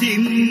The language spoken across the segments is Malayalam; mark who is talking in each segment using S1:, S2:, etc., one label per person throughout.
S1: രഥത്തിന്റെ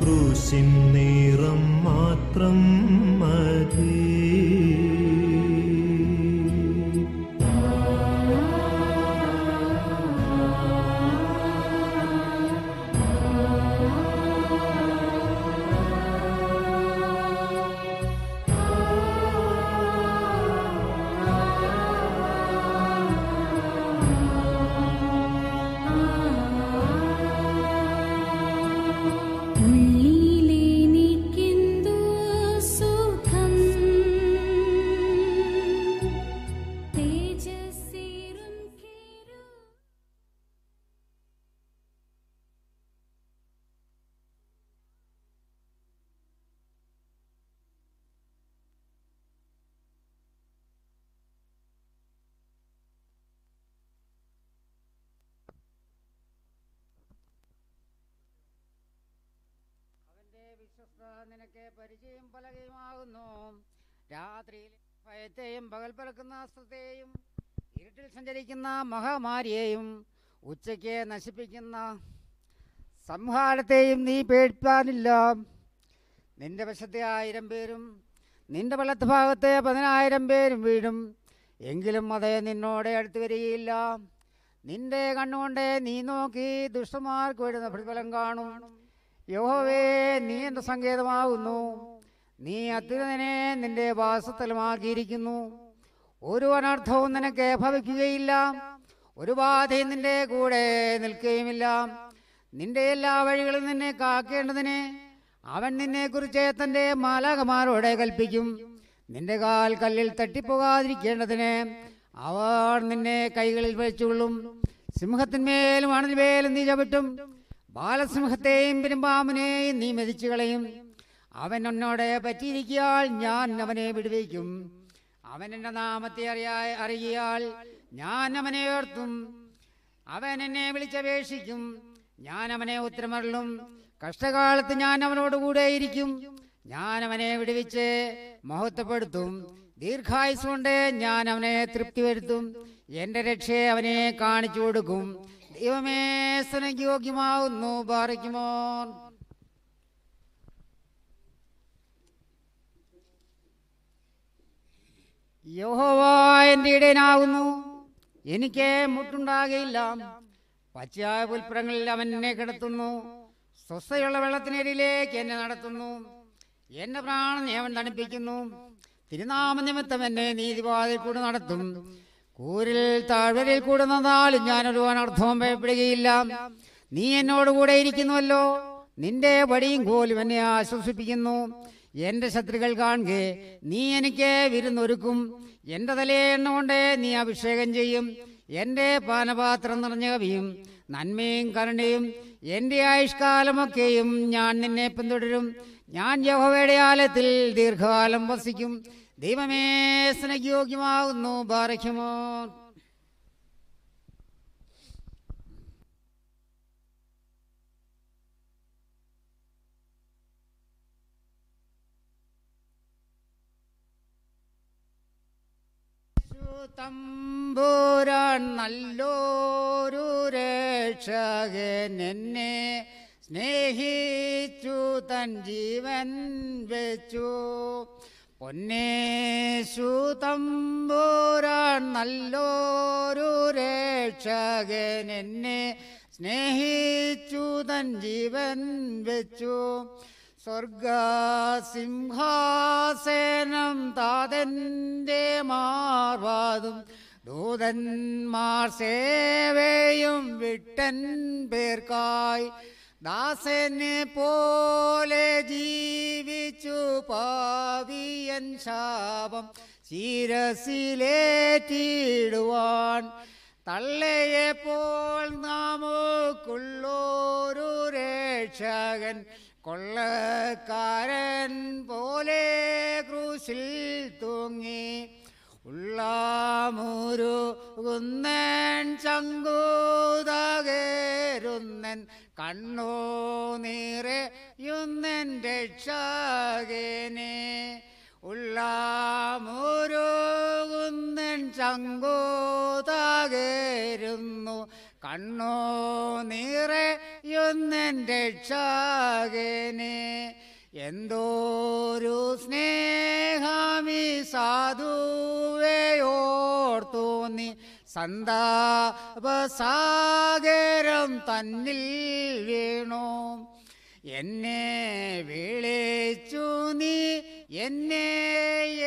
S1: ക്രൂശിൻ നിറം മാത്രം
S2: രാത്രിയിൽ ഭയത്തെയും പകൽ പിറക്കുന്ന അസ്ത്രത്തെയും ഇരുട്ടിൽ സഞ്ചരിക്കുന്ന മഹാമാരിയെയും ഉച്ചയ്ക്ക് നശിപ്പിക്കുന്ന സംഹാരത്തെയും നീ പേടിപ്പാനില്ല. നിന്റെ വശത്തെ ആയിരം പേരും നിന്റെ വലത്ത് ഭാഗത്തെ പതിനായിരം പേരും വീഴും. എങ്കിലും അത് നിന്നോട് അടുത്ത് വരികയില്ല. നിന്റെ കണ്ണുകൊണ്ട് നീ നോക്കി ദുഷ്ടന്മാർക്ക് വരുന്ന പ്രതിഫലം കാണും. യഹോവേ നീ എന്റെ സങ്കേതമാകുന്നു നീ അത്യുതനെ നിന്റെ വാസസ്ഥലമാക്കിയിരിക്കുന്നു. ഒരു അനർത്ഥവും നിനക്ക് ഭവിക്കുകയില്ല. ഒരു ബാധയും നിന്റെ കൂടെ നിൽക്കുകയുമില്ല. നിന്റെ എല്ലാ വഴികളും നിന്നെ കാക്കേണ്ടതിന് അവൻ നിന്നെക്കുറിച്ച് തന്റെ മാലാകമാരോട് കൽപ്പിക്കും. നിന്റെ കാൽ കല്ലിൽ തട്ടിപ്പോകാതിരിക്കേണ്ടതിന് അവർ നിന്നെ കൈകളിൽ വെച്ചുകൊള്ളും സിംഹത്തിന്മേലും അണലിമേലും നീ ചവിട്ടും. ബാലസിംഹത്തെയും പെരുമ്പാമ്പിനെയും നീ മെതിച്ചു കളയും അവൻ എന്നോട് പറ്റിയിരിക്കിയാൽ ഞാൻ അവനെ വിടുവിക്കും. അവൻ എന്റെ നാമത്തെ അറിയാ അറിയാൽ ഞാൻ അവനെ ഉയർത്തും
S3: അവൻ എന്നെ വിളിച്ചപേക്ഷിക്കും. ഞാൻ അവനെ ഉത്തരമരളും. കഷ്ടകാലത്ത് ഞാൻ അവനോട് കൂടെയിരിക്കും ഞാൻ അവനെ വിടുവിച്ച് മഹത്വപ്പെടുത്തും. ദീർഘായുസ് കൊണ്ട് ഞാൻ അവനെ തൃപ്തി വരുത്തും. എന്റെ രക്ഷയെ അവനെ കാണിച്ചു കൊടുക്കും. ദൈവമേ സ്നേഹയോഗ്യമാവുന്നു യോഗ്യമാവുന്നു. യഹോവ എന്റെ ഇടയനാകുന്നു. എനിക്ക് മുട്ടുണ്ടാകയില്ല. പച്ചയായ പുൽപ്പുറങ്ങളിൽ അവൻ എന്നെ കിടത്തുന്നു. സ്വസ്ഥയുള്ള വെള്ളത്തിനരിയിലേക്ക് എന്നെ നടത്തുന്നു. എന്റെ പ്രാണനെ അവൻ തണുപ്പിക്കുന്നു. തിരുനാമനിമിത്തം എന്നെ നീതിപാതയിൽ കൂടെ നടത്തും. കൂരിൽ താഴ്വരയിൽ കൂടെ ഞാൻ ഞാനൊരു അനർത്ഥവും ഭയപ്പെടുകയില്ല. നീ എന്നോട് കൂടെ ഇരിക്കുന്നുവല്ലോ. നിന്റെ വടിയും കോലും എന്നെ ആശ്വസിപ്പിക്കുന്നു. എന്റെ ശത്രുക്കൾ കാണുക. നീ എനിക്ക് വിരുന്നൊരുക്കും. എന്റെ തലയെ എണ്ണ കൊണ്ട് നീ അഭിഷേകം ചെയ്യും. എന്റെ പാനപാത്രം നിറഞ്ഞ കവിയും നന്മയും കരുണയും എന്റെ ആയുഷ്കാലമൊക്കെയും ഞാൻ നിന്നെ പിന്തുടരും. ഞാൻ യഹോവയുടെ ആലയത്തിൽ ദീർഘകാലം വസിക്കും. ദൈവമേ സ്നേഹയോഗ്യമാകുന്നു. ബാറയ്ക്കുമോ തമ്പുരാൻ നല്ലൊരു രക്ഷകൻ എന്നെ സ്നേഹിച്ചു തൻ ജീവൻ വെച്ചു. പൊന്നേശു തമ്പുരാൻ നല്ലൊരു രക്ഷകൻ എന്നെ സ്നേഹിച്ചു തൻ ജീവൻ വെച്ചു. സ്വർഗസിംഹാസനം താതന്റെ മാർവാതും ദൂതന്മാർ സേവയും വിട്ടൻ പേർക്കായി ദാസനെ പോലെ ജീവിച്ചു പാവിയൻ ശാപം ശിരസിലേറ്റിടുവാൻ. തള്ളയെപ്പോൾ നാമോക്കുള്ളോരു രക്ഷകൻ കൊള്ളക്കാരൻ പോലെ ക്രൂശിൽ തൂങ്ങി ഉള്ളാമൂരു കുന്നൻ ചങ്കൂതകേരുന്നൻ കണ്ണോ നീറയുന്നൻ ഉള്ളാമൂരു കുന്നൻ ചങ്കൂതകേരുന്നു കണ്ണോ നീറയുന്നൻ രക്ഷകനെ. എന്തോരു സ്നേഹാമി സാധുവേയോർത്തോന്നി സന്താപസാഗരം തന്നിൽ വീണു. എന്നെ വിളിച്ചു നീ എന്നെ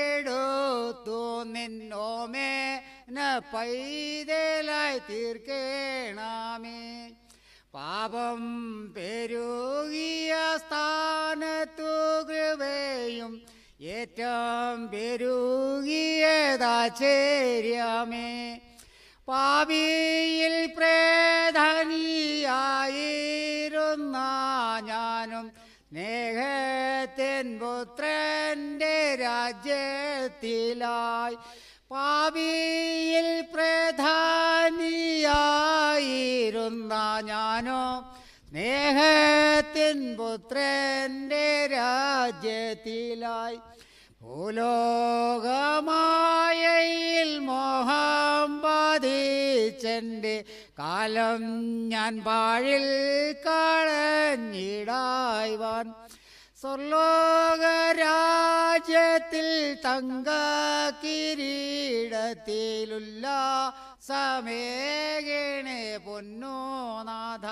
S3: എടുത്തു നിന്നോമേ. പൈതലായി തീർക്കേണമേ. പാപം പെരുകിയ സ്ഥാനത്തു കൃപയും ഏറ്റവും പെരുകിയതാചേര്യമേ പാപിയിൽ പ്രേധനിയായിരുന്ന ഞാനും സ്നേഹത്തിൻ പുത്രന്റെ രാജ്യത്തിലായി പാപിയിൽ പ്രധാനിയായിരുന്ന ഞാനോ സ്നേഹത്തിൻ പുത്രന്റെ രാജ്യത്തിലായി. ഭൂലോകമായയിൽ മോഹം ബാധിച്ചെന്റെ കാലം ഞാൻ പാഴിൽ കളഞ്ഞിടായ്വാൻ. സ്വർലോകരാജ്യത്തിൽ തങ്ക കിരീടത്തിലുള്ള സമേകണേ പൊന്നോ നാഥ.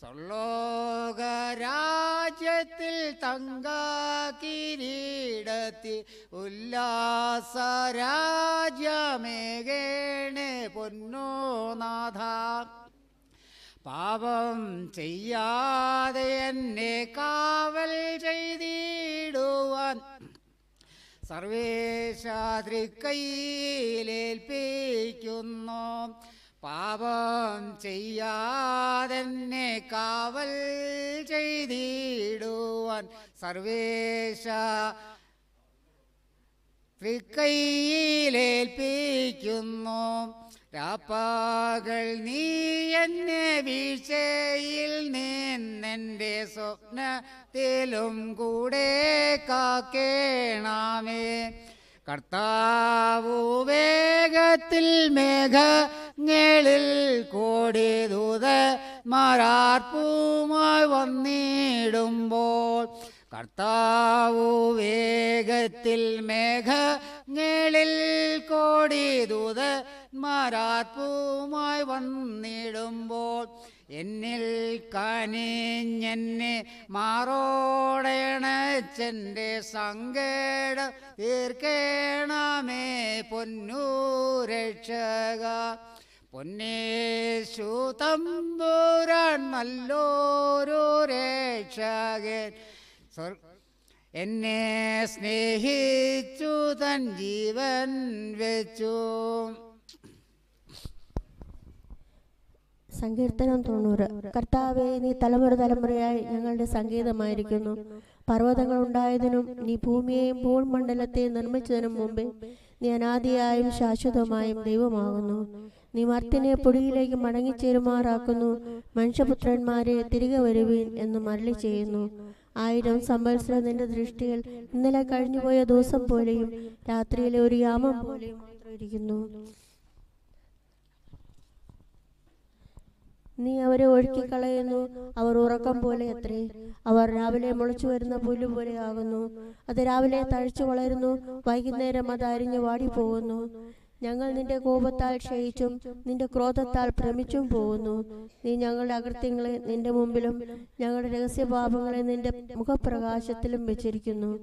S3: സ്വർലോകരാജ്യത്തിൽ തങ്ക കിരീടത്തി ഉല്ലാസരാജ്യമേകേണേ പൊന്നോ നാഥ. പാപം ചെയ്യാതെ എന്നെ കാവൽ ചെയ്തിടുവാൻ സർവേശാദ്രിക്കൈയിലേൽപ്പിക്കുന്നു. പാപം ചെയ്യാതെന്നെ കാവൽ ചെയ്തിടുവാൻ സർവേശ തൃക്കൈയിലേൽപ്പിക്കുന്നു രാപ്പാകൾ നീ എന്നെ വീഴ്ചയിൽ നിന്നെന്റെ സ്വപ്നത്തിലും കൂടെ കാക്കേണമേ. കർത്താവു വേഗത്തിൽ മേഘങ്ങളിൽ കോടി ദൂതന്മാരാർപ്പുമായി വന്നിടുമ്പോൾ കർത്താവു വേഗത്തിൽ മേഘങ്ങളിൽ കോടി ദൂതന്മാരാർപ്പുമായി വന്നിടുമ്പോൾ എന്നിൽ കനിഞ്ഞെന്നെ മാറോടയണച്ചെന്റെ സങ്കേട തീർക്കേണമേ പൊന്നൂരക്ഷക പൊന്നേശു തമ്പുരാൻ നല്ലൊരു രക്ഷകൻ. എന്നെ സ്നേഹിച്ചു തൻ ജീവൻ വെച്ചു.
S4: സങ്കീർത്തനം തൊണ്ണൂറ്. കർത്താവെ നീ തലമുറ തലമുറയായി ഞങ്ങളുടെ സംഗീതമായിരിക്കുന്നു പർവതങ്ങൾ ഉണ്ടായതിനും നീ ഭൂമിയെയും ഭൂമണ്ഡലത്തെയും നിർമ്മിച്ചതിനും മുമ്പേ നീ അനാദിയായും ശാശ്വതമായും ദൈവമാകുന്നു. നീ മർത്തിനെ പൊടിയിലേക്ക് മടങ്ങിച്ചേരുമാറാക്കുന്നു. മനുഷ്യപുത്രന്മാരെ തിരികെ വരുവീൻ എന്ന് മരളി ചെയ്യുന്നു. ആയിരം സംവത്സരം നിന്റെ ദൃഷ്ടിയിൽ ഇന്നലെ കഴിഞ്ഞുപോയ ദിവസം പോലെയും രാത്രിയിലെ ഒരു യാമം പോലെയും മാത്രം ഇരിക്കുന്നു. നീ അവരെ ഒഴുക്കിക്കളയുന്നു. അവർ ഉറക്കം പോലെ അത്രേ. അവർ രാവിലെ മുളച്ചു വരുന്ന പുല്ല് പോലെ ആകുന്നു. അത് രാവിലെ തഴച്ചു വളരുന്നു. വൈകുന്നേരം അത് അരിഞ്ഞു വാടിപ്പോകുന്നു. ഞങ്ങൾ നിന്റെ കോപത്താൽ ക്ഷയിച്ചും നിന്റെ ക്രോധത്താൽ ഭ്രമിച്ചും പോകുന്നു. നീ ഞങ്ങളുടെ അകൃത്യങ്ങളെ നിന്റെ മുമ്പിലും ഞങ്ങളുടെ രഹസ്യപാപങ്ങളെ നിന്റെ മുഖപ്രകാശത്തിലും വെച്ചിരിക്കുന്നു.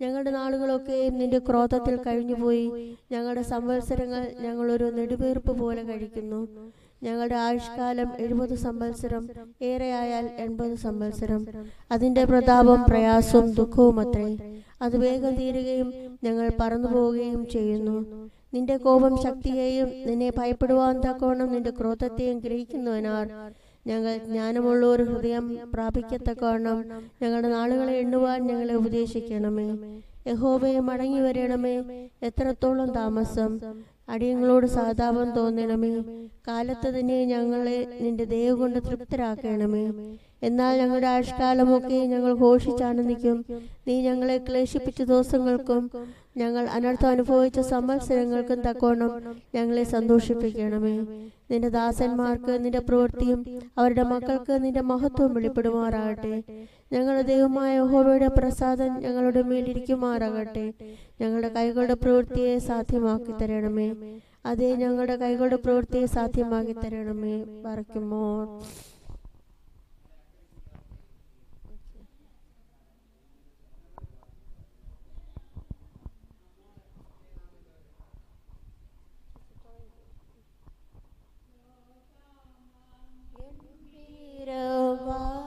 S4: ഞങ്ങളുടെ നാളുകളൊക്കെയും നിന്റെ ക്രോധത്തിൽ കഴിഞ്ഞുപോയി. ഞങ്ങളുടെ സംവത്സരങ്ങൾ ഞങ്ങളൊരു നെടുവീർപ്പ് പോലെ കഴിക്കുന്നു. ഞങ്ങളുടെ ആയുഷ്കാലം എഴുപത് സംവത്സരം ഏറെയായാൽ എൺപത് സംവത്സരം. അതിന്റെ പ്രതാപം പ്രയാസവും ദുഃഖവും അത്രേ അത് വേഗം തീരുകയും ഞങ്ങൾ പറന്നു പോവുകയും ചെയ്യുന്നു. നിന്റെ കോപം ശക്തിയെയും നിന്നെ ഭയപ്പെടുവാൻ തക്കവണ്ണം നിന്റെ ക്രോധത്തെയും ഗ്രഹിക്കുന്നവനാർ. ഞങ്ങൾ ജ്ഞാനമുള്ള ഒരു ഹൃദയം പ്രാപിക്കത്തക്കവണ്ണം ഞങ്ങളുടെ നാളുകളെ എണ്ണുവാൻ ഞങ്ങളെ ഉപദേശിക്കണമേ. യഹോബയെ മടങ്ങി വരണമേ. എത്രത്തോളം താമസം? അടിയങ്ങളോട് സഹതാപം തോന്നണമേ. കാലത്ത് തന്നെ ഞങ്ങളെ നിന്റെ ദയ കൊണ്ട് തൃപ്തരാക്കണമേ. എന്നാൽ ഞങ്ങളുടെ ആഷ്കാലമൊക്കെ ഞങ്ങൾ ഘോഷിച്ചാനന്ദിക്കും. നീ ഞങ്ങളെ ക്ലേശിപ്പിച്ച ദിവസങ്ങൾക്കും ഞങ്ങൾ അനർത്ഥം അനുഭവിച്ച സംവത്സരങ്ങൾക്കും തക്കോണം ഞങ്ങളെ സന്തോഷിപ്പിക്കണമേ. നിന്റെ ദാസന്മാർക്ക് നിന്റെ പ്രവൃത്തിയും അവരുടെ മക്കൾക്ക് നിന്റെ മഹത്വം വെളിപ്പെടുമാറാകട്ടെ. ഞങ്ങളുടെ ദൈവമായ ഹോബയുടെ പ്രസാദം ഞങ്ങളുടെ മേലിരിക്കുമാറാകട്ടെ. ഞങ്ങളുടെ കൈകളുടെ പ്രവൃത്തിയെ സാധ്യമാക്കി തരണമേ. അതേ ഞങ്ങളുടെ കൈകളുടെ പ്രവൃത്തിയെ സാധ്യമാക്കി തരണമേ. പറയ്ക്കുമോ വിശ്വാസക്കപ്പലിലോടിയിട്ട്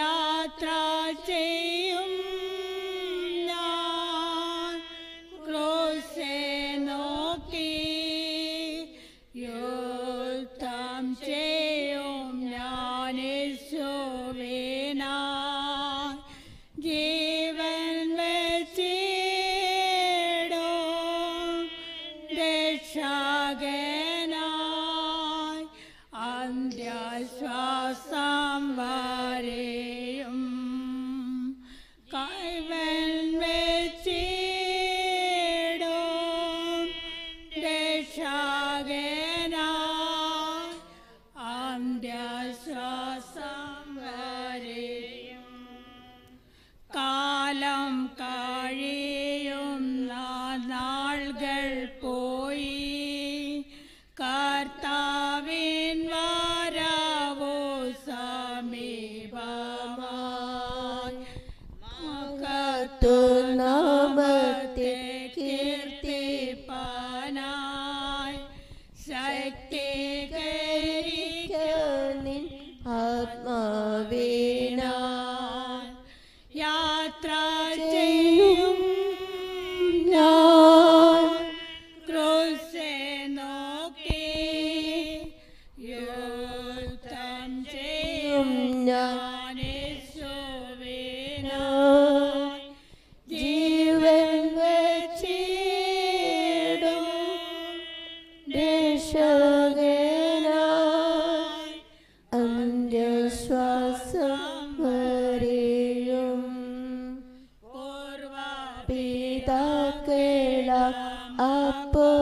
S5: यात्रा च അപ്പോസ്തോല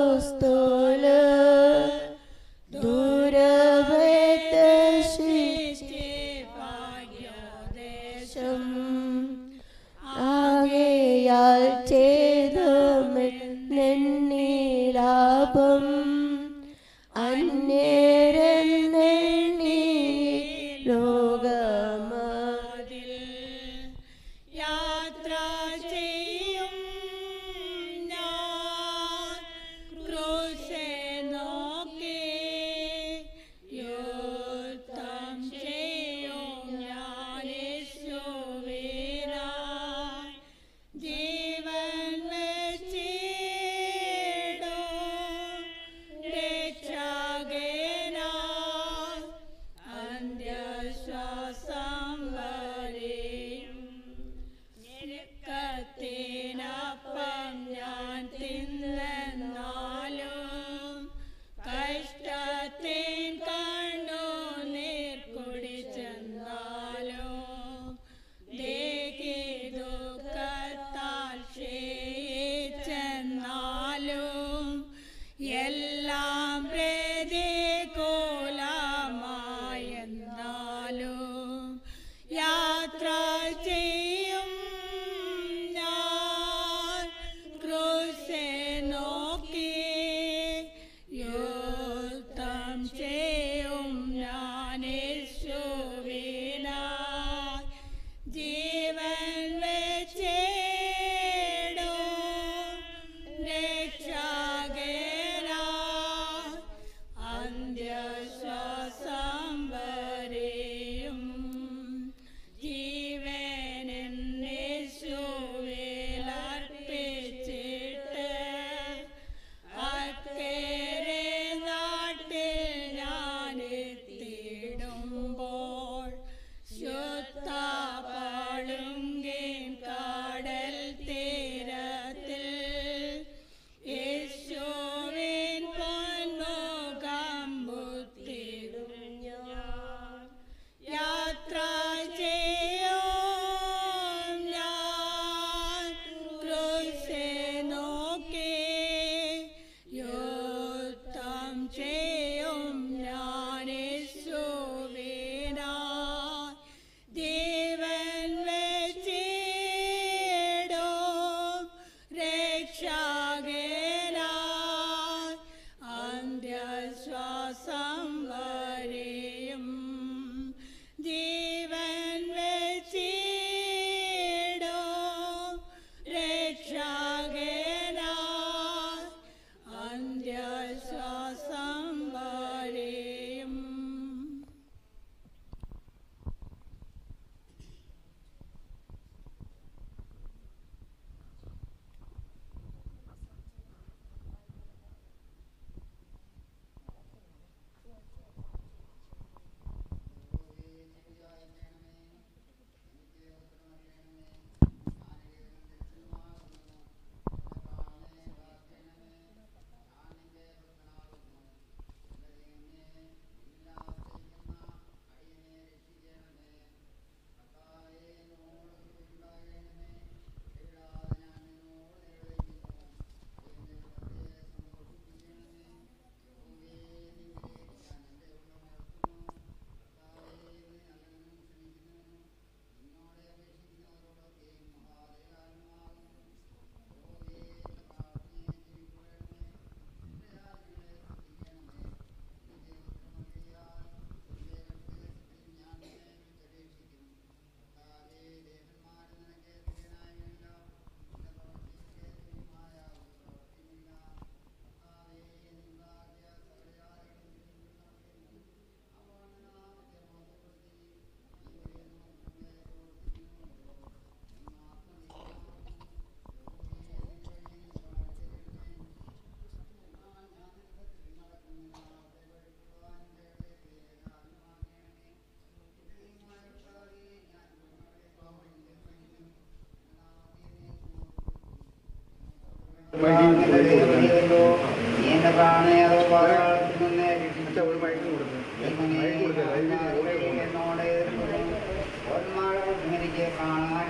S2: കാണാൻ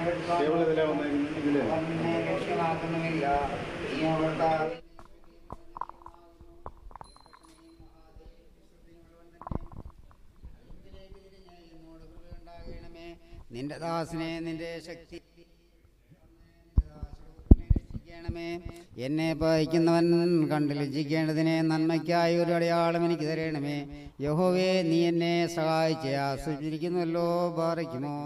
S2: ലക്ഷ്യമാക്കുന്നുമില്ല ഈ അവിടുത്തെ
S5: ഭയക്കുന്നവൻ കണ്ടിലിജിക്കേണ്ടതിനെ നന്മയ്ക്കായി ഒരു അടയാളം എനിക്ക് തരണമേ. യഹോവേ നീ എന്നെ സഹായിച്ചേ ആസ്വദിച്ചിരിക്കുന്നുവല്ലോ പാറയ്ക്കുമോ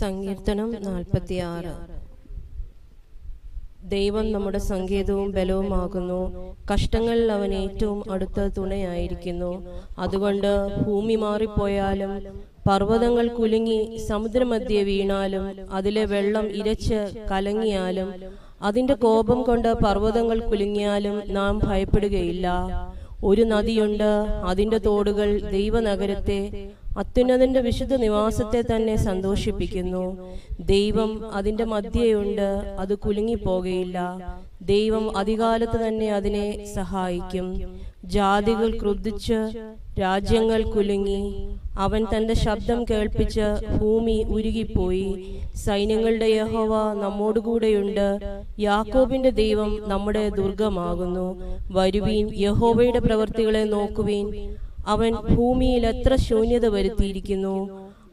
S6: സങ്കീർത്തനം നാൽപ്പത്തിയാറ്. ദൈവം നമ്മുടെ സങ്കേതവും ബലവുമാകുന്നു. കഷ്ടങ്ങളിൽ അവൻ ഏറ്റവും അടുത്ത തുണയായിരിക്കുന്നു. അതുകൊണ്ട് ഭൂമി മാറിപ്പോയാലും പർവതങ്ങൾ കുലുങ്ങി സമുദ്രമധ്യെ വീണാലും അതിലെ വെള്ളം ഇരച്ച് കലങ്ങിയാലും അതിന്റെ കോപം കൊണ്ട് പർവതങ്ങൾ കുലുങ്ങിയാലും നാം ഭയപ്പെടുകയില്ല. ഒരു നദിയുണ്ട് അതിന്റെ തോടുകൾ ദൈവനഗരത്തെ അത്യുന്നതിന്റെ വിശുദ്ധ നിവാസത്തെ തന്നെ സന്തോഷിപ്പിക്കുന്നു. ദൈവം അതിന്റെ മധ്യയുണ്ട് അത് കുലുങ്ങിപ്പോകയില്ല. ദൈവം അധികാലത്ത് തന്നെ അതിനെ സഹായിക്കും. ജാതികൾ ക്രുദ്ധിച്ച് രാജ്യങ്ങൾ കുലുങ്ങി അവൻ തന്റെ ശബ്ദം കേൾപ്പിച്ച് ഭൂമി ഉരുകിപ്പോയി. സൈന്യങ്ങളുടെ യഹോവ നമ്മോടുകൂടെയുണ്ട് യാക്കോബിന്റെ ദൈവം നമ്മുടെ ദുർഗമാകുന്നു. വരുവീൻ യഹോവയുടെ പ്രവൃത്തികളെ നോക്കുവീൻ അവൻ ഭൂമിയിൽ എത്ര ശൂന്യത വരുത്തിയിരിക്കുന്നു.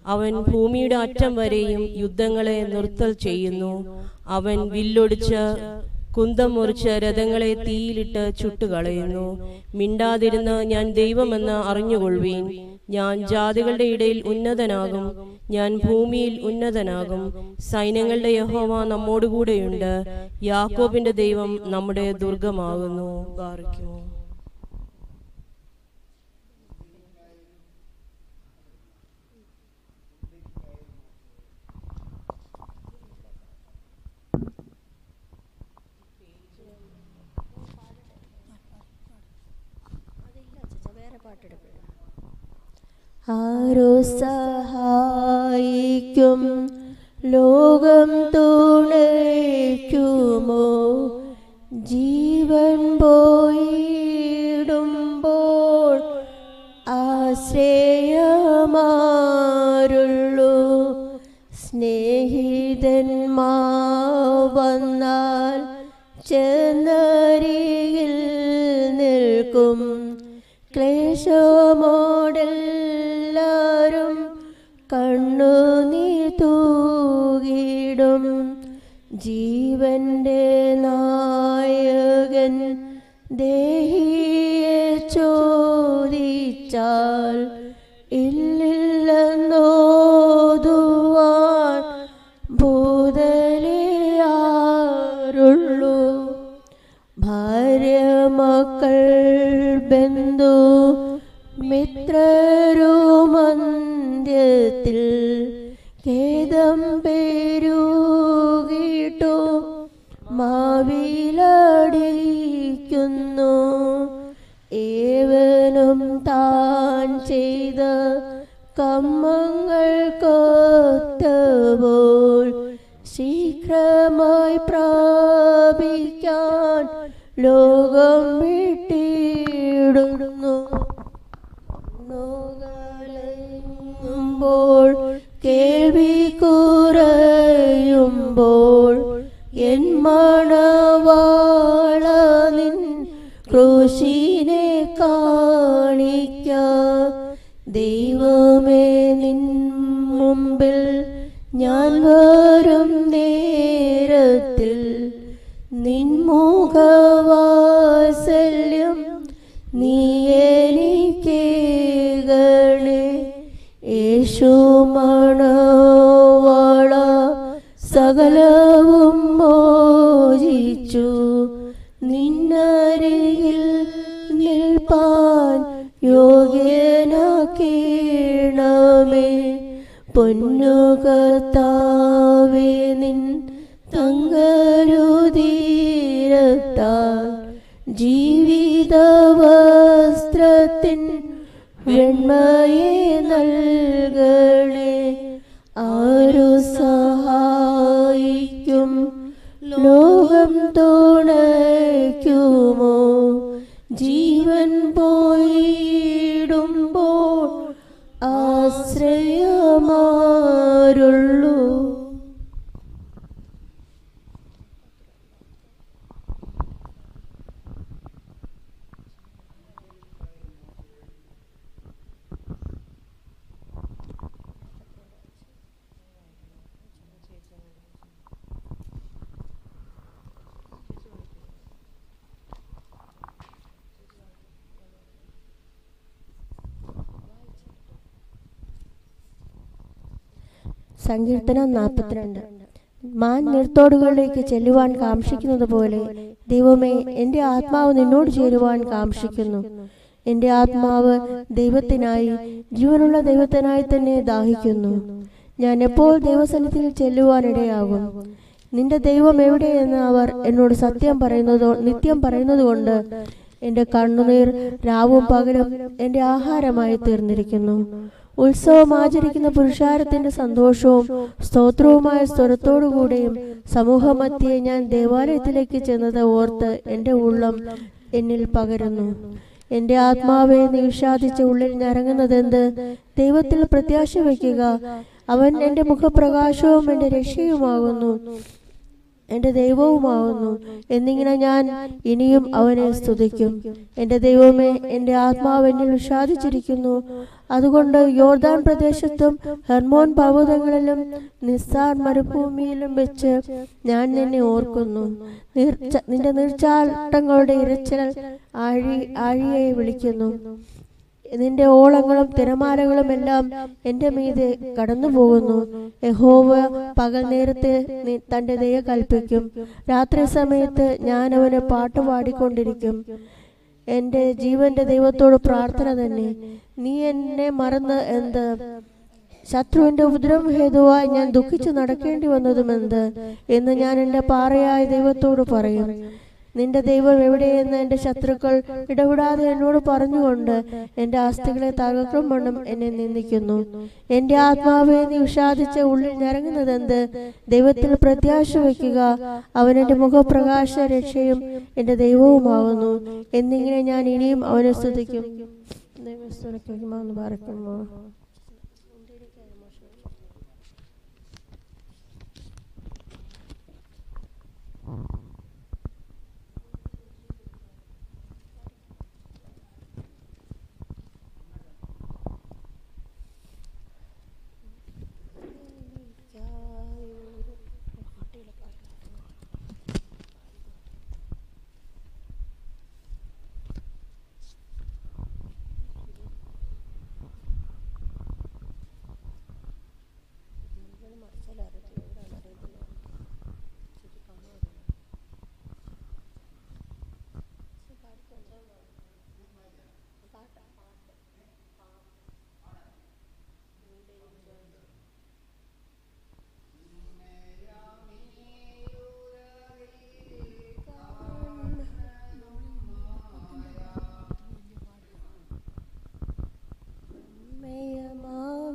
S6: അവൻ ഭൂമിയുടെ അറ്റം വരെയും യുദ്ധങ്ങളെ നിർത്തൽ ചെയ്യുന്നു. അവൻ വില്ലൊടിച്ച് കുന്തം മുറിച്ച് രഥങ്ങളെ തീയിലിട്ട് ചുട്ടുകളയുന്നു. മിണ്ടാതിരുന്ന് ഞാൻ ദൈവമെന്ന് അറിഞ്ഞുകൊള്ളുവീൻ. ഞാൻ ജാതികളുടെ ഇടയിൽ ഉന്നതനാകും. ഞാൻ ഭൂമിയിൽ ഉന്നതനാകും. സൈന്യങ്ങളുടെ യഹോവ നമ്മോടുകൂടെയുണ്ട്. യാക്കോബിന്റെ ദൈവം നമ്മുടെ ദുർഗമാകുന്നു പാറിക്കുമോ
S4: ആരോ സഹായിക്കും ലോകം തുണയ്ക്കുമോ ജീവൻ പോയിടുമ്പോൾ ആശ്രയമാരുള്ളൂ. സ്നേഹിതന്മാ വന്നാൽ ചെന്നരിയിൽ നിൽക്കും. ക്ലേശമോടെല്ലാരും എന്റെ നായകൻ ദേഹിയെ ചോദിച്ചാൽ ഇല്ലില്ലെന്നോതുവാൻ ഭൂതലിയാറുള്ളൂ ഭാര്യ മക്കൾ ബന്ധു മിത്രരുമന്ത്യത്തിൽ പേരുകിട്ടു മാവിലടിക്കുന്നു. ഏവനും താൻ ചെയ്ത കമ്മങ്ങൾ കൊത്തപോൽ ശീഘ്രമായി പ്രാപിക്കാൻ ലോകം വിട്ടിടുന്നു. ുമ്പോൾ കേൾവി കുറയുമ്പോൾ എൻ മണവാള നിൻ ക്രൂശിനെ കാണിക്ക. ദൈവമേ നിൻ മുമ്പിൽ ഞാൻ വരും നേരത്തിൽ. നിൻ മുഖവാത്സല്യം നീ എനിക്കേകണേ യേശു മണവാള സകലവും യോഗ്യനാക്കീണമേ പൊന്നുകർത്താവേ നിൻ തങ്കരുതീരത്താൽ ജീവിതവസ്ത്രത്തിൻ വെണ്മയെ നൽകണേ ആശ്രയമാരുള്ളൂ സങ്കീർത്തനം നാൽപ്പത്തിരണ്ട്. മാൻ നിർത്തോടുകളിലേക്ക് ചെല്ലുവാൻ കാക്ഷിക്കുന്നത് പോലെ ദൈവമേ എന്റെ ആത്മാവ് നിന്നോട് ചേരുവാൻ കാക്ഷിക്കുന്നു. എന്റെ ആത്മാവ് ദൈവത്തിനായി ജീവനുള്ള ദൈവത്തിനായി തന്നെ ദാഹിക്കുന്നു. ഞാൻ എപ്പോൾ ദൈവസന്നിധിയിൽ ചെല്ലുവാനിടയാകും നിന്റെ ദൈവം എവിടെയെന്ന് അവർ എന്നോട് സത്യം പറയുന്നതോ നിത്യം പറയുന്നതുകൊണ്ട് എന്റെ കണ്ണുനീർ രാവും പകലും എന്റെ ആഹാരമായി തീർന്നിരിക്കുന്നു. ഉത്സവം ആചരിക്കുന്ന പുരുഷാരത്തിന്റെ സന്തോഷവും സ്തോത്രവുമായ സ്വരത്തോടുകൂടെയും സമൂഹമധ്യേ ഞാൻ ദേവാലയത്തിലേക്ക് ചെന്നത് ഓർത്ത് എന്റെ ഉള്ളം എന്നിൽ പകരുന്നു. എന്റെ ആത്മാവെ നീ ഉള്ളിൽ ഉള്ളിൽ ഞരങ്ങുന്നതെന്ത്? ദൈവത്തിൽ പ്രത്യാശ വയ്ക്കുക. അവൻ എന്റെ മുഖപ്രകാശവും എന്റെ രക്ഷയുമാകുന്നു. എന്റെ ദൈവവുമാകുന്നു എന്നിങ്ങനെ ഞാൻ ഇനിയും അവനെ സ്തുതിക്കും. എന്റെ ദൈവമേ എന്റെ ആത്മാവ് എന്നിൽ വിഷാദിച്ചിരിക്കുന്നു അതുകൊണ്ട് യോർദാൻ പ്രദേശത്തും ഹെർമോൻ പർവതങ്ങളിലും നിസ്സാർ മരുഭൂമിയിലും വെച്ച് ഞാൻ നിന്നെ ഓർക്കുന്നു. നീർച്ച നിന്റെ നീർച്ചാട്ടങ്ങളുടെ ഇരച്ചൽ ആഴി ആഴിയെ വിളിക്കുന്നു. നിന്റെ ഓളങ്ങളും തിരമാലകളും എല്ലാം എന്റെ മീതെ കടന്നു പോകുന്നു യഹോവ പകൽ നേരത്തെ തന്റെ ദയ കൽപ്പിക്കും. രാത്രി സമയത്ത് ഞാൻ അവന് പാട്ട് പാടിക്കൊണ്ടിരിക്കും. എന്റെ ജീവന്റെ ദൈവത്തോട് പ്രാർത്ഥന തന്നെ. നീ എന്നെ മറന്ന് എന്ത്? ശത്രുവിന്റെ ഉപദ്രവം ഹേതുവായി ഞാൻ ദുഃഖിച്ചു നടക്കേണ്ടി വന്നതുമെന്ത് എന്ന് ഞാൻ എന്റെ പാറയായ ദൈവത്തോട് പറയും. നിന്റെ ദൈവം എവിടെയെന്ന് എന്റെ ശത്രുക്കൾ ഇടപെടാതെ എന്നോട് പറഞ്ഞുകൊണ്ട് എന്റെ ആസ്തികളെ തകർക്കും വണ്ണം എന്നെ നിന്ദിക്കുന്നു. എന്റെ ആത്മാവെ നീ വിഷാദിച്ച ഉള്ളിൽ ഞരങ്ങുന്നതെന്ത്? ദൈവത്തിൽ പ്രത്യാശ വയ്ക്കുക. അവൻ എന്റെ മുഖപ്രകാശ രക്ഷയും എന്റെ ദൈവവുമാകുന്നു എന്നിങ്ങനെ ഞാൻ ഇനിയും അവനെ സ്തുതിക്കും. പാർക്കുമോ
S5: പാളുങ്കേൻ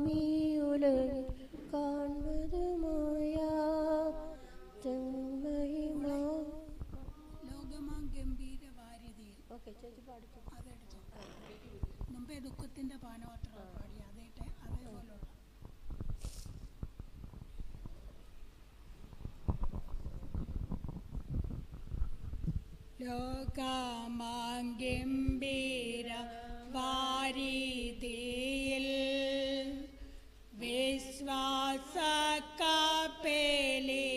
S5: സ്വാമി ഉലകിൽ കാണുന്നത് ലോകമാം ഗംഭീര വാര്യതയിൽ ഓക്കെ ചേച്ചി പാനോത്ര പാടി. ലോകമാം ഗംഭീര विश्वास का पेले।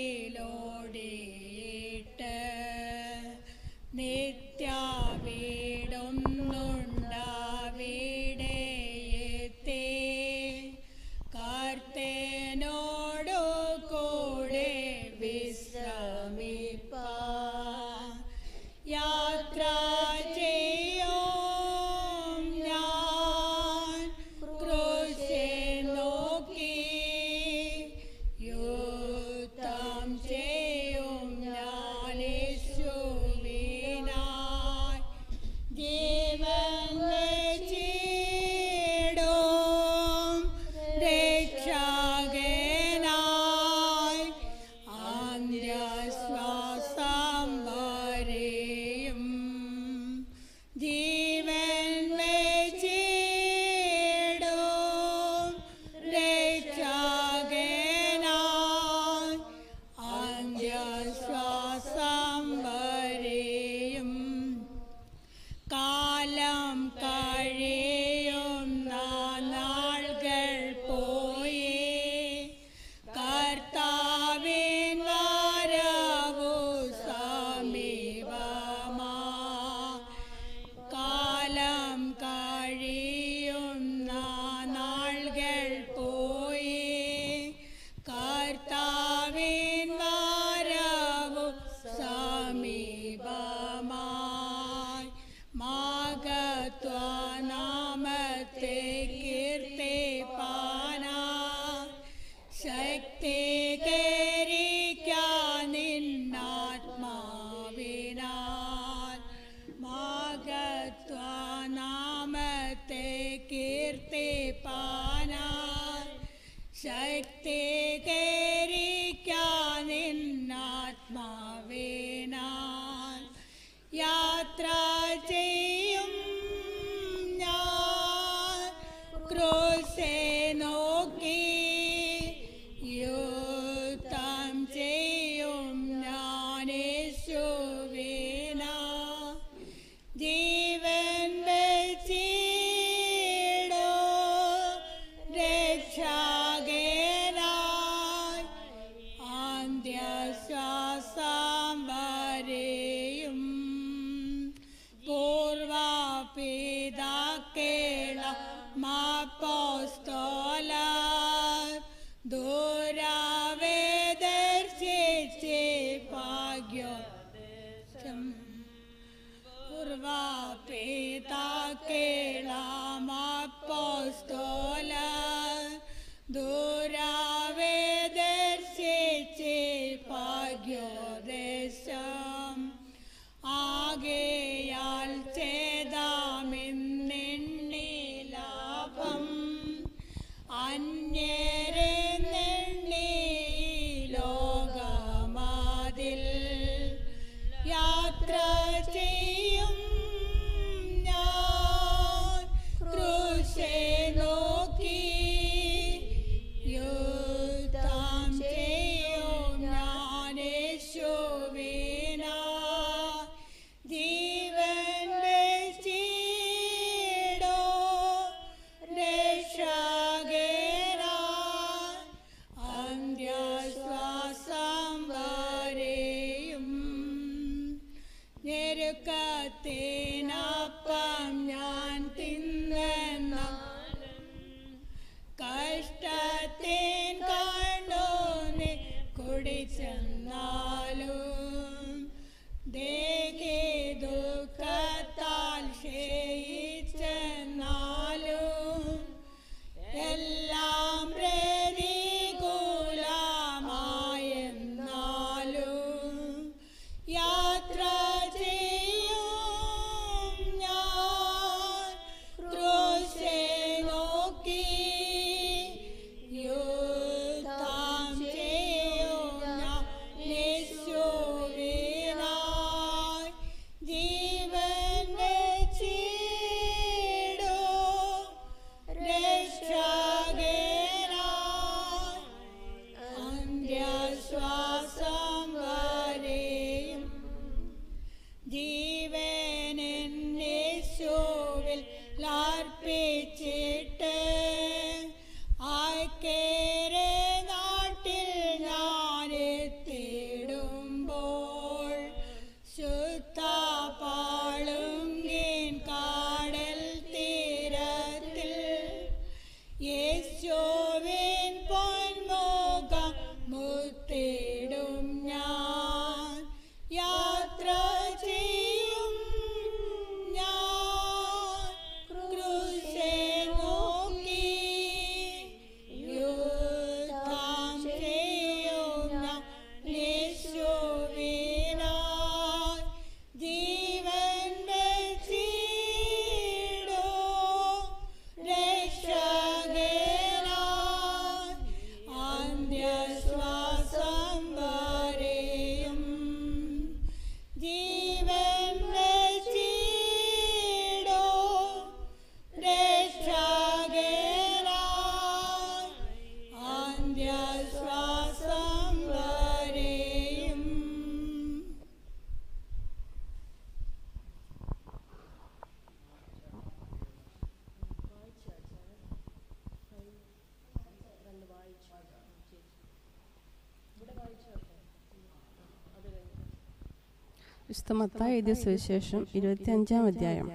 S7: വിശുദ്ധമത്തായി എഴുതിയ സുവിശേഷം ഇരുപത്തിയഞ്ചാം അധ്യായം.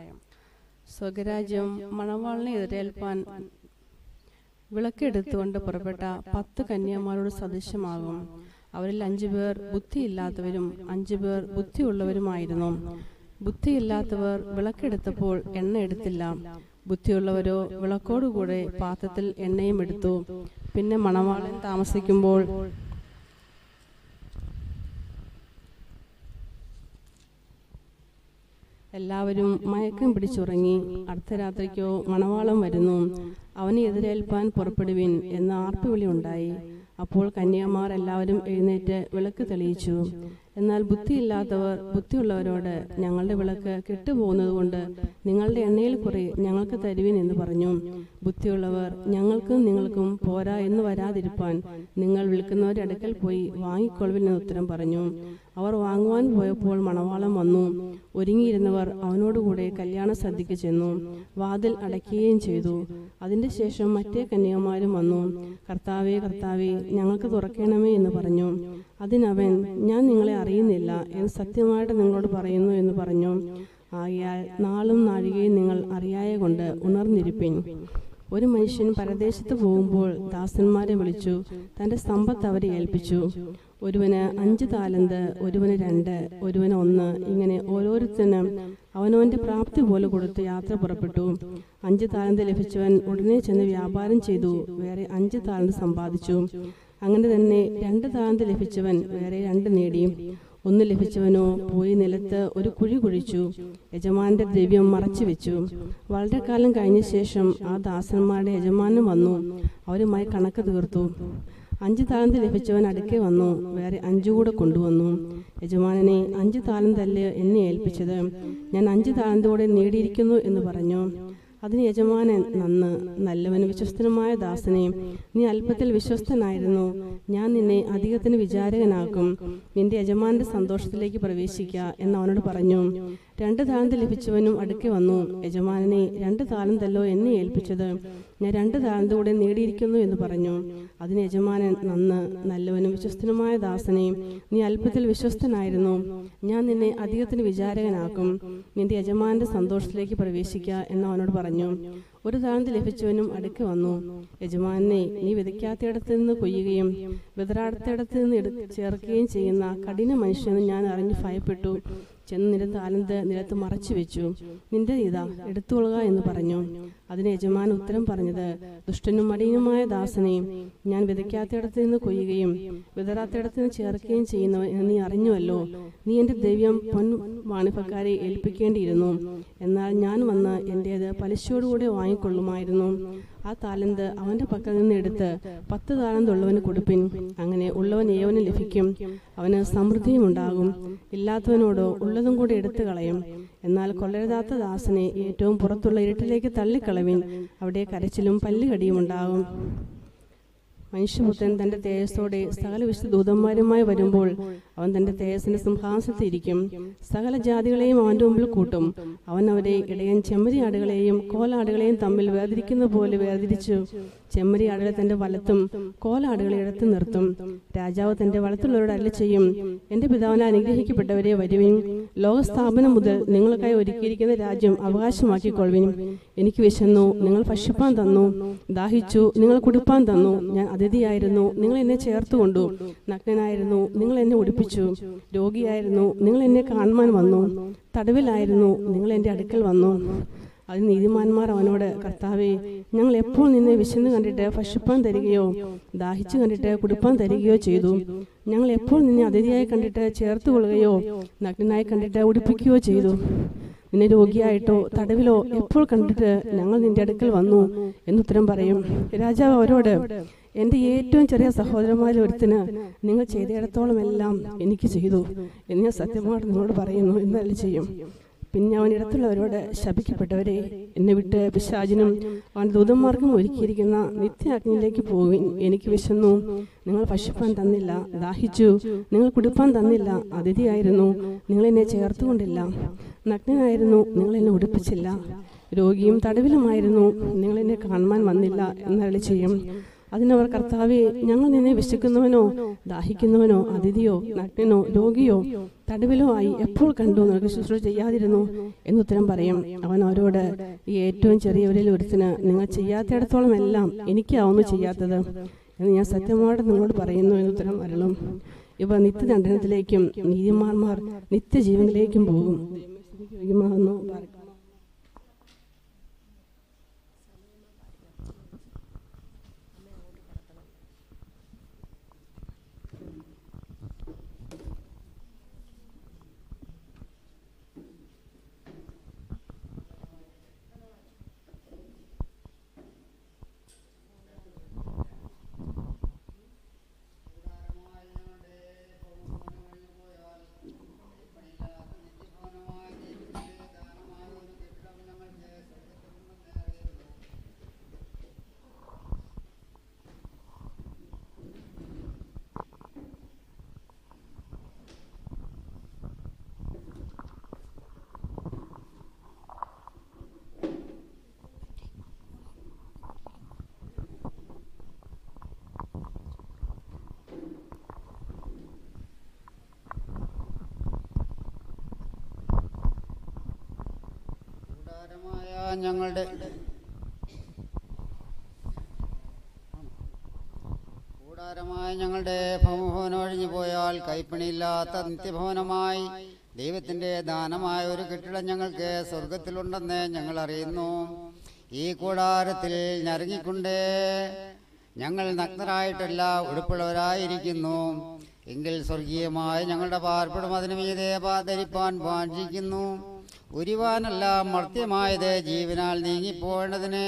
S7: സ്വകരാജ്യം മണവാളിനെ എതിരേൽപ്പാൻ വിളക്കെടുത്തുകൊണ്ട് പുറപ്പെട്ട പത്ത് കന്യാമാരോട് സദൃശ്യമാകും അവരിൽ അഞ്ചുപേർ ബുദ്ധിയില്ലാത്തവരും അഞ്ചുപേർ ബുദ്ധിയുള്ളവരുമായിരുന്നു. ബുദ്ധിയില്ലാത്തവർ വിളക്കെടുത്തപ്പോൾ എണ്ണ എടുത്തില്ല. ബുദ്ധിയുള്ളവരോ വിളക്കോടുകൂടെ പാത്രത്തിൽ എണ്ണയും എടുത്തു. പിന്നെ മണവാളൻ താമസിക്കുമ്പോൾ എല്ലാവരും മയക്കം പിടിച്ചുറങ്ങി അർദ്ധരാത്രിക്കോ മണവാളം വരുന്നു. അവനെ എതിരേൽപ്പാൻ പുറപ്പെടുവിൻ എന്ന ആർപ്പുവിളി ഉണ്ടായി. അപ്പോൾ കന്യാമാർ എല്ലാവരും എഴുന്നേറ്റ് വിളക്ക് തെളിയിച്ചു. എന്നാൽ ബുദ്ധിയില്ലാത്തവർ ബുദ്ധിയുള്ളവരോട് ഞങ്ങളുടെ വിളക്ക് കെട്ടുപോകുന്നത് കൊണ്ട് നിങ്ങളുടെ എണ്ണയിൽ കുറെ ഞങ്ങൾക്ക് തരുവിൻ എന്ന് പറഞ്ഞു. ബുദ്ധിയുള്ളവർ ഞങ്ങൾക്കും നിങ്ങൾക്കും പോരാ എന്ന് വരാതിരിപ്പാൻ നിങ്ങൾ വിൽക്കുന്നവരുടെ അടുക്കൽ പോയി വാങ്ങിക്കൊള്ളുവിൻ എന്ന് ഉത്തരം പറഞ്ഞു. അവർ വാങ്ങുവാൻ പോയപ്പോൾ മണവാളം വന്നു. ഒരുങ്ങിയിരുന്നവർ അവനോടുകൂടെ കല്യാണ സദ്യക്ക് ചെന്നു. വാതിൽ അടയ്ക്കുകയും ചെയ്തു. അതിന്റെ ശേഷം മറ്റേ കന്യകമാരും വന്നു. കർത്താവേ കർത്താവേ ഞങ്ങൾക്ക് തുറക്കണമേ എന്ന് പറഞ്ഞു. അതിനവൻ ഞാൻ നിങ്ങളെ അറിയുന്നില്ല. എന്ന് സത്യമായിട്ട് നിങ്ങളോട് പറയുന്നു എന്ന് പറഞ്ഞു. ആകയാൽ നാളും നാഴികയും നിങ്ങൾ അറിയായ കൊണ്ട് ഉണർന്നിരിപ്പിൻ. ഒരു മനുഷ്യൻ പരദേശത്ത് പോകുമ്പോൾ ദാസന്മാരെ വിളിച്ചു തന്റെ സമ്പത്ത് അവരെ ഏൽപ്പിച്ചു. ഒരുവന് അഞ്ച് താലന്ത് ഒരുവന് രണ്ട് ഒരുവന് ഒന്ന് ഇങ്ങനെ ഓരോരുത്തരും അവനവന്റെ പ്രാപ്തി പോലെ കൊടുത്ത് യാത്ര പുറപ്പെട്ടു. അഞ്ച് താലന്ത് ലഭിച്ചവൻ ഉടനെ ചെന്ന് വ്യാപാരം ചെയ്തു വേറെ അഞ്ച് താലന്ത് സമ്പാദിച്ചു. അങ്ങനെ തന്നെ രണ്ട് താന്ത് ലഭിച്ചവൻ വേറെ രണ്ട് നേടിയും. ഒന്ന് ലഭിച്ചവനോ പോയി നിലത്ത് ഒരു കുഴി കുഴിച്ചു. യജമാന്റെ ദ്രവ്യം മറച്ചു വെച്ചു. വളരെ കാലം കഴിഞ്ഞ ശേഷം ആ ദാസന്മാരുടെ യജമാനൻ വന്നു. അവരുമായി കണക്ക് തീർത്തു. അഞ്ച് താലന്ത് ലഭിച്ചവൻ അടുക്കെ വന്നു. വേറെ അഞ്ചു കൂടെ കൊണ്ടുവന്നു. യജമാനനെ അഞ്ച് താലന്തല്ലേ എന്നെ ഏൽപ്പിച്ചത്? ഞാൻ അഞ്ച് താലന്തോടെ നേടിയിരിക്കുന്നു എന്ന് പറഞ്ഞു. അതിന് യജമാനൻ നന്ന് നല്ലവനും വിശ്വസ്തനുമായ ദാസനെയും നീ അല്പത്തിൽ വിശ്വസ്തനായിരുന്നു. ഞാൻ നിന്നെ അധികത്തിന് വിചാരകനാക്കും. നിന്റെ യജമാന്റെ സന്തോഷത്തിലേക്ക് പ്രവേശിക്കുക എന്ന് അവനോട് പറഞ്ഞു. രണ്ട് താലന്ത് ലഭിച്ചവനും അടുക്കി വന്നു. യജമാനനെ രണ്ട് താലന്തല്ലോ എന്നെ ഏൽപ്പിച്ചത്. ഞാൻ രണ്ട് താലന്ത് കൂടെ നേടിയിരിക്കുന്നു എന്ന് പറഞ്ഞു. അതിന് യജമാനൻ നന്ന് നല്ലവനും വിശ്വസ്തനുമായ ദാസനെ നീ അല്പത്തിൽ വിശ്വസ്തനായിരുന്നു. ഞാൻ നിന്നെ അധികത്തിന് വിചാരകനാക്കും. നിന്റെ യജമാന്റെ സന്തോഷത്തിലേക്ക് പ്രവേശിക്കുക എന്ന് അവനോട് പറഞ്ഞു. ഒരു താഴ്ന്ന് ലഭിച്ചവനും അടുക്കി വന്നു. യജമാനെ നീ വിതയ്ക്കാത്തയിടത്ത് നിന്ന് കൊയ്യുകയും വിതറാടത്തിടത്ത് നിന്ന് ചേർക്കുകയും ചെയ്യുന്ന കഠിന മനുഷ്യന് ഞാൻ അറിഞ്ഞു ഭയപ്പെട്ടു. ചെന്ന് നിന്റെ താലന്ത് നിലത്ത് മറച്ചു വെച്ചു. നിന്റെ ഇതാ എടുത്തുകൊള്ളുക എന്ന് പറഞ്ഞു. അതിന് യജമാൻ ഉത്തരം പറഞ്ഞത് ദുഷ്ടനും മടിയനുമായ ദാസനെ ഞാൻ വിതയ്ക്കാത്തയിടത്ത് നിന്ന് കൊയ്യുകയും വിതറാത്തയിടത്ത് നിന്ന് ചേർക്കുകയും ചെയ്യുന്നവൻ എന്ന് നീ അറിഞ്ഞുവല്ലോ. നീ എന്റെ ദ്രവ്യം പൊൻ വാണിഭക്കാരെ ഏൽപ്പിക്കേണ്ടിയിരുന്നു. എന്നാൽ ഞാൻ വന്ന് എന്റേത് പലിശയോടുകൂടെ വാങ്ങിക്കൊള്ളുമായിരുന്നു. ആ താലന്ത് അവന്റെ പക്കൽ നിന്ന് എടുത്ത് പത്ത് താലന്ത് ഉള്ളവന് കൊടുപ്പിൻ. അങ്ങനെ ഉള്ളവൻ ഏവന് ലഭിക്കും. അവന് സമൃദ്ധിയും ഉണ്ടാകും. ഇല്ലാത്തവനോടോ ഉള്ളതും കൂടി എടുത്തു കളയും. എന്നാൽ കൊള്ളരുതാത്ത ദാസനെ ഏറ്റവും പുറത്തുള്ള ഇരുട്ടിലേക്ക് തള്ളിക്കളവിൻ. അവിടെ കരച്ചിലും പല്ലുകടിയും ഉണ്ടാകും. മനുഷ്യപുത്രൻ തന്റെ തേജസ്സോടെ സകല വിശുദ്ധ ദൂതന്മാരുമായി വരുമ്പോൾ അവൻ തന്റെ തേജസ്സിന്റെ സിംഹാസനത്തിൽ ഇരിക്കും സകല ജാതികളെയും അവന്റെ മുമ്പിൽ കൂട്ടും. അവൻ അവരെ ഇടയൻ ചെമ്മരിയാടുകളെയും കോലാടുകളെയും തമ്മിൽ വേർതിരിക്കുന്ന പോലെ വേർതിരിച്ചു. ചെമ്മരിയാടുകളെ തന്റെ വലത്തും കോലാടുകളെ ഇടത്ത് നിർത്തും. രാജാവ് തന്റെ വലത്തുള്ളവരോട് അല്ല ചെയ്യും എന്റെ പിതാവിനെ അനുഗ്രഹിക്കപ്പെട്ടവരെ വരുവിൻ. ലോകസ്ഥാപനം മുതൽ നിങ്ങൾക്കായി ഒരുക്കിയിരിക്കുന്ന രാജ്യം അവകാശമാക്കിക്കൊള്ളുവിൻ. എനിക്ക് വിശന്നു നിങ്ങൾ ഭക്ഷിപ്പാൻ തന്നു ദാഹിച്ചു നിങ്ങൾ കുടുപ്പാൻ തന്നു. ഞാൻ അതിഥിയായിരുന്നു നിങ്ങൾ എന്നെ ചേർത്തുകൊണ്ടു. നഗ്നനായിരുന്നു നിങ്ങൾ എന്നെ ഉടുപ്പിച്ചു. രോഗിയായിരുന്നു നിങ്ങൾ എന്നെ കാണുവാൻ വന്നു. തടവിലായിരുന്നു നിങ്ങൾ എന്റെ അടുക്കൽ വന്നു. അത് നീതിമാന്മാർ അവനോട് കർത്താവെ ഞങ്ങൾ എപ്പോൾ നിന്നെ വിശന്ന് കണ്ടിട്ട് ഭക്ഷിപ്പാൻ തരികയോ ദാഹിച്ചു കണ്ടിട്ട് കുടിപ്പാൻ തരികയോ ചെയ്തു? ഞങ്ങൾ എപ്പോൾ നിന്നെ അതിഥിയായി കണ്ടിട്ട് ചേർത്ത് കൊള്ളുകയോ നഗ്നനായി കണ്ടിട്ട് ഉടുപ്പിക്കുകയോ ചെയ്തു? നിന്നെ രോഗിയായിട്ടോ തടവിലോ എപ്പോൾ കണ്ടിട്ട് ഞങ്ങൾ നിന്റെ അടുക്കൽ വന്നു? എന്നുത്തരം പറയും. രാജാവ് അവരോട് എന്റെ ഏറ്റവും ചെറിയ സഹോദരന്മാരിൽ ഒരുത്തിന് നിങ്ങൾ ചെയ്തിടത്തോളം എല്ലാം എനിക്ക് ചെയ്തു. എന്ന് ഞാൻ സത്യമായിട്ട് നിങ്ങളോട് പറയുന്നു എന്നല്ല ചെയ്യും. പിന്നെ അവൻ ഇടത്തുള്ളവരോട് ശപിക്കപ്പെട്ടവരെ എന്നെ വിട്ട് പിശാചിനും അവൻ ദൂതന്മാർക്കും ഒരുക്കിയിരിക്കുന്ന നിത്യാഗ്നിയിലേക്ക് പോകുവിൻ എനിക്ക് വിശന്നു. നിങ്ങൾ ഭക്ഷിപ്പാൻ തന്നില്ല. ദാഹിച്ചു. നിങ്ങൾ കുടിപ്പാൻ തന്നില്ല. അതിഥിയായിരുന്നു. നിങ്ങൾ എന്നെ ചേർത്തുകൊണ്ടില്ല. നഗ്നനായിരുന്നു. നിങ്ങൾ എന്നെ ഉടുപ്പിച്ചില്ല. രോഗിയും തടവിലുമായിരുന്നു. നിങ്ങൾ എന്നെ കാണുവാൻ വന്നില്ല. എന്നരളി ചെയ്യും. അതിനവർ കർത്താവെ ഞങ്ങൾ നിന്നെ വിശക്കുന്നവനോ ദാഹിക്കുന്നവനോ അതിഥിയോ നഗ്നനോ രോഗിയോ തടവിലോ ആയി എപ്പോൾ കണ്ടു നിനക്ക് ശുശ്രൂഷ ചെയ്യാതിരുന്നു എന്നുത്തരം പറയും. അവൻ അവരോട് ഈ ഏറ്റവും ചെറിയവരിൽ ഒരുത്തിന് നിങ്ങൾ ചെയ്യാത്തിടത്തോളം എല്ലാം എനിക്കാവുന്നു ചെയ്യാത്തത് എന്ന് ഞാൻ സത്യമായിട്ട് നിങ്ങളോട് പറയുന്നു എന്നുത്തരം വരളും ഇവ നിത്യദണ്ഡനത്തിലേക്കും നീതിമാന്മാർ നിത്യജീവനിലേക്കും പോകും.
S2: കൂടാരമായ ഞങ്ങളുടെ കൂടാരമായ ഞങ്ങളുടെ ഭവഭവനം ഒഴിഞ്ഞു പോയാൽ കൈപ്പണിയില്ലാത്ത നിത്യഭവനമായി ദൈവത്തിന്റെ ദാനമായ ഒരു കെട്ടിടം ഞങ്ങൾക്ക് സ്വർഗത്തിലുണ്ടെന്ന് ഞങ്ങൾ അറിയുന്നു. ഈ കൂടാരത്തിൽ ഞരങ്ങിക്കൊണ്ട് ഞങ്ങൾ നഗ്നരായിട്ടല്ല ഉടുപ്പുള്ളവരായിരിക്കുന്നു. എങ്കിൽ സ്വർഗീയമായ ഞങ്ങളുടെ പാർപ്പിടം അതിനു മീതെ ധരിപ്പാൻ വാഞ്ചിക്കുന്നു. ഉരുവാനല്ല മർത്യമായത് ജീവനാൽ നീങ്ങിപ്പോകേണ്ടതിന്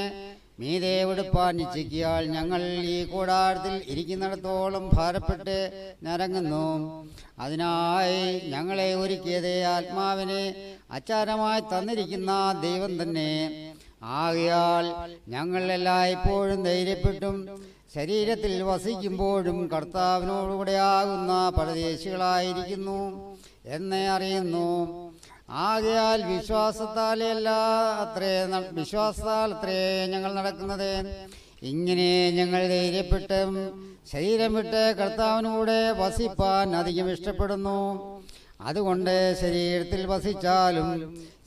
S2: മീതെ ഉടുപ്പാൻ നിശ്ചയിക്കിയാൽ ഞങ്ങൾ ഈ കൂടാരത്തിൽ ഇരിക്കുന്നിടത്തോളം ഭാരപ്പെട്ട് നിരങ്ങുന്നു അതിനായി ഞങ്ങളെ ഒരുക്കിയത് ആത്മാവിനെ അച്ചാരമായി തന്നിരിക്കുന്ന ദൈവം തന്നെ. ആകയാൽ ഞങ്ങൾ എല്ലായ്പ്പോഴും ധൈര്യപ്പെട്ടും ശരീരത്തിൽ വസിക്കുമ്പോഴും കർത്താവിനോടുകൂടെ ആകുന്ന പരദേശികളായിരിക്കുന്നു എന്നെ അറിയുന്നു. ആകയാൽ വിശ്വാസത്താൽ അല്ല അത്രേ വിശ്വാസത്താൽ അത്രേ ഞങ്ങൾ നടക്കുന്നത്. ഇങ്ങനെ ഞങ്ങൾ ധൈര്യപ്പെട്ടും ശരീരം വിട്ട് കർത്താവിനൂടെ വസിപ്പാൻ അധികം ഇഷ്ടപ്പെടുന്നു. അതുകൊണ്ട് ശരീരത്തിൽ വസിച്ചാലും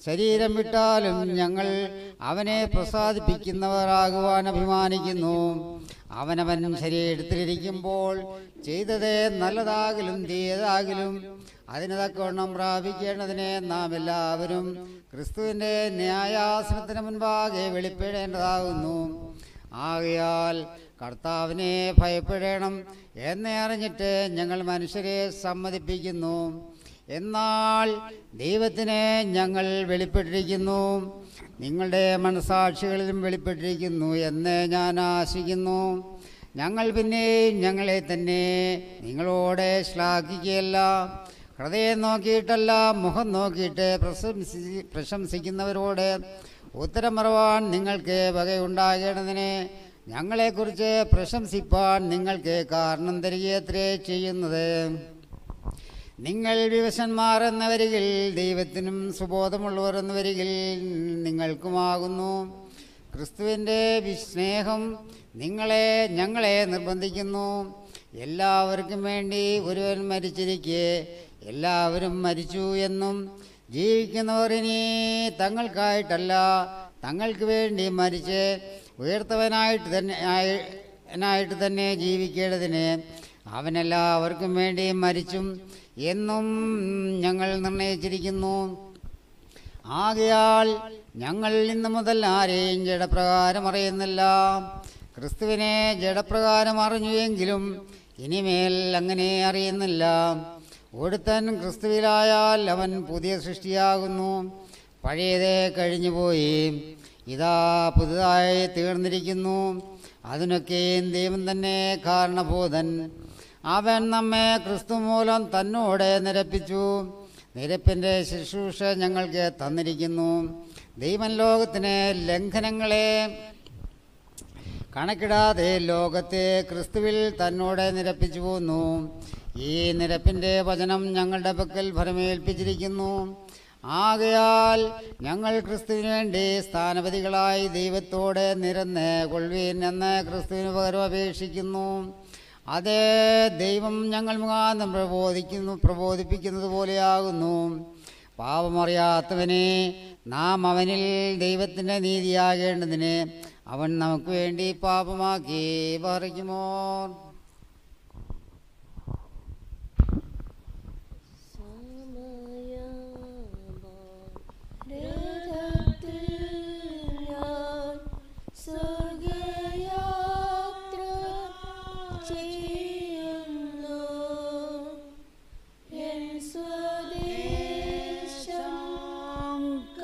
S2: ശരീരം വിട്ടാലും ഞങ്ങൾ അവനെ പ്രസാദിപ്പിക്കുന്നവരാകുവാൻ അഭിമാനിക്കുന്നു. അവനവൻ ശരീരത്തിലിരിക്കുമ്പോൾ ചെയ്തതേ നല്ലതാകിലും തീയതാകിലും. അതിന് തക്കവണ്ണം പ്രാപിക്കേണ്ടതിനെ നാം എല്ലാവരും ക്രിസ്തുവിന്റെ ന്യായാസനത്തിന് മുൻപാകെ വെളിപ്പെടേണ്ടതാകുന്നു. ആകയാൽ കർത്താവിനെ ഭയപ്പെടണം എന്നെ അറിഞ്ഞിട്ട് ഞങ്ങൾ മനുഷ്യരെ സമ്മതിപ്പിക്കുന്നു. എന്നാൽ ദൈവത്തിനെ ഞങ്ങൾ വെളിപ്പെട്ടിരിക്കുന്നു. നിങ്ങളുടെ മനസാക്ഷികളിലും വെളിപ്പെട്ടിരിക്കുന്നു എന്ന് ഞാൻ ആശിക്കുന്നു. ഞങ്ങൾ പിന്നെ ഞങ്ങളെ തന്നെ നിങ്ങളോട് ശ്ലാഘിക്കുകയല്ല. ഹൃദയം നോക്കിയിട്ടല്ല മുഖം നോക്കിയിട്ട് പ്രശംസി പ്രശംസിക്കുന്നവരോട് ഉത്തരം പറവാൻ നിങ്ങൾക്ക് വകയുണ്ടാകേണ്ടതിന് ഞങ്ങളെക്കുറിച്ച് പ്രശംസിപ്പാൻ നിങ്ങൾക്ക് കാരണം തരികയത്രേ ചെയ്യുന്നത്. നിങ്ങൾ വിവശന്മാർ എന്ന വരികിൽ ദൈവത്തിനും സുബോധമുള്ളവർ എന്ന വരികിൽ നിങ്ങൾക്കുമാകുന്നു. ക്രിസ്തുവിന്റെ വിസ്നേഹം നിങ്ങളെ ഞങ്ങളെ നിർബന്ധിക്കുന്നു. എല്ലാവർക്കും വേണ്ടി ഒരുവൻ മരിച്ചിരിക്കെ എല്ലാവരും മരിച്ചു എന്നും ജീവിക്കുന്നവർ ഇനി തങ്ങൾക്കായിട്ടല്ല തങ്ങൾക്ക് വേണ്ടി മരിച്ച് ഉയർത്തവനായിട്ട് തന്നെ ആയിട്ട് തന്നെ ജീവിക്കേണ്ടതിന് അവനെല്ലാവർക്കും വേണ്ടി മരിച്ചും എന്നും ഞങ്ങൾ നിർണയിച്ചിരിക്കുന്നു. ആകയാൽ ഞങ്ങൾ ഇന്നു മുതൽ ആരെയും ജഡപ്രകാരം അറിയുന്നില്ല. ക്രിസ്തുവിനെ ജഡപ്രകാരം അറിഞ്ഞുവെങ്കിലും ഇനിമേൽ അങ്ങനെ അറിയുന്നില്ല. ഒരുത്തൻ ക്രിസ്തുവിലായാൽ അവൻ പുതിയ സൃഷ്ടിയാകുന്നു. പഴയതേ കഴിഞ്ഞുപോയി. ഇതാ പുതുതായി തീർന്നിരിക്കുന്നു. അതിനൊക്കെയും ദൈവം തന്നെ കാരണബോധൻ അവൻ നമ്മെ ക്രിസ്തു മൂലം തന്നോടെ നിരപ്പിച്ചു. നിരപ്പിന്റെ ശുശ്രൂഷ ഞങ്ങൾക്ക് തന്നിരിക്കുന്നു. ദൈവൻ ലോകത്തിന് ലംഘനങ്ങളെ കണക്കിടാതെ ലോകത്തെ ക്രിസ്തുവിൽ തന്നോടെ നിരപ്പിച്ചു പോന്നു. ഈ നിരപ്പിന്റെ വചനം ഞങ്ങളുടെ പക്കൽ ഫലമേൽപ്പിച്ചിരിക്കുന്നു ആകയാൽ ഞങ്ങൾ ക്രിസ്തുവിന് വേണ്ടി സ്ഥാനപതികളായി ദൈവത്തോടെ നിരന്ന് കൊള്ളുവീൻ എന്ന് ക്രിസ്തുവിന് പകരം അപേക്ഷിക്കുന്നു. അതേ ദൈവം ഞങ്ങൾ മുഖാന്തം പ്രബോധിക്കുന്നു പ്രബോധിപ്പിക്കുന്നത് പോലെയാകുന്നു. പാപമറിയാത്തവനെ നാം അവനിൽ ദൈവത്തിന്റെ നീതിയാകേണ്ടതിന് അവൻ നമുക്ക് വേണ്ടി പാപമാക്കി പറിക്കുമോ?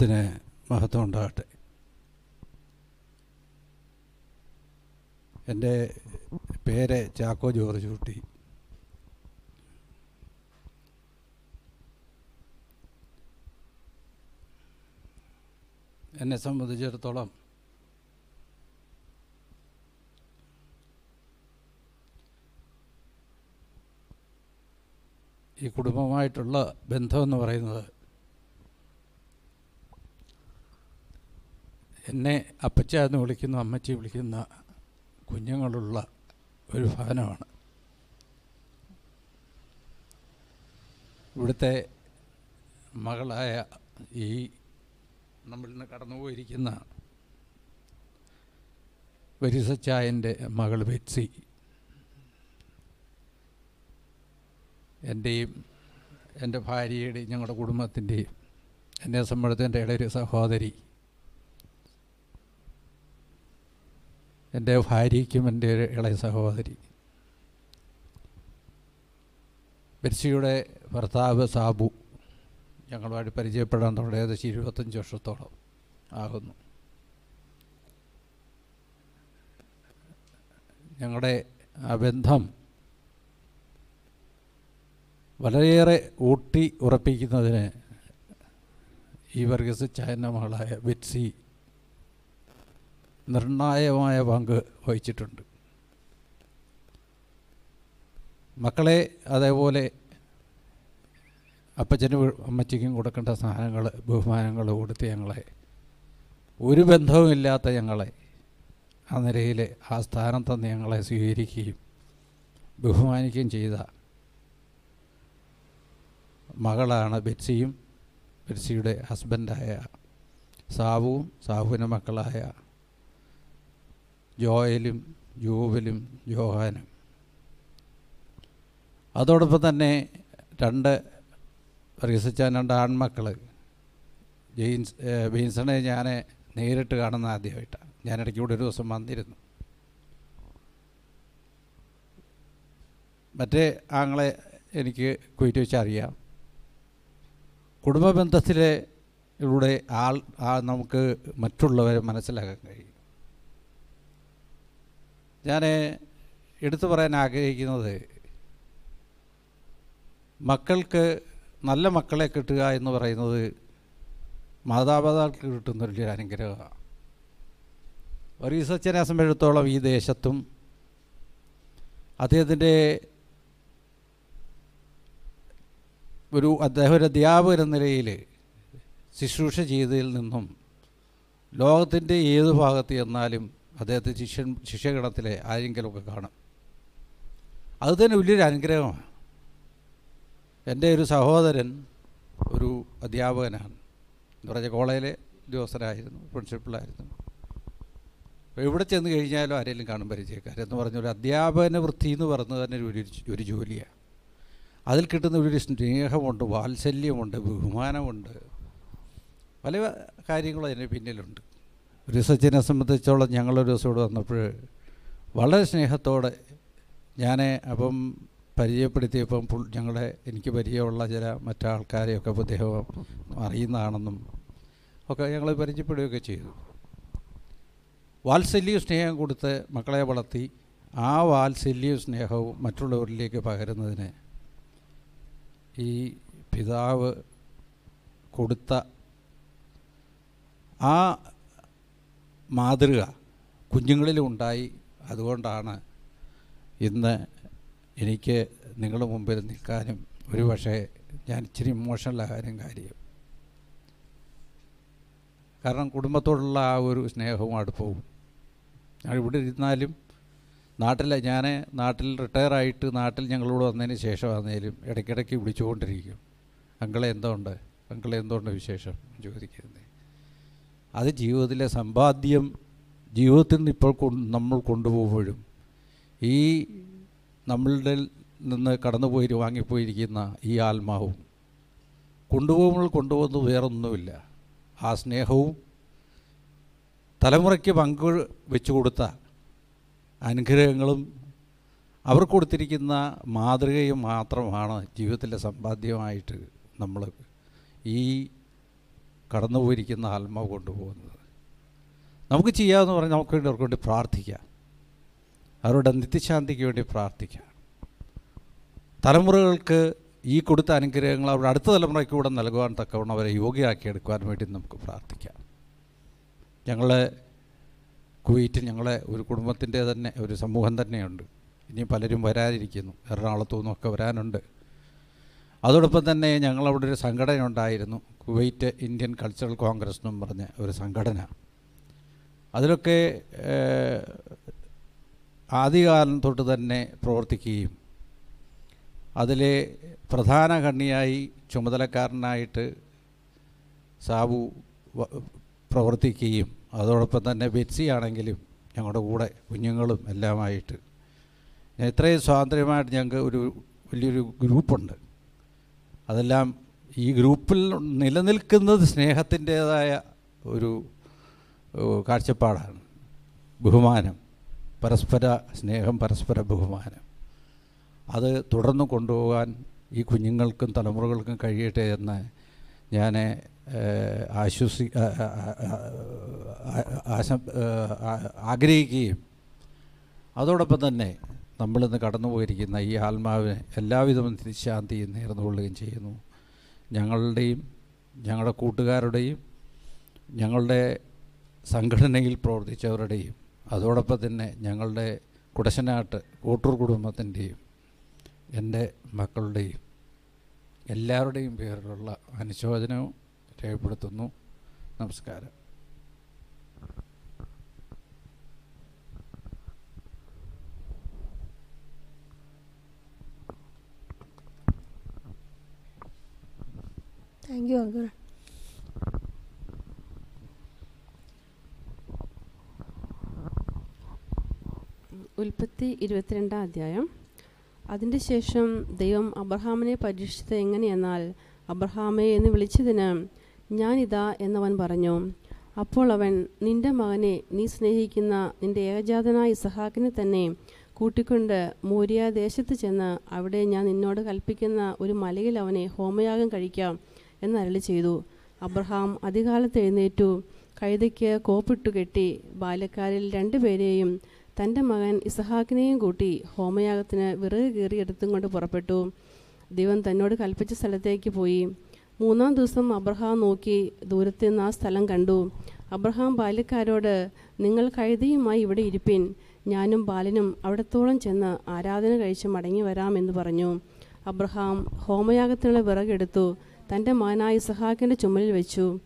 S8: ദൈവനാമത്തിന് മഹത്വം ഉണ്ടാകട്ടെ. എന്റെ പേര് ചാക്കോ ജോർജ് കുട്ടി എന്നെ സംബന്ധിച്ചിടത്തോളം ഈ കുടുംബമായിട്ടുള്ള ബന്ധമെന്ന് പറയുന്നത് എന്നെ അപ്പച്ച എന്ന് വിളിക്കുന്ന അമ്മച്ചി വിളിക്കുന്ന കുഞ്ഞുങ്ങളുള്ള ഒരു ഭവനമാണ്. ഇവിടുത്തെ മകളായ ഈ നമ്മളിൽ നിന്ന് കടന്നുപോയിരിക്കുന്ന വരിസച്ചായന്റെ മകൾ ബെറ്റ്സി. എന്റെയും എന്റെ ഭാര്യയുടെയും ഞങ്ങളുടെ കുടുംബത്തിന്റെയും എന്നെ സംബന്ധിച്ച് എന്റെ സഹോദരി എന്റെ ഭാര്യയ്ക്കും എന്റെ ഒരു ഇളയ സഹോദരി. ബെർസിയുടെ ഭർത്താവ് സാബു ഞങ്ങളുമായിട്ട് പരിചയപ്പെടാൻ തുടങ്ങി ഏകദേശം ഇരുപത്തഞ്ച് വർഷത്തോളം ആകുന്നു. ഞങ്ങളുടെ ആ ബന്ധം വളരെയേറെ ഊട്ടി ഉറപ്പിക്കുന്നതിന് ഈ വർഗീസ് ചായന്റെ മകളായ ബെറ്റ്സി നിർണായകമായ പങ്ക് വഹിച്ചിട്ടുണ്ട്. മക്കളെ അതേപോലെ അപ്പച്ചനും അമ്മച്ചിക്കും കൊടുക്കേണ്ട സാധനങ്ങൾ ബഹുമാനങ്ങൾ കൊടുത്ത് ഞങ്ങളെ ഒരു ബന്ധവുമില്ലാത്ത ഞങ്ങളെ ആ നിലയിൽ ആ സ്ഥാനം തന്നെ ഞങ്ങളെ സ്വീകരിക്കുകയും ബഹുമാനിക്കുകയും ചെയ്ത മകളാണ് ബെറ്റ്സിയും ബെറ്റ്സിയുടെ ഹസ്ബൻഡായ സാബുവും സാബുവിന്റെ മക്കളായ ജോയലും ജൂബലും ജോഹാനും. അതോടൊപ്പം തന്നെ രണ്ട് റിസച്ചാൻ രണ്ട് ആൺമക്കൾ ജെയിൻസ് ബീൻസണെ ഞാൻ നേരിട്ട് കാണുന്ന ആദ്യമായിട്ടാണ് ഞാൻ ഇടയ്ക്ക് കൂടെ ഒരു ദിവസം വന്നിരുന്നു. മറ്റേ ആങ്ങളെ എനിക്ക് കുയിറ്റ് വെച്ച് അറിയാം. കുടുംബ ബന്ധത്തിലെ ഇവിടെ ആൾ ആ നമുക്ക് മറ്റുള്ളവരെ മനസ്സിലാക്കാൻ കഴിയും. ഞാൻ എടുത്തു പറയാൻ ആഗ്രഹിക്കുന്നത് മക്കൾക്ക് നല്ല മക്കളെ കിട്ടുക എന്ന് പറയുന്നത് മാതാപിതാക്കൾക്ക് കിട്ടുന്ന വലിയൊരു അനുഗ്രഹമാണ്. വറീസച്ചനെ സംബന്ധിച്ചിടത്തോളം ഈ ദേശത്തും അദ്ദേഹത്തിന്റെ ഒരു അദ്ദേഹം ഒരു അധ്യാപകൻ എന്ന നിലയിൽ ശുശ്രൂഷ ചെയ്തതിൽ നിന്നും ലോകത്തിന്റെ ഏത് ഭാഗത്ത് ചെന്നാലും അദ്ദേഹത്തെ ശിഷ്യൻ ശിഷ്യഗണത്തിലെ ആരെങ്കിലുമൊക്കെ കാണും. അത് തന്നെ വലിയൊരു അനുഗ്രഹമാണ്. എന്റെ ഒരു സഹോദരൻ ഒരു അധ്യാപകനാണ്. എന്ന് പറഞ്ഞ കോളേജിലെ ഉദ്യോഗസ്ഥനായിരുന്നു പ്രിൻസിപ്പളായിരുന്നു. അപ്പോൾ എവിടെ ചെന്ന് കഴിഞ്ഞാലും ആരെങ്കിലും കാണും പരിചയക്കാരെന്ന് പറഞ്ഞ ഒരു അധ്യാപന വൃത്തി എന്ന് പറയുന്നത് തന്നെ ഒരു ഒരു ജോലിയാണ്. അതിൽ കിട്ടുന്ന ഒരു സ്നേഹമുണ്ട് വാത്സല്യമുണ്ട് ബഹുമാനമുണ്ട്. പല കാര്യങ്ങളും അതിന്റെ പിന്നിലുണ്ട്. റിസർച്ചിനെ സംബന്ധിച്ചോളം ഞങ്ങളൊരു ദിവസം ഇവിടെ വന്നപ്പോൾ വളരെ സ്നേഹത്തോടെ ഞാൻ അപ്പം പരിചയപ്പെടുത്തിയപ്പം ഞങ്ങളുടെ ഞങ്ങളെ എനിക്ക് പരിചയമുള്ള ചില മറ്റാൾക്കാരെയൊക്കെ അദ്ദേഹം അറിയുന്നതാണെന്നും ഒക്കെ ഞങ്ങൾ പരിചയപ്പെടുകയൊക്കെ ചെയ്തു. വാത്സല്യവും സ്നേഹം കൊടുത്ത് മക്കളെ വളർത്തി ആ വാത്സല്യവും സ്നേഹവും മറ്റുള്ളവരിലേക്ക് പകരുന്നതിന് ഈ പിതാവ് കൊടുത്ത ആ മാതൃക കുഞ്ഞുങ്ങളിലും ഉണ്ടായി. അതുകൊണ്ടാണ് ഇന്ന് എനിക്ക് നിങ്ങളുടെ മുമ്പിൽ നിൽക്കാനും ഒരു പക്ഷേ ഞാൻ ഇച്ചിരി ഇമോഷണലാകാനും കാര്യം. കാരണം കുടുംബത്തോടുള്ള ആ ഒരു സ്നേഹവും അടുപ്പവും. ഞാൻ ഇവിടെ ഇരുന്നാലും നാട്ടിലെ ഞാൻ നാട്ടിൽ റിട്ടയറായിട്ട് നാട്ടിൽ ഞങ്ങളോട് വന്നതിന് ശേഷം ആണെങ്കിലും ഇടയ്ക്കിടയ്ക്ക് വിളിച്ചുകൊണ്ടിരിക്കും. അങ്കളെ എന്തുണ്ട്? അങ്കളെ എന്തുണ്ട് വിശേഷം? ചോദിക്കുന്നത് അത് ജീവിതത്തിലെ സമ്പാദ്യം ജീവിതത്തിൽ നിന്ന് ഇപ്പോൾ നമ്മൾ കൊണ്ടുപോകുമ്പോഴും ഈ നമ്മളുടെ നിന്ന് കടന്നുപോയി വാങ്ങിപ്പോയിരിക്കുന്ന ഈ ആത്മാവും കൊണ്ടുപോകുമ്പോൾ കൊണ്ടുപോകുന്നത് വേറൊന്നുമില്ല. ആ സ്നേഹവും തലമുറയ്ക്ക് പങ്ക് വെച്ചു കൊടുത്ത അനുഗ്രഹങ്ങളും അവർ കൊടുത്തിരിക്കുന്ന മാതൃകയും മാത്രമാണ് ജീവിതത്തിലെ സമ്പാദ്യമായിട്ട് നമ്മൾ ഈ കടന്നുപോയിരിക്കുന്ന ആത്മാവ് കൊണ്ടുപോകുന്നത്. നമുക്ക് ചെയ്യാമെന്ന് പറഞ്ഞാൽ നമുക്ക് വേണ്ടി അവർക്ക് വേണ്ടി പ്രാർത്ഥിക്കാം. അവരുടെ നിത്യശാന്തിക്ക് വേണ്ടി പ്രാർത്ഥിക്കാം. തലമുറകൾക്ക് ഈ കൊടുത്ത അനുഗ്രഹങ്ങൾ അവരുടെ അടുത്ത തലമുറയ്ക്ക് കൂടെ നൽകുവാൻ തക്കവണ്ണം അവരെ യോഗ്യയാക്കി എടുക്കുവാൻ വേണ്ടി നമുക്ക് പ്രാർത്ഥിക്കാം. ഞങ്ങൾ കുവൈറ്റ് ഞങ്ങളെ ഒരു കുടുംബത്തിന്റെ തന്നെ ഒരു സമൂഹം തന്നെയുണ്ട്. ഇനി പലരും വരാനിരിക്കുന്നു. എറണാകുളത്തു നിന്നൊക്കെ വരാനുണ്ട്. അതോടൊപ്പം തന്നെ ഞങ്ങളവിടെ ഒരു സംഘടന ഉണ്ടായിരുന്നു കുവൈറ്റ് ഇന്ത്യൻ കൾച്ചറൽ കോൺഗ്രസ് എന്നും പറഞ്ഞ ഒരു സംഘടന. അതിലൊക്കെ ആദ്യകാലം തൊട്ട് തന്നെ പ്രവർത്തിക്കുകയും അതിലെ പ്രധാന കണ്ണിയായി ചുമതലക്കാരനായിട്ട് സാബു പ്രവർത്തിക്കുകയും അതോടൊപ്പം തന്നെ ബെറ്റ്സി ആണെങ്കിലും ഞങ്ങളുടെ കൂടെ കുഞ്ഞുങ്ങളും എല്ലാമായിട്ട്. ഇത്രയും സ്വാതന്ത്ര്യമായിട്ട് ഞങ്ങൾക്ക് ഒരു വലിയൊരു ഗ്രൂപ്പുണ്ട്. അതെല്ലാം ഈ ഗ്രൂപ്പിൽ നിലനിൽക്കുന്നത് സ്നേഹത്തിന്റേതായ ഒരു കാഴ്ചപ്പാടാണ്. ബഹുമാനം. പരസ്പര സ്നേഹം പരസ്പര ബഹുമാനം. അത് തുടർന്ന് കൊണ്ടുപോകാൻ ഈ കുഞ്ഞുങ്ങൾക്കും തലമുറകൾക്കും കഴിയട്ടെ എന്ന് ഞാൻ ആശ്വസി ആശ ആഗ്രഹിക്കുകയും അതോടൊപ്പം തന്നെ നമ്മളിന്ന് കടന്നുപോയിരിക്കുന്ന ഈ ആത്മാവിന് എല്ലാവിധ ശാന്തിയും നേർന്നുകൊള്ളുകയും ചെയ്യുന്നു. ഞങ്ങളുടെയും ഞങ്ങളുടെ കൂട്ടുകാരുടെയും ഞങ്ങളുടെ സംഘടനയിൽ പ്രവർത്തിച്ചവരുടെയും അതോടൊപ്പം തന്നെ ഞങ്ങളുടെ കുടശനാട്ട് കൂട്ടൂർ കുടുംബത്തിന്റെയും എന്റെ മക്കളുടെയും എല്ലാവരുടെയും പേരിലുള്ള അനുശോചനവും രേഖപ്പെടുത്തുന്നു. നമസ്കാരം.
S4: താങ്ക് യു അങ്കിൾ
S7: ഉൽപ്പത്തി ഇരുപത്തിരണ്ടാം അധ്യായം. അതിന്റെ ശേഷം ദൈവം അബ്രഹാമിനെ പരീക്ഷിച്ചത് എങ്ങനെയെന്നാൽ അബ്രഹാമെ എന്ന് വിളിച്ചതിന് ഞാനിതാ എന്നവൻ പറഞ്ഞു അപ്പോൾ അവൻ നിന്റെ മകനെ നീ സ്നേഹിക്കുന്ന നിന്റെ ഏകജാതനായ ഇസഹാക്കിനെ തന്നെ കൂട്ടിക്കൊണ്ട് മൂര്യ ദേശത്ത് ചെന്ന് അവിടെ ഞാൻ നിന്നോട് കൽപ്പിക്കുന്ന ഒരു മലയിൽ അവനെ ഹോമയാഗം കഴിക്കാം. എന്ന് അരളി ചെയ്തു. അബ്രഹാം അധികാലത്ത് എഴുന്നേറ്റു. കഴുതയ്ക്ക് കോപ്പിട്ടു കെട്ടി ബാല്യക്കാരിൽ രണ്ടുപേരെയും തന്റെ മകൻ ഇസഹാക്കിനെയും കൂട്ടി ഹോമയാഗത്തിന് വിറക് കീറി എടുത്തും കൊണ്ട് പുറപ്പെട്ടു. ദൈവം തന്നോട് കൽപ്പിച്ച സ്ഥലത്തേക്ക് പോയി. മൂന്നാം ദിവസം അബ്രഹാം നോക്കി ദൂരത്ത് നിന്ന് ആ സ്ഥലം കണ്ടു. അബ്രഹാം ബാല്യക്കാരോട് നിങ്ങൾ കഴുതയുമായി ഇവിടെ ഇരിപ്പിൻ. ഞാനും ബാലനും അവിടത്തോളം ചെന്ന് ആരാധന കഴിച്ച് മടങ്ങി വരാമെന്ന് പറഞ്ഞു. അബ്രഹാം ഹോമയാഗത്തിനുള്ള വിറകെടുത്തു തന്റെ മകനായ ഇസഹാക്കിന്റെ ചുമലിൽ വെച്ചു.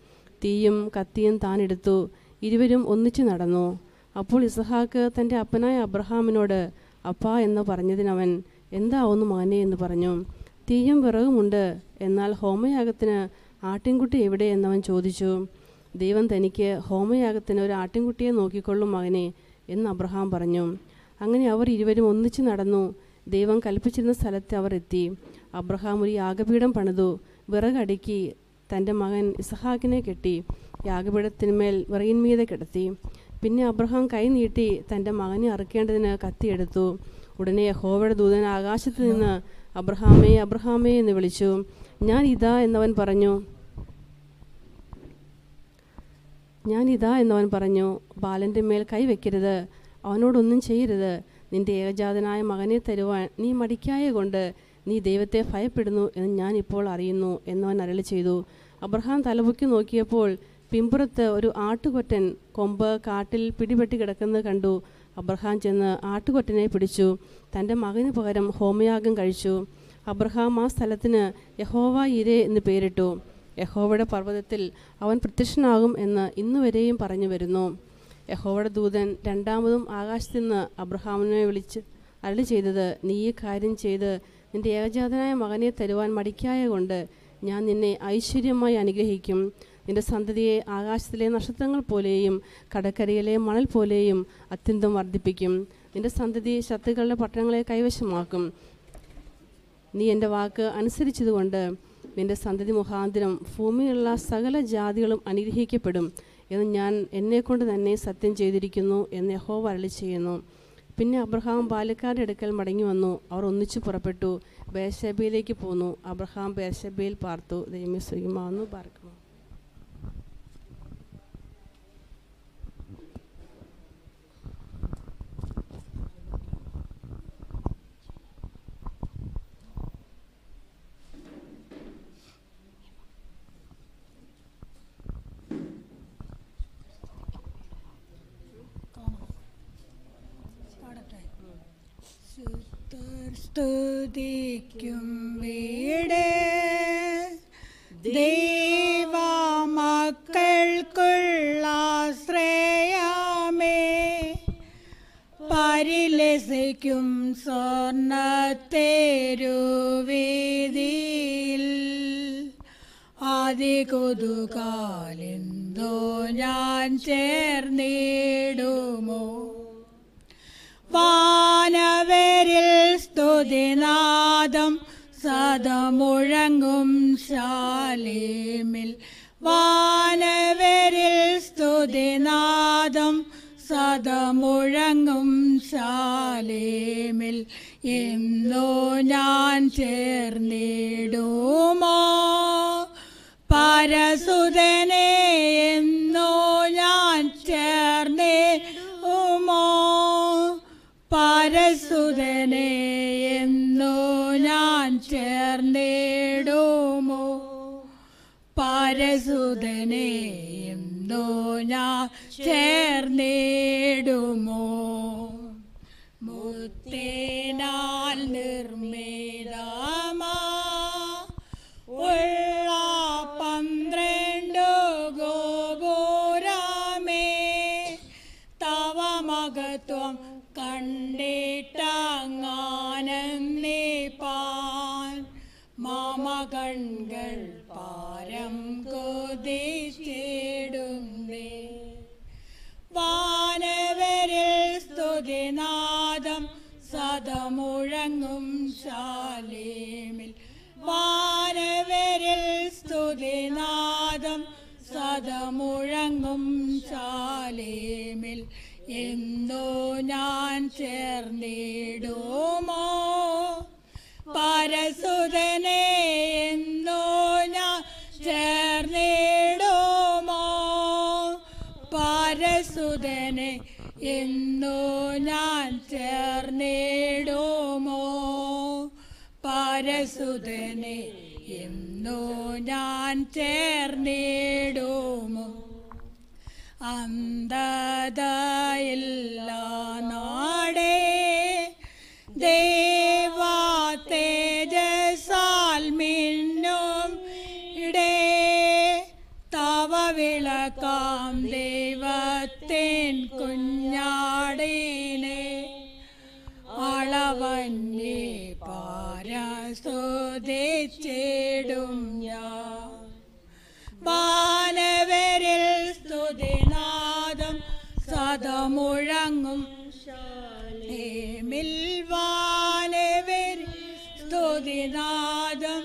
S7: തീയും കത്തിയും താനെടുത്തു ഇരുവരും ഒന്നിച്ചു നടന്നു. അപ്പോൾ ഇസഹാക്ക് തന്റെ അപ്പനായ അബ്രഹാമിനോട് അപ്പാ എന്ന് പറഞ്ഞതിനവൻ എന്താവുന്നു മാനെ എന്ന് പറഞ്ഞു. തീയും വിറകുമുണ്ട് എന്നാൽ ഹോമയാഗത്തിന് ആട്ടിൻകുട്ടി എവിടെ? എന്നവൻ ചോദിച്ചു. ദൈവം തനിക്ക് ഹോമയാഗത്തിന് ഒരു ആട്ടിൻകുട്ടിയെ നോക്കിക്കൊള്ളും മകനെ എന്ന് അബ്രഹാം പറഞ്ഞു. അങ്ങനെ അവർ ഇരുവരും ഒന്നിച്ചു നടന്നു. ദൈവം കൽപ്പിച്ചിരുന്ന സ്ഥലത്ത് അവർ എത്തി. അബ്രഹാം ഒരു യാഗപീഠം പണിതു. വിറകടുക്കി തന്റെ മകൻ ഇസഹാക്കിനെ കെട്ടി യാഗപീഠത്തിന്മേൽ വിറയിന്മീതെ കിടത്തി. പിന്നെ അബ്രഹാം കൈനീട്ടി തന്റെ മകനെ അറുക്കേണ്ടതിന് കത്തിയെടുത്തു. ഉടനെ യഹോവയുടെ ദൂതൻ ആകാശത്ത് നിന്ന് അബ്രഹാമേ അബ്രഹാമേ എന്ന് വിളിച്ചു. ഞാൻ ഇതാ എന്നവൻ പറഞ്ഞു. ഞാൻ ഇതാ എന്നവൻ പറഞ്ഞു. ബാലന്റെ മേൽ കൈവയ്ക്കരുത് അവനോടൊന്നും ചെയ്യരുത്. നിന്റെ ഏകജാതനായ മകനെ തരുവാൻ നീ മടിക്കായ കൊണ്ട് നീ ദൈവത്തെ ഭയപ്പെടുന്നു എന്ന് ഞാൻ ഇപ്പോൾ അറിയുന്നു എന്നവൻ അരളി ചെയ്തു. അബ്രഹാം തലപൊക്കി നോക്കിയപ്പോൾ പിമ്പുറത്ത് ഒരു ആട്ടുകൊറ്റൻ കൊമ്പ് കാട്ടിൽ പിടിപെട്ടി കിടക്കുന്നത് കണ്ടു. അബ്രഹാം ചെന്ന് ആട്ടുകൊറ്റനെ പിടിച്ചു. തന്റെ മകന് പകരം ഹോമയാഗം കഴിച്ചു. അബ്രഹാം ആ സ്ഥലത്തിന് യഹോവ ഇരേ എന്ന് പേരിട്ടു. യഹോവയുടെ പർവതത്തിൽ അവൻ പ്രത്യക്ഷനാകും എന്ന് ഇന്നുവരെയും പറഞ്ഞു വരുന്നു. യഹോവയുടെ ദൂതൻ രണ്ടാമതും ആകാശത്തു നിന്ന് അബ്രഹാമിനെ വിളിച്ച് അരളി ചെയ്തത് നീ ഈ കാര്യം ചെയ്ത് നിന്റെ ഏകജാതനായ മകനെ തരുവാൻ മടിക്കായ കൊണ്ട് ഞാൻ നിന്നെ ഐശ്വര്യമായി അനുഗ്രഹിക്കും. നിന്റെ സന്തതിയെ ആകാശത്തിലെ നക്ഷത്രങ്ങൾ പോലെയും കടക്കരയിലെ മണൽ പോലെയും അത്യന്തം വർദ്ധിപ്പിക്കും. നിന്റെ സന്തതി ശത്രുക്കളുടെ പട്ടണങ്ങളെ കൈവശമാക്കും. നീ എന്റെ വാക്ക് അനുസരിച്ചതുകൊണ്ട് നിന്റെ സന്തതി മുഖാന്തരം ഭൂമിയിലുള്ള സകല ജാതികളും അനുഗ്രഹിക്കപ്പെടും എന്ന് ഞാൻ എന്നെക്കൊണ്ട് തന്നെ സത്യം ചെയ്തിരിക്കുന്നു എന്ന് യഹോ വരളി ചെയ്യുന്നു പിന്നെ അബ്രഹാം ബാലക്കാരുടെ അടുക്കൽ മടങ്ങി വന്നു. അവർ ഒന്നിച്ചു പുറപ്പെട്ടു. ബേർഷബയിലേക്ക് പോന്നു. അബ്രഹാം ബേർഷബയിൽ പാർത്തു. ദൈവം സുഖമാവുന്നു
S5: സ്തുതിക്കും വീട്. ദൈവമക്കൾക്കുള്ള ശ്രേയാമേ. പരിലസിക്കും സ്വർണത്തേരുവീതിയിൽ ആദികൊതുകാലിന്തോ ഞാൻ ചേർന്നിടുമോ? വാനവരിൽ സ്തുതിനാദം സദമുഴങ്ങും ശാലേമിൽ. വാനവരിൽ സ്തുതിനാദം സദമുഴങ്ങും ശാലേമിൽ. എന്നോ ഞാൻ ചേർന്നിടുമോ? പരസുതനെ എന്നോ ഞാൻ ചേർന്നിടുമോ? പരസുതനെ എന്നോ ഞാൻ ചേർന്നിടുമോ? പരസുതനെ എന്നോ ഞാൻ ചേർന്നിടുമോ? മുത്തേനാൽ നിർമ്മിതമാ കൊതിച്ചിടുന്നേ സതമുഴങ്ങും ശാലേമിൽ. വാനവരിൽ സ്തുതിനാദം സദമുഴങ്ങും ശാലേമിൽ. എന്തോ ഞാൻ ചേർന്നിടുമോ? പരസുതനെ എന്നോ ഞാൻ ചേർന്നിടുമോ? പരസുതനെ എന്നോ ഞാൻ ചേർന്നിടുമോ? അന്ധതയില്ല നാടേ ദേവാ മിന്നും ഇടേ തവ വിളക്കാം ദൈവത്തിൻ കുഞ്ഞാടിനെ അളവന്നെ പാരസ്തുതിച്ചിടും ഞാൻ. വാനവരിൽ സ്തുതിനാദം സദമുഴങ്ങും. വാനവരിൽ സ്തുതിനാദം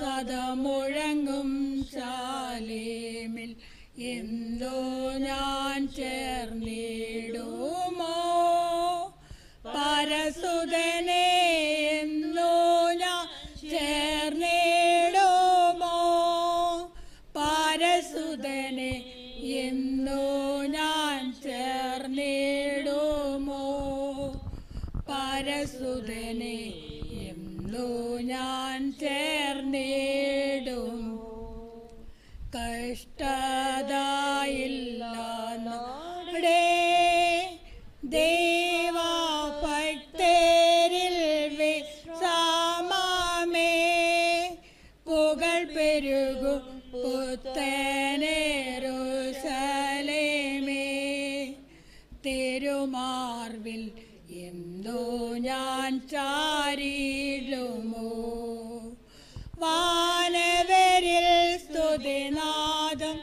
S5: സദമുഴങ്ങും. ശാലേമിൽ എന്തോ ഞാൻ ചേർന്നിടുമോ ചാരിടുമോ? വാനവരിൽ സ്തുതിനാദം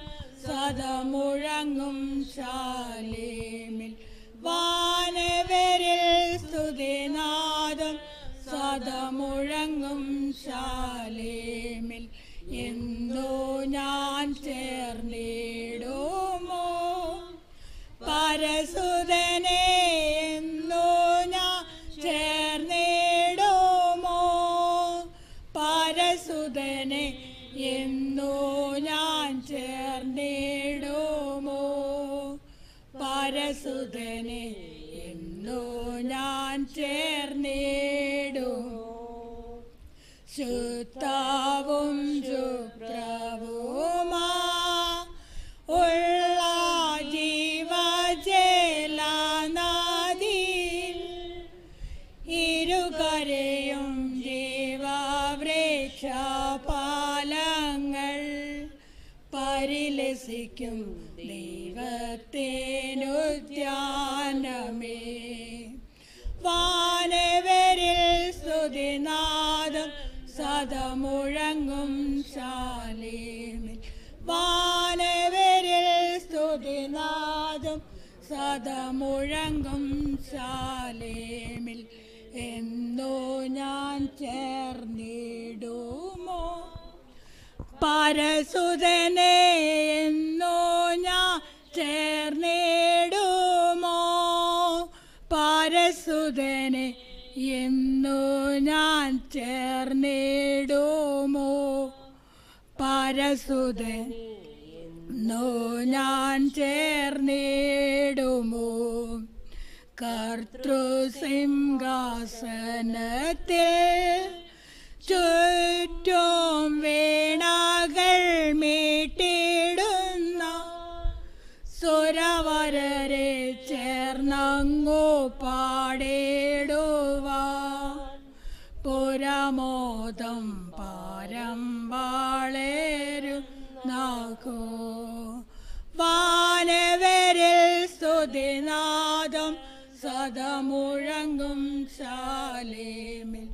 S5: സദമുഴങ്ങും ശാലേമിൽ. വാനവരിൽ സ്തുതിനാദം സദമുഴങ്ങും ശാലേമിൽ. എന്തോ ഞാൻ ചേർന്നിടുമോ ശുദ്ധാവും ശുപ്രവുമാ ഉള്ള ജീവവൃക്ഷപാലങ്ങൾ പരിലസിക്കും ദൈവത്തേനുദ്യാനമേ. വാനവരിൽ സ്തുതിനാദം സദമുഴങ്ങും ശാലേമിൽ വാനവരിൽ സ്തുതിനാദം സദമുഴങ്ങും ശാലേമിൽ എന്നോ ഞാൻ ചേർന്നിടുമോ? പരസുതനെ എന്നോ ഞാൻ ചേർന്നിടുമോ? പരസുതനെ എന്നോ ഞാൻ ചേർന്നിടുമോ? പരസുതൻ ഇന്നു ഞാൻ ചേർന്നിടുമോ? കർത്തൃസിംഹാസനത്തെ ചുറ്റും വീണകൾ മീട്ടിടുന്ന സുരവരരെ ചേർന്നങ്ങോ പാടേടുവാ? പുരമോദം പാരം വാളേരു നാകോ വാനവരിൽ സ്തുതിനാദം സദമുഴങ്ങും ശാലേമിൽ.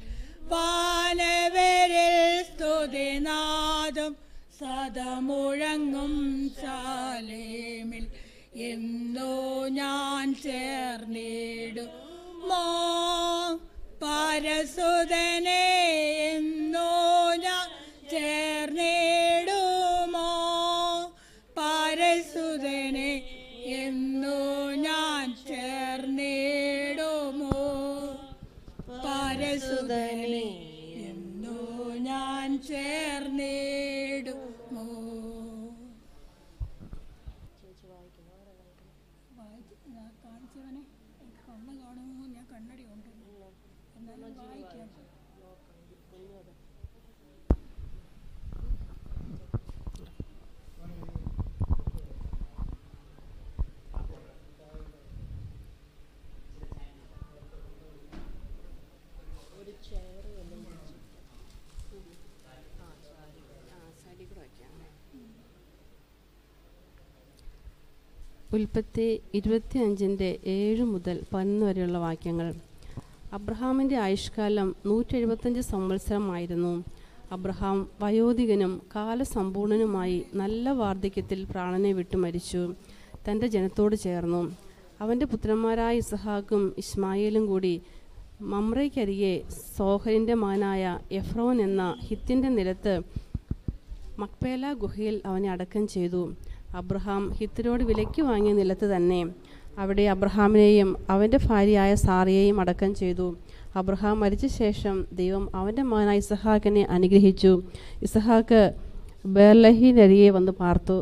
S5: വാനവരിൽ സ്തുതിനാദം സദമുഴങ്ങും ശാലേമിൽ. എന്നോ ഞാൻ ചേർന്നിടുമോ പരസുതനെ എന്നോ
S9: ഉൽപ്പത്തി ഇരുപത്തി അഞ്ചിന്റെ ഏഴ് മുതൽ പതിനൊന്ന് വരെയുള്ള വാക്യങ്ങൾ. അബ്രഹാമിന്റെ ആയുഷ്കാലം നൂറ്റി എഴുപത്തഞ്ച് സംവത്സരമായിരുന്നു. അബ്രഹാം വയോധികനും കാലസമ്പൂർണനുമായി നല്ല വാർദ്ധക്യത്തിൽ പ്രാണനെ വിട്ടു മരിച്ചു. തന്റെ ജനത്തോട് ചേർന്നു. അവന്റെ പുത്രന്മാരായ ഇസഹാക്കും ഇസ്മായിലും കൂടി മമ്രയ്ക്കരികെ സോഹരിന്റെ മകനായ എഫ്രോൻ എന്ന ഹിത്തിന്റെ നിലത്ത് മക്പേല ഗുഹയിൽ അവനെ അടക്കം ചെയ്തു. അബ്രഹാം ഹിത്തിനോട് വിലയ്ക്ക് വാങ്ങിയ നിലത്ത് തന്നെ അവിടെ അബ്രഹാമിനെയും അവന്റെ ഭാര്യയായ സാറിയെയും അടക്കം ചെയ്തു. അബ്രഹാം മരിച്ച ശേഷം ദൈവം അവന്റെ മകനായ ഇസഹാക്കിനെ അനുഗ്രഹിച്ചു. ഇസഹാക്ക് ബേർലഹിനരിയെ വന്ന് പാർത്തു.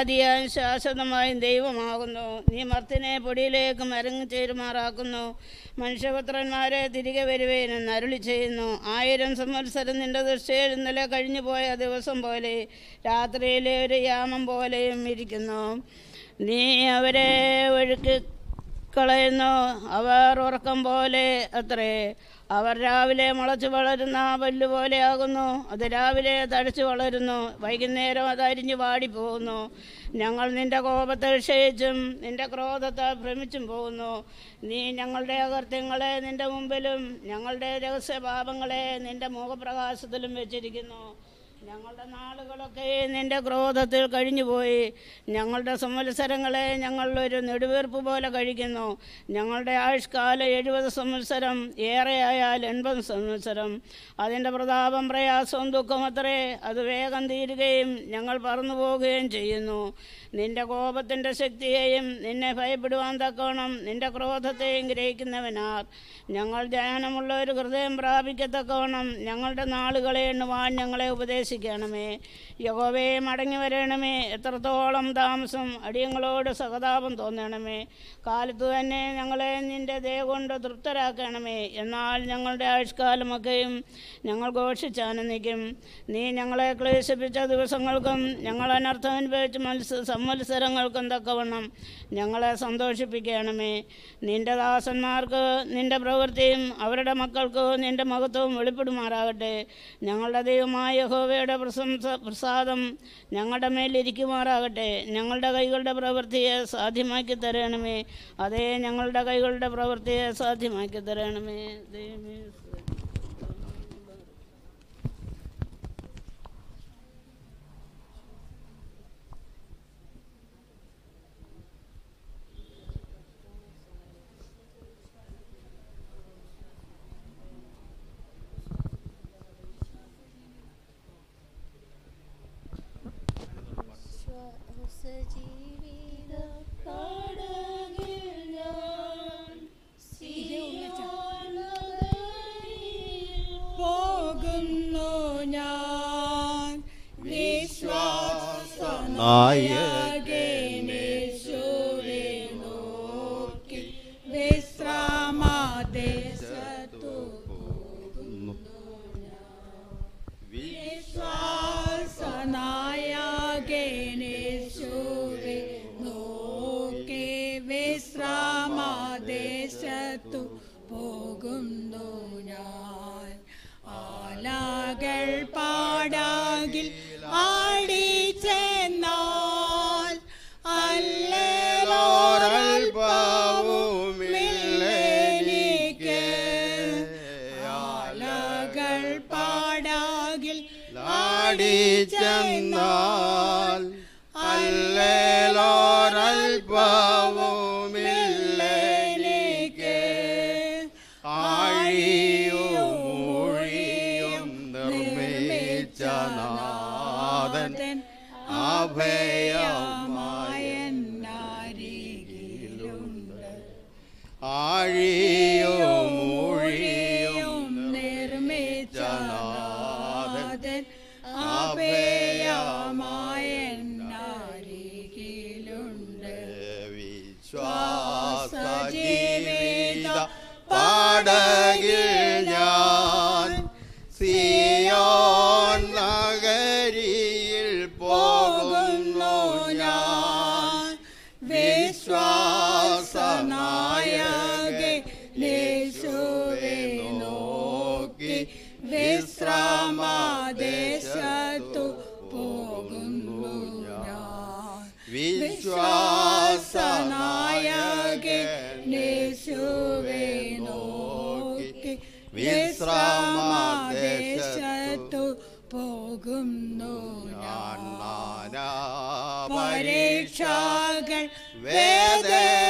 S10: നീ അനാദിയായും ശാശ്വതമായും ദൈവമാകുന്നു. നീ മർത്തിനെ പൊടിയിലേക്ക് മരങ്ങി ചേരുമാറാക്കുന്നു. മനുഷ്യപുത്രന്മാരെ തിരികെ വരുവേനെന്ന് അരുളി ചെയ്യുന്നു. ആയിരം സംവത്സരം നിന്റെ ദൃഷ്ടിയിൽ ഇന്നലെ കഴിഞ്ഞു പോയ ദിവസം പോലെ രാത്രിയിലെ ഒരു യാമം പോലെയും ഇരിക്കുന്നു. നീ അവരെ ഒഴുക്കി കളയുന്നു അവർ ഉറക്കം പോലെ അത്രേ. അവർ രാവിലെ മുളച്ചു വളരുന്ന പല്ല് പോലെയാകുന്നു. അത് രാവിലെ തഴച്ചു വളരുന്നു. വൈകുന്നേരം അത് അരിഞ്ഞു വാടിപ്പോകുന്നു ഞങ്ങൾ നിന്റെ കോപത്തെ ക്ഷയിച്ചും നിന്റെ ക്രോധത്തെ ഭ്രമിച്ചും പോകുന്നു. നീ ഞങ്ങളുടെ അകൃത്യങ്ങളെ നിന്റെ മുമ്പിലും ഞങ്ങളുടെ രഹസ്യപാപങ്ങളെ നിന്റെ മുഖപ്രകാശത്തിലും വെച്ചിരിക്കുന്നു. ഞങ്ങളുടെ നാളുകളൊക്കെ നിന്റെ ക്രോധത്തിൽ കഴിഞ്ഞുപോയി. ഞങ്ങളുടെ സംവത്സരങ്ങളെ ഞങ്ങൾ ഒരു നെടുവീർപ്പ് പോലെ കഴിക്കുന്നു. ഞങ്ങളുടെ ആയുഷ്കാല എഴുപത് സംവത്സരം ഏറെയായാൽ എൺപത് സംവത്സരം. അതിന്റെ പ്രതാപം പ്രയാസവും ദുഃഖം അത്രേ. അത് വേഗം തീരുകയും ഞങ്ങൾ പറന്നു പോവുകയും ചെയ്യുന്നു. നിന്റെ കോപത്തിന്റെ ശക്തിയെയും നിന്നെ ഭയപ്പെടുവാൻ തക്കോണം നിന്റെ ക്രോധത്തെയും ഗ്രഹിക്കുന്നവനാർ. ഞങ്ങൾ ധ്യാനമുള്ള ഒരു ഹൃദയം പ്രാപിക്കത്തക്കവണ്ണം ഞങ്ങളുടെ നാളുകളെ എണ്ണുവാൻ ഞങ്ങളെ ഉപദേശിക്കും ഉപദേശിക്കണമേ യഹോവേ മടങ്ങി വരണമേ. എത്രത്തോളം താമസം അടിയങ്ങളോട് സഹതാപം തോന്നണമേ. കാലത്ത് തന്നെ ഞങ്ങളെ നിന്റെ ദയ കൊണ്ട് തൃപ്തരാക്കണമേ. എന്നാൽ ഞങ്ങളുടെ ആയുഷ്കാലമൊക്കെയും ഞങ്ങൾ ഘോഷിച്ചാനന്ദിക്കും. നീ ഞങ്ങളെ ക്ലേശിപ്പിച്ച ദിവസങ്ങൾക്കും ഞങ്ങൾ അനർത്ഥം അനുഭവിച്ച മത്സ സംവത്സരങ്ങൾക്കും തക്കവണ്ണം ഞങ്ങളെ സന്തോഷിപ്പിക്കണമേ. നിന്റെ ദാസന്മാർക്ക് നിന്റെ പ്രവൃത്തിയും അവരുടെ മക്കൾക്ക് നിന്റെ മഹത്വവും വെളിപ്പെടുമാറാകട്ടെ. ഞങ്ങളുടെ ദൈവമായ യഹോവയുടെ പ്രശംസ പ്രസാദം ഞങ്ങളുടെ മേലിരിക്കുമാറാകട്ടെ. ഞങ്ങളുടെ കൈകളുടെ പ്രവൃത്തിയെ സാധ്യമാക്കി തരണമേ. അതേ ഞങ്ങളുടെ കൈകളുടെ പ്രവൃത്തിയെ സാധ്യമാക്കി തരണമേ. ദൈവമേ
S5: പോകുന്നു ഞാൻ വിശ്വാസനായകനേശുവേ നോക്കി വിശ്രാമദേശത്തു പോകുന്നു ആലകൾ പാടാകിൽ ആടി അല്ലേലോരൽപാവുമില്ലെനിക്ക് പാടകിൽ
S11: ഞാൻ സിയോൻ നഗരിയിൽ പോകുന്നു ഞാൻ. വിശ്വാസനായകെ യേശുവെ നോക്കി വിശ്രാമദേശത്തു പോകുന്നു ഞാൻ. വിശ്വാസനായകെ യേശുവെ നോക്കി വിശ്രാമദേശത്തു
S5: പോകുന്നു
S11: ഞാൻ.
S5: പരീക്ഷകൾ
S11: വേദനകൾ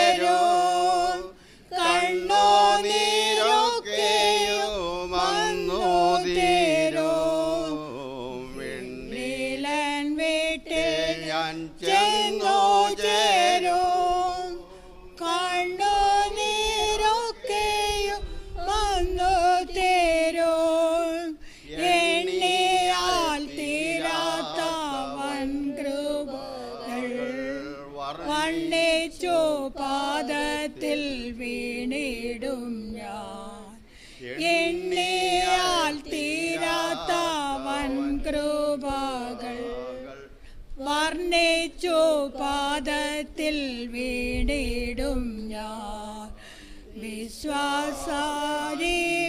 S5: പാദത്തിൽ വീണിടും ഞാൻ. വിശ്വാസജീവിത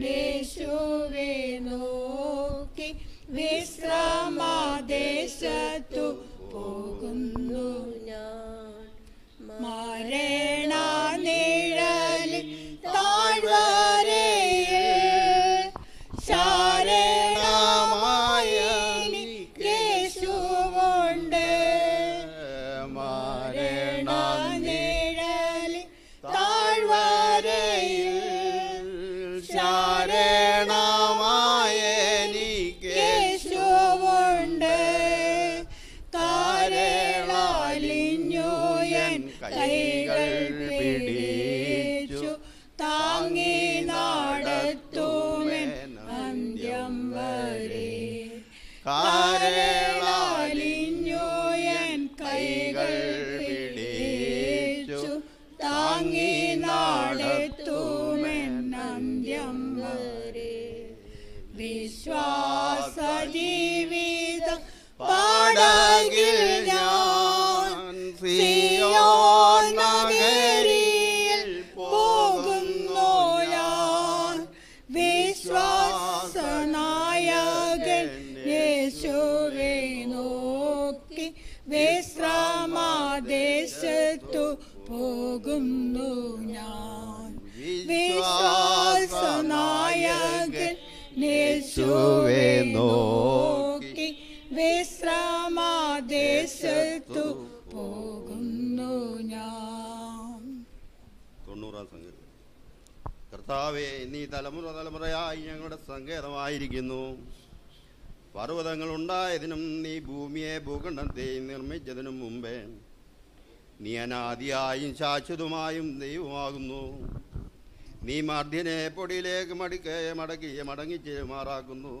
S5: വിശ്വാസനായകെ യേശുവെ നോക്കി വിശ്രമദേശത്തു പോകുന്നു ഞാൻ മരണ നിഴലിൽ
S11: തലമുറ തലമുറയായി ഞങ്ങളുടെ സങ്കേതമായിരിക്കുന്നു. പർവതങ്ങൾ ഉണ്ടായതിനും നീ ഭൂമിയെ ഭൂഖണ്ഡത്തെ നിർമ്മിച്ചതിനും മുമ്പേ നീ അനാദിയായും ശാശ്വതമായും ദൈവമാകുന്നു. നീ മർദ്ദിനെ പൊടിയിലേക്ക് മടിക്കെ മടക്കി മടങ്ങിച്ചേരുമാറാക്കുന്നു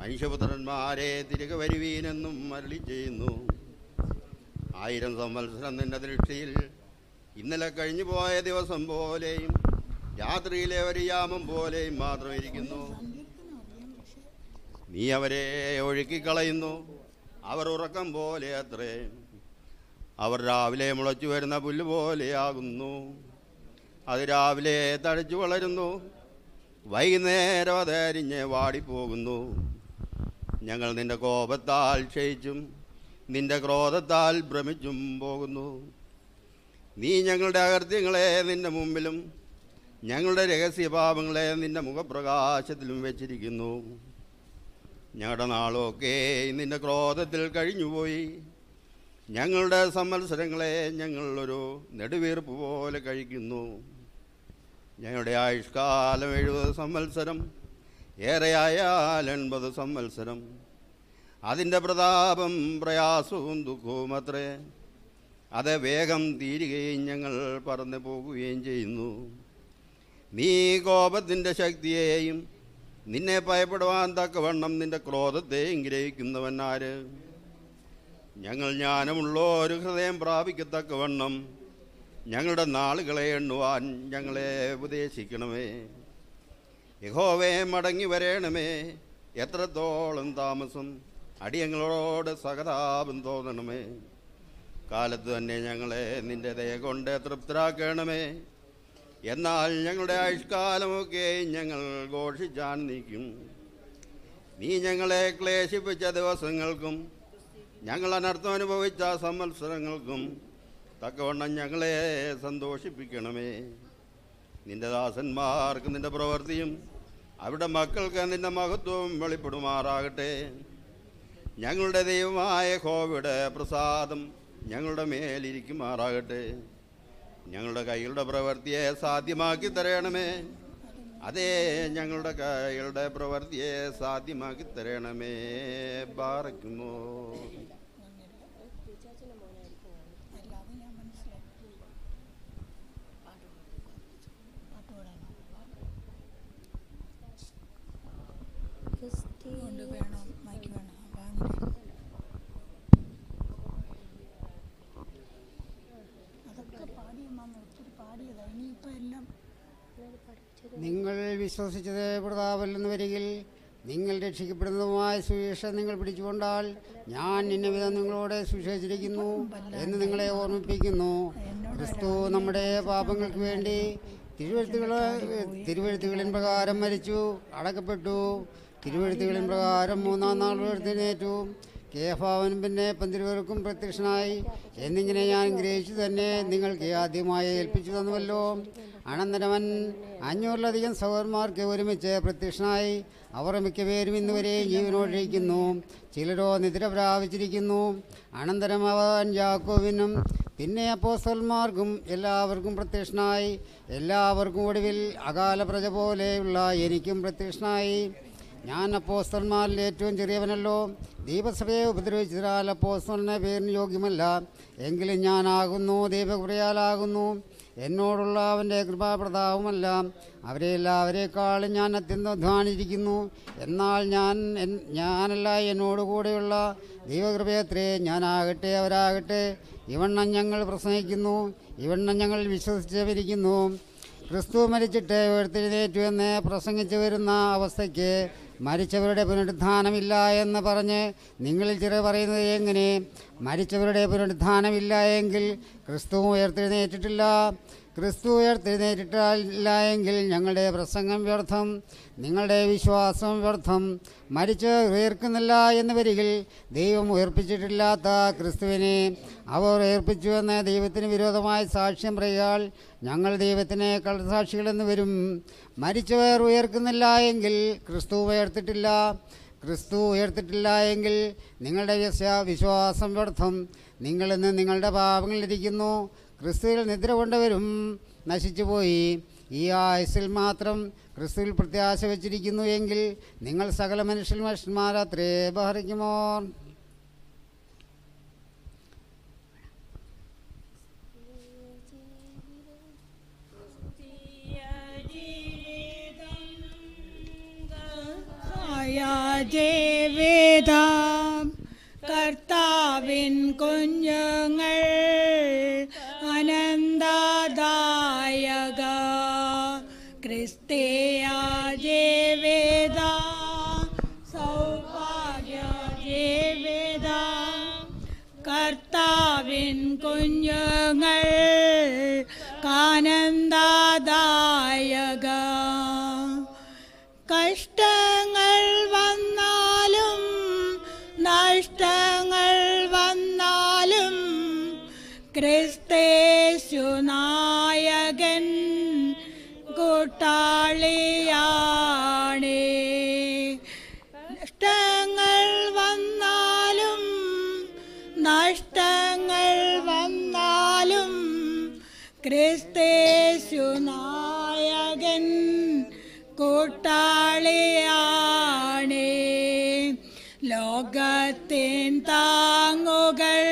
S11: മനുഷ്യപുത്രന്മാരെ തിരികെ വരുവീനെന്നും മരളി ചെയ്യുന്നു. ആയിരം സംവത്സരം നിന്റെ ദൃഷ്ടിയിൽ ഇന്നലെ കഴിഞ്ഞു പോയ ദിവസം പോലെയും രാത്രിയിലെ ഒരു യാമം പോലെയും മാത്രം ഇരിക്കുന്നു. നീ അവരെ ഒഴുക്കിക്കളയുന്നു. അവർ ഉറക്കം പോലെ അത്രേ. അവർ രാവിലെ മുളച്ചു വരുന്ന പുല്ല് പോലെയാകുന്നു അത് രാവിലെ തഴച്ചു വളരുന്നു. വൈകുന്നേരം അതരിഞ്ഞ് വാടിപ്പോകുന്നു. ഞങ്ങൾ നിന്റെ കോപത്താൽ ക്ഷയിച്ചും നിന്റെ ക്രോധത്താൽ ഭ്രമിച്ചും പോകുന്നു. നീ ഞങ്ങളുടെ അകൃത്യങ്ങളെ നിന്റെ മുമ്പിലും ഞങ്ങളുടെ രഹസ്യഭാവങ്ങളെ നിന്റെ മുഖപ്രകാശത്തിലും വെച്ചിരിക്കുന്നു. ഞങ്ങളുടെ നാളൊക്കെ നിന്റെ ക്രോധത്തിൽ കഴിഞ്ഞുപോയി. ഞങ്ങളുടെ സംവത്സരങ്ങളെ ഞങ്ങളൊരു നെടുവീർപ്പ് പോലെ കഴിക്കുന്നു. ഞങ്ങളുടെ ആയുഷ്കാലം എഴുപത് സംവത്സരം ഏറെയായാൽ എൺപത് സംവത്സരം. അതിന്റെ പ്രതാപം പ്രയാസവും ദുഃഖവും അത്രേ. അത് വേഗം തീരുകയും ഞങ്ങൾ പറന്നു പോകുകയും ചെയ്യുന്നു. നീ കോപത്തിന്റെ ശക്തിയെയും നിന്നെ ഭയപ്പെടുവാൻ തക്കവണ്ണം നിന്റെ ക്രോധത്തെയും ഗ്രഹിക്കുന്നവൻ ആര്? ഞങ്ങൾ ജ്ഞാനമുള്ള ഒരു ഹൃദയം പ്രാപിക്കത്തക്കവണ്ണം ഞങ്ങളുടെ നാളുകളെ എണ്ണുവാൻ ഞങ്ങളെ ഉപദേശിക്കണമേ. യഹോവേ മടങ്ങി വരേണമേ. എത്രത്തോളം താമസം അടിയങ്ങളോട് സഹതാപം തോന്നണമേ. കാലത്ത് തന്നെ ഞങ്ങളെ നിന്റെ ദയ കൊണ്ട് തൃപ്തരാക്കണമേ. എന്നാൽ ഞങ്ങളുടെ ആയുഷ്കാലമൊക്കെ ഞങ്ങൾ ഘോഷിച്ചാൻ നിൽക്കും നീ ഞങ്ങളെ ക്ലേശിപ്പിച്ച ദിവസങ്ങൾക്കും ഞങ്ങൾ അനർത്ഥം അനുഭവിച്ച സംവത്സരങ്ങൾക്കും തക്കവണ്ണം ഞങ്ങളെ സന്തോഷിപ്പിക്കണമേ. നിന്റെ ദാസന്മാർക്ക് നിന്റെ പ്രവൃത്തിയും അവിടെ മക്കൾക്ക് നിന്റെ മഹത്വവും വെളിപ്പെടുമാറാകട്ടെ. ഞങ്ങളുടെ ദൈവമായ കോവിഡ് പ്രസാദം ഞങ്ങളുടെ മേലിരിക്കുമാറാകട്ടെ. ഞങ്ങളുടെ കൈകളുടെ പ്രവൃത്തിയെ സാധ്യമാക്കി തരണമേ. അതേ ഞങ്ങളുടെ കൈകളുടെ പ്രവൃത്തിയെ സാധ്യമാക്കി തരണമേ.
S5: ബാറയ്ക്കുമോ വേണം മൈക്ക് വേണം. അപ്പം അങ്ങനെ അതൊക്കെ പാടി മാമ ഒത്തിരി പാടിയതാ ഇനിയിപ്പോൾ എല്ലാം
S2: നിങ്ങൾ വിശ്വസിച്ചത് പ്രതാപല്ലെന്ന് വരികിൽ നിങ്ങൾ രക്ഷിക്കപ്പെടുന്നതുമായ സുവിശേഷം നിങ്ങൾ പിടിച്ചുകൊണ്ടാൽ ഞാൻ നിന്നെ വിധം നിങ്ങളോട് സുവിശേഷിച്ചിരിക്കുന്നു എന്ന് നിങ്ങളെ ഓർമ്മിപ്പിക്കുന്നു. ക്രിസ്തു നമ്മുടെ പാപങ്ങൾക്ക് വേണ്ടി തിരുവഴുത്തുകൾ തിരുവഴുത്തുകളിൻ പ്രകാരം മരിച്ചു അടക്കപ്പെട്ടു. തിരുവഴുത്തുകളിൻ പ്രകാരം മൂന്നാം നാൾ ഉയർത്തിനേറ്റു കേഫാവനും പിന്നെ പന്തിരുവർക്കും പ്രത്യക്ഷനായി. എന്നിങ്ങനെ ഞാൻ ഗ്രഹിച്ചു തന്നെ നിങ്ങൾക്ക് ആദ്യമായി ഏൽപ്പിച്ചു തന്നുവല്ലോ. അനന്തരവൻ അഞ്ഞൂറിലധികം സഹോദരന്മാർക്ക് ഒരുമിച്ച് പ്രത്യക്ഷനായി അവർ മിക്കപേരും ഇന്നുവരെ ജീവനോടിരിക്കുന്നു. ചിലരോ നിദ്ര പ്രാപിച്ചിരിക്കുന്നു. അനന്തരം അവൻ യാക്കോവിനും പിന്നെ അപ്പോസ്വന്മാർക്കും എല്ലാവർക്കും പ്രത്യക്ഷനായി. എല്ലാവർക്കും ഒടുവിൽ അകാല പ്രജ പോലെയുള്ള എനിക്കും പ്രത്യക്ഷനായി. ഞാൻ അപ്പോസ്തലന്മാരിൽ ഏറ്റവും ചെറിയവനല്ലോ. ദീപസഭയെ ഉപദ്രവിച്ചതിനാൽ അപ്പോസ്തലിനെ പേരിന് യോഗ്യമല്ല. എങ്കിലും ഞാനാകുന്നു ദീപകുറിയാലാകുന്നു എന്നോടുള്ള അവന്റെ കൃപാപ്രതാവുമല്ല അവരെ എല്ലാവരെക്കാളും ഞാൻ അത്യന്തം അധ്വാനിച്ചിരിക്കുന്നു എന്നാൽ ഞാൻ ഞാനല്ല എന്നോടുകൂടെയുള്ള ദൈവകൃപയത്രേ ഞാനാകട്ടെ അവരാകട്ടെ. ഇവണ്ണം ഞങ്ങൾ പ്രസംഗിക്കുന്നു ഇവണ്ണം ഞങ്ങൾ വിശ്വസിച്ചവരിക്കുന്നു. ക്രിസ്തു മരിച്ചിട്ട് ഉയർത്തെഴുന്നേറ്റു എന്ന് പ്രസംഗിച്ചു വരുന്ന അവസ്ഥയ്ക്ക് മരിച്ചവരുടെ പുനരുദ്ധാനമില്ല എന്ന് പറഞ്ഞ് നിങ്ങളിൽ ചിലർ പറയുന്നത് എങ്ങനെ? മരിച്ചവരുടെ പുനരുദ്ധാനമില്ല എങ്കിൽ ക്രിസ്തു ഉയർത്തെഴുന്നേറ്റിട്ടില്ല. ക്രിസ്തു ഉയർത്തെഴുന്നേറ്റിട്ടില്ല എങ്കിൽ ഞങ്ങളുടെ പ്രസംഗം വ്യർത്ഥം നിങ്ങളുടെ വിശ്വാസം വ്യർത്ഥം. മരിച്ച് ഉയർക്കുന്നില്ല എന്ന് വരികിൽ ദൈവം ഉയർപ്പിച്ചിട്ടില്ലാത്ത ക്രിസ്തുവിനെ അവർ ഉയർപ്പിച്ചുവെന്ന് ദൈവത്തിന് വിരോധമായി സാക്ഷ്യം പറയുകയാൽ ഞങ്ങൾ ദൈവത്തിനെ കള്ളസാക്ഷികളെന്ന് വരും. മരിച്ചവർ ഉയർക്കുന്നില്ല എങ്കിൽ ക്രിസ്തു ഉയർത്തിട്ടില്ല. ക്രിസ്തു ഉയർത്തിട്ടില്ല എങ്കിൽ നിങ്ങളുടെ വിശ്വ- വിശ്വാസം വ്യർത്ഥം. നിങ്ങളിന്ന് നിങ്ങളുടെ പാപങ്ങളിലിരിക്കുന്നു ക്രിസ്തുവിൽ നിദ്ര കൊണ്ടവരും. നശിച്ചുപോയി. ഈ ആയുസിൽ മാത്രം ക്രിസ്തുവിൽ പ്രത്യാശ വച്ചിരിക്കുന്നു എങ്കിൽ നിങ്ങൾ സകല മനുഷ്യൻ മനുഷ്യന്മാരത്രേ ബഹറിക്കുമോ?
S5: വേദാം കർത്താവിൻ കുഞ്ഞുങ്ങൾ അനന്തദായക. ക്രിസ്തീയ ജേവേദ സൗഭാഗ്യ ജേവേദ കർത്താവിൻ കുഞ്ഞുങ്ങൾ കാനന്ദദായക കഷ്ടങ്ങൾ ക്രിസ്തേശു നായകൻ കൂട്ടാളിയാണേ. നഷ്ടങ്ങൾ വന്നാലും നഷ്ടങ്ങൾ വന്നാലും ക്രിസ്തേശു നായകൻ കൂട്ടാളിയാണേ. ലോകത്തിൻ താങ്ങുകൾ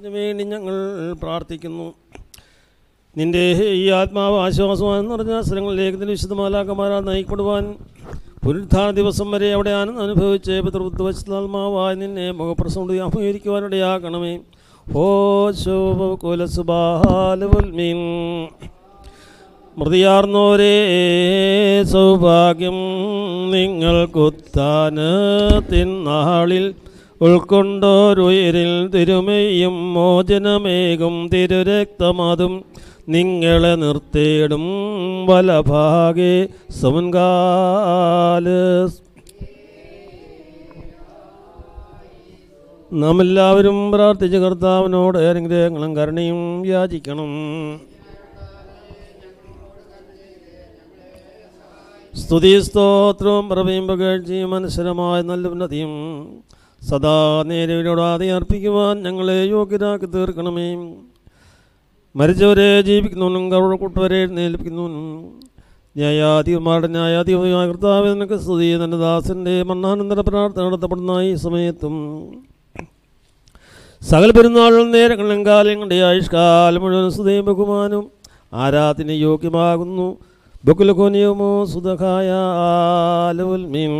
S12: ദാസിന് വേണ്ടി ഞങ്ങൾ പ്രാർത്ഥിക്കുന്നു. നിന്റെ ഈ ആത്മാവ് ആശ്വാസമായി നിറഞ്ഞ സ്ഥലങ്ങളിലേക്ക് നിന്റെ വിശുദ്ധമാലാക്കന്മാരാ നയിക്കപ്പെടുവാൻ പുനരുദ്ധാന ദിവസം വരെ അവിടെ ആനന്ദം അനുഭവിച്ച് പിതൃത്വശാത്മാവായി നിന്നെ മുഖപ്രസംഗം അഭിമുഖീകരിക്കുവാനിടയാക്കണമേ ഓ ശോഭകുലസുബാലുൽമീൻ. മൃതിയാർന്നോരേ സൗഭാഗ്യം നിങ്ങൾക്കുത്താനത്തിൻ ഉൾക്കൊണ്ടോരുയരിൽ തിരുമേയും മോചനമേകും തിരുരക്തമതും നിങ്ങളെ നിർത്തിയിടും വലഭാഗെ സമൻകാല. നാം പ്രാർത്ഥിച്ച കർത്താവിനോട് അനുഗ്രഹങ്ങളും കരുണയും യാചിക്കണം. സ്തുതി സ്തോത്രവും പ്രഭയും പകഴ്ചയും മനുഷ്യരമായ നല്ല ഉന്നതിയും സദാ നേരവിനോടാതെ അർപ്പിക്കുവാൻ ഞങ്ങളെ യോഗ്യരാക്കി തീർക്കണമേ. മരിച്ചവരെ ജീവിക്കുന്നവനും കറുകൂട്ടവരെ നേൽപ്പിക്കുന്നവനും ന്യായാധിപന്മാരുടെ ന്യായാധിപതിയായ കർത്താവ് നിനക്ക് സ്തുതി. തന്റെ ദാസന്റെ മരണാനന്തര പ്രാർത്ഥന നടത്തപ്പെടുന്ന ഈ സമയത്തും സകല പെരുന്നാളും നേരങ്ങളും കാലങ്ങളുടെ ആയുഷ്കാലം മുഴുവൻ സ്തുതിയും ബഹുമാനും ആരാധന യോഗ്യമാകുന്നു. ബക്കുലകോനിയമോ സുതകായ ആലുൽമീൻ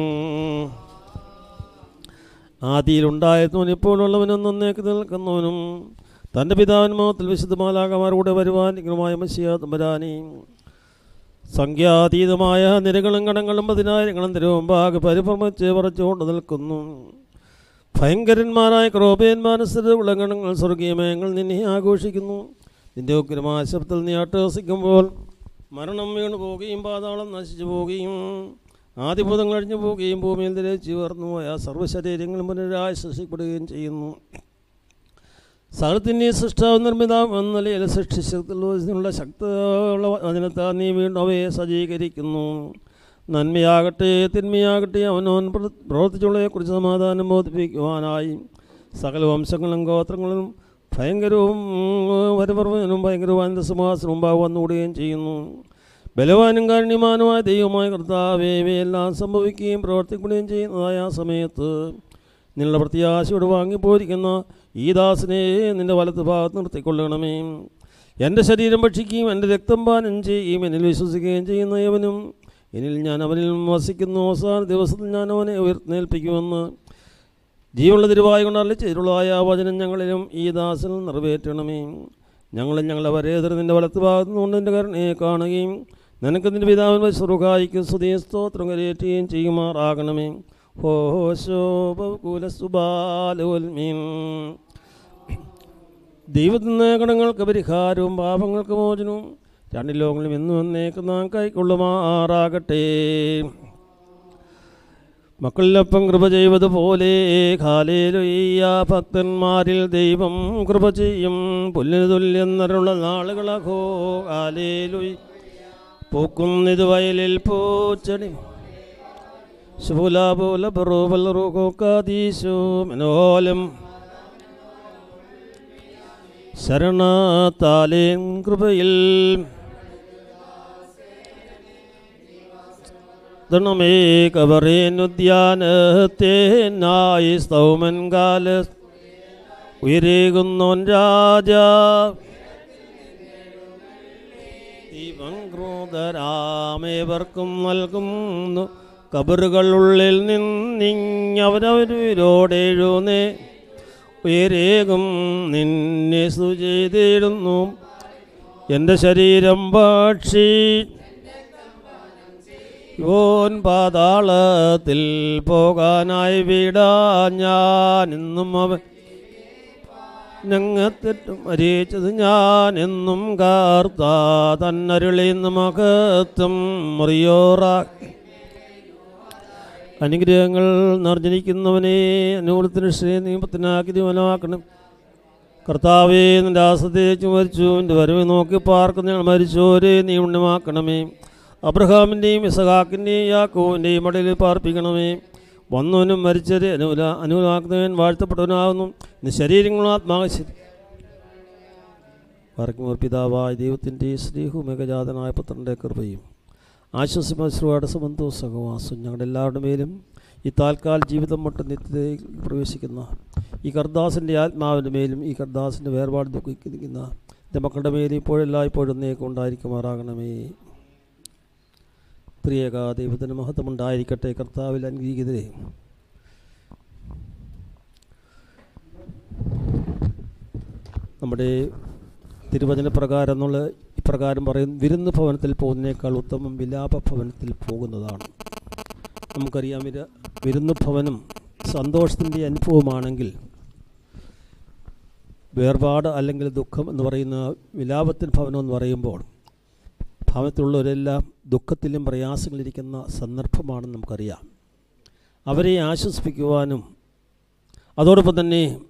S12: ആദിയിലുണ്ടായിരുന്നവൻ ഇപ്പോഴുള്ളവനും നന്നേക്ക് നിൽക്കുന്നവനും തന്റെ പിതാവിൻ മുഖത്തിൽ വരുവാൻ വരുവാനികളുമായ മസിയ തമ്പരാനി. സംഖ്യാതീതമായ നിരകളും കടങ്ങളും പതിനായിരങ്ങളും തിരുവമ്പാകെ പരിഭ്രമിച്ച് പറച്ചുകൊണ്ട് നിൽക്കുന്നു. ഭയങ്കരന്മാരായ ക്രോപേന്മാനസ്ഥിരമുള്ള ഗണങ്ങൾ സ്വർഗീയമയങ്ങൾ നിന്നെ ആഘോഷിക്കുന്നു. നിന്റെ ഉഗ്രമായ നീ അട്ടഹസിക്കുമ്പോൾ മരണം വീണു പോവുകയും പാതാളം നശിച്ചു പോവുകയും ആദിഭൂതങ്ങൾ അഴിഞ്ഞു പോവുകയും ഭൂമിയിൽ തിരച്ചു ഉയർന്നു പോയ സർവശരീരങ്ങളും പുനരായി സൃഷ്ടിക്കപ്പെടുകയും ചെയ്യുന്നു. സകലത്തിന്റെ സൃഷ്ടാവ് നിർമ്മിതാവ് എന്ന നിലയിൽ സൃഷ്ടിച്ചതിനുള്ള ശക്തിയുള്ള വചനത്താൽ നീ വീണ്ടും അവയെ സജ്ജീകരിക്കുന്നു. നന്മയാകട്ടെ തിന്മയാകട്ടെ അവനവൻ പ്രവർത്തിച്ചുള്ളതിനെക്കുറിച്ച് സമാധാനം ബോധിപ്പിക്കുവാനായി. സകല വംശങ്ങളും ഗോത്രങ്ങളും ഭയങ്കരവും വരപർവനും ഭയങ്കരവാൻ സിംഹാസനം ഉണ്ടാകുവാൻ വന്നുകൂടുകയും ചെയ്യുന്നു. ബലവാനും കാരുണ്യമാനുമായ ദൈവമായ കർത്താവേ ഇവയെല്ലാം സംഭവിക്കുകയും പ്രവർത്തിക്കുകയും ചെയ്യുന്നതായ ആ സമയത്ത് നിങ്ങളുടെ പ്രത്യാശയോട് വാങ്ങിപ്പോയിരിക്കുന്ന ഈ ദാസിനെ നിന്റെ വലത്ത് ഭാഗത്ത് നിർത്തിക്കൊള്ളണമേ. എന്റെ ശരീരം ഭക്ഷിക്കുകയും എന്റെ രക്തം പാനം ചെയ്യുകയും എന്നിൽ വിശ്വസിക്കുകയും ചെയ്യുന്ന യവനും എന്നിൽ ഞാൻ അവനിൽ വസിക്കുന്നു. അവസാന ദിവസത്തിൽ ഞാൻ അവനെ ഉയർത്തേൽപ്പിക്കുമെന്ന് ജീവനുള്ള തിരുവായ കൊണ്ട് അല്ലിച്ചേരുള്ളതായ വചനം ഞങ്ങളിലും ഈ ദാസിൽ നിറവേറ്റണമേ. ഞങ്ങളും ഞങ്ങളുടെ വരേതരം നിന്റെ വലത്ത് ഭാഗത്തുനിന്നുകൊണ്ട് കൊണ്ട് നിന്റെ കരുണയെ കാണുകയും നിനക്ക് നിന്റെ പിതാവിന് സ്വർഗായിക്കും സ്തുതിയും സ്തോത്രം കരയേറ്റുകയും ചെയ്യുമാറാകണമേ. ദൈവത്തിന് കടങ്ങൾക്ക് പരിഹാരവും പാപങ്ങൾക്ക് മോചനവും രണ്ട് ലോകങ്ങളും എന്നും എന്നേക്ക് നാം കൈക്കൊള്ളുമാറാകട്ടെ. മക്കളിലൊപ്പം കൃപ ചെയ്തതുപോലെ ഖാലേലുയ്യ ഭക്തന്മാരിൽ ദൈവം കൃപ ചെയ്യും. പുല്ലിന് തുല്യം നിറമുള്ള നാളുകളഹോ ഖാലേലുയ് പൂക്കുന്നിത് വയലിൽ പൂച്ചണി ശുഭുലാപുല ബറൂബലറുകാദീശു മനോലം. ശരണത്താലേൻ കൃപയിൽ. ദണമേ കവറേനുദ്യാനത്തേനായി സ്തൗമൻ കാല ഉയരേകുന്നോൻ രാജ. ദീപം ക്രോധരാമേവർക്കും നൽകുന്നു. കബറുകളുള്ളിൽ നിന്നിങ്ങവരവരോടെഴുന്നേ ഉയരേകും നിന്നെ സുചെയ്തിടുന്നു എന്റെ ശരീരം പക്ഷി യോൻ പാതാളത്തിൽ പോകാനായി വിടാ ഞാൻ ഇന്നും അവൻ ഞങ്ങത്തെറ്റും മരിച്ചത് ഞാൻ എന്നും കാർത്താ തന്നരുളി മഹത്വം മുറിയോറാ. അനുഗ്രഹങ്ങൾ നിറഞ്ഞിരിക്കുന്നവനെ അനുകൂലത്തിന് ശ്രീ നിയമത്തിനാക്കി തീരുമാനമാക്കണം കർത്താവേ നിന്റെ ആസത്തേച്ച് മരിച്ചു. എന്റെ വരവ് നോക്കി പാർക്കുന്ന ഞങ്ങൾ മരിച്ചോരെ നീ ഉണ്ണിമാക്കണമേ അബ്രഹാമിന്റെയും ഇസഹാക്കിന്റെയും യാക്കോവിന്റെയും മടയിൽ പാർപ്പിക്കണമേ. വന്നവനും മരിച്ചത് അനുകൂല അനുകൂലമാക്കുന്നവൻ വാഴ്ത്തപ്പെട്ടവനാകുന്നു ഇന്ന് ശരീരങ്ങളും ആത്മാവശരി പറക്കുമോർ പിതാവായ ദൈവത്തിന്റെ സ്നേഹവും ഏകജാതനായ പുത്രന്റെ കൃപയും ആശ്വസിമശ്രുവാട് സംബന്ധവും സഹവാസം ഞങ്ങളുടെ എല്ലാവരുടെ മേലും ഈ താൽക്കാൽ ജീവിതം മൊട്ട നിത്യതയിൽ പ്രവേശിക്കുന്ന ഈ കർദാസിന്റെ ആത്മാവിന്റെ മേലും ഈ കർദാസിന്റെ വേർപാട് ദുഃഖിക്കുന്ന എന്റെ മക്കളുടെ മേലും ഇപ്പോഴെല്ലാം ഇപ്പോഴും നീക്കം പ്രിയക ദൈവത്തിന് മഹത്വമുണ്ടായിരിക്കട്ടെ കർത്താവിൽ അംഗീകരിതരെ നമ്മുടെ തിരുവചന പ്രകാരം എന്നുള്ള ഇപ്രകാരം പറയും വിരുന്ന് ഭവനത്തിൽ പോകുന്നതിനേക്കാൾ ഉത്തമം വിലാപ ഭവനത്തിൽ പോകുന്നതാണ്. നമുക്കറിയാം വിര വിരുന്ന് ഭവനം സന്തോഷത്തിന്റെ അനുഭവമാണെങ്കിൽ വേർപാട് അല്ലെങ്കിൽ ദുഃഖം എന്ന് പറയുന്ന വിലാപത്തിൻ ഭവനം എന്ന് പറയുമ്പോൾ ഭവനത്തിലുള്ളവരെല്ലാം ദുഃഖത്തിലും പ്രയാസങ്ങളിരിക്കുന്ന സന്ദർഭമാണെന്ന് നമുക്കറിയാം. അവരെ ആശ്വസിപ്പിക്കുവാനും അതോടൊപ്പം തന്നെ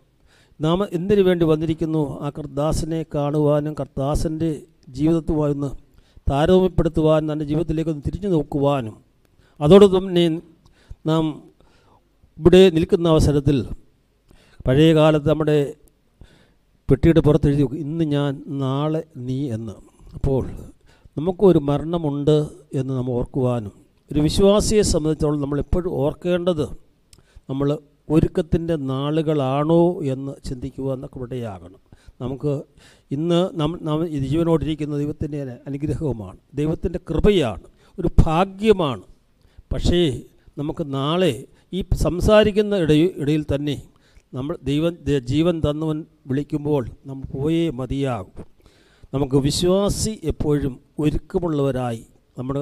S12: നാം എന്തിനു വേണ്ടി വന്നിരിക്കുന്നു? ആ കർദാസിനെ കാണുവാനും കർദാസന്റെ ജീവിതത്തുമായൊന്ന് താരതമ്യപ്പെടുത്തുവാനും തന്റെ ജീവിതത്തിലേക്കൊന്ന് തിരിഞ്ഞു നോക്കുവാനും അതോടൊപ്പം തന്നെ നാം ഇവിടെ നിൽക്കുന്ന അവസരത്തിൽ പഴയ കാലത്ത് നമ്മുടെ പെട്ടിയുടെ പുറത്തെഴുതി ഇന്ന് ഞാൻ നാളെ നീ എന്ന്. അപ്പോൾ നമുക്കൊരു മരണമുണ്ട് എന്ന് നമ്മൾ ഓർക്കുവാനും ഒരു വിശ്വാസിയെ സംബന്ധിച്ചോളം നമ്മൾ എപ്പോഴും ഓർക്കേണ്ടത് നമ്മൾ ഒരുക്കത്തിന്റെ നാളുകളാണോ എന്ന് ചിന്തിക്കുക എന്നൊക്കെ ഇവിടെയാകണം നമുക്ക് ഇന്ന് നാം ജീവനോടിരിക്കുന്ന ദൈവത്തിന്റെ അനുഗ്രഹവുമാണ് ദൈവത്തിന്റെ കൃപയാണ് ഒരു ഭാഗ്യമാണ്. പക്ഷേ നമുക്ക് നാളെ ഈ സംസാരിക്കുന്ന ഇടയിൽ ഇടയിൽ തന്നെ നമ്മൾ ദൈവം ജീവൻ തന്നവൻ വിളിക്കുമ്പോൾ നമ്മൾ പോയേ മതിയാകും. നമുക്ക് വിശ്വാസി എപ്പോഴും ഒരുക്കമുള്ളവരായി. നമ്മുടെ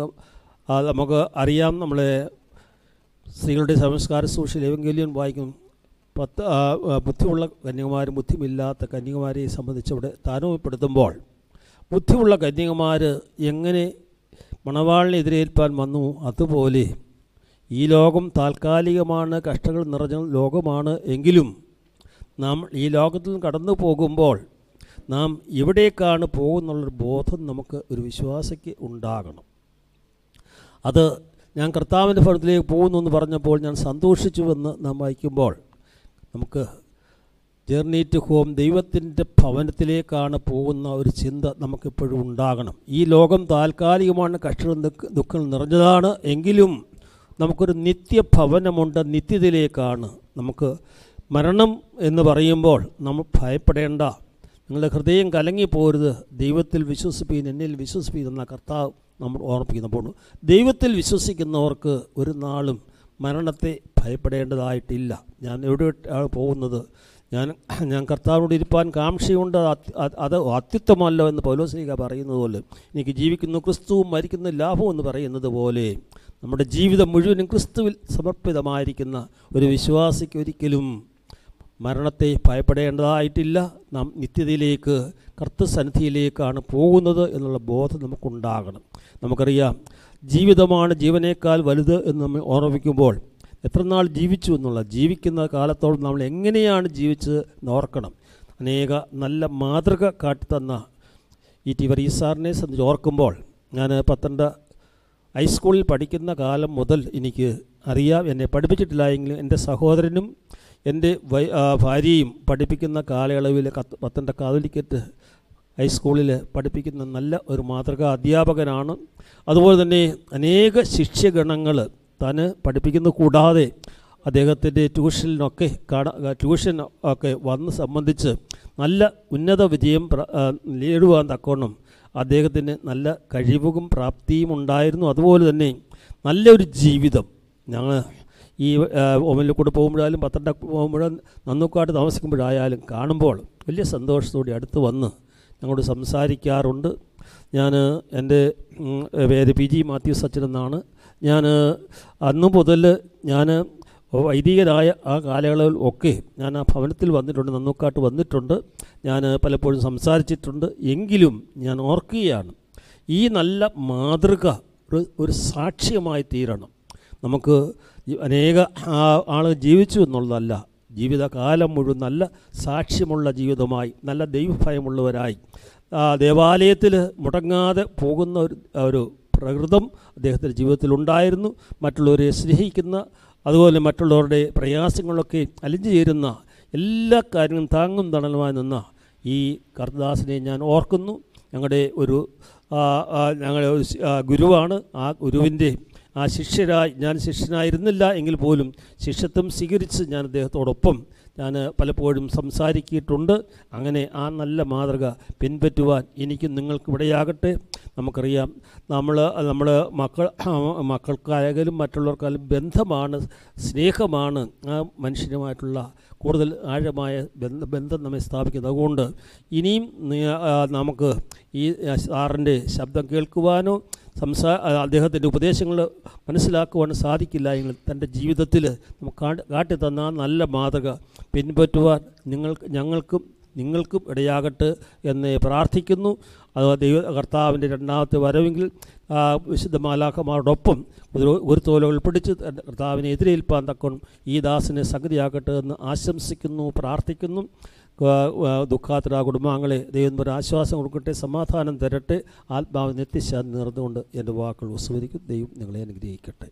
S12: നമുക്ക് അറിയാം നമ്മളെ സ്ത്രീകളുടെ സംസ്കാര സൂക്ഷിൽ ഏവെങ്കിലും വായിക്കും. പത്ത് ബുദ്ധിയുള്ള കന്യകുമാരും ബുദ്ധിമില്ലാത്ത കന്യകുമാരെ സംബന്ധിച്ച് അവിടെ താരതമ്യപ്പെടുത്തുമ്പോൾ ബുദ്ധിയുള്ള കന്യകുമാർ എങ്ങനെ മണവാളിനെ എതിരേൽപ്പാൻ വന്നു? അതുപോലെ ഈ ലോകം താൽക്കാലികമാണ് കഷ്ടങ്ങൾ നിറഞ്ഞ ലോകമാണ് എങ്കിലും നാം ഈ ലോകത്തിൽ കടന്നു പോകുമ്പോൾ നാം എവിടേക്കാണ് പോകുന്നുള്ളൊരു ബോധം നമുക്ക് ഒരു വിശ്വാസിക്ക് ഉണ്ടാകണം. അത് ഞാൻ കർത്താവിന്റെ ഭവനത്തിലേക്ക് പോകുന്നു എന്ന് പറഞ്ഞപ്പോൾ ഞാൻ സന്തോഷിച്ചുവെന്ന് നാം വായിക്കുമ്പോൾ നമുക്ക് ജേർണി ടു ഹോം ദൈവത്തിന്റെ ഭവനത്തിലേക്കാണ് പോകുന്ന ഒരു ചിന്ത നമുക്കെപ്പോഴും ഉണ്ടാകണം. ഈ ലോകം താൽക്കാലികമാണ് കഷ്ടം ദുഃഖങ്ങൾ ദുഃഖം നിറഞ്ഞതാണ്. എങ്കിലും നമുക്കൊരു നിത്യഭവനമുണ്ട് നിത്യതയിലേക്കാണ് നമുക്ക് മരണം എന്ന് പറയുമ്പോൾ നമ്മൾ ഭയപ്പെടേണ്ട നിങ്ങളുടെ ഹൃദയം കലങ്ങിപ്പോരുത് ദൈവത്തിൽ വിശ്വസിപ്പീൻ എന്നിൽ വിശ്വസിപ്പീൻ എന്ന കർത്താവ് നമ്മൾ ഓർമ്മിപ്പിക്കുന്നപ്പോൾ ദൈവത്തിൽ വിശ്വസിക്കുന്നവർക്ക് ഒരു നാളും മരണത്തെ ഭയപ്പെടേണ്ടതായിട്ടില്ല. ഞാൻ എവിടെയാണ് പോകുന്നത്? ഞാൻ ഞാൻ കർത്താവിനോട് ഇരിപ്പാൻ കാംക്ഷയുണ്ട്. അത് അത് അത് അത്യുത്തമല്ലോ എന്ന് പൗലോസ്ലീക പറയുന്നത് പോലെ എനിക്ക് ജീവിക്കുന്നു ക്രിസ്തുവും മരിക്കുന്ന ലാഭവും എന്ന് പറയുന്നത് പോലെ നമ്മുടെ ജീവിതം മുഴുവനും ക്രിസ്തുവിൽ സമർപ്പിതമായിരിക്കുന്ന ഒരു വിശ്വാസിക്ക് ഒരിക്കലും മരണത്തെ ഭയപ്പെടേണ്ടതായിട്ടില്ല. നാം നിത്യതയിലേക്ക് കർത്തസന്നിധിയിലേക്കാണ് പോകുന്നത് എന്നുള്ള ബോധം നമുക്കുണ്ടാകണം. നമുക്കറിയാം ജീവിതമാണ് ജീവനേക്കാൾ വലുത് എന്ന് നമ്മൾ ഓർമ്മിക്കുമ്പോൾ എത്ര നാൾ ജീവിച്ചു എന്നുള്ള ജീവിക്കുന്ന കാലത്തോളം നമ്മൾ എങ്ങനെയാണ് ജീവിച്ചത് എന്ന് ഓർക്കണം. അനേക നല്ല മാതൃക കാട്ടിത്തന്ന ഈ ടി വരീസാറിനെ സംബന്ധിച്ച് ഓർക്കുമ്പോൾ ഞാൻ പത്തനംതിട്ട ഹൈസ്കൂളിൽ പഠിക്കുന്ന കാലം മുതൽ എനിക്ക് അറിയാം എന്നെ പഠിപ്പിച്ചിട്ടില്ല എങ്കിലും എന്റെ സഹോദരനും എന്റെ ഭാര്യയും പഠിപ്പിക്കുന്ന കാലയളവിൽ കത്ത് പത്തന്റെ കാതോലിക്കറ്റ് ഹൈസ്കൂളിൽ പഠിപ്പിക്കുന്ന നല്ല ഒരു മാതൃകാ അധ്യാപകനാണ്. അതുപോലെ തന്നെ അനേക ശിഷ്യഗണങ്ങൾ താൻ പഠിപ്പിക്കുന്നത് കൂടാതെ അദ്ദേഹത്തിന്റെ ട്യൂഷനിലൊക്കെ കാണ ട്യൂഷൻ ഒക്കെ വന്ന് സംബന്ധിച്ച് നല്ല ഉന്നത വിജയം നേടുവാൻ തക്കോണം അദ്ദേഹത്തിന് നല്ല കഴിവും പ്രാപ്തിയും ഉണ്ടായിരുന്നു. അതുപോലെ തന്നെ നല്ലൊരു ജീവിതം ഞങ്ങൾ ഈ ഒമനിൽ കൂടെ പോകുമ്പോഴായാലും പത്തണ്ട പോകുമ്പോഴും നന്നുക്കാട്ട് താമസിക്കുമ്പോഴായാലും കാണുമ്പോൾ വലിയ സന്തോഷത്തോടെ അടുത്ത് വന്ന് ഞങ്ങളോട് സംസാരിക്കാറുണ്ട്. ഞാൻ എന്റെ പേര് പി ജി മാത്യു സച്ചിൻ എന്നാണ്. ഞാൻ അന്ന് മുതൽ ഞാൻ വൈദികരായ ആ കാലയളവിൽ ഒക്കെ ഞാൻ ആ ഭവനത്തിൽ വന്നിട്ടുണ്ട് നന്നൂക്കാട്ട് വന്നിട്ടുണ്ട്. ഞാൻ പലപ്പോഴും സംസാരിച്ചിട്ടുണ്ട്. എങ്കിലും ഞാൻ ഓർക്കുകയാണ് ഈ നല്ല മാതൃക ഒരു ഒരു സാക്ഷ്യമായി തീരണം. നമുക്ക് അനേക ആൾ ജീവിച്ചു എന്നുള്ളതല്ല. ജീവിതകാലം മുഴുവൻ നല്ല സാക്ഷ്യമുള്ള ജീവിതമായി നല്ല ദൈവഭയമുള്ളവരായി. ദേവാലയത്തിൽ മുടങ്ങാതെ പോകുന്ന ഒരു ഒരു പ്രകൃതം അദ്ദേഹത്തിന്റെ ജീവിതത്തിൽ ഉണ്ടായിരുന്നു മറ്റുള്ളവരെ സ്നേഹിക്കുന്ന അതുപോലെ മറ്റുള്ളവരുടെ പ്രയാസങ്ങളൊക്കെ അലിഞ്ഞു ചേരുന്ന എല്ലാ കാര്യങ്ങളും താങ്ങും തണലുമായി നിന്ന ഈ കർദാസിനെ ഞാൻ ഓർക്കുന്നു. ഞങ്ങളുടെ ഒരു ഞങ്ങളുടെ ഒരു ഗുരുവാണ്. ആ ഗുരുവിന്റെ ആ ശിഷ്യരായി ഞാൻ ശിഷ്യനായിരുന്നില്ല എങ്കിൽ പോലും ശിഷ്യത്വം സ്വീകരിച്ച് ഞാൻ അദ്ദേഹത്തോടൊപ്പം ഞാൻ പലപ്പോഴും സംസാരിക്കിയിട്ടുണ്ട്. അങ്ങനെ ആ നല്ല മാതൃക പിൻപറ്റുവാൻ എനിക്കും നിങ്ങൾക്കിവിടെയാകട്ടെ. നമുക്കറിയാം നമ്മൾ നമ്മൾ മക്കൾ മക്കൾക്കായാലും മറ്റുള്ളവർക്കായാലും ബന്ധമാണ് സ്നേഹമാണ് ആ മനുഷ്യനുമായിട്ടുള്ള കൂടുതൽ ആഴമായ ബന്ധ ബന്ധം നമ്മെ സ്ഥാപിക്കുന്നത്. അതുകൊണ്ട് ഇനിയും നമുക്ക് ഈ സാറിന്റെ ശബ്ദം കേൾക്കുവാനോ സംസാ അദ്ദേഹത്തിന്റെ ഉപദേശങ്ങൾ മനസ്സിലാക്കുവാൻ സാധിക്കില്ല എങ്കിൽ തന്റെ ജീവിതത്തിൽ നമുക്ക് കാട്ടി തന്ന നല്ല മാതൃക പിൻപറ്റുവാൻ നിങ്ങൾക്ക് ഞങ്ങൾക്കും നിങ്ങൾക്കും ഇടയാകട്ടെ എന്ന് പ്രാർത്ഥിക്കുന്നു. അത് ദൈവ കർത്താവിന്റെ രണ്ടാമത്തെ വരവെങ്കിൽ വിശുദ്ധ മാലാഖമാരോടൊപ്പം ഒരു തോല പിടിച്ച് കർത്താവിനെ എതിരേൽപ്പാൻ തക്കണം ഈ ദാസിനെ സംഗതിയാകട്ടെ എന്ന് ആശംസിക്കുന്നു പ്രാർത്ഥിക്കുന്നു. ദുഃഖാത്ര കുടുംബാംഗങ്ങളെ ദൈവം ഒരു ആശ്വാസം കൊടുക്കട്ടെ സമാധാനം തരട്ടെ ആത്മാവ് നിത്യശാന്തി നിറഞ്ഞുകൊണ്ട് എന്റെ വാക്കുകൾ വിസ്മരിക്കും ദൈവം നിങ്ങളെ അനുഗ്രഹിക്കട്ടെ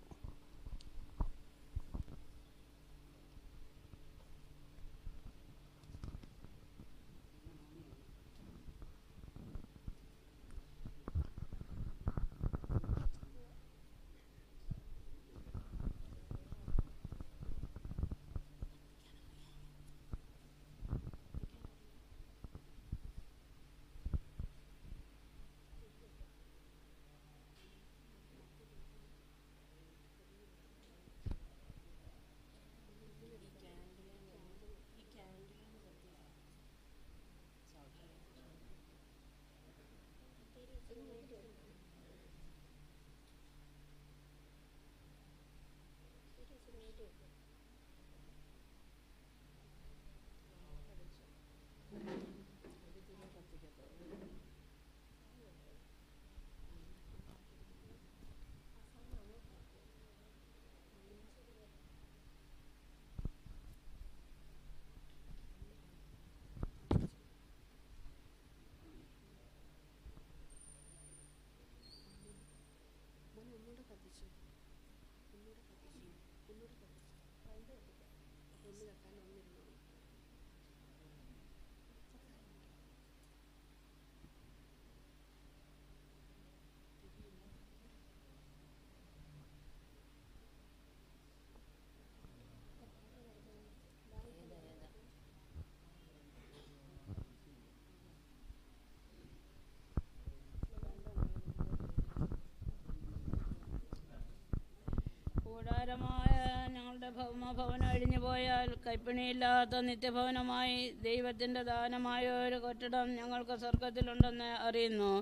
S10: കൂടാരമായ ഞങ്ങളുടെ ഭൗമഭവനം അഴിഞ്ഞു പോയാൽ കൈപ്പിണിയില്ലാത്ത നിത്യഭവനമായി ദൈവത്തിന്റെ ദാനമായ ഒരു കെട്ടിടം ഞങ്ങൾക്ക് സ്വർഗത്തിലുണ്ടെന്ന് അറിയുന്നു.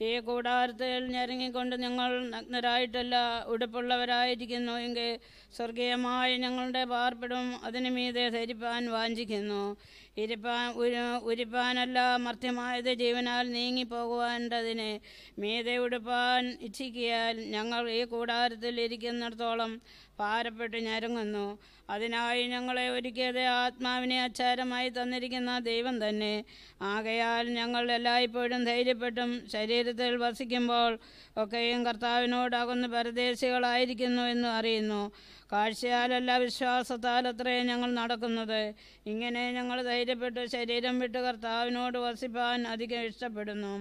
S10: ഈ കൂടാരത്തിൽ ഞെരങ്ങിക്കൊണ്ട് ഞങ്ങൾ നഗ്നരായിട്ടല്ല ഉടുപ്പുള്ളവരായിരിക്കുന്നു. എങ്കിൽ സ്വർഗീയമായി ഞങ്ങളുടെ പാർപ്പിടം അതിനു മീതെ ധരിപ്പാൻ വാഞ്ചിക്കുന്നു. ഇരിപ്പാൻ ഒരു ഉരിപ്പാനല്ല മർത്യമായത് ജീവനാൽ നീങ്ങിപ്പോകുവാന്റതിനെ മീതെ ഉടുപ്പാൻ ഇച്ഛിക്കിയാൽ ഞങ്ങൾ ഈ കൂടാരത്തിൽ ഇരിക്കുന്നിടത്തോളം ഭാരപ്പെട്ട് ഞരങ്ങുന്നു. അതിനായി ഞങ്ങളെ ഒരുക്കിയത് ആത്മാവിനെ അച്ചാരമായി തന്നിരിക്കുന്ന ദൈവം തന്നെ. ആകയാൽ ഞങ്ങൾ എല്ലായ്പ്പോഴും ധൈര്യപ്പെട്ടും ശരീരത്തിൽ വസിക്കുമ്പോൾ ഒക്കെയും കർത്താവിനോടകുന്ന പരദേശികളായിരിക്കുന്നു എന്ന് അറിയുന്നു. കാഴ്ചയാലല്ല വിശ്വാസത്താൽ അത്രയും ഞങ്ങൾ നടക്കുന്നത്. ഇങ്ങനെ ഞങ്ങൾ ധൈര്യപ്പെട്ട് ശരീരം വിട്ട് കർത്താവിനോട് വസിപ്പാൻ അധികം ഇഷ്ടപ്പെടുന്നു.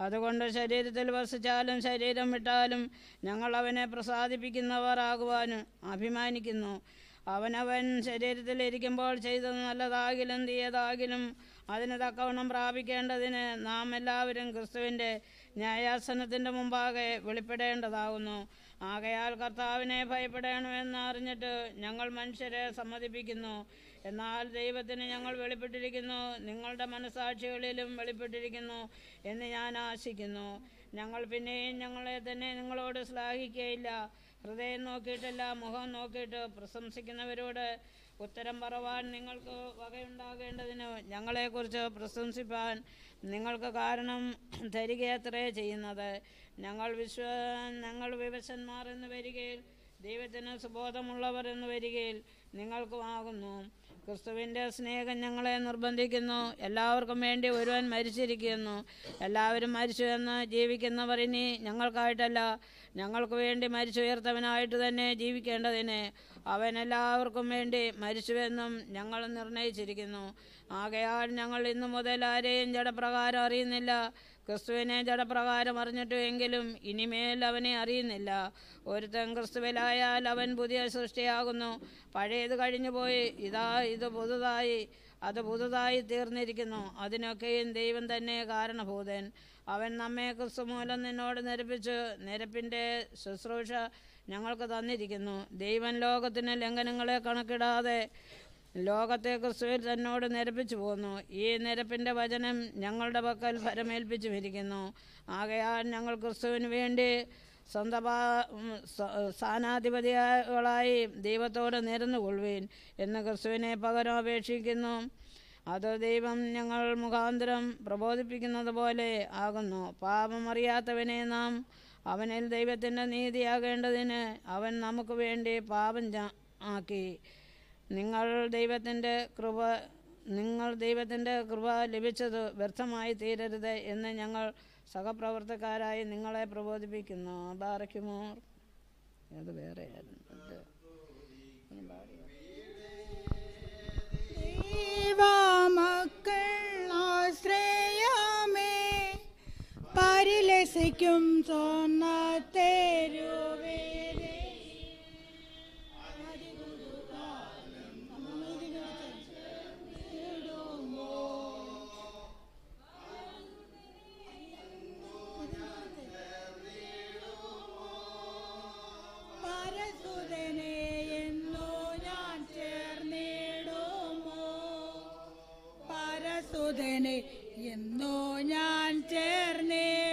S10: അതുകൊണ്ട് ശരീരത്തിൽ വസിച്ചാലും ശരീരം വിട്ടാലും ഞങ്ങൾ അവനെ പ്രസാദിപ്പിക്കുന്നവർ ആകുവാനും അഭിമാനിക്കുന്നു. അവനവൻ ശരീരത്തിൽ ഇരിക്കുമ്പോൾ ചെയ്തത് നല്ലതാകിലും തീയതാകിലും അതിന് തക്കവണ്ണം പ്രാപിക്കേണ്ടതിന് നാം എല്ലാവരും ക്രിസ്തുവിന്റെ ന്യായാസനത്തിന്റെ മുമ്പാകെ വെളിപ്പെടേണ്ടതാകുന്നു. ആകയാൽ കർത്താവിനെ ഭയപ്പെടണമെന്ന് അറിഞ്ഞിട്ട് ഞങ്ങൾ മനുഷ്യരെ സമ്മതിപ്പിക്കുന്നു. എന്നാൽ ദൈവത്തിന് ഞങ്ങൾ വെളിപ്പെട്ടിരിക്കുന്നു. നിങ്ങളുടെ മനസാക്ഷികളിലും വെളിപ്പെട്ടിരിക്കുന്നു എന്ന് ഞാൻ ആശിക്കുന്നു. ഞങ്ങൾ പിന്നെയും ഞങ്ങളെ തന്നെ നിങ്ങളോട് ശ്ലാഘിക്കുകയില്ല. ഹൃദയം നോക്കിയിട്ടല്ല മുഖം നോക്കിയിട്ട് പ്രശംസിക്കുന്നവരോട് ഉത്തരം പറവാൻ നിങ്ങൾക്ക് വകയുണ്ടാകേണ്ടതിന് ഞങ്ങളെക്കുറിച്ച് പ്രശംസിപ്പാൻ നിങ്ങൾക്ക് കാരണം തരികയത്രേ ചെയ്യുന്നത്. ഞങ്ങൾ വിശ്വ ഞങ്ങൾ വിവശന്മാർ എന്ന് വരികയിൽ ദൈവത്തിന് സുബോധമുള്ളവർ എന്ന് വരികയിൽ നിങ്ങൾക്കുമാകുന്നു ക്രിസ്തുവിന്റെ സ്നേഹം ഞങ്ങളെ നിർബന്ധിക്കുന്നു. എല്ലാവർക്കും വേണ്ടി ഒരുവൻ മരിച്ചിരിക്കുന്നു. എല്ലാവരും മരിച്ചു എന്ന് ജീവിക്കുന്നവർ ഇനി ഞങ്ങൾക്കായിട്ടല്ല. ഞങ്ങൾക്ക് വേണ്ടി മരിച്ചുയർത്തവനായിട്ട് തന്നെ ജീവിക്കേണ്ടതിന് അവൻ എല്ലാവർക്കും വേണ്ടി മരിച്ചുവെന്നും ഞങ്ങൾ നിർണയിച്ചിരിക്കുന്നു. ആകയാൽ ഞങ്ങൾ ഇന്നു മുതൽ ആരെയും ജഡപ്രകാരം അറിയുന്നില്ല. ക്രിസ്തുവിനെ ജഡപ്രകാരം അറിഞ്ഞിട്ടു എങ്കിലും ഇനിമേൽ അവനെ അറിയുന്നില്ല. ഒരുത്തൻ ക്രിസ്തുവിലായാൽ അവൻ പുതിയ സൃഷ്ടിയാകുന്നു. പഴയത് കഴിഞ്ഞുപോയി ഇതാ ഇത് പുതുതായി അത് പുതുതായി തീർന്നിരിക്കുന്നു. അതിനൊക്കെയും ദൈവം തന്നെ കാരണഭൂതൻ. അവൻ നമ്മെ ക്രിസ്തു മൂലം നിന്നോട് നിരപ്പിച്ച്. നിരപ്പിന്റെ ശുശ്രൂഷ ഞങ്ങൾക്ക് തന്നിരിക്കുന്നു. ദൈവൻ ലോകത്തിന് ലംഘനങ്ങളെ കണക്കിടാതെ ലോകത്തെ ക്രിസ്തുവിൽ തന്നോട് നിരപ്പിച്ചു പോന്നു. ഈ നിരപ്പിന്റെ വചനം ഞങ്ങളുടെ പക്കൽ ഫലമേൽപ്പിച്ചു ഇരിക്കുന്നു ആകയാൽ ഞങ്ങൾ ക്രിസ്തുവിന് വേണ്ടി സ്വന്തപാ സ്ഥാനാധിപതികളായി ദൈവത്തോട് നിരന്നുകൊള്ളുവീൻ എന്ന് ക്രിസ്തുവിനെ പകരം അപേക്ഷിക്കുന്നു. അത് ദൈവം ഞങ്ങൾ മുഖാന്തരം പ്രബോധിപ്പിക്കുന്നത് പോലെ ആകുന്നു പാപമറിയാത്തവനെ നാം അവനിൽ ദൈവത്തിന്റെ നീതിയാകേണ്ടതിന് അവൻ നമുക്ക് വേണ്ടി പാപം ആക്കി നിങ്ങൾ ദൈവത്തിന്റെ കൃപ നിങ്ങൾ ദൈവത്തിന്റെ കൃപ ലഭിച്ചത് വ്യർത്ഥമായി തീരരുത് എന്ന് ഞങ്ങൾ സഹപ്രവർത്തക്കാരായി നിങ്ങളെ പ്രബോധിപ്പിക്കുന്നു. ബാറയ്ക്കുമോർ അത് വേറെ
S5: ശ്രേയാമേ ആശ്രയമേ പരിലസിക്കും തോന്ന പരസുതനെ എന്നോ ഞാൻ ചേർന്നിടുമോ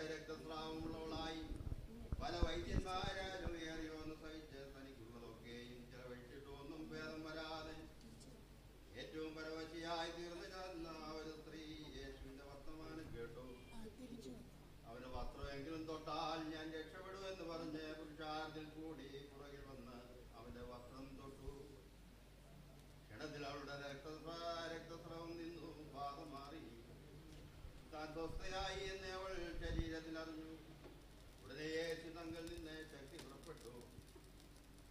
S11: രക്തസ്രാവമുള്ളവളായി. പല ഏറ്റവും വർത്തമാനം കേട്ടു. തൊട്ടാൽ ഞാൻ കൂടി അവന്റെ വസ്ത്രം തൊട്ടു. അവളുടെ രക്തസ്രാവം നിന്നു. താൻ സ്വസ്ഥയായി എന്ന് അവൾ ശരീരത്തിൽ അറിഞ്ഞു ഉടനെ യേശു തങ്ങൾ നിന്ന് ശക്തി പുറപ്പെട്ടു.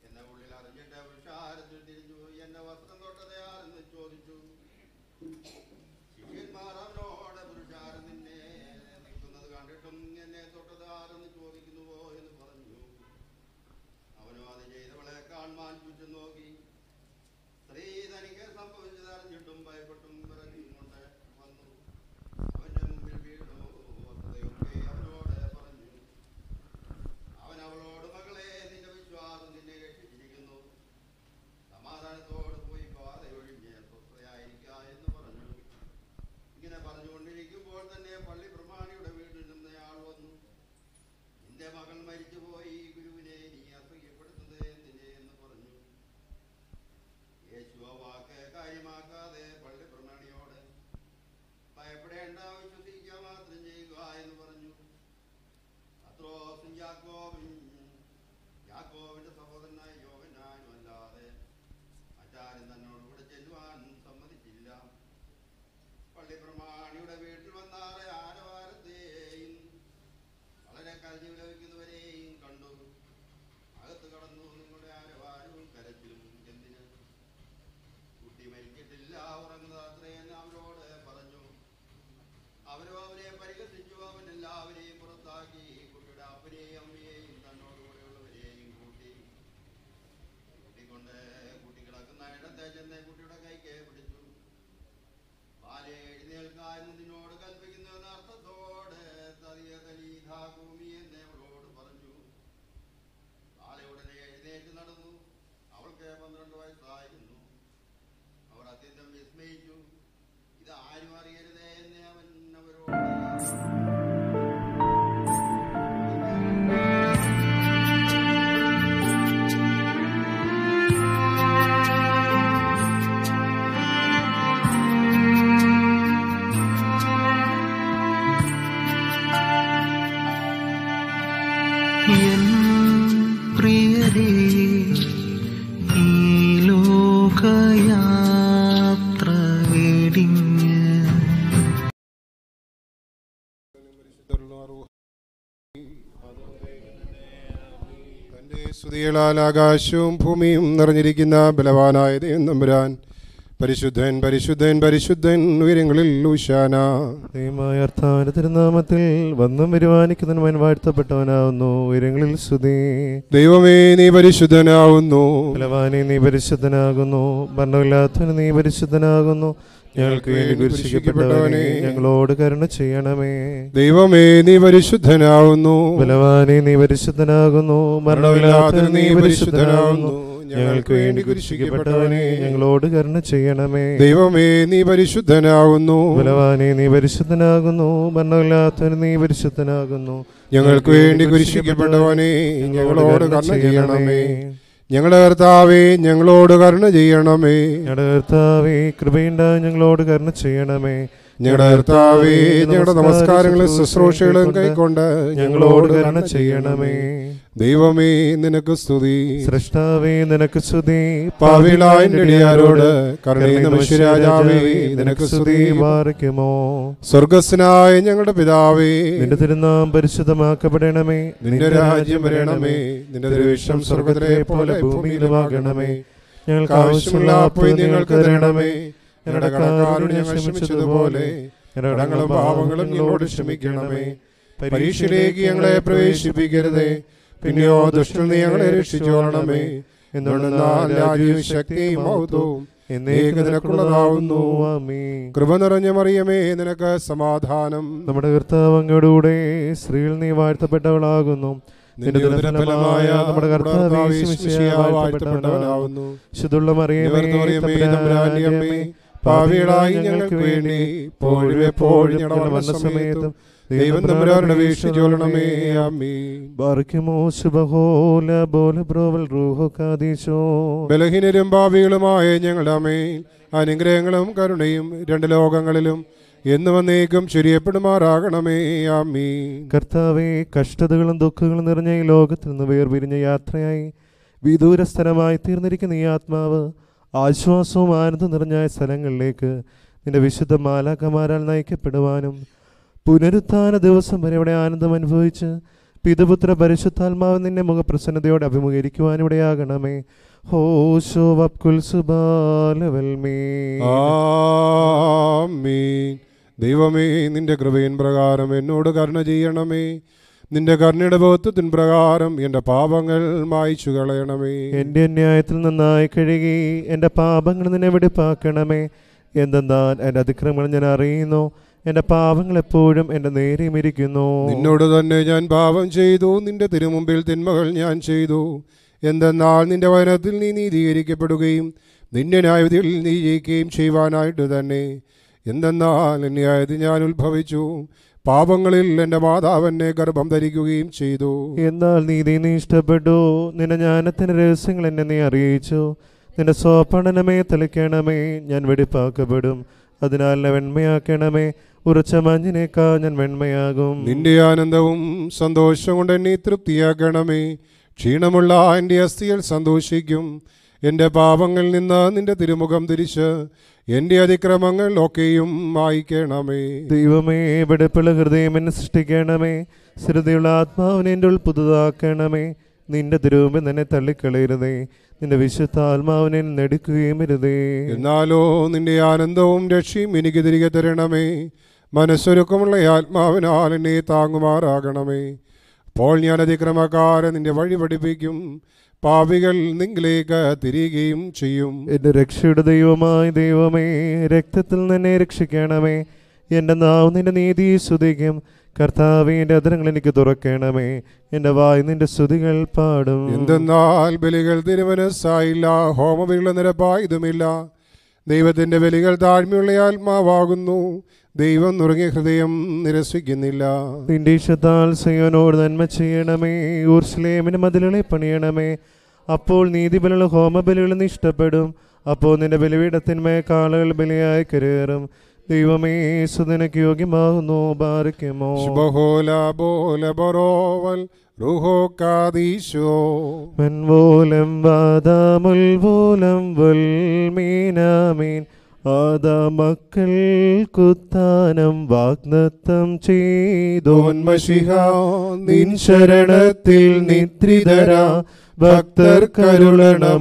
S11: എന്ന ഉള്ളിൽ അറിഞ്ഞിട്ട് പുരുഷാരത്തിൽ തിരിഞ്ഞു. എന്നെ വസ്ത്രം തൊട്ടത് ആരെന്ന് ചോദിച്ചു. ശിഷ്യന്മാർ അവനോട് പുരുഷാരം നിന്നെ നിൽക്കുന്നത് കണ്ടിട്ടും എന്നെ തൊട്ടത് ആരെന്ന് ചോദിക്കുന്നുവോ? എന്ന് പറഞ്ഞു. അവനോ അത് ചെയ്തവളെ കാൺമാൻ ചുറ്റും നോക്കി. സ്ത്രീ തനിക്ക് സംഭവിച്ചത് അറിഞ്ഞിട്ടും ഭയപ്പെട്ടും വിറഞ്ഞും കൊണ്ട് വന്നു അവന്റെ മുമ്പിൽ വീണു വസ്തുതയൊക്കെ അവനോട് പറഞ്ഞു അവൻ അവളോട് മകളെ നിന്റെ വിശ്വാസം നിന്നെ രക്ഷിച്ചിരിക്കുന്നു സമാധാനത്തോട് പോയി പാതയൊഴിഞ്ഞ് സ്വസ്ഥയായിരിക്ക എന്ന് പറഞ്ഞു ഇങ്ങനെ പറഞ്ഞുകൊണ്ടിരിക്കുമ്പോൾ തന്നെ പള്ളി പ്രമാണിയുടെ വീട്ടിൽ നിന്ന് ആൾ വന്നു നിന്റെ മകൾ മരിച്ചുപോയി ഗുരുവിനെ നീ അസഹ്യപ്പെടുന്നത് എന്തിനെ എന്ന് പറഞ്ഞു യേശു ആ വാക്ക് കാര്യമാക്കാതെ പള്ളി പ്രമാണിയോട് ഭയപ്പെടേണ്ട വിശ്വസിക്കുക മാത്രം ചെയ്യുക എന്ന് പറഞ്ഞു അത്രോസും യാക്കോബും യാക്കോബിന്റെ സഹോദരനായ യോവനാനും അല്ലാതെ മറ്റാരും തന്നോട് കൂടെ ചെല്ലുവാൻ സമ്മതിച്ചില്ല. പള്ളി പ്രമാണിയുടെ വീട്ടിൽ വന്നാറെ ആരവാരത്തെയും വളരെ കരഞ്ഞു വിലപിക്കുന്നവരെയും കണ്ടു അകത്ത് കടന്നു നിങ്ങളുടെ ആരവാരവും കരച്ചിലും എന്തിന് കുട്ടി മരിച്ചിട്ടില്ല ഉറങ്ങുന്നത് അത്രയെന്ന് അവരോട് പറഞ്ഞു അവരും അവനെ പരിഹസിച്ചു അവൻ എല്ലാവരെയും പുറത്താക്കി കുട്ടിയുടെ അപ്പനെയും അമ്മയെയും തന്നോടുകൂടെയുള്ളവരെയും കൂട്ടി കൂട്ടിക്കൊണ്ട് കുട്ടി കിടക്കുന്ന ഇടത്തെ ചെന്ന് കുട്ടിയുടെ കൈക്ക് പിടിച്ചു ബാലെ എഴുന്നേൽക്ക എന്ന് നിന്നോട് കൽപ്പിക്കുന്നു എന്ന അർത്ഥത്തോട് ഭൂമി പറഞ്ഞു. ഉടനെ എഴുന്നേറ്റ് നടന്നു. അവൾക്ക് പന്ത്രണ്ട് വയസ്സായിരുന്നു. അവർ അത്യന്തം വിസ്മയിച്ചു. ഇത് ആരും അറിയരുതേ എന്ന്
S13: സ്തുതികളാൽ ആകാശവും ഭൂമിയും നിറഞ്ഞിരിക്കുന്ന ബലവാനായ ദൈവം നമ്പുരാൻ. പരിശുദ്ധൻ പരിശുദ്ധൻ പരിശുദ്ധൻ ഉയരങ്ങളിൽ ഊശാന
S14: ദൈവമായ അർത്ഥാവിന്റെ തിരുനാമത്തിൽ വന്നും വരുവാനിക്കുന്നവൻ വാഴ്ത്തപ്പെട്ടവനാവുന്നു. ഉയരങ്ങളിൽ സ്തുതി.
S13: ദൈവമേ നീ പരിശുദ്ധനാവുന്നു.
S14: ബലവാനെ നീ പരിശുദ്ധനാകുന്നു. ഭരണമില്ലാത്തവന് നീ പരിശുദ്ധനാകുന്നു. ഞങ്ങൾക്ക് വേണ്ടി കുരിശിക്കപ്പെട്ടവനെ ഞങ്ങളോട് കരുണ ചെയ്യണമേ.
S13: ദൈവമേ നീ പരിശുദ്ധനാകുന്നു
S14: ബലവാനെ നീ പരിശുദ്ധനാകുന്നു. മരണമില്ലാത്ത നീ പരിശുദ്ധനാകുന്നു. ഞങ്ങൾക്ക് വേണ്ടി കുരിശിക്കപ്പെട്ടവനെ ഞങ്ങളോട് കരുണ ചെയ്യണമേ.
S13: ദൈവമേ നീ പരിശുദ്ധനാകുന്നു.
S14: ബലവാനെ നീ പരിശുദ്ധനാകുന്നു. മരണമില്ലാത്തവന് നീ പരിശുദ്ധനാകുന്നു.
S13: ഞങ്ങൾക്ക് വേണ്ടി കുരിശിക്കപ്പെട്ടവനെ ഞങ്ങളോട് കരുണ ചെയ്യണമേ. ഞങ്ങളുടെ കർത്താവേ ഞങ്ങളോട് കരുണ ചെയ്യണമേ.
S14: ഞങ്ങളുടെ കർത്താവേ കൃപയുണ്ടായി ഞങ്ങളോട് കരുണ ചെയ്യണമേ.
S13: ഞങ്ങളുടെ കർത്താവേ ഞങ്ങളുടെ നമസ്കാരങ്ങളും ശുശ്രൂഷകളും കൈക്കൊണ്ട്
S14: ഞങ്ങളോട് കരുണ ചെയ്യണമേ.
S13: ദൈവമേ നിനക്ക് സ്തുതി.
S14: സൃഷ്ടാവേ നിനക്ക് സ്തുതി.
S13: പാവിളായ അടിയാരോട് കരുണയും നിനക്ക് സ്തുതി.
S14: മാറിക്കുമോ?
S13: സ്വർഗസ്നായ ഞങ്ങളുടെ പിതാവേ
S14: നിന്റെ തിരുനാം പരിശുദ്ധമാക്കപ്പെടണമേ.
S13: നിന്റെ രാജ്യം വരണമേ. നിന്റെ തിരുവിഷം സ്വർഗത്തിലെ പോലെ ഭൂമിയിലുമാകണമേ.
S14: ഞങ്ങൾക്ക് ആവശ്യമുള്ള അപ്പോൾ നിങ്ങൾക്ക് തരണമേ.
S13: ഞങ്ങളുടെ കടക്കാരോട് ഞങ്ങൾ ക്ഷമിച്ചതുപോലെ ഞങ്ങളുടെ പാപങ്ങളും ഞങ്ങളോട് ക്ഷമിക്കണമേ. പരീക്ഷയിലേക്ക് ഞങ്ങളെ പ്രവേശിപ്പിക്കരുതേ. പിന്നെയോ ദുഷ്ടൻ ഞങ്ങളെ രക്ഷിച്ചോളണമേ. എന്തുകൊണ്ടെന്നാൽ രാജ്യവും ശക്തിയും എന്നേക്ക് നിനക്കുള്ളതാവുന്നു. കൃപ നിറഞ്ഞ മറിയമേ നിനക്ക് സമാധാനം.
S14: നമ്മുടെ കർത്താവങ്ങളുടെ സ്ത്രീയിൽ നീ വാഴ്ത്തപ്പെട്ടവളാകുന്നു. നിന്റെ നമ്മുടെ കർത്താവ് വാഴ്ത്തപ്പെട്ടവനാകുന്നു. ശുദ്ധുള്ള മറിയമേ
S13: പാവികളായി ഞങ്ങൾക്ക് വേണ്ടി ഇപ്പോഴും എപ്പോഴും ഞങ്ങളുടെ വന്ന ദൈവം തമ്പുരാരുടെ വീക്ഷിച്ചോളണമേ ആമീൻ.
S14: ബാർക്കുമോ ശുഭഹോല ബോല ബ്രോവൽ റൂഹോ കാദീശോ.
S13: ബലഹീനരും പാപികളുമായ ഞങ്ങളുടെ അമ്മയിൽ അനുഗ്രഹങ്ങളും കരുണയും രണ്ട് ലോകങ്ങളിലും എന്ന് വന്നേക്കും ശരിയപ്പെടുമാറാകണമേ ആമീ
S14: കർത്താവെ കഷ്ടതകളും ദുഃഖങ്ങളും നിറഞ്ഞ ഈ ലോകത്തിൽ നിന്ന് വേർപിരിഞ്ഞ യാത്രയായി വിദൂരസ്ഥലമായി തീർന്നിരിക്കുന്ന ഈ ആത്മാവ് ആശ്വാസവും ആനന്ദം നിറഞ്ഞ സ്ഥലങ്ങളിലേക്ക് നിന്റെ വിശുദ്ധ മാലാക്കമാരാൽ നയിക്കപ്പെടുവാനും പുനരുത്ഥാന ദിവസം വരെ ഇവിടെ ആനന്ദം അനുഭവിച്ച് പിതപുത്ര പരിശുദ്ധാത്മാവ് നിന്നെ മുഖപ്രസന്നതയോടെ അഭിമുഖീകരിക്കുവാൻ ഇവിടെയാകണമേ. ഹോശോ
S13: വക്കുൽ ദൈവമേ നിന്റെ കൃപയൻ പ്രകാരം എന്നോട് കരുണ ചെയ്യണമേ. നിന്റെ കർണിയുടെ ബോധത്തിൻ പ്രകാരം എന്റെ പാപങ്ങൾ മായ്ച്ചു കളയണമേ.
S14: എന്റെ അന്യായത്തിൽ നന്നായി കഴുകി എന്റെ പാപങ്ങൾ നിന്നെ വെടിപ്പാക്കണമേ. എന്തെന്നാൽ എന്റെ അതിക്രമങ്ങൾ ഞാൻ അറിയുന്നു. എന്റെ പാപങ്ങൾ എപ്പോഴും എന്റെ നേരെയും ഇരിക്കുന്നു.
S13: നിന്നോട് തന്നെ ഞാൻ പാപം ചെയ്തു. നിന്റെ തിരുമുമ്പിൽ തിന്മകൾ ഞാൻ ചെയ്തു. എന്തെന്നാൽ നിന്റെ വചനത്തിൽ നീ നീതീകരിക്കപ്പെടുകയും നിന്റെ ന്യായവിധിയിൽ നീ ജയിക്കുകയും ചെയ്യുവാനായിട്ട് തന്നെ. എന്തെന്നാൽ ന്യായത്തിൽ ഞാൻ ഉത്ഭവിച്ചു. പാപങ്ങളിൽ എന്റെ മാതാവ് എന്നെ ഗർഭം ധരിക്കുകയും ചെയ്തു.
S14: എന്നാൽ നീതി നീ ഇഷ്ടപ്പെട്ടു. നിന്റെ ജ്ഞാനത്തിന്റെ രഹസ്യങ്ങൾ എന്നെ നീ അറിയിച്ചു. നിന്റെ സ്വപഠനമേ തെളിക്കണമേ ഞാൻ വെടിപ്പാക്കപ്പെടും. അതിനാൽ വെണ്മയാക്കണമേ. ഉറച്ച മഞ്ഞിനേക്കാൾ ഞാൻ വെണ്മയാകും.
S13: നിന്റെ ആനന്ദവും സന്തോഷം കൊണ്ട് എന്നെ തൃപ്തിയാക്കണമേ. ക്ഷീണമുള്ള എന്റെ അസ്ഥിയിൽ സന്തോഷിക്കും. എന്റെ പാപങ്ങളിൽ നിന്ന് നിന്റെ തിരുമുഖം തിരിച്ച് എന്റെ അതിക്രമങ്ങൾ ഒക്കെയും മായിക്കണമേ.
S14: ദൈവമേ വെടുപ്പുള്ള ഹൃദയം എന്നെ സൃഷ്ടിക്കണമേ. സ്ഥിരതയുള്ള ആത്മാവിനെ എന്റെ ഉൾ പുതുതാക്കണമേ. നിന്റെ തിരുവുമ്പ് നിന്നെ തള്ളിക്കളയരുതേ. നിന്റെ വിശുദ്ധ ആത്മാവിനെ നെടുക്കുകയും വരുതേ.
S13: എന്നാലോ നിന്റെ ആനന്ദവും രക്ഷയും എനിക്ക് തിരികെ തരണമേ. മനസ്സൊരുക്കമുള്ള ആത്മാവിനാൽ എന്നെ താങ്ങുമാറാകണമേ. അപ്പോൾ ഞാൻ അതിക്രമക്കാരെ നിന്റെ വഴി പഠിപ്പിക്കും. പാപികൾ നിങ്ങളിലേക്ക് തിരികുകയും ചെയ്യും.
S14: എന്റെ രക്ഷയുടെ ദൈവമായ ദൈവമേ രക്തത്തിൽ നിന്നെ രക്ഷിക്കണമേ. എന്റെ നാവ് നിന്റെ നീതി സ്തുതിക്കും. കർത്താവേ എന്റെ അതിരങ്ങൾ എനിക്ക് തുറക്കണമേ. എന്റെ വായ് നിന്റെ സ്തുതികൾ പാടും.
S13: എന്തെന്നാൽ ബലികൾ തിരുമനസ്സായില്ല ഹോമബലികൾ നിരപ്പായതുമില്ല. ദൈവത്തിന്റെ ബലികൾ താഴ്മയുള്ള ആത്മാവാകുന്നു. ദൈവം നുറങ്ങിയ ഹൃദയം നിരസിക്കുന്നില്ല.
S14: നിന്റെ ഇഷ്ടത്താൽ സയോനോട് നന്മ ചെയ്യണമേ ഊർസ്ലേമിന് മതിലുകളെ പണിയണമേ. അപ്പോൾ നീതിബലുള്ള നിന്ന് ഇഷ്ടപ്പെടും അപ്പോൾ നിന്റെ ബലിപീഠത്തിന്മേ കാളുകൾ ബലിയായി കരേറും ദൈവമേ സുദിനക്ക് യോഗ്യമാകുന്നു ബാരയ്ക്കുമോ
S13: ബഹോല ബോല ബറോവൽ റുഹോ കാദീശോ
S14: മെൻവോലം വാദമുൽവോലം വൽമീനാമീൻ. ആദാ മക്കൾ കുത്താനം വാഗ്നത്തം ചെയ്തോന്മഷിഹ നിൻ ശരണത്തിൽ നിദ്രിതര ഭക്തർ കരുളണമോത്താനം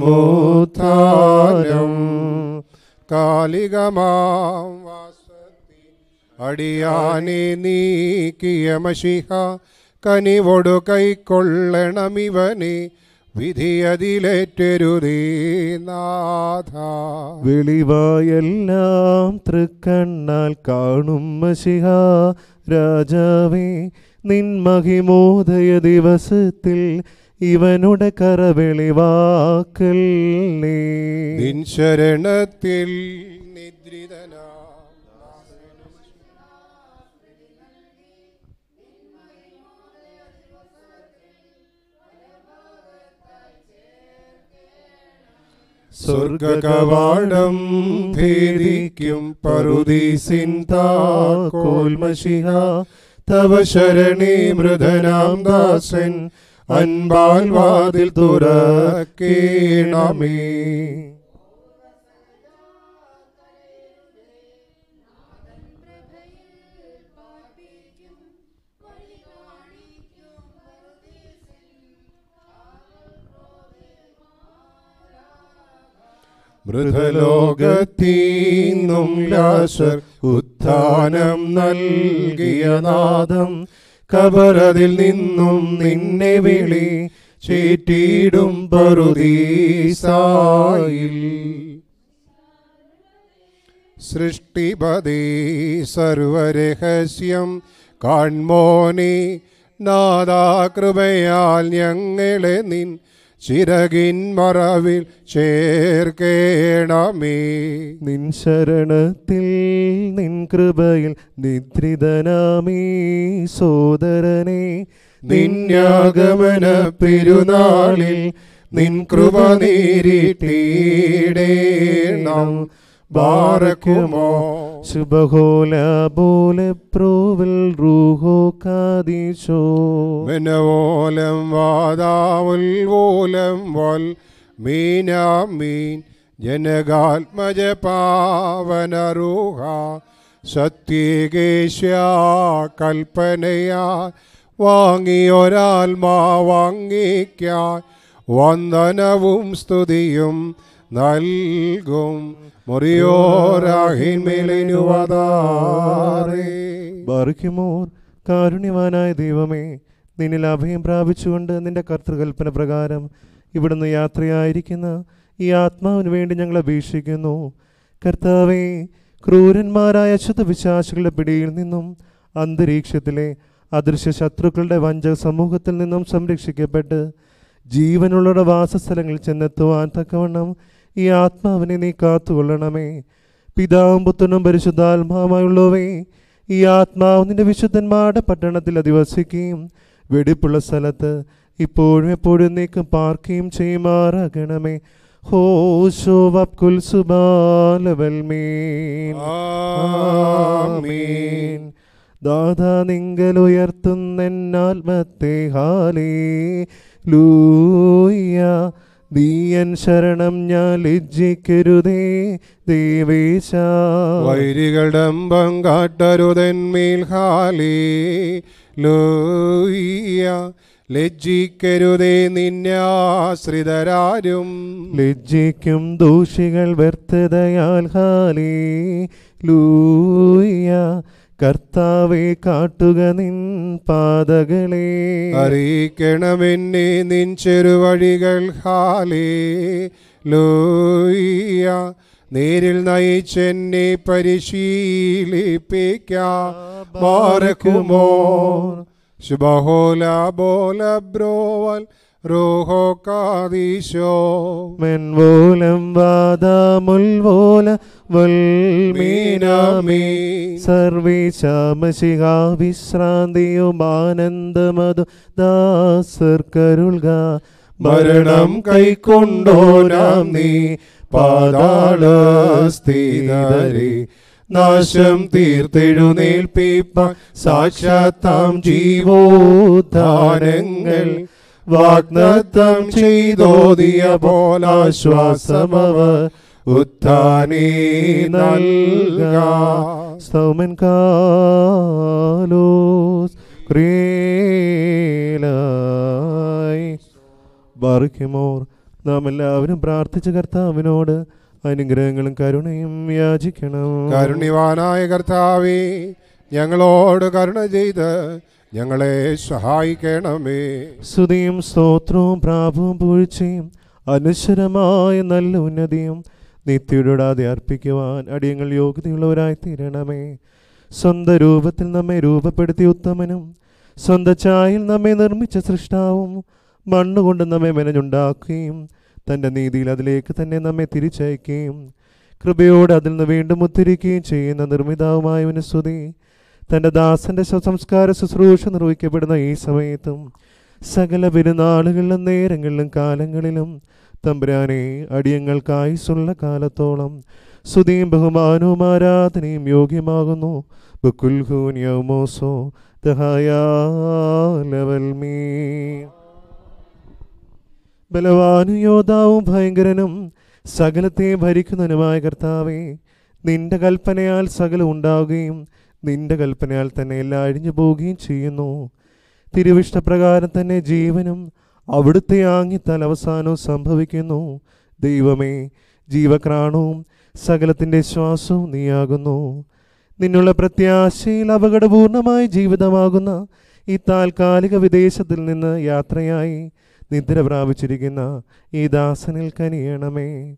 S13: കാലികമാം വാസത്തി അടിയാനെ നീക്കിയ മഷിഹ കനിവൊടു കൈക്കൊള്ളണമിവനെ വിധിയതിലേറ്റരുതേ വിളിവായെല്ലാം
S14: വെളിവായെല്ലാം തൃക്കണ്ണാൽ കാണും മഷിഹ രാജാവേ നിൻ മഹിമോദയ ദിവസത്തിൽ ഇവനുടെ കറവെളിവാക്കൽ നീ.
S13: നിൻ ശരണത്തിൽ നിദ്രിതനാ സ്വർഗകവാടം ഭേദിക്കും പറുദീസിൻ സിന്താ കോൽമശിഹ തവ ശരണി മൃദനാം ദാസൻ അൻപാൽ വാതിൽ തുറക്കേണമേ. മൃതലോകത്തീന്നും ലാശർ ഉത്ഥാനം നൽകിയ നാദം കബറതിൽ നിന്നും നിന്നെ വിളി ചീറ്റിയിടും പറുദീസായിൽ. സൃഷ്ടിപതി സർവരഹസ്യം കാൺമോനി നാദാകൃപയാൽ ഞങ്ങളെ നിൻ ചിറകിൻ മറവിൽ ചേർക്കേണമേ.
S14: നിൻ ശരണത്തിൽ നിൻ കൃപയിൽ നിദ്രിതനാമീ സോദരനെ.
S13: നിന്യാഗമന പെരുനാളിൽ നിൻ കൃപ നേരിട്ടീടേണം ബാറക്കുമോ?
S14: ശുഭഹോല പോലെ പ്രോവൽ റൂഹോ കാദീശോ
S13: മിനവോലം വാദാവുൽ വോലം വൽ മീനാമീൻ ജനകാത്മജ പാവനരൂഹ സത്യേകേശ്യ കൽപ്പനയാ വാങ്ങിയൊരാൽമാ വാങ്ങിക്കാൻ വന്ദനവും സ്തുതിയും നൽകും മുറിയോരാഹിന്മേലിനുവതാറേ.
S14: ബാറിക്കുമോർ കാരുണ്യവാനായ ദൈവമേ നിന്നിൽ അഭയം പ്രാപിച്ചുകൊണ്ട് നിന്റെ കർത്തൃകൽപ്പന പ്രകാരം ഇവിടുന്ന് യാത്രയായിരിക്കുന്ന ഈ ആത്മാവിന് വേണ്ടി ഞങ്ങൾ അപേക്ഷിക്കുന്നു. കർത്താവേ ക്രൂരന്മാരായ ശുദ്ധവിശ്വാസികളുടെ പിടിയിൽ നിന്നും അന്തരീക്ഷത്തിലെ അദൃശ്യ ശത്രുക്കളുടെ വഞ്ചക സമൂഹത്തിൽ നിന്നും സംരക്ഷിക്കപ്പെട്ട് ജീവനുള്ളവരുടെ വാസസ്ഥലങ്ങളിൽ ചെന്നെത്തുവാൻ തക്കവണ്ണം ഈ ആത്മാവിനെ നീ കാത്തുകൊള്ളണമേ. പിതാവും പുത്രനും പരിശുദ്ധാത്മാവുമായുള്ളവേ ഈ ആത്മാവ് നിന്റെ വിശുദ്ധന്മാരുടെ പട്ടണത്തിൽ അധിവസിക്കുകയും വെടിപ്പുള്ള സ്ഥലത്ത് ഇപ്പോഴും എപ്പോഴും നീക്കും പാർക്കുകയും ചെയ്യുമാറാകണമേ. ഹോശോ മത്തേ ഉയർത്തുന്നെന്നാത്മത്തെ ഹാലേ ലൂയ നീയൻ ശരണം ഞാൻ ലജ്ജിക്കരുതേ ദേവേശ.
S13: വൈരികളുടെ കാട്ടരുതന്മേൽ ഹാലേ. ലോയ്യ ലജ്ജിക്കരുതേ നിന്നാശ്രിതരാരും
S14: ലജ്ജിക്കും ദൂഷികൾ വ്യർത്ഥതയാൽ ഹാലേ. ലൂയ കർത്താവെ കാട്ടുക നിൻ പാതകളെ.
S13: അറിയിക്കണമെന്നെ നിൻ ചെറുവഴികൾ. ഹാലേ ലോയ്യ നേരിൽ നയിച്ചെന്നെ പരിശീലിപ്പിക്കുമോ ശുഭഹോല ബോല ബ്രോവൽ റോഹോ കാദീശോ
S14: മെൻവോലം വാദമുൽവോല വൽമീനാമേ. സർവേശാമശിഹ വിശ്രാന്തിയും ആനന്ദമതു ദാസർക്കരുൾക
S13: മരണം കൈക്കൊണ്ടോ നാം നീ പാതാള സ്ഥിതരെ നാശം തീർത്തെഴുന്നേൽപ്പിപ്പ. സാക്ഷാത്താം ജീവോദ്ധാനങ്ങൾ. വാഗ്ദത്തം ചെയ്തോതിയ പോലാശ്വാസമവർ ഉത്താനീ നൽക.
S14: സ്തൗമൻ കാലോസ് ബാറിക്കുമോർ നാം എല്ലാവരും പ്രാർത്ഥിച്ച കർത്താവിനോട് അനുഗ്രഹങ്ങളും കരുണയും യാചിക്കണം.
S13: കരുണിവാനായ കർത്താവേ ഞങ്ങളോട് കരുണ ചെയ്ത് ഞങ്ങളെ സഹായിക്കണമേ.
S14: സ്തുതിയും സ്തോത്രവും പ്രാഭവും പൂഴ്ചയും അനശ്വരമായ നല്ല ഉന്നതിയും നിത്യയോടാതെ അർപ്പിക്കുവാൻ അടിയങ്ങൾ യോഗ്യതയുള്ളവരായി തീരണമേ. സ്വന്തം രൂപത്തിൽ നമ്മെ രൂപപ്പെടുത്തിയ ഉത്തമനും സ്വന്തം ചായയിൽ നമ്മെ നിർമ്മിച്ച സൃഷ്ടാവും മണ്ണുകൊണ്ട് നമ്മെ മെനഞ്ഞുണ്ടാക്കുകയും തന്റെ നീതിയിൽ അതിലേക്ക് തന്നെ നമ്മെ തിരിച്ചയക്കുകയും കൃപയോടെ അതിൽ നിന്ന് വീണ്ടും ഉത്തിരിക്കുകയും ചെയ്യുന്ന നിർമ്മിതാവുമായ സ്തുതി തന്റെ ദാസന്റെ സംസ്കാര ശുശ്രൂഷ നിർവഹിക്കപ്പെടുന്ന ഈ സമയത്തും സകല പെരുന്നാളുകളിലും നേരങ്ങളിലും കാലങ്ങളിലും തമ്പുരാനെ അടിയങ്ങൾക്കായുസുള്ള കാലത്തോളം സ്തുതിയും ബഹുമാനവും ആരാധനയും യോഗ്യമാകുന്നു. ബുക്കുൽഹൂൻ യൗമോസോ ദഹായാലവൽമീ ബലവാനും യോദ്ധാവും ഭയങ്കരനും സകലത്തെ ഭരിക്കുന്നവനുമായ കർത്താവേ നിന്റെ കൽപ്പനയാൽ സകലം ഉണ്ടാവുകയും നിന്റെ കൽപ്പനയാൽ തന്നെ എല്ലാം അഴിഞ്ഞു പോവുകയും ചെയ്യുന്നു. തിരുവിഷ്ടപ്രകാരം തന്നെ ജീവനും അവിടുത്തെ ആങ്ങിത്താൽ അവസാനവും സംഭവിക്കുന്നു. ദൈവമേ ജീവക്രാണവും സകലത്തിന്റെ ശ്വാസവും നീയാകുന്നു. നിന്നുള്ള പ്രത്യാശയിൽ അപകടപൂർണമായ ജീവിതമാകുന്ന ഈ താൽക്കാലിക വിദേശത്തിൽ നിന്ന് യാത്രയായി നിദ്ര പ്രാപിച്ചിരിക്കുന്ന ഈ ദാസനിൽ കനിയണമേ.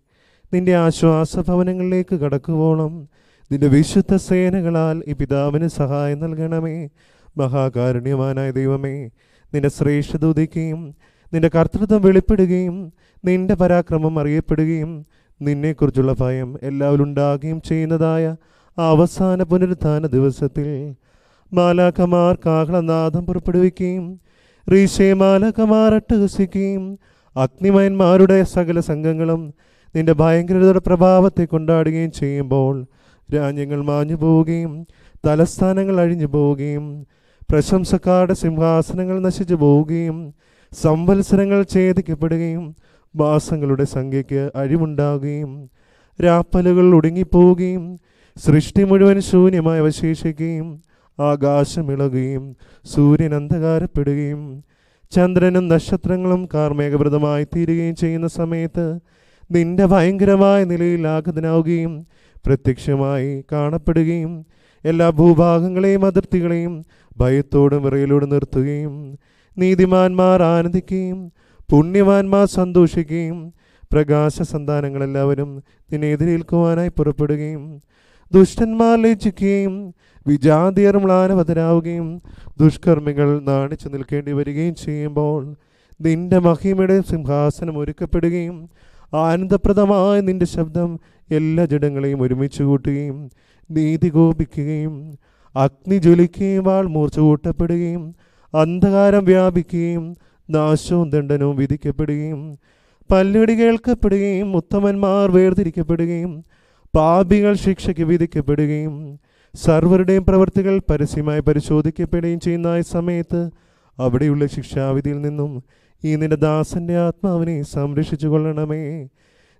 S14: നിന്റെ ആശ്വാസ ഭവനങ്ങളിലേക്ക് കടക്കുവോളം നിന്റെ വിശുദ്ധ സേനകളാൽ ഈ പിതാവിന് സഹായം നൽകണമേ. മഹാകാരുണ്യവാനായ ദൈവമേ നിന്റെ ശ്രേഷ്ഠത ഉദിക്കുകയും നിന്റെ കർത്തൃത്വം വെളിപ്പെടുകയും നിന്റെ പരാക്രമം അറിയപ്പെടുകയും നിന്നെക്കുറിച്ചുള്ള ഭയം എല്ലാവരും ഉണ്ടാകുകയും ചെയ്യുന്നതായ അവസാന പുനരുത്ഥാന ദിവസത്തിൽ മാലാഖമാർ കാഹളനാദം പുറപ്പെടുവിക്കുകയും റീശേമാലകമാർ അട്ടഹസിക്കുകയും അഗ്നിമയന്മാരുടെ സകല സംഘങ്ങളും നിന്റെ ഭയങ്കരതയുടെ പ്രഭാവത്തെ കൊണ്ടാടുകയും ചെയ്യുമ്പോൾ രാജ്യങ്ങൾ മാഞ്ഞു പോവുകയും തലസ്ഥാനങ്ങൾ അഴിഞ്ഞു പോവുകയും പ്രശംസക്കാരുടെ സിംഹാസനങ്ങൾ നശിച്ചു പോവുകയും സംവത്സരങ്ങൾ ഛേദിക്കപ്പെടുകയും മാസങ്ങളുടെ സംഖ്യയ്ക്ക് അഴിവുണ്ടാകുകയും രാപ്പലുകൾ ഒടുങ്ങിപ്പോവുകയും സൃഷ്ടി മുഴുവൻ ശൂന്യമായി അവശേഷിക്കുകയും ആകാശമിളകുകയും സൂര്യൻ അന്ധകാരപ്പെടുകയും ചന്ദ്രനും നക്ഷത്രങ്ങളും കാർമേഘവൃതമായി തീരുകയും ചെയ്യുന്ന സമയത്ത് നിന്റെ ഭയങ്കരമായ നിലയിൽ ആഗതനാവുകയും പ്രത്യക്ഷമായി കാണപ്പെടുകയും എല്ലാ ഭൂഭാഗങ്ങളെയും അതിർത്തികളെയും ഭയത്തോടും വിറയിലോടും നിർത്തുകയും നീതിമാന്മാർ ആനന്ദിക്കുകയും പുണ്യവാന്മാർ സന്തോഷിക്കുകയും പ്രകാശ സന്താനങ്ങളെല്ലാവരും നിന്നെ എതിരേൽക്കുവാനായി പുറപ്പെടുകയും ദുഷ്ടന്മാർ ലയിച്ചിക്കുകയും വിജാതിയർ മ്ലാനവതരാവുകയും ദുഷ്കർമ്മികൾ നാണിച്ചു നിൽക്കേണ്ടി വരികയും ചെയ്യുമ്പോൾ നിന്റെ മഹിമയുടെ സിംഹാസനം ഒരുക്കപ്പെടുകയും ആനന്ദപ്രദമായ നിന്റെ ശബ്ദം എല്ലാ ജഡങ്ങളെയും ഒരുമിച്ച് കൂട്ടുകയും നീതി കോപിക്കുകയും അഗ്നി ജ്വലിക്കുകയും വാൾ മൂർച്ച കൂട്ടപ്പെടുകയും അന്ധകാരം വ്യാപിക്കുകയും നാശവും ദണ്ഡനവും വിധിക്കപ്പെടുകയും പല്ലുകടി കേൾക്കപ്പെടുകയും ഉത്തമന്മാർ വേർതിരിക്കപ്പെടുകയും പാപികൾ ശിക്ഷയ്ക്ക് വിധിക്കപ്പെടുകയും സർവരുടെയും പ്രവൃത്തികൾ പരസ്യമായി പരിശോധിക്കപ്പെടുകയും ചെയ്യുന്ന സമയത്ത് അവിടെയുള്ള ശിക്ഷാവിധിയിൽ നിന്നും ഈ നിന്റെ ദാസന്റെ ആത്മാവിനെ സംരക്ഷിച്ചു കൊള്ളണമേ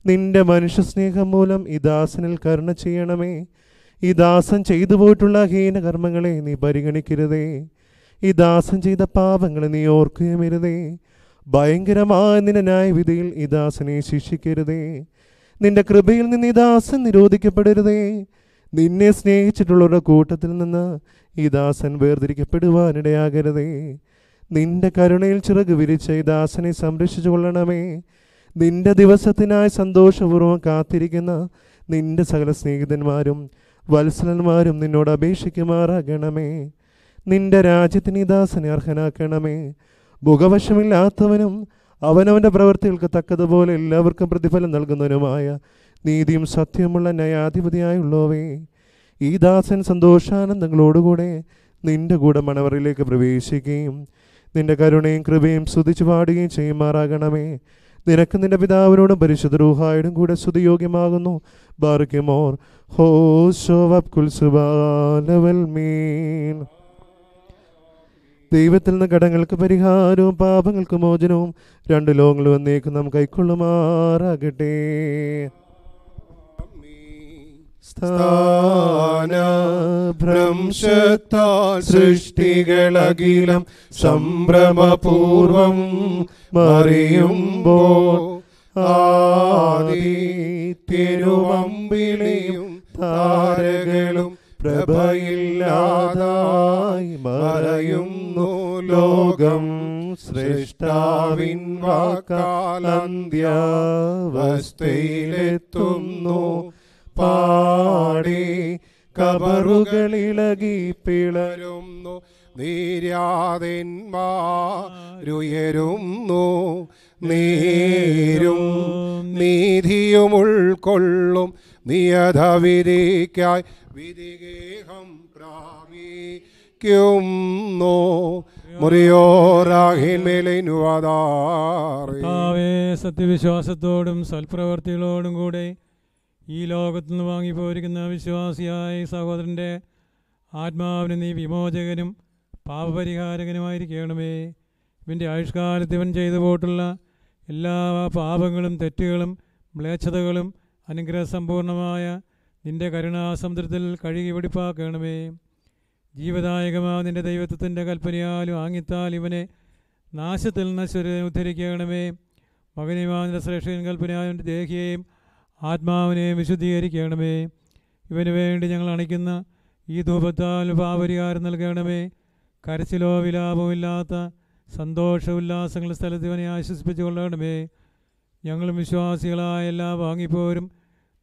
S14: നിന്റെ മനുഷ്യ സ്നേഹം മൂലം ഈ ദാസനിൽ കരുണ ചെയ്യണമേ. ഈ ദാസൻ ചെയ്തു പോയിട്ടുള്ള ഹീനകർമ്മങ്ങളെ നീ പരിഗണിക്കരുതേ. ഈ ദാസൻ ചെയ്ത പാപങ്ങളെ നീ ഓർക്കുകയുമരുതേ. ഭയങ്കരമായ നിന്റെ ന്യായവിധിയിൽ ഈ ദാസനെ ശിക്ഷിക്കരുതേ. നിന്റെ കൃപയിൽ നിന്ന് ഈ ദാസൻ നിരോധിക്കപ്പെടരുതേ. നിന്നെ സ്നേഹിച്ചിട്ടുള്ളവരുടെ കൂട്ടത്തിൽ നിന്ന് ഈ ദാസൻ വേർതിരിക്കപ്പെടുവാനിടയാകരുതേ. നിന്റെ കരുണയിൽ ചിറക് വിരിച്ച ഈ ദാസനെ സംരക്ഷിച്ചു കൊള്ളണമേ. നിന്റെ ദിവസത്തിനായി സന്തോഷപൂർവം കാത്തിരിക്കുന്ന നിന്റെ സകല സ്നേഹിതന്മാരും വത്സലന്മാരും നിന്നോട് അപേക്ഷിക്കുമാറാകണമേ. നിന്റെ രാജ്യത്തിന് ഈ ദാസനെ അർഹനാക്കണമേ. മുഖവശമില്ലാത്തവനും അവനവന്റെ പ്രവൃത്തികൾക്ക് തക്കതുപോലെ എല്ലാവർക്കും പ്രതിഫലം നൽകുന്നവനുമായ നീതിയും സത്യമുള്ള ന്യായാധിപതിയായുള്ളവേ. ഈ ദാസൻ സന്തോഷാനന്ദങ്ങളോടുകൂടെ നിന്റെ കൂടെ മണവറിലേക്ക് പ്രവേശിക്കുകയും നിന്റെ കരുണയും കൃപയും സ്തുതിച്ചു പാടുകയും ചെയ്യുമാറാകണമേ. നിനക്ക് നിന്റെ പിതാവിനോടും പരിശുദ്ധ റൂഹായോടും കൂടെ സ്തുതിയോഗ്യമാകുന്നു. ബാർക്കിമോർ ദൈവത്തിൽ നിന്ന് കടങ്ങൾക്ക് പരിഹാരവും പാപങ്ങൾക്ക് മോചനവും രണ്ട് ലോകങ്ങൾ വന്നേക്കും. നാം കൈക്കൊള്ളുമാറാകട്ടെ.
S15: ഭ്രംശത്താൽ സൃഷ്ടികളകിലം സംഭ്രമപൂർവം മറിയുമ്പോൾ ആദി താരകളും പ്രഭയില്ലാതായി മറയുന്നു ലോകം. സൃഷ്ടാവിൻ വാക്കാലന്ത്യാവസ്ഥയിലെത്തുന്നു പാടി കബറുകളിളകി പിളരുന്നു നീരാതെന്മാരുയരുന്നു നീരും നീതിയും ഉൾക്കൊള്ളും നിയതവിധിക്കായി വിധിഗേഹം പ്രാപിക്കുന്നു. മുറിയോറാഹിന്മേലിനുവതാറി
S16: കർത്താവേ സത്യവിശ്വാസത്തോടും സൽപ്രവർത്തികളോടും കൂടെ ഈ ലോകത്തു നിന്ന് വാങ്ങിപ്പോയിരിക്കുന്ന വിശ്വാസിയായ സഹോദരന്റെ ആത്മാവിന് നീ വിമോചകനും പാപപരിഹാരകനുമായിരിക്കണമേ. ഇവന്റെ ആയുഷ്കാലത്ത് ഇവൻ ചെയ്തു പോയിട്ടുള്ള എല്ലാ പാപങ്ങളും തെറ്റുകളും മ്ലേച്ഛതകളും അനുഗ്രഹസമ്പൂർണമായ നിന്റെ കരുണാസമുദ്രത്തിൽ കഴുകി വെടിപ്പാക്കണമേ. ജീവദായകമായ നിന്റെ ദൈവത്വത്തിന്റെ കൽപ്പനയാലും ആങ്ങിത്താൽ ഇവനെ നാശത്തിൽ സ്വരം ഉദ്ധരിക്കണമേ. മകനുമാതിന്റെ ശ്രേഷ്ഠൻ കൽപ്പനയായ ദേഹിയെയും ആത്മാവിനെയും വിശുദ്ധീകരിക്കണമേ. ഇവന് വേണ്ടി ഞങ്ങൾ അണയ്ക്കുന്ന ഈ ധൂപത്താൽ പാപരിഹാരം നൽകണമേ. കരച്ചിലോ വിലാപവും ഇല്ലാത്ത സന്തോഷോല്ലാസങ്ങളുടെ സ്ഥലത്ത് ഇവനെ ആശ്വസിപ്പിച്ചു കൊള്ളണമേ. ഞങ്ങളും വിശ്വാസികളായ എല്ലാ വാങ്ങിപ്പോരും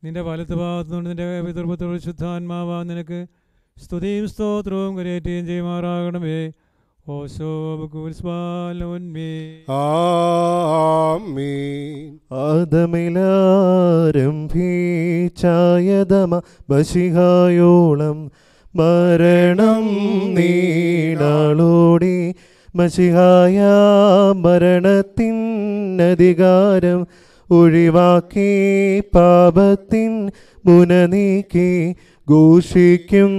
S16: നിന്റെ വലത്ത് ഭാഗത്തുനിന്ന് നിന്റെ പിതൃപുത്ര ശുദ്ധാത്മാവാ നിനക്ക് സ്തുതിയും സ്തോത്രവും കരയേറ്റുകയും ചെയ്യുമാറാകണമേ.
S14: ആദമിലാരംഭിച്ചായതമ ബശിഹായോളം മരണം നീടാളോടി. മഷിഹായ മരണത്തിൻ അധികാരം ഒഴിവാക്കി പാപത്തിൻ മുന നീക്കി ഘോഷിക്കും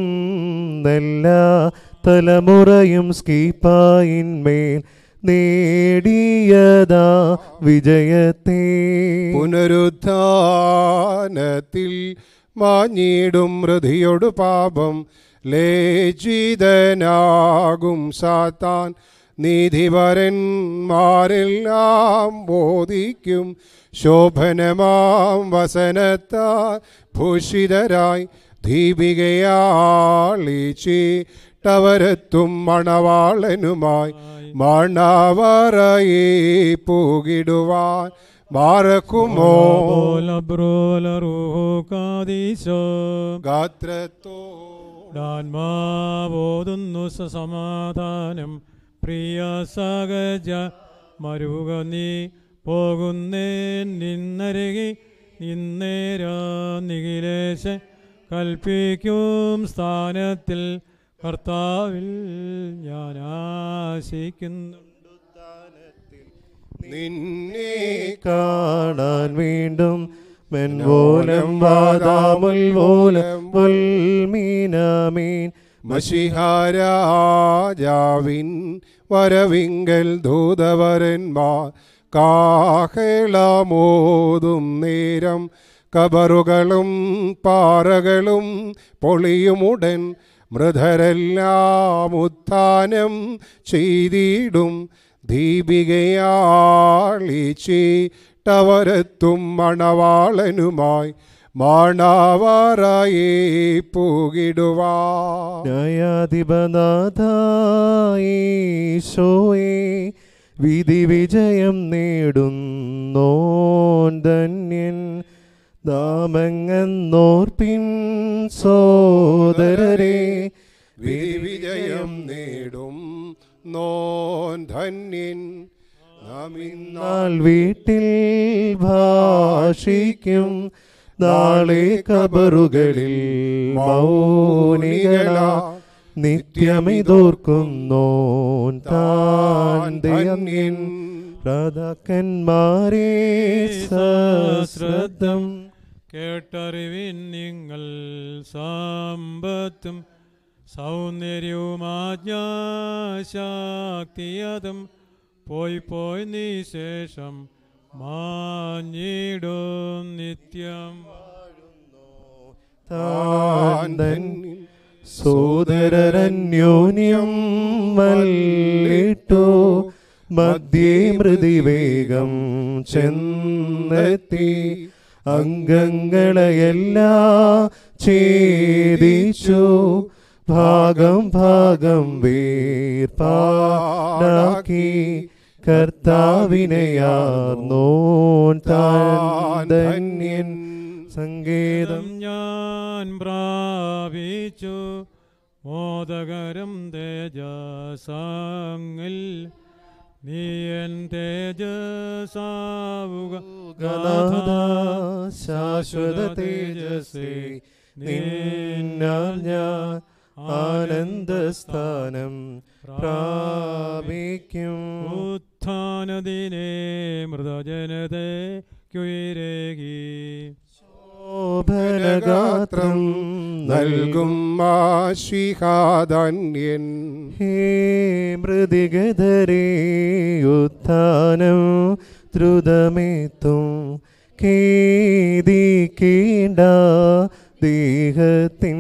S14: തലമുറയും സ്കീപ്പായിന്മേൽ നേടിയതാ വിജയത്തെ.
S15: പുനരുദ്ധാനത്തിൽ മാഞ്ഞിടും ഹൃതിയോട് പാപം ലേചിതനാകും സാത്താൻ. നീതിപരന്മാരെല്ലാം ബോധിക്കും ശോഭനമാം വസനത്താൽ ഭൂഷിതരായി ദീപികയാളിച്ചിട്ടവരെത്തും മണവാളനുമായി. മണവറയെ പോകിടുവാൻ മാറക്കുമോ? ഗാത്രത്തോ.
S16: ഡാൻമാവോതുന്നു സമാധാനം പ്രിയ സഹജ മരുക നീ പോകുന്നേ നിന്നരുകി നിന്നേരാ നിഖിലേശ കൽപ്പിക്കും സ്ഥാനത്തിൽ കർത്താവിൽ ഞാൻ ആശിക്കുന്നു
S15: നിന്നെ
S14: കാണാൻ വീണ്ടും മെൻപോലം വാദാമുൽ പോലം വൽമീനാമീൻ.
S15: മഷിഹാരാജാവിൻ വരവിങ്കൽ ദൂതവരന്മാർ കാഹളമോതും നേരം കബറുകളും പാറകളും പൊളിയുമുടൻ മൃതരെല്ലാം ഉത്ഥാനം ചെയ്തിടും ദീപികയാളിച്ചിട്ടവരെത്തും മണവാളനുമായി മാണാവാറായി പൂകിടുവാ
S14: ന്യായാധിപനാഥായീശോയെ വിധി വിജയം നേടുന്നോൻ ധന്യൻ നാമങ്ങന്നോർപ്പിൻ സോദരരെ
S13: വിജയം നേടും നോൻ ധന്യൻ. നാം
S14: വീട്ടിൽ ഭാഷിക്കും നാളെ കബറുകളിൽ മൗനികള. നിത്യമിതോർക്കുന്നോൻ താൻ ധന്യൻ. പ്രാതാക്കന്മാരെ സശ്രദ്ധം
S16: കേട്ടറിവിൻ നിങ്ങൾ സമ്പത്തും സൗന്ദര്യവും ആജ്ഞാശാക്തിയതും പോയി പോയി നീ ശേഷം മാഞ്ഞിടും നിത്യം.
S14: സോദരന്യോന്യം മല്ലിട്ടു മധ്യേ മൃതിവേഗം ചെന്നെത്തി. അംഗങ്ങളെയെല്ലാം ഛേദിച്ചു. ഭാഗം ഭാഗം വേർപാടാക്കി കർത്താവിനെയാർന്നോൻ താൻ ധന്യൻ. സങ്കേതം
S16: ഞാൻ പ്രാപിച്ചു. മോദകരം തേജസാങ്ങിൽ നീ എൻ തേജസാവുക
S14: ശാശ്വത തേജസ്വി നിന്നാൽ ഞാൻ ആനന്ദസ്ഥാനം പ്രാപിക്കും.
S16: ഉത്ഥാനദിനെ മൃതജനതേ കുയിരേകി
S13: ശോഭനഗാത്രം നൽകും ആശിഹാധന്യൻ
S14: ഹേ മൃതിഗതരേ ഉത്ഥാനം ദ്രുതമേത്തും ഖേദിക്കേണ്ട ദേഹത്തിൻ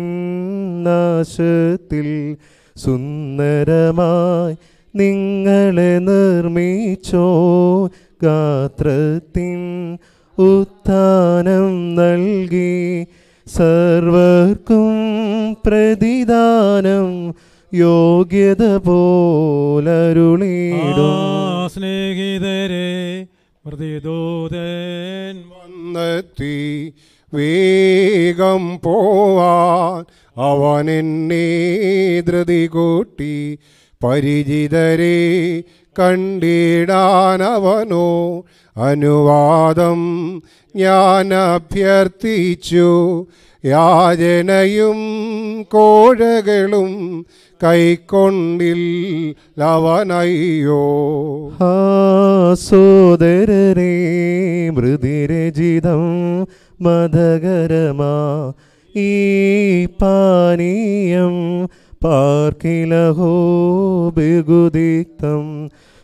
S14: നാശത്തിൽ സുന്ദരമായി നിങ്ങളെ നിർമ്മിച്ചോ ഗാത്രത്തിൻ ഉത്ഥാനം നൽകി സർവർക്കും പ്രതിദാനം യോഗ്യത പോലരുളിടും.
S16: സ്നേഹിതരെ മൃതിദൂതൻ.
S13: വന്നെത്തി വേഗം പോവാൻ അവൻ എന്നെ ധൃതി കൂട്ടി പരിചിതരെ കണ്ടിടാൻ അവനോ അനുവാദം ഞാൻ അഭ്യർത്ഥിച്ചു യാചനയും കോഴകളും കൈക്കൊണ്ടിൽ
S14: ലവനയ്യോ. സോദരരെ മൃതിരചിതം മതകരമാ ഈ പാനീയം പാർക്കിലഹോ ബിഗുദിക്തം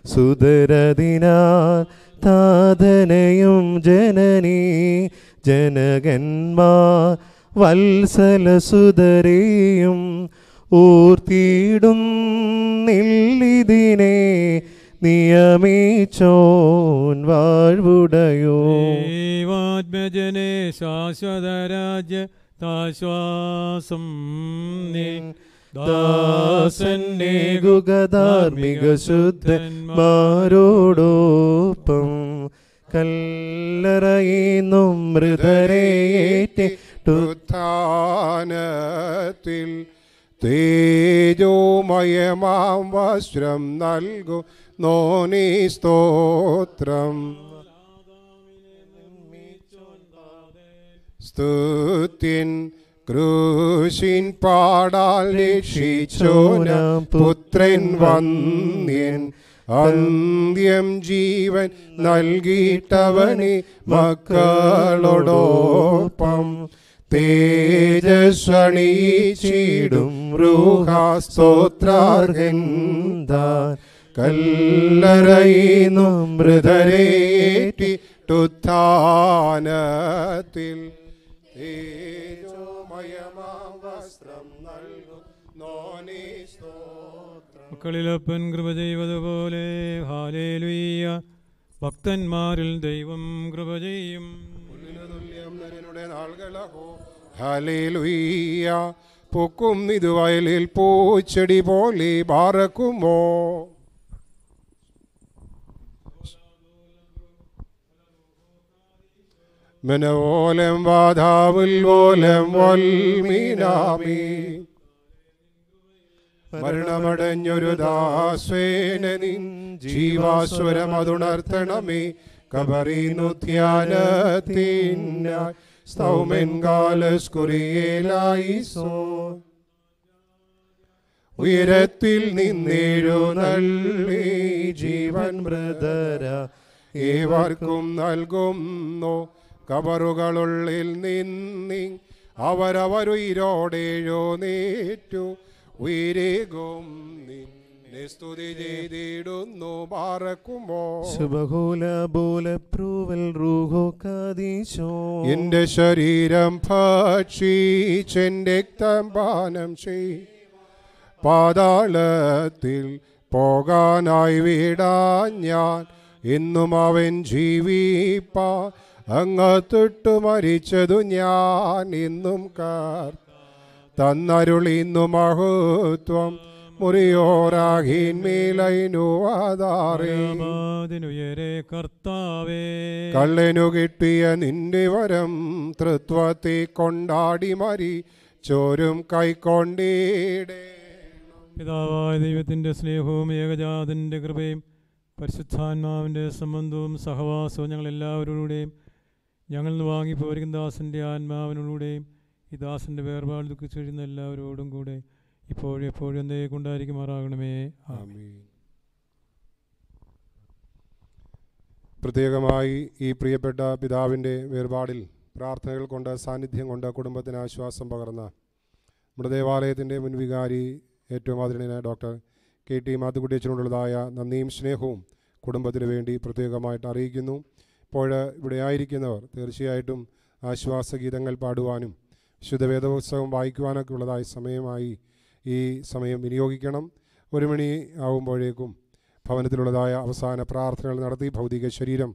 S14: സുതരതിനാൽ താതനയും ജനനീ ജനകന്മാർ വത്സലസുതരെയും ഊർത്തിയിടും നില്ലിതിനെ നിയമിച്ചോൻ വാഴ്വുടയോ.
S16: ദൈവാത്മജനെ ശാശ്വതരാജ്യ താശ്വാസം നീ
S14: ശുദ്ധന്മാരോടോപ്പം കല്ലറയുന്നും
S13: മൃതരേറ്റുത്ഥാനത്തിൽ തേജോമയമാം വസ്ത്രം നൽകും നോനി സ്തോത്രം. സ്തുത്യൻ ക്രൂശിൻ പാടാൽ രക്ഷിച്ചോനാം പുത്രൻ വന്ദ്യൻ അന്ത്യം ജീവൻ നൽകിയിട്ടവനെ മക്കളോടോപ്പം. തേജസ്വണീച്ചിടും ചീടും താൻ കല്ലറയുന്നു മൃതരേറ്റിട്ടുത്ഥാനത്തിൽ തേജോമയമാം
S16: മക്കളിലപ്പൻ കൃപ ചെയ്വതുപോലെ ഹാലേലുയ്യ. ഭക്തന്മാരിൽ ദൈവം കൃപ ചെയ്യും.
S13: പൊക്കും ഇത് വയലിൽ പൂച്ചെടി പോലെ പാറക്കുമോ? മനവോലം വാധാവിൽ പോലെ വൽമീനാമി. മരണമടഞ്ഞൊരു ദാസ്വേനനി ജീവാസ്വരമതുണർത്തണമേ കബറീനു സ്തൗമൻ ഉയരത്തിൽ നിന്നേഴു നിന്നെഴുന്നള്ളി ജീവൻ മൃതര ഏവർക്കും നൽകുന്നു. കബറുകളുള്ളിൽ നിന്നി അവരവരുയിരോടേഴോ നേറ്റു. ഉയരേകും നിന്നെ സ്തുതി ചെയ്തിടുന്നു പാറക്കുമോ
S14: ശുഭകൂല ബോലപ്രൂവൽ റൂഹോ കാദീശോ
S13: എന്റെ ശരീരം ഭക്ഷിച്ചെന്റെ രക്തം പാനം ചെയ്. പാതാളത്തിൽ പോകാനായി വിടാൻ ഞാൻ. ഇന്നും അവൻ ജീവിപ്പ അങ്ങത്തിട്ടു മരിച്ചതു ഞാൻ. ഇന്നും കാർ തന്നരുളിന്നു മഹത്വം
S16: അതിനുയരെ കർത്താവേ.
S13: കള്ളനു കിട്ടിയ നിന്റെ വരം തൃത്വത്തെ കൊണ്ടാടി മരി ചോരും കൈക്കൊണ്ടീടേ.
S16: പിതാവായ ദൈവത്തിന്റെ സ്നേഹവും ഏകജാതന്റെ കൃപയും പരിശുദ്ധാത്മാവിന്റെ സംബന്ധവും സഹവാസവും ഞങ്ങൾ എല്ലാവരോടുകൂടെയും ഞങ്ങൾ വാങ്ങി വാങ്ങിപ്പോരിക്കുന്ന ദാസന്റെ ആത്മാവിനോടുകൂടെയും ഈ ദാസന്റെ വേർപാട് ദുഃഖിച്ചു കഴിയുന്ന എല്ലാവരോടും കൂടെ ഇപ്പോഴും എപ്പോഴും എന്തേ കൊണ്ടായിരിക്കുമാറാകണമേ മാറാകണമേ
S13: പ്രത്യേകമായി ഈ പ്രിയപ്പെട്ട പിതാവിന്റെ വേർപാടിൽ പ്രാർത്ഥനകൾ കൊണ്ട് സാന്നിധ്യം കൊണ്ട് കുടുംബത്തിന് ആശ്വാസം പകർന്ന നമ്മുടെ ദേവാലയത്തിന്റെ മുൻവികാരി ഏറ്റവും ആദരണീയനായ ഡോക്ടർ കെ ടി മാത്തുക്കുട്ടിയച്ചനോടുള്ളതായ നന്ദിയും സ്നേഹവും കുടുംബത്തിന് വേണ്ടി പ്രത്യേകമായിട്ട് അറിയിക്കുന്നു. ഇപ്പോൾ ഇവിടെ ആയിരിക്കുന്നവർ തീർച്ചയായിട്ടും ആശ്വാസഗീതങ്ങൾ പാടുവാനും വിശുദ്ധ വേദോത്സവം വായിക്കുവാനൊക്കെ ഉള്ളതായ സമയമായി ഈ സമയം വിനിയോഗിക്കണം. ഒരു മണി ആകുമ്പോഴേക്കും ഭവനത്തിലുള്ളതായ അവസാന പ്രാർത്ഥനകൾ നടത്തി ഭൗതിക ശരീരം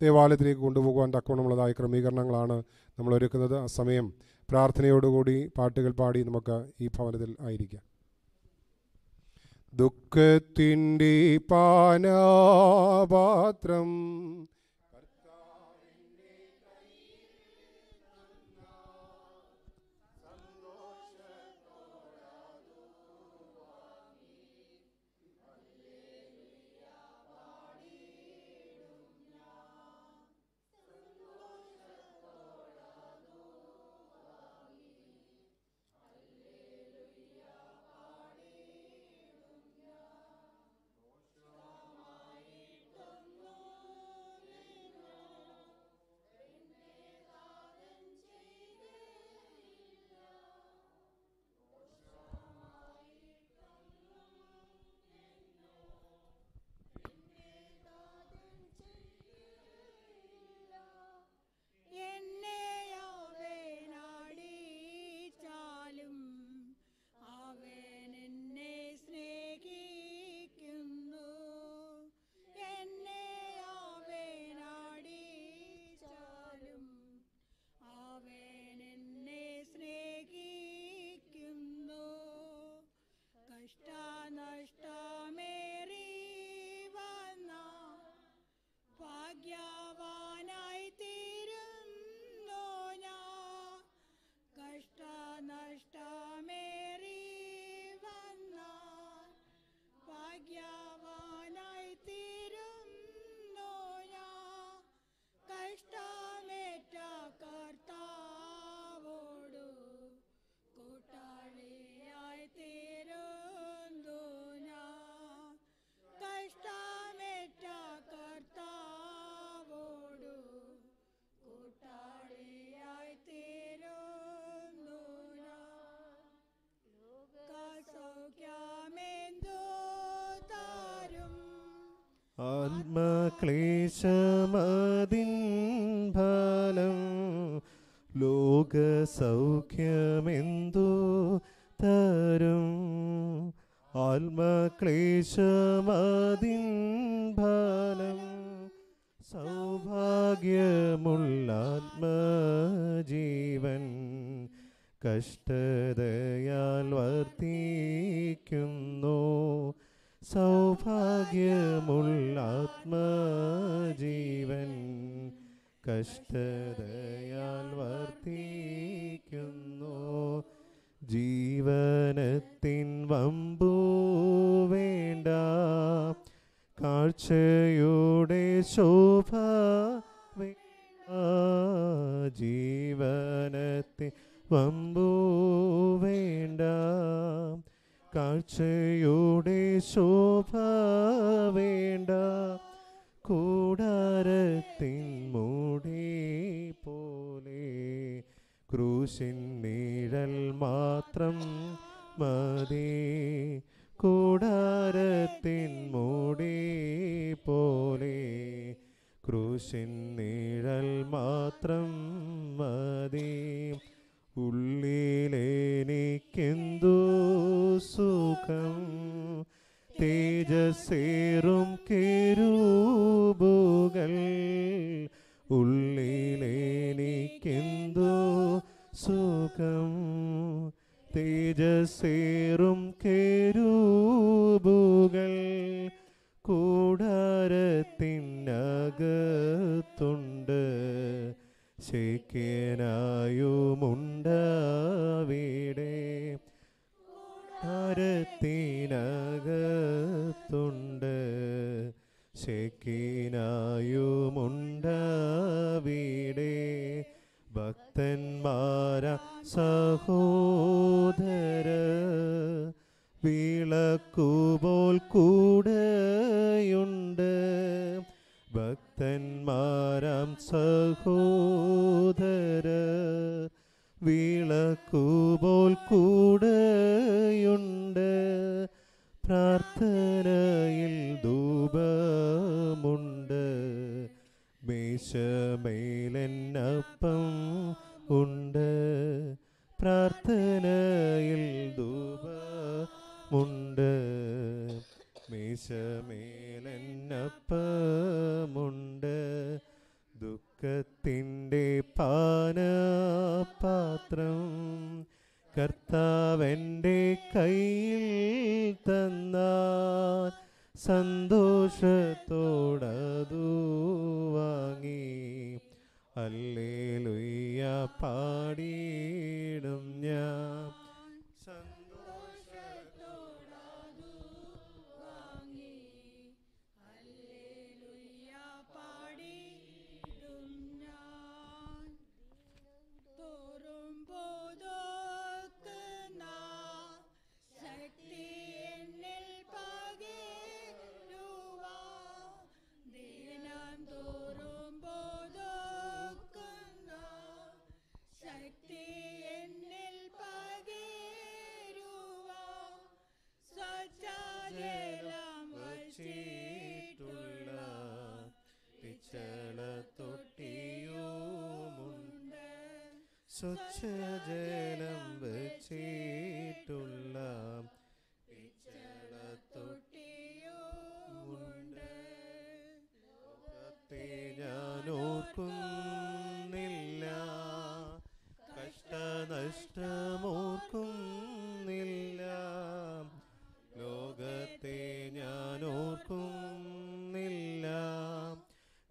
S13: ദേവാലയത്തിലേക്ക് കൊണ്ടുപോകുവാൻ തക്കവണ്ണമുള്ളതായ ക്രമീകരണങ്ങളാണ് നമ്മൾ ഒരുക്കുന്നത് ആ സമയം പ്രാർത്ഥനയോടുകൂടി പാട്ടുകൾ പാടി നമുക്ക് ഈ ഭവനത്തിൽ ആയിരിക്കാം. ദുഃഖത്തിന്റെ പാനാപാത്രം
S14: ആത്മക്ലേശമതിൻ ഫലം ലോകസൗഖ്യമെന്തു തരും? ആത്മക്ലേശമതിൻ ഫലം സൗഭാഗ്യമുള്ള ആത്മജീവൻ കഷ്ടതയാൽ സ്പഷ്ടതയാൽ വർത്തിക്കുന്നു. ജീവനത്തിൻ വമ്പൂ വേണ്ട. കാഴ്ചയുടെ ശോഭ ജീവനത്തിൻ വമ്പ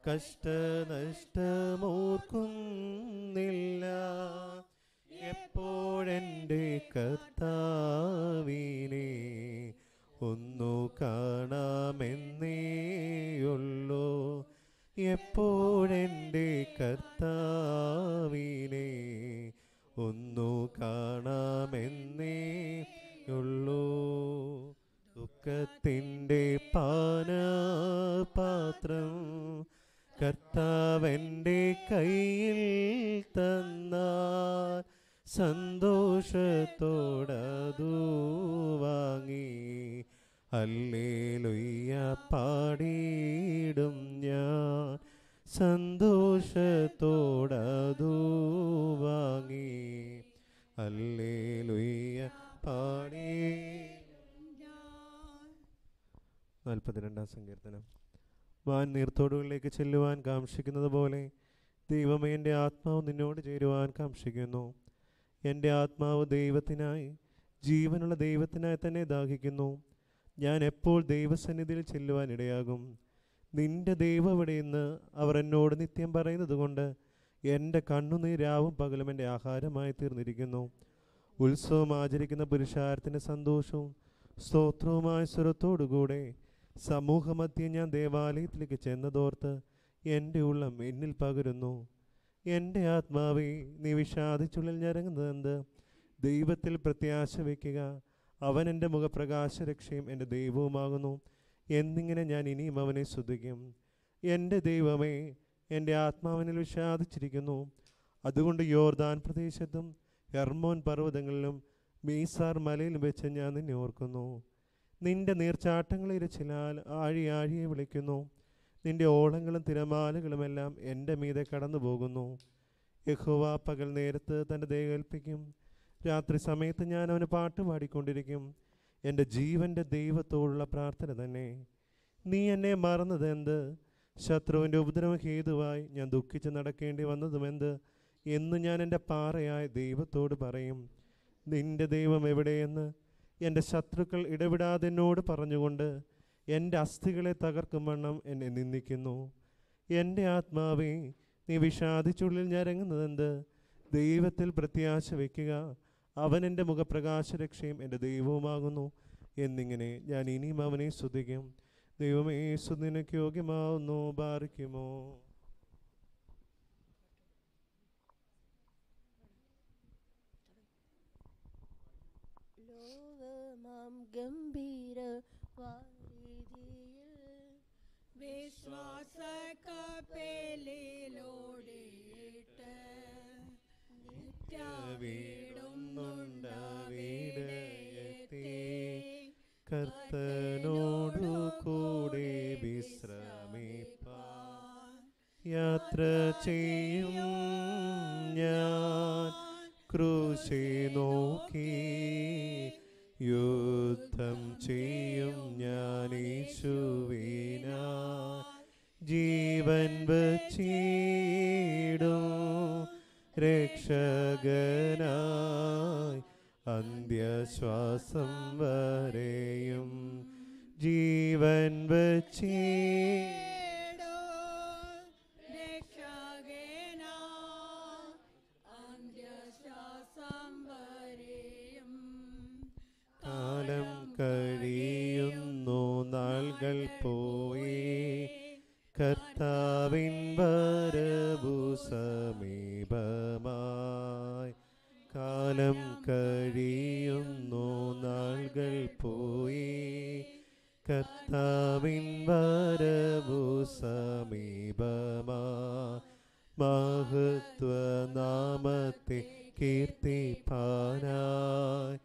S14: कष्ट नष्ट ചെല്ലുവാൻ കാക്ഷിക്കുന്നത് പോലെ ദൈവമേ എന്റെ ആത്മാവ് നിന്നോട് ചേരുവാൻ കാക്ഷിക്കുന്നു. എന്റെ ആത്മാവ് ദൈവത്തിനായി ജീവനുള്ള ദൈവത്തിനായി തന്നെ ദാഹിക്കുന്നു. ഞാൻ എപ്പോൾ ദൈവസന്നിധിയിൽ ചെല്ലുവാൻ ഇടയാകും? നിന്റെ ദൈവം ഇവിടെയെന്ന് അവർ എന്നോട് നിത്യം പറയുന്നത് കൊണ്ട് എന്റെ കണ്ണുനീരാവും പകലും എന്റെ ആഹാരമായി തീർന്നിരിക്കുന്നു. ഉത്സവം ആചരിക്കുന്ന പുരുഷാരത്തിന്റെ സന്തോഷവും സ്തോത്രവുമായ സ്വരത്തോടുകൂടെ സമൂഹമധ്യം ഞാൻ ദേവാലയത്തിലേക്ക് ചെന്നതോർത്ത് എന്റെ ഉള്ളം എന്നിൽ പകരുന്നു. എന്റെ ആത്മാവെ നീ വിഷാദിച്ചുള്ളിൽ ഞരങ്ങുന്നതെന്ത് ദൈവത്തിൽ പ്രത്യാശ വയ്ക്കുക. അവൻ എന്റെ മുഖപ്രകാശരക്ഷയും എന്റെ ദൈവവുമാകുന്നു. എന്നിങ്ങനെ ഞാൻ ഇനിയും അവനെ ശ്രദ്ധിക്കും. എന്റെ ദൈവമേ എന്റെ ആത്മാവിനിൽ വിഷാദിച്ചിരിക്കുന്നു. അതുകൊണ്ട് യോർദാൻ പ്രദേശത്തും ഹെർമോൻ പർവതങ്ങളിലും മീസാർ മലയിലും വെച്ച് ഞാൻ നിന്നെ ഓർക്കുന്നു. നിന്റെ നീർച്ചാട്ടങ്ങളെ ഇരച്ചിലാൽ ആഴി ആഴിയെ വിളിക്കുന്നു. നിന്റെ ഓളങ്ങളും തിരമാലകളുമെല്ലാം എന്റെ മീതെ കടന്നു പോകുന്നു യഹുവ പകൽ നേരത്ത് തന്റെ ദേഹേൽപ്പിക്കും രാത്രി സമയത്ത് ഞാൻ അവന് പാട്ട് പാടിക്കൊണ്ടിരിക്കും. എന്റെ ജീവന്റെ ദൈവത്തോടുള്ള പ്രാർത്ഥന തന്നെ. നീ എന്നെ മറന്നത് എന്ത്? ശത്രുവിന്റെ ഉപദ്രവ ഹേതുവായി ഞാൻ ദുഃഖിച്ച് നടക്കേണ്ടി വന്നതുമെന്ത് എന്ന് ഞാൻ എന്റെ പാറയായ ദൈവത്തോട് പറയും. നിന്റെ ദൈവം എവിടെയെന്ന് എന്റെ ശത്രുക്കൾ ഇടപെടാതെ എന്നോട് പറഞ്ഞുകൊണ്ട് എന്റെ അസ്ഥികളെ തകർക്കും വണ്ണം എന്നെ നിന്ദിക്കുന്നു. എന്റെ ആത്മാവേ നീ വിഷാദിച്ചുള്ളിൽ ഞരങ്ങുന്നതെന്ത് ദൈവത്തിൽ പ്രത്യാശ വയ്ക്കുക. അവൻ എന്റെ മുഖപ്രകാശരക്ഷയും എന്റെ ദൈവവുമാകുന്നു. എന്നിങ്ങനെ ഞാൻ ഇനിയും അവനെ സ്തുതിക്കും. ദൈവമേ സുദിനക്ക് യോഗ്യമാവുന്നു. ബാറിക്കുമോ
S4: ലോകമാം ഗംഭീര
S9: വിശ്വാസ കപ്പലിലോടിയിട്ട്
S14: കർത്തനോടു കൂടി വിശ്രമിപ്പാൻ യാത്ര ചെയ്യും ഞാൻ ക്രൂശി നോക്കി യുദ്ധം ചെയ്യും ഞാൻ യേശുവിനാ ജീവൻ വച്ചിടും രക്ഷകനായി അന്ത്യശ്വാസം വരെയും ജീവൻ വച്ചി കാലം കഴിയുന്നു നാളുകൾ പോയി കർത്താവിൻ വരവു സമീപമായി. കാലം കഴിയുന്നു നാളുകൾ പോയി. കർത്താവിൻ വരവു സമീപമാഹത്വനാമത്തെ മഹത്വനാമത്തെ കീർത്തിപ്പാനായി.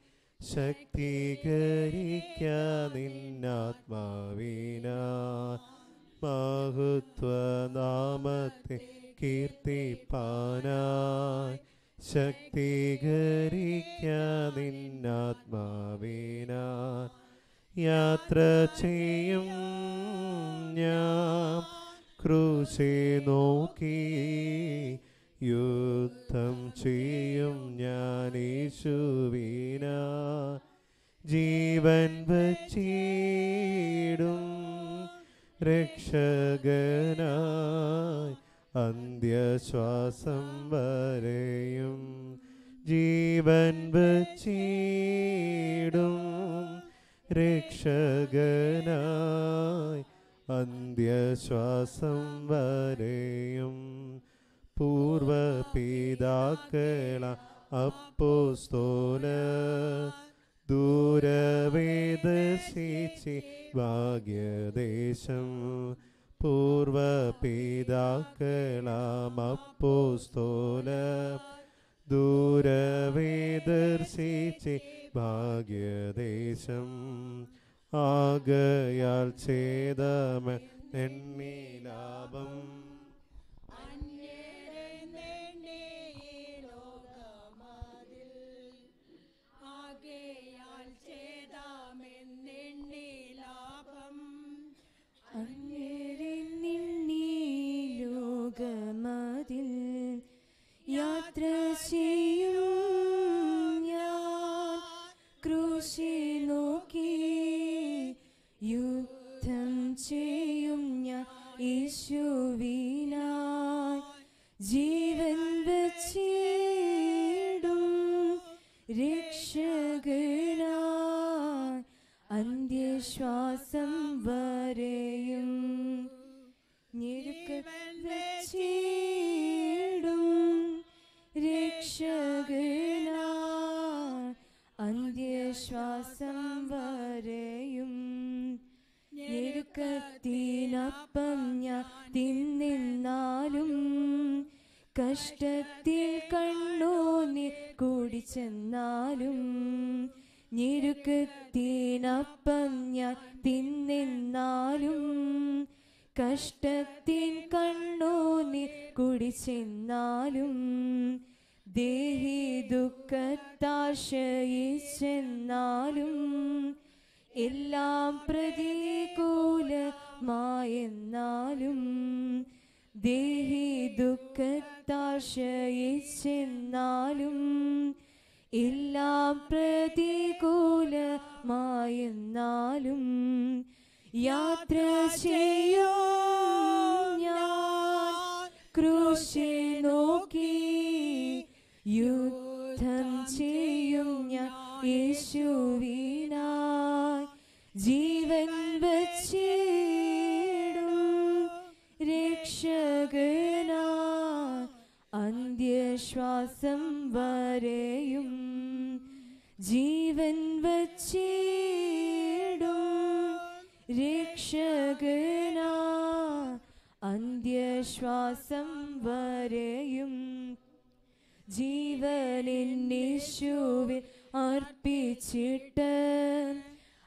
S14: ശക്തീകരിക്ക നിന്നാത്മാവിനാ മഹത്വനാമത്തെ കീർത്തിപ്പാനായി ശക്തീകരിക്ക നിന്നാത്മാവിനാ യാത്ര ചെയ്യും ഞാൻ. ക്രൂശെ നോക്കി യുദ്ധം ചെയ്യും ഞാൻ യേശുവിനാ ജീവൻ വച്ചിടും രക്ഷകനായി അന്ത്യശ്വാസം വരെയും ജീവൻ വച്ചിടും. രക്ഷകനായി അന്ത്യശ്വാസം വരെയും പൂർവപിതാക്കള അപ്പോസ്തോല ദൂരവേദശിച്ചി ഭാഗ്യദേശം പൂർവപിതാക്കളാമപ്പോസ്തോല ദൂരവേദർശേച്ചി ഭാഗ്യദേശം ആകയാൽ ഛേദമ എണ്ണീലാഭം
S9: അങ്ങേരെ
S17: നിന്നീ ലോകമതിൽ യാത്ര ചെയ്യും ഞാൻ. കൃഷി നോക്കി യുദ്ധം ചെയ്യും ഞാൻ. യേശുവിനായി ജീവൻ വച്ചിടും രക്ഷകനായി. ശ്വാസം വരെയും ഞെരുക്കീടും രക്ഷകനാ അന്ത്യശ്വാസം വരെയും ഞെരുക്കത്തിനപ്പം ഞാൻ തിന്നിന്നാലും കഷ്ടത്തിൽ കണ്ണോ നീ കൂടി ചെന്നാലും ഞെരുക്കത്തിനപ്പം ഞാൻ തിന്നിന്നാലും കഷ്ടത്തിൻ കണ്ണോ നീ കുടിച്ചെന്നാലും ദേഹി ദുഃഖത്താശയിച്ചെന്നാലും എല്ലാം പ്രതികൂലമായെന്നാലും ദേഹി ദുഃഖത്താശയിച്ചെന്നാലും എല്ലാം പ്രതികൂലമായെന്നാലും യാത്ര ചെയ്യും ഞാൻ. നോക്കി യുദ്ധം ചെയ്യും ഞാൻ. യേശുവിനായി ജീവൻ വച്ചിടും രക്ഷകനാ അന്ത്യശ്വാസം വരെയും ജീവൻ വച്ചിടും രക്ഷകനാ അന്ത്യശ്വാസം വരെയും ജീവനെന്നേശുവിൽ അർപ്പിച്ചിട്ട്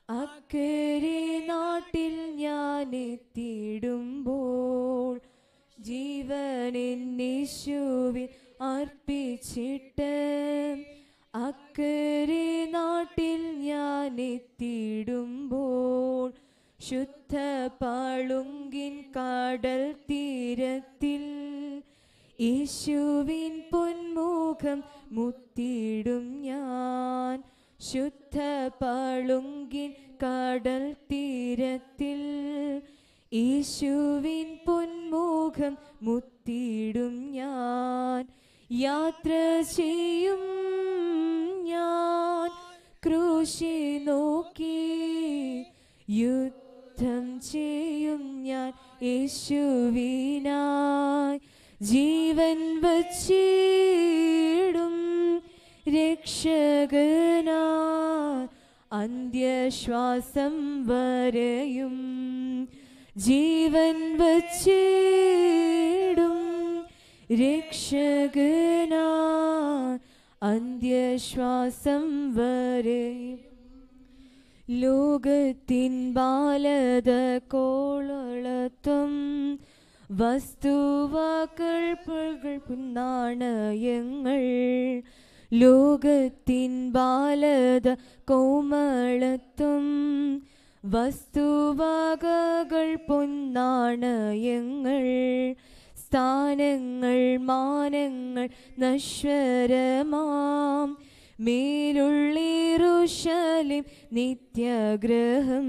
S17: അക്കരെ നാട്ടിൽ ഞാൻ എത്തിയിടുമ്പോൾ ജീവനെന്നേശുവിൽ അർപ്പിച്ചിട്ട് അക്കരെ നാട്ടിൽ ഞാൻ എത്തിയിടുമ്പോൾ ശുദ്ധ പാളുങ്കിൻ കാടൽ തീരത്തിൽ യേശുവിൻ പൊന്മുഖം മുത്തിയിടും ഞാൻ. ശുദ്ധ പാളുങ്കിൻ കാടൽ തീരത്തിൽ യേശുവിൻ പൊന്മുഖം മുത്തിയിടും ഞാൻ. യാത്ര ചെയ്യും ഞാൻ. ക്രൂശി നോക്കി യുദ്ധം ചെയ്യും ഞാൻ. യേശുവിനായി ജീവൻ വച്ചിടും രക്ഷകനാ അന്ത്യശ്വാസം വരെയും ജീവൻ വച്ചിടും രക്ഷകനാ അന്ത്യശ്വാസം വരെ. ലോകത്തിൻ ബാലത കോളത്തും വസ്തുവാക്കൾ നാണയങ്ങൾ ലോകത്തിൻ ബാലത കോമളത്തും വസ്തുവകകൾ പൊന്നാണയങ്ങൾ. സ്ഥാനങ്ങൾ മാനങ്ങൾ നശ്വരമാം. മേലുള്ളീറുശലിം നിത്യഗ്രഹം.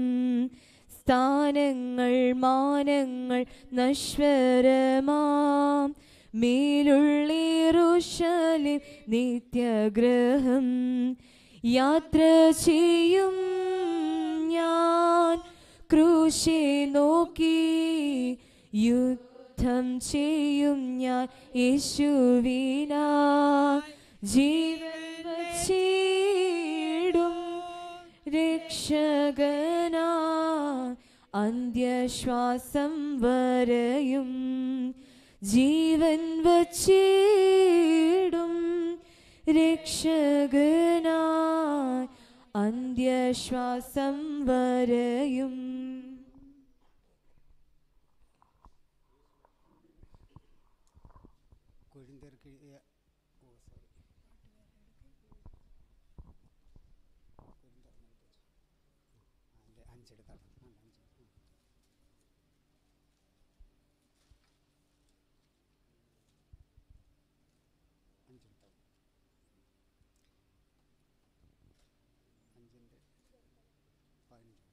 S17: സ്ഥാനങ്ങൾ മാനങ്ങൾ നശ്വരമാം. മേലുള്ളീറുശലിം നിത്യഗ്രഹം. യാത്ര ചെയ്യും ഞാൻ ക്രൂശെ നോക്കി യുദ്ധം ചെയ്യും ഞാൻ യേശുവിനാ. ജീവൻ വച്ചിടും രക്ഷകനാ. അന്ത്യശ്വാസം വരയും ജീവൻ വച്ചിടും രക്ഷകനാ. അന്ത്യശ്വാസം വരെയും
S2: കൊരിന്ത്യർക്ക് എഴുതിയ ഓ സോറി അതിന്റെ അഞ്ചെടുത്താണ് അഞ്ച് അഞ്ചെടുത്താൽ അഞ്ചിന്റെ പതിനഞ്ച്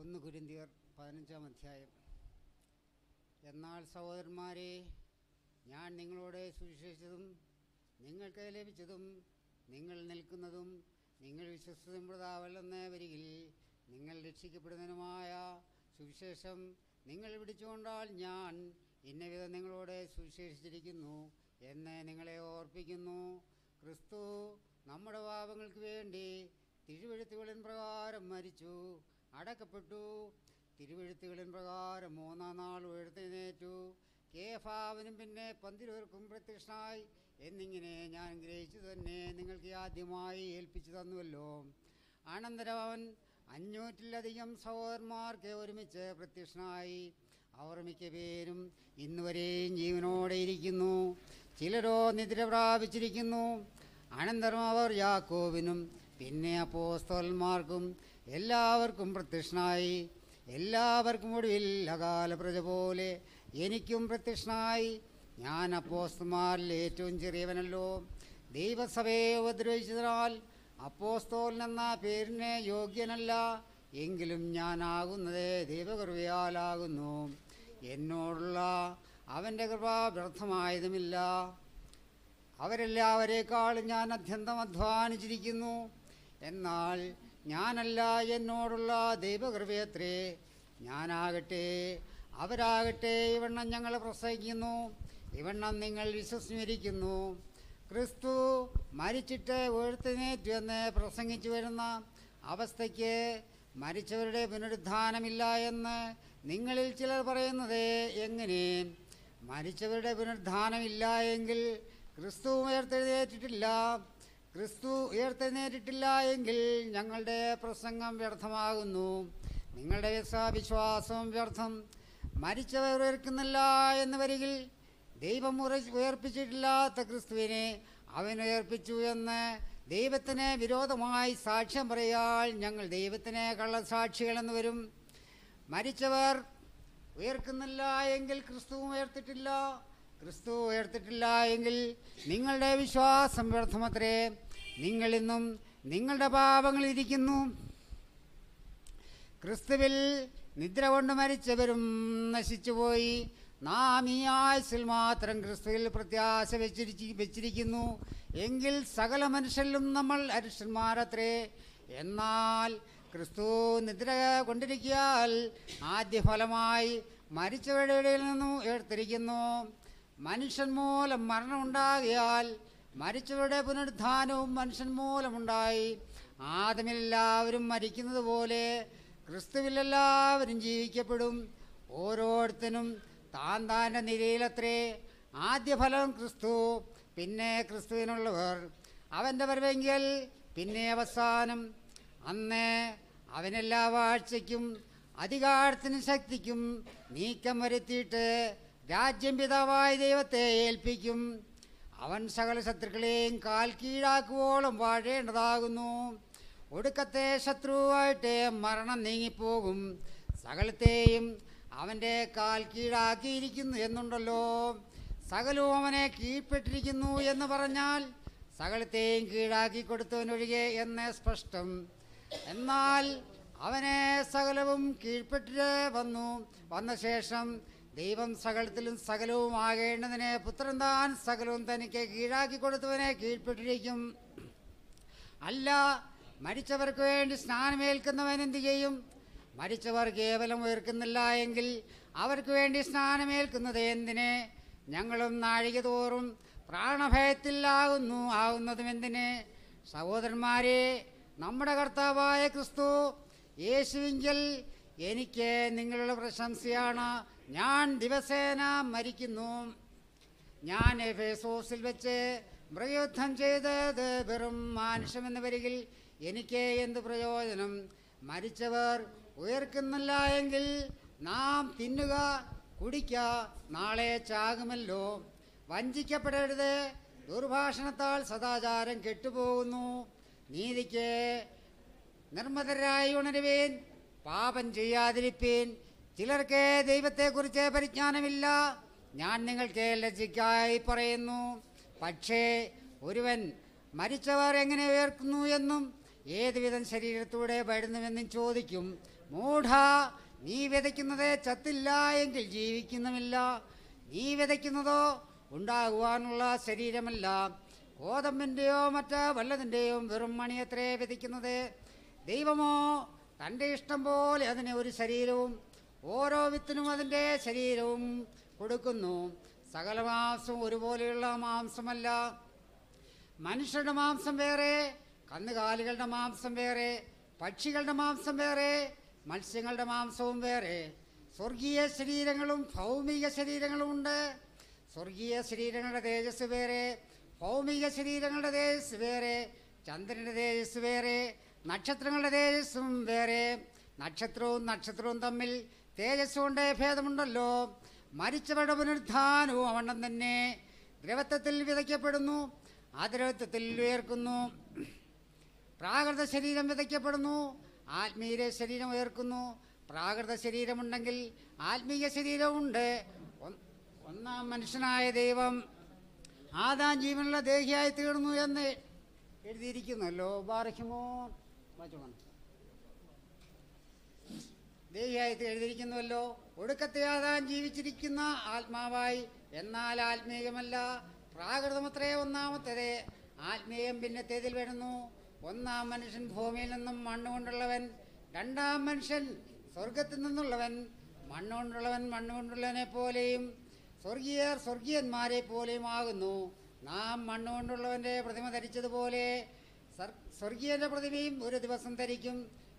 S2: ഒന്ന് കുരിന്തിയർ പതിനഞ്ചാം അധ്യായം. എന്നാൽ സഹോദരന്മാരെ ഞാൻ നിങ്ങളോട് സുവിശേഷിച്ചതും നിങ്ങൾക്ക് ലഭിച്ചതും നിങ്ങൾ നിൽക്കുന്നതും നിങ്ങൾ വിശ്വസിക്കുമ്പോഴാവല്ലെന്ന് വരികിൽ നിങ്ങൾ രക്ഷിക്കപ്പെടുന്നതിനുമായ സുവിശേഷം നിങ്ങൾ പിടിച്ചുകൊണ്ടാൽ ഞാൻ ഇന്നവിധം നിങ്ങളോട് സുവിശേഷിച്ചിരിക്കുന്നു എന്ന് നിങ്ങളെ ഓർപ്പിക്കുന്നു. ക്രിസ്തു നമ്മുടെ പാപങ്ങൾക്ക് വേണ്ടി തിരുവഴുത്തുകളിൻ പ്രകാരം മരിച്ചു. അടക്കപ്പെട്ടു. തിരുവെഴുത്തുകളിൻ പ്രകാരം മൂന്നാം നാൾ ഉയർത്തെഴുന്നേറ്റു. കേഫാവിനും പിന്നെ പന്തിരുവർക്കും പ്രത്യക്ഷനായി. എന്നിങ്ങനെ ഞാൻ ഗ്രഹിച്ചു തന്നെ നിങ്ങൾക്ക് ആദ്യമായി ഏൽപ്പിച്ചു തന്നുവല്ലോ. അനന്തരം അവൻ അഞ്ഞൂറ്റിലധികം സഹോദരന്മാർക്ക് ഒരുമിച്ച് പ്രത്യക്ഷനായി. അവർ മിക്ക പേരും ഇന്നുവരെയും ജീവനോടെ ഇരിക്കുന്നു. ചിലരോ നിദ്ര പ്രാപിച്ചിരിക്കുന്നു. അനന്തരം അവർ യാക്കോവിനും പിന്നെ അപ്പോസ്തോലന്മാർക്കും എല്ലാവർക്കും പ്രത്യക്ഷനായി. എല്ലാവർക്കും ഒടുവിൽ അകാല പ്രജ പോലെ എനിക്കും പ്രത്യക്ഷനായി. ഞാൻ അപ്പോസ്തുമാരിൽ ഏറ്റവും ചെറിയവനല്ലോ. ദൈവസഭയെ ഉപദ്രവിച്ചതിനാൽ അപ്പോസ്തോൽ എന്ന പേരിന് യോഗ്യനല്ല. എങ്കിലും ഞാനാകുന്നത് ദൈവകൃപയാലാകുന്നു. എന്നോടുള്ള അവന്റെ കൃപ വ്യർത്ഥമായതുമില്ല. അവരെല്ലാവരേക്കാളും ഞാൻ അത്യന്തം അധ്വാനിച്ചിരിക്കുന്നു. എന്നാൽ ഞാനല്ല എന്നോടുള്ള ദൈവകൃപയത്രേ. ഞാനാകട്ടെ അവരാകട്ടെ ഇവണ്ണം ഞങ്ങൾ പ്രസംഗിക്കുന്നു ഇവണ്ണം നിങ്ങൾ വിശ്വസിച്ചിരിക്കുന്നു. ക്രിസ്തു മരിച്ചിട്ട് എന്ന് പ്രസംഗിച്ചു വരുന്ന അവസ്ഥയ്ക്ക് മരിച്ചവരുടെ പുനരുദ്ധാനമില്ല എന്ന് നിങ്ങളിൽ ചിലർ പറയുന്നത് എങ്ങനെ? മരിച്ചവരുടെ പുനരുദ്ധാനമില്ല എങ്കിൽ ക്രിസ്തു ഉയർത്തെഴുന്നേറ്റിട്ടില്ല. ക്രിസ്തു ഉയർത്തെഴുന്നേറ്റിട്ടില്ല എങ്കിൽ ഞങ്ങളുടെ പ്രസംഗം വ്യർത്ഥമാകുന്നു. നിങ്ങളുടെ വിശ്വാസം വ്യർത്ഥം മരിച്ചവർ ഉയർക്കുന്നില്ല എന്ന് വരികിൽ ദൈവം ഉയർപ്പിച്ചിട്ടില്ലാത്ത ക്രിസ്തുവിനെ അവൻ ഉയർപ്പിച്ചു എന്ന് ദൈവത്തിന് വിരോധമായി സാക്ഷ്യം പറയാൽ ഞങ്ങൾ ദൈവത്തിന് കള്ളസാക്ഷികളെന്ന് വരും. മരിച്ചവർ ഉയർക്കുന്നില്ല എങ്കിൽ ക്രിസ്തു ഉയർത്തിട്ടില്ല. ക്രിസ്തു ഉയർത്തിട്ടില്ല എങ്കിൽ നിങ്ങളുടെ വിശ്വാസം വ്യർത്ഥമത്രേ. നിങ്ങളിന്നും നിങ്ങളുടെ പാപങ്ങൾ ഇരിക്കുന്നു. ക്രിസ്തുവിൽ നിദ്ര കൊണ്ട് മരിച്ചവരും നശിച്ചുപോയി. നാം ഈ ആയുസിൽ മാത്രം ക്രിസ്തുവിൽ പ്രത്യാശ വെച്ചിരിച്ച് വെച്ചിരിക്കുന്നു. എങ്കിൽ സകല മനുഷ്യരിലും നമ്മൾ അരിഷ്ടന്മാരത്രേ. എന്നാൽ ക്രിസ്തു നിദ്ര കൊണ്ടിരിക്കാൽ ആദ്യ ഫലമായി മരിച്ചവരുടെ ഇടയിൽ നിന്നും ഉയർത്തിരിക്കുന്നു. മനുഷ്യൻ മൂലം മരണമുണ്ടാകിയാൽ മരിച്ചവരുടെ പുനരുദ്ധാനവും മനുഷ്യൻ മൂലമുണ്ടായി. ആദമിലെല്ലാവരും മരിക്കുന്നത് പോലെ ക്രിസ്തുവിലെല്ലാവരും ജീവിക്കപ്പെടും. ഓരോരുത്തനും താൻ താന്റെ നിലയിലത്രേ. ആദ്യ ഫലം ക്രിസ്തു പിന്നെ ക്രിസ്തുവിനുള്ളവർ. അവന്റെ വരവെങ്കിൽ പിന്നെ അവസാനം. അന്ന് അവനെല്ലാ വാഴ്ചയ്ക്കും അധികാരത്തിനും ശക്തിക്കും നീക്കം വരുത്തിയിട്ട് രാജ്യം പിതാവായ ദൈവത്തെ ഏൽപ്പിക്കും. അവൻ സകല ശത്രുക്കളെയും കാൽ കീഴാക്കുവോളം വാഴേണ്ടതാകുന്നു. ഒടുക്കത്തെ ശത്രുവായിട്ട് മരണം നീങ്ങിപ്പോകും. സകലത്തെയും അവന്റെ കാൽ കീഴാക്കിയിരിക്കുന്നു എന്നുണ്ടല്ലോ. സകലവും അവനെ കീഴ്പ്പെട്ടിരിക്കുന്നു എന്ന് പറഞ്ഞാൽ സകലത്തെയും കീഴാക്കി കൊടുത്തവനൊഴികെ എന്ന് സ്പഷ്ടം. എന്നാൽ അവനെ സകലവും കീഴ്പ്പെട്ടിട്ട് വന്നു. വന്ന ശേഷം ദൈവം സകലത്തിലും സകലവും ആകേണ്ടതിനെ പുത്രൻ താൻ സകലവും തനിക്ക് കീഴാക്കി കൊടുത്തവനെ കീഴ്പ്പെട്ടിരിക്കും. അല്ല മരിച്ചവർക്ക് വേണ്ടി സ്നാനമേൽക്കുന്നവൻ എന്ത് ചെയ്യും? മരിച്ചവർ കേവലം ഉയർക്കുന്നില്ല എങ്കിൽ അവർക്ക് വേണ്ടി സ്നാനമേൽക്കുന്നത് എന്തിനെ? ഞങ്ങളും നാഴിക തോറും പ്രാണഭയത്തിലാകുന്നു ആകുന്നതും എന്തിന്? സഹോദരന്മാരെ നമ്മുടെ കർത്താവായ ക്രിസ്തു യേശുവിങ്കിൽ എനിക്ക് നിങ്ങളുടെ പ്രശംസയാണ്. ഞാൻ ദിവസേന മരിക്കുന്നു. ഞാൻ എഫേസോസിൽ വെച്ച് മൃഗയുദ്ധം ചെയ്തത് വെറും മാനുഷ്യമെന്ന് വരികിൽ എനിക്ക് എന്ത് പ്രയോജനം? മരിച്ചവർ ഉയർക്കുന്നില്ല എങ്കിൽ നാം തിന്നുക കുടിക്ക നാളെ ചാകുമല്ലോ. വഞ്ചിക്കപ്പെടരുത്. ദുർഭാഷണത്താൽ സദാചാരം കെട്ടുപോകുന്നു. നീതിക്ക് നിർമ്മതരായി ഉണരുവേൻ പാപം ചെയ്യാതിരിപ്പീൻ. ചിലർക്ക് ദൈവത്തെക്കുറിച്ച് പരിജ്ഞാനമില്ല. ഞാൻ നിങ്ങൾക്ക് ലജ്ജിക്കായി പറയുന്നു. പക്ഷേ ഒരുവൻ മരിച്ചവർ എങ്ങനെ ഉയർക്കുന്നു എന്നും ഏതുവിധം ശരീരത്തൂടെ വരുന്നുവെന്നും ചോദിക്കും. മൂഢ നീ വിതയ്ക്കുന്നത് ചത്തില്ല എങ്കിൽ ജീവിക്കുന്നുമില്ല. നീ വിതയ്ക്കുന്നതോ ഉണ്ടാകുവാനുള്ള ശരീരമല്ല. ഗോതമ്പിന്റെയോ മറ്റ് വല്ലതിന്റെയോ വെറും മണിയത്രേ വിതയ്ക്കുന്നത്. ദൈവമോ തന്റെ ഇഷ്ടം പോലെ അതിന് ഒരു ശരീരവും ഓരോ വിത്തിനും അതിന്റെ ശരീരവും കൊടുക്കുന്നു. സകല മാംസവും ഒരുപോലെയുള്ള മാംസമല്ല. മനുഷ്യരുടെ മാംസം വേറെ കന്നുകാലികളുടെ മാംസം വേറെ പക്ഷികളുടെ മാംസം വേറെ മത്സ്യങ്ങളുടെ മാംസവും വേറെ. സ്വർഗീയ ശരീരങ്ങളും ഭൗമിക ശരീരങ്ങളും ഉണ്ട്. സ്വർഗീയ ശരീരങ്ങളുടെ തേജസ് വേറെ ഭൗമിക ശരീരങ്ങളുടെ തേജസ് വേറെ ചന്ദ്രന്റെ തേജസ് വേറെ നക്ഷത്രങ്ങളുടെ തേജസ്സും വേറെ. നക്ഷത്രവും നക്ഷത്രവും തമ്മിൽ തേജസ് കൊണ്ട് ഭേദമുണ്ടല്ലോ. മരിച്ചവരുടെ പുനരുദ്ധാനവും അവണ്ണം തന്നെ. ദ്രവത്വത്തിൽ വിതയ്ക്കപ്പെടുന്നു ആദ്രവത്വത്തിൽ ഉയർക്കുന്നു. പ്രാകൃത ശരീരം വിതയ്ക്കപ്പെടുന്നു ആത്മീയ ശരീരം ഉയർക്കുന്നു. പ്രാകൃത ശരീരമുണ്ടെങ്കിൽ ആത്മീയ ശരീരമുണ്ട് ഒന്നാം മനുഷ്യനായ ദൈവം ആദാം ജീവനുള്ള ദേഹിയായി തീർന്നു എന്ന് എഴുതിയിരിക്കുന്നല്ലോ. ബാറഹിമോ വായിച്ചോളാം. ദേഹിയായി എഴുതിയിരിക്കുന്നുവല്ലോ. ഒടുക്കത്തെ ആദാൻ ജീവിച്ചിരിക്കുന്ന ആത്മാവായി എന്നാൽ ആത്മീയമല്ല പ്രാകൃതമത്രേ ഒന്നാമത്തേത്. ആത്മീയം പിന്നത്തേതിൽ വരുന്നു. ഒന്നാം മനുഷ്യൻ ഭൂമിയിൽ നിന്നും മണ്ണുകൊണ്ടുള്ളവൻ രണ്ടാം മനുഷ്യൻ സ്വർഗത്തിൽ നിന്നുള്ളവൻ മണ്ണുകൊണ്ടുള്ളവൻ മണ്ണുകൊണ്ടുള്ളവനെ പോലെയും സ്വർഗീയർ സ്വർഗീയന്മാരെ പോലെയും ആകുന്നു. നാം മണ്ണുകൊണ്ടുള്ളവന്റെ പ്രതിമ ധരിച്ചതുപോലെ സ്വർഗീയന്റെ പ്രതിമയും ഒരു ദിവസം ധരിക്കും.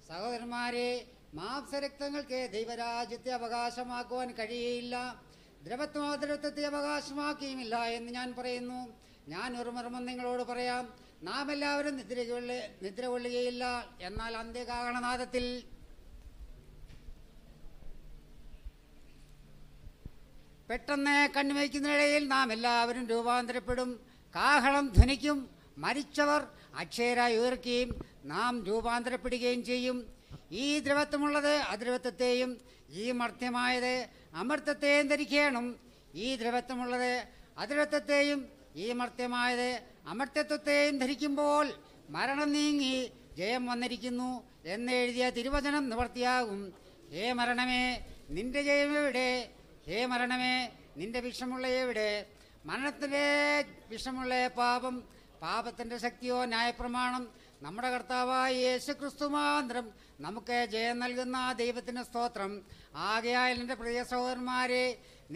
S2: സഹോദരന്മാരെ മാംസരക്തങ്ങൾക്ക് ദൈവരാജ്യത്തെ അവകാശമാക്കുവാൻ കഴിയയില്ല. ദ്രവത്വമാതൃത്വത്തെ അവകാശമാക്കിയുമില്ല എന്ന് ഞാൻ പറയുന്നു. ഞാൻ ഒരു മർമ്മം നിങ്ങളോട് പറയാം. നാം എല്ലാവരും നിദ്ര നിദ്ര കൊള്ളുകയില്ല എന്നാൽ അന്ത്യകാരണനാഥത്തിൽ പെട്ടെന്ന് കണ്ണുവയ്ക്കുന്നതിനിടയിൽ നാം എല്ലാവരും രൂപാന്തരപ്പെടും. കാഹളം ധ്വനിക്കും. മരിച്ചവർ അക്ഷയരായി ഉയർക്കുകയും നാം രൂപാന്തരപ്പെടുകയും ചെയ്യും. ഈ ദ്രവത്വമുള്ളത് അദ്രവത്വത്തെയും ഈ മർത്യമായത് അമർത്തത്തെയും ധരിക്കണം. ഈ ദ്രവത്വമുള്ളത് അദ്രവത്വത്തെയും ഈ മർത്യമായത് അമർത്യത്വത്തെയും ധരിക്കുമ്പോൾ മരണം നീങ്ങി ജയം വന്നിരിക്കുന്നു എന്നെഴുതിയ തിരുവചനം നിവർത്തിയാകും. ഹേ മരണമേ നിന്റെ ജയം എവിടെ? ഹേ മരണമേ നിന്റെ വിഷമുള്ള എവിടെ? മരണത്തിന്റെ വിഷമുള്ള പാപം പാപത്തിന്റെ ശക്തിയോ ന്യായപ്രമാണം നമ്മുടെ കർത്താവായ യേശു ക്രിസ്തുമാന്ത്രം നമുക്ക് ജയം നൽകുന്ന ദൈവത്തിന്റെ സ്തോത്രം. ആകയാൽ എന്റെ പ്രിയ സഹോദരന്മാരെ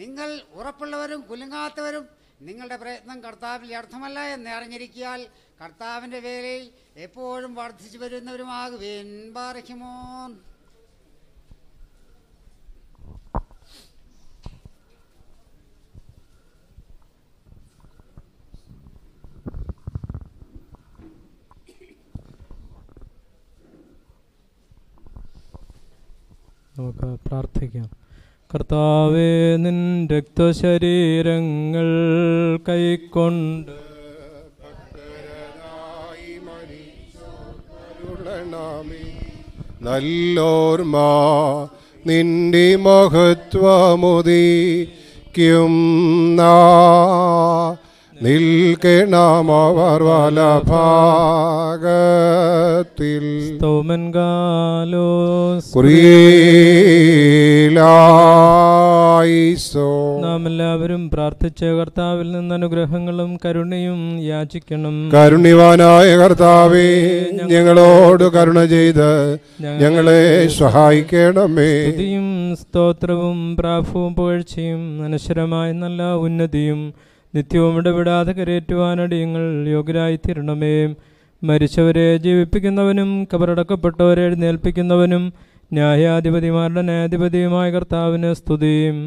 S2: നിങ്ങൾ ഉറപ്പുള്ളവരും കുലുങ്ങാത്തവരും നിങ്ങളുടെ പ്രയത്നം കർത്താവിൽ അർത്ഥമല്ല എന്ന് അറിഞ്ഞിരിക്കാൽ കർത്താവിന്റെ വേലയിൽ എപ്പോഴും വർദ്ധിച്ചു വരുന്നവരുമാകുവേൻ. ബാറഹിമോ
S18: നമുക്ക് പ്രാർത്ഥിക്കാം. കർത്താവേ നിൻ രക്തശരീരങ്ങൾ കൈക്കൊണ്ട്
S13: നല്ലോർമ നിന്റെ മഹത്വമുദിക്കും നാ. നിൽക്കണമവർ വലഭാഗത്തിൽ
S18: സ്തോമൻകാലോസ്
S13: കുറിയിലായിസോ.
S18: നാം എല്ലാവരും പ്രാർത്ഥിച്ച കർത്താവിൽ നിന്ന് അനുഗ്രഹങ്ങളും കരുണയും യാചിക്കണം.
S13: കരുണിവാനായ കർത്താവേ ഞങ്ങളോട് കരുണ ചെയ്ത് ഞങ്ങളെ സഹായിക്കണമേ.
S18: സ്തോത്രവും പ്രാഭവും പുകഴ്ചയും അനശ്വരമായ നല്ല ഉന്നതിയും നിത്യവും ഇടപെടാതെ കരയേറ്റുവാനടിയങ്ങൾ യോഗ്യരായി തീരണമേ മരിച്ചവരെ ജീവിപ്പിക്കുന്നവനും കബറടക്കപ്പെട്ടവരെ എഴുന്നേൽപ്പിക്കുന്നവനും ന്യായാധിപതിമാരുടെ ന്യായാധിപതിയുമായ കർത്താവിന് സ്തുതിയും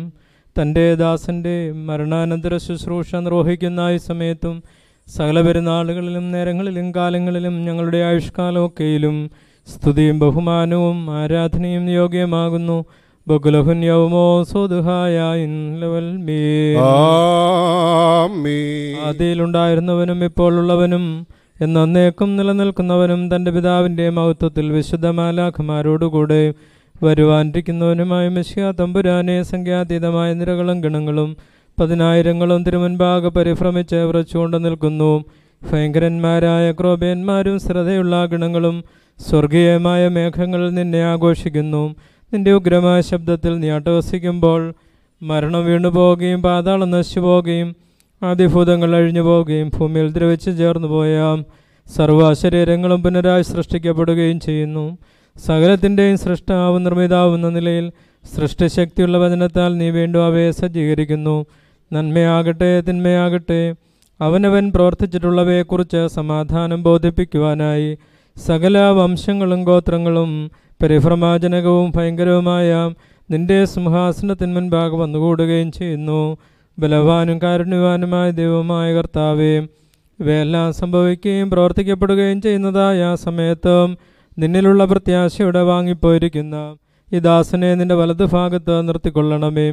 S18: തന്റെ ദാസന്റെ മരണാനന്തര ശുശ്രൂഷ നിർവഹിക്കുന്ന ഈ സമയത്തും സകല പെരുന്നാളുകളിലും നേരങ്ങളിലും കാലങ്ങളിലും ഞങ്ങളുടെ ആയുഷ്കാലമൊക്കെയിലും സ്തുതിയും ബഹുമാനവും ആരാധനയും യോഗ്യമാകുന്നു. സ്വതുഹായായിൻ ലവൽ മേ
S13: ആമീൻ.
S18: ആദിയിലുണ്ടായിരുന്നവനും ഇപ്പോൾ ഉള്ളവനും എന്നേക്കും നിലനിൽക്കുന്നവനും തന്റെ പിതാവിന്റെ മഹത്വത്തിൽ വിശുദ്ധ മാലാഖമാരോടുകൂടെ വരുവാനിരിക്കുന്നവനുമായ മെസ്സിയ തമ്പുരാനെ സംഖ്യാതീതമായ നിരകളും ഗണങ്ങളും പതിനായിരങ്ങളും തിരുമുൻപാകെ പരിഭ്രമിച്ച് വിറച്ചുകൊണ്ട് നിൽക്കുന്നു. ഭയങ്കരന്മാരായ ക്രോബേന്മാരും ശ്രദ്ധയുള്ള ഗണങ്ങളും സ്വർഗീയമായ മേഘങ്ങളിൽ നിന്നെ ആഘോഷിക്കുന്നു. നിന്റെ ഉഗ്രമായ ശബ്ദത്തിൽ നീ അട്ടഹസിക്കുമ്പോൾ മരണം വീണു പോവുകയും പാതാളം നശിച്ചു പോവുകയും ആദ്യഭൂതങ്ങൾ അഴിഞ്ഞു പോവുകയും ഭൂമിയിൽ ദ്രവിച്ച് ചേർന്നു പോയ. സർവശരീരങ്ങളും പുനരായി സൃഷ്ടിക്കപ്പെടുകയും ചെയ്യുന്നു. സകലത്തിന്റെയും സൃഷ്ടാവും നിർമ്മിതാവുന്ന നിലയിൽ സൃഷ്ടിശക്തിയുള്ള വചനത്താൽ നീ വീണ്ടും അവയെ സജ്ജീകരിക്കുന്നു. നന്മയാകട്ടെ തിന്മയാകട്ടെ അവനവൻ പ്രവർത്തിച്ചിട്ടുള്ളവയെക്കുറിച്ച് സമാധാനം ബോധിപ്പിക്കുവാനായി സകല വംശങ്ങളും ഗോത്രങ്ങളും പരിഭ്രമാജനകവും ഭയങ്കരവുമായ നിന്റെ സിംഹാസനത്തിന് മുൻപാകെ വന്നുകൂടുകയും ചെയ്യുന്നു. ബലവാനും കാരുണ്യവാനുമായ ദൈവമായ കർത്താവേ ഇവയെല്ലാം സംഭവിക്കുകയും പ്രവർത്തിക്കപ്പെടുകയും ചെയ്യുന്നതായ ആ സമയത്ത് നിന്നിലുള്ള പ്രത്യാശയുടെ വാങ്ങിപ്പോയിരിക്കുന്ന ഈ ദാസനെ നിന്റെ വലതുഭാഗത്ത് നിർത്തിക്കൊള്ളണമേ.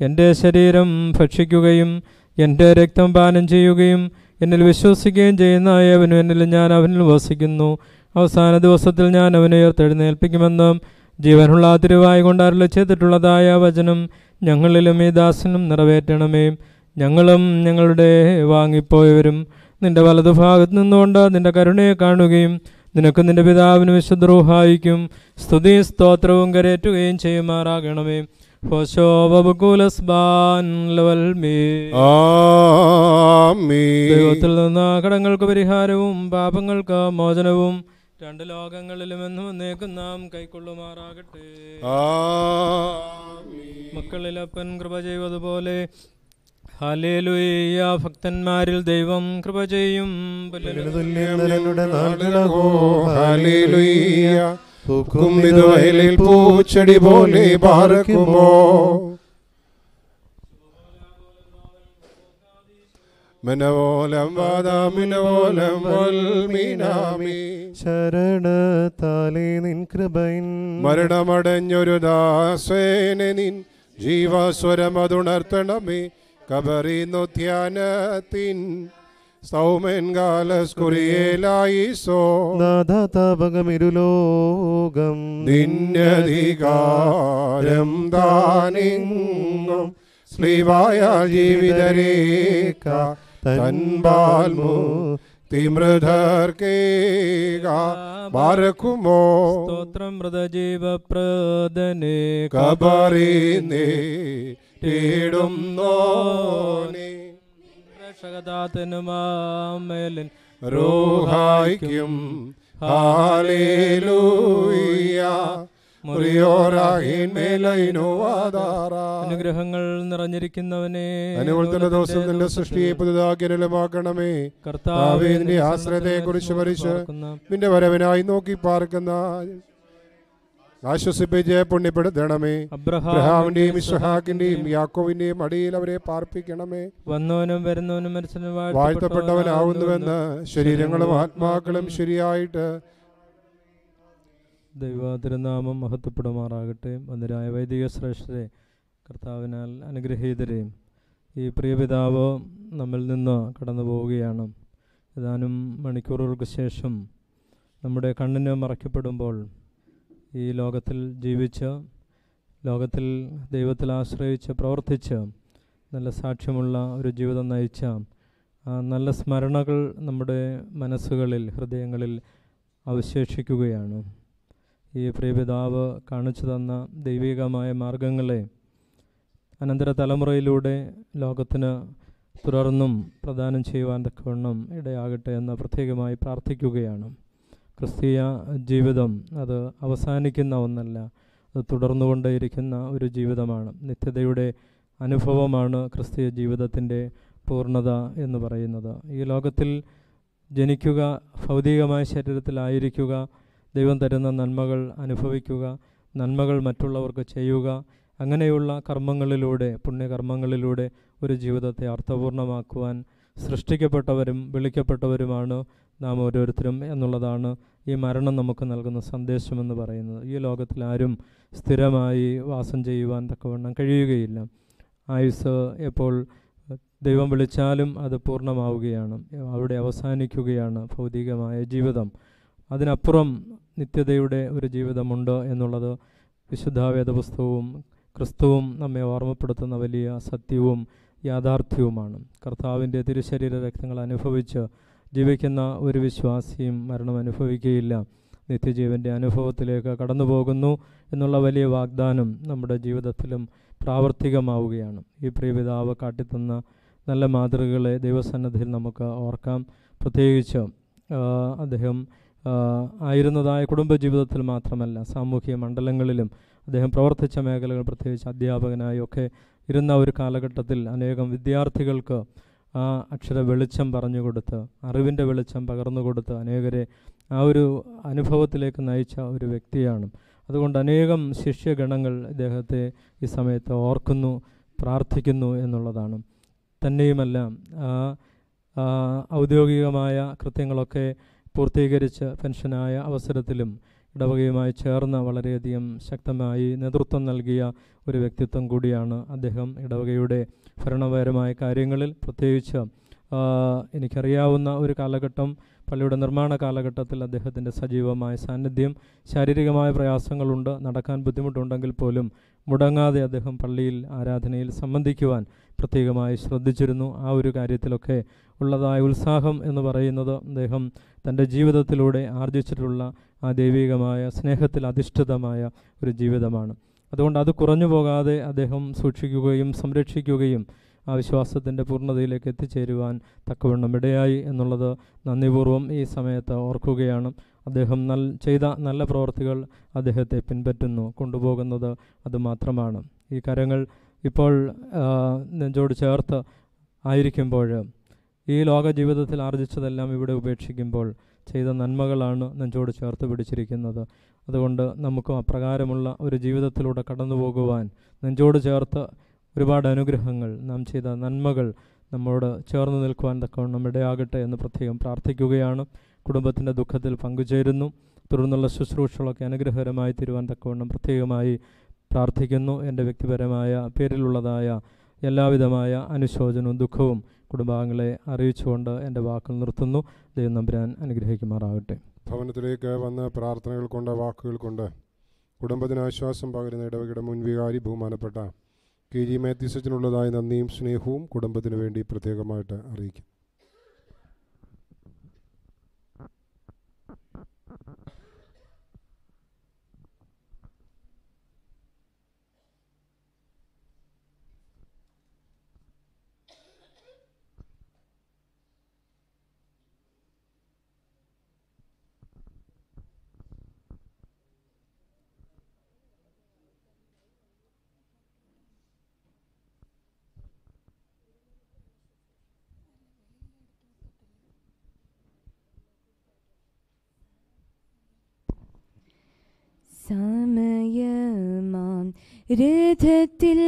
S18: എന്റെ ശരീരം ഭക്ഷിക്കുകയും എന്റെ രക്തം പാനം ചെയ്യുകയും എന്നിൽ വിശ്വസിക്കുകയും ചെയ്യുന്ന ഏവനും എന്നിൽ ഞാൻ അവനിൽ വസിക്കുന്നു. അവസാന ദിവസത്തിൽ ഞാൻ അവനെ ഉയർത്തെഴുന്നേൽപ്പിക്കുമെന്നും ജീവനുള്ള തിരുവായി കൊണ്ട് അരുളി ചെയ്തിട്ടുള്ളതായ വചനം ഞങ്ങളിലും ഈ ദാസനും നിറവേറ്റണമേ. ഞങ്ങളും ഞങ്ങളുടെ വാങ്ങിപ്പോയവരും നിന്റെ വലതുഭാഗത്ത് നിന്നുകൊണ്ട് നിന്റെ കരുണയെ കാണുകയും നിനക്ക് നിന്റെ പിതാവിന് വിശുദ്രൂഹായിക്കും സ്തുതി സ്തോത്രവും കരേറ്റുകയും ചെയ്യുമാറാകണമേ. ദൈവത്തിൽ നിന്ന് കടങ്ങൾക്ക് പരിഹാരവും പാപങ്ങൾക്ക് മോചനവും രണ്ട് ലോകങ്ങളിലുമെന്നും എന്നേക്കും നാം കൈക്കൊള്ളുമാറാകട്ടെ. മക്കളിലപ്പൻ കൃപ ചെയ്വതുപോലെ ഹാലേലുയ്യ ഭക്തന്മാരിൽ ദൈവം കൃപ ചെയ്യും.
S13: പൂച്ചെടി പോലെ പാർക്കുമോ? മനവോലം വാദാമിനവോലം വൽമീനാമി
S14: ശരണത്താലേ നിൻ കൃപയിൻ.
S13: മരണമടഞ്ഞൊരു ദാസേന നിൻ ജീവസ്വരമതുണർത്തണമേ കബറിന്നു ധ്യാനത്തിൻ
S14: നാഥാതാപകമിരുലോകം.
S13: നിന്നധികാരം ദാനിങ്ങും ശ്രീവായ ജീവിതരേഖ. തൻപാൽമു തിമൃധർക്കേകുമോ സ്ത്രോത്രം
S18: സ്തോത്രം മൃതജീവപ്രദനെ
S13: കബറിന്നേ തേടുന്നോനെ
S18: രക്ഷകദാതനുമാമേലൻ
S13: റോഹായിക്കും ഹാലേലൂയ.
S18: അനുഗ്രഹങ്ങൾ നിറഞ്ഞിരിക്കുന്നവനെ
S13: അനുകൂലത്തിന്റെ ദിവസം നിന്റെ സൃഷ്ടിയെ പുതുതാക്കി കർത്താവിന്റെ കർത്താവേ നിന്റെ ആശ്രയത്തെ കുറിച്ച് മരിച്ച് നിന്റെ വരവിനായി നോക്കി പാർക്കുന്ന ആശ്വസിപ്പിച്ച് പുണ്യപ്പെടുത്തണമേ. അബ്രഹാമിന്റെയും ഇസ്ഹാക്കിന്റെയും യാക്കോവിന്റെയും അടിയിൽ അവരെ പാർപ്പിക്കണമേ.
S18: വന്നവനും വരുന്നവനും
S13: വാഴ്ത്തപ്പെട്ടവനാവുന്നുവെന്ന് ശരീരങ്ങളും ആത്മാക്കളും ശരിയായിട്ട്
S18: ദൈവ തിരുനാമം മഹത്വപ്പെടുമാറാകട്ടെ. മന്ദിരായ വൈദിക ശ്രേഷ്ഠരെ കർത്താവിനാൽ അനുഗ്രഹീതരെ ഈ പ്രിയപിതാവ് നമ്മിൽ നിന്ന് കടന്നു പോവുകയാണ് ഏതാനും മണിക്കൂറുകൾക്ക് ശേഷം നമ്മുടെ കണ്ണിന് മറയ്ക്കപ്പെടുമ്പോൾ ഈ ലോകത്തിൽ ജീവിച്ച് ലോകത്തിൽ ദൈവത്തിൽ ആശ്രയിച്ച് പ്രവർത്തിച്ച് നല്ല സാക്ഷ്യമുള്ള ഒരു ജീവിതം നയിച്ച നല്ല സ്മരണകൾ നമ്മുടെ മനസ്സുകളിൽ ഹൃദയങ്ങളിൽ അവശേഷിക്കുകയാണ്. ഈ പ്രിയപിതാവ് കാണിച്ചു തന്ന ദൈവികമായ മാർഗങ്ങളെ അനന്തര തലമുറയിലൂടെ ലോകത്തിന് തുടർന്നും പ്രദാനം ചെയ്യുവാൻ തക്കവണ്ണം ഇടയാകട്ടെ എന്ന് പ്രത്യേകമായി പ്രാർത്ഥിക്കുകയാണ്. ക്രിസ്തീയ ജീവിതം അത് അവസാനിക്കുന്ന ഒന്നല്ല അത് തുടർന്നുകൊണ്ടേയിരിക്കുന്ന ഒരു ജീവിതമാണ്. നിത്യതയുടെ അനുഭവമാണ് ക്രിസ്തീയ ജീവിതത്തിന്റെ പൂർണത എന്ന് പറയുന്നത്. ഈ ലോകത്തിൽ ജനിക്കുക ഭൗതികമായ ശരീരത്തിലായിരിക്കുക ദൈവം തരുന്ന നന്മകൾ അനുഭവിക്കുക നന്മകൾ മറ്റുള്ളവർക്ക് ചെയ്യുക. അങ്ങനെയുള്ള കർമ്മങ്ങളിലൂടെ പുണ്യകർമ്മങ്ങളിലൂടെ ഒരു ജീവിതത്തെ അർത്ഥപൂർണമാക്കുവാൻ സൃഷ്ടിക്കപ്പെട്ടവരും വിളിക്കപ്പെട്ടവരുമാണ് നാം ഓരോരുത്തരും എന്നുള്ളതാണ് ഈ മരണം നമുക്ക് നൽകുന്ന സന്ദേശമെന്ന് പറയുന്നത്. ഈ ലോകത്തിൽ ആരും സ്ഥിരമായി വാസം ചെയ്യുവാൻ തക്കവണ്ണം കഴിയുകയില്ല. ആയുസ് എപ്പോൾ ദൈവം വിളിച്ചാലും അത് പൂർണമാവുകയാണ്. അവിടെ അവസാനിക്കുകയാണ് ഭൗതികമായ ജീവിതം. അതിനപ്പുറം നിത്യതയുടെ ഒരു ജീവിതമുണ്ട് എന്നുള്ളത് വിശുദ്ധ വേദപുസ്തകവും ക്രിസ്തുവും നമ്മെ ഓർമ്മപ്പെടുത്തുന്ന വലിയ സത്യവും യാഥാർത്ഥ്യവുമാണ്. കർത്താവിന്റെ തിരുശരീര രക്തങ്ങൾ അനുഭവിച്ച് ജീവിക്കുന്ന ഒരു വിശ്വാസിയും മരണം അനുഭവിക്കുകയില്ല. നിത്യജീവന്റെ അനുഭവത്തിലേക്ക് കടന്നു പോകുന്നു എന്നുള്ള വലിയ വാഗ്ദാനം നമ്മുടെ ജീവിതത്തിലും പ്രാവർത്തികമാവുകയാണ്. ഈ പ്രിയപിതാവ് കാട്ടിത്തന്ന നല്ല മാതൃകകളെ ദൈവസന്നദ്ധിയിൽ നമുക്ക് ഓർക്കാം. പ്രത്യേകിച്ച് അദ്ദേഹം ആയിരുന്നതായ കുടുംബജീവിതത്തിൽ മാത്രമല്ല സാമൂഹിക മണ്ഡലങ്ങളിലും അദ്ദേഹം പ്രവർത്തിച്ച മേഖലകൾ പ്രത്യേകിച്ച് അധ്യാപകനായി ഒക്കെ ഇരുന്ന ഒരു കാലഘട്ടത്തിൽ അനേകം വിദ്യാർത്ഥികൾക്ക് ആ അക്ഷര വെളിച്ചം പറഞ്ഞു കൊടുത്ത് അറിവിന്റെ വെളിച്ചം പകർന്നു കൊടുത്ത് അനേകരെ ആ ഒരു അനുഭവത്തിലേക്ക് നയിച്ച ഒരു വ്യക്തിയാണ്. അതുകൊണ്ട് അനേകം ശിഷ്യഗണങ്ങൾ ഇദ്ദേഹത്തെ ഈ സമയത്ത് ഓർക്കുന്നു പ്രാർത്ഥിക്കുന്നു എന്നുള്ളതാണ്. തന്നെയുമല്ല ഔദ്യോഗികമായ കൃത്യങ്ങളൊക്കെ പൂർത്തീകരിച്ച് പെൻഷനായ അവസരത്തിലും ഇടവകയുമായി ചേർന്ന് വളരെയധികം ശക്തമായി നേതൃത്വം നൽകിയ ഒരു വ്യക്തിത്വം കൂടിയാണ് അദ്ദേഹം. ഇടവകയുടെ ഭരണപരമായ കാര്യങ്ങളിൽ പ്രത്യേകിച്ച് എനിക്കറിയാവുന്ന ഒരു കാലഘട്ടം പള്ളിയുടെ നിർമ്മാണ കാലഘട്ടത്തിൽ അദ്ദേഹത്തിന്റെ സജീവമായ സാന്നിധ്യം ശാരീരികമായ പ്രയാസങ്ങളുണ്ട് നടക്കാൻ ബുദ്ധിമുട്ടുണ്ടെങ്കിൽ പോലും മുടങ്ങാതെ അദ്ദേഹം പള്ളിയിൽ ആരാധനയിൽ സംബന്ധിക്കുവാൻ പ്രത്യേകമായി ശ്രദ്ധിച്ചിരുന്നു. ആ ഒരു കാര്യത്തിലൊക്കെ ഉള്ളതായ ഉത്സാഹം എന്ന് പറയുന്നത് അദ്ദേഹം തന്റെ ജീവിതത്തിലൂടെ ആർജിച്ചിട്ടുള്ള ആ ദൈവികമായ സ്നേഹത്തിൽ അധിഷ്ഠിതമായ ഒരു ജീവിതമാണ്. അതുകൊണ്ട് അത് കുറഞ്ഞു പോകാതെ അദ്ദേഹം സൂക്ഷിക്കുകയും സംരക്ഷിക്കുകയും ആ വിശ്വാസത്തിന്റെ പൂർണതയിലേക്ക് എത്തിച്ചേരുവാൻ തക്കവണ്ണം ഇടയായി എന്നുള്ളത് നന്ദിപൂർവം ഈ സമയത്ത് ഓർക്കുകയാണ്. അദ്ദേഹം നൽ ചെയ്ത നല്ല പ്രവർത്തികൾ അദ്ദേഹത്തെ പിൻപറ്റുന്നു കൊണ്ടുപോകുന്നത് അതുമാത്രമാണ് ഈ കരങ്ങൾ ഇപ്പോൾ നെഞ്ചോട് ചേർത്ത് ആയിരിക്കുമ്പോൾ ഈ ലോക ജീവിതത്തിൽ ആർജിച്ചതെല്ലാം ഇവിടെ ഉപേക്ഷിക്കുമ്പോൾ ചെയ്ത നന്മകളാണ് നെഞ്ചോട് ചേർത്ത് പിടിച്ചിരിക്കുന്നത്. അതുകൊണ്ട് നമുക്കും അപ്രകാരമുള്ള ഒരു ജീവിതത്തിലൂടെ കടന്നു പോകുവാൻ നെഞ്ചോട് ചേർത്ത് ഒരുപാട് അനുഗ്രഹങ്ങൾ നാം ചെയ്ത നന്മകൾ നമ്മോട് ചേർന്ന് നിൽക്കുവാൻ തക്കവണ്ണം ഇടയാകട്ടെ എന്ന് പ്രത്യേകം പ്രാർത്ഥിക്കുകയാണ്. കുടുംബത്തിന്റെ ദുഃഖത്തിൽ പങ്കുചേരുന്നു. തുടർന്നുള്ള ശുശ്രൂഷകളൊക്കെ അനുഗ്രഹകരമായി തീരുവാൻ തക്കവണ്ണം പ്രത്യേകമായി പ്രാർത്ഥിക്കുന്നു. എന്റെ വ്യക്തിപരമായ പേരിലുള്ളതായ എല്ലാവിധമായ അനുശോചനവും ദുഃഖവും കുടുംബാംഗങ്ങളെ അറിയിച്ചുകൊണ്ട് എന്റെ വാക്കുകൾ നിർത്തുന്നു. ദൈവം നമ്പുരാൻ അനുഗ്രഹിക്കുമാറാകട്ടെ.
S13: ഭവനത്തിലേക്ക് വന്ന പ്രാർത്ഥനകൾ കൊണ്ട് വാക്കുകൾ കൊണ്ട് കുടുംബത്തിന് ആശ്വാസം പകരുന്ന ഇടവകയുടെ മുൻവികാരി ബഹുമാനപ്പെട്ട കെ ജി മാത്യുസച്ചിനുള്ളതായ നന്ദിയും സ്നേഹവും കുടുംബത്തിന് വേണ്ടി പ്രത്യേകമായിട്ട് അറിയിക്കും.
S17: സമയമാം. രഥത്തിൽ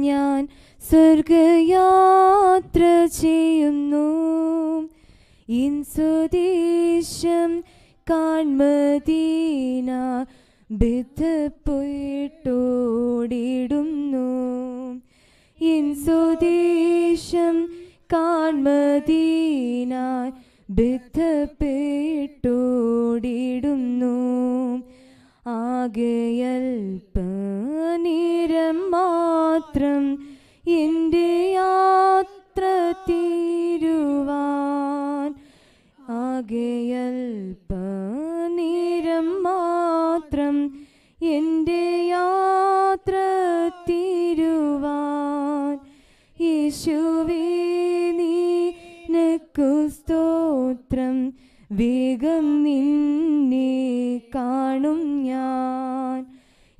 S17: ഞാൻ സ്വർഗയാത്ര ചെയ്യുന്നു. ഇൻ സ്വദേശം കാൺമദീന ബിദ്ധപ്പോയിട്ടോടിടുന്നു ഇൻ സ്വദേശം കാൺമദീന ബിദ്ധപ്പെട്ടോടിടുന്നു. ആകെയൽപ്പനേരം മാത്രം എന്റെ യാത്ര തീരുവാൻ. ആകെയൽപ്പനേരം മാത്രം എന്റെ യാത്ര തീരുവാൻ. യേശുവേ നീനക്കു സ്തോത്രം. വേഗം നിന്നെ കാണും ഞാൻ.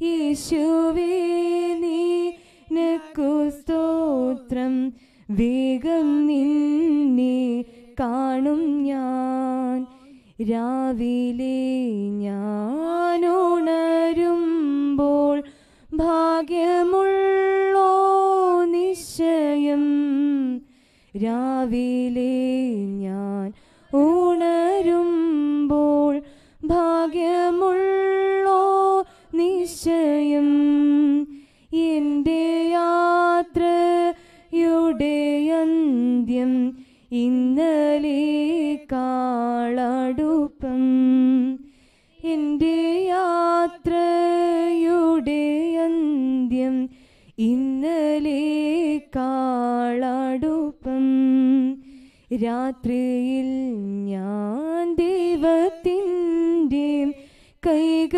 S17: യേശുവേ നീനക്കു സ്തോത്രം. വേഗം നിന്നെ കാണും ഞാൻ. രാവിലെ ഞാൻ ഉണരുമ്പോൾ ഭാഗ്യമുള്ളോ നിശ്ചയം. രാവിലെ ഇന്നലെ കാളടുപ്പം എന്റെ യാത്രയുടെ അന്ത്യം ഇന്നലെ കാളടുപ്പം. രാത്രിയിൽ ഞാൻ ദൈവത്തിന്റെ കൈകളിലോറങ്ങുന്നു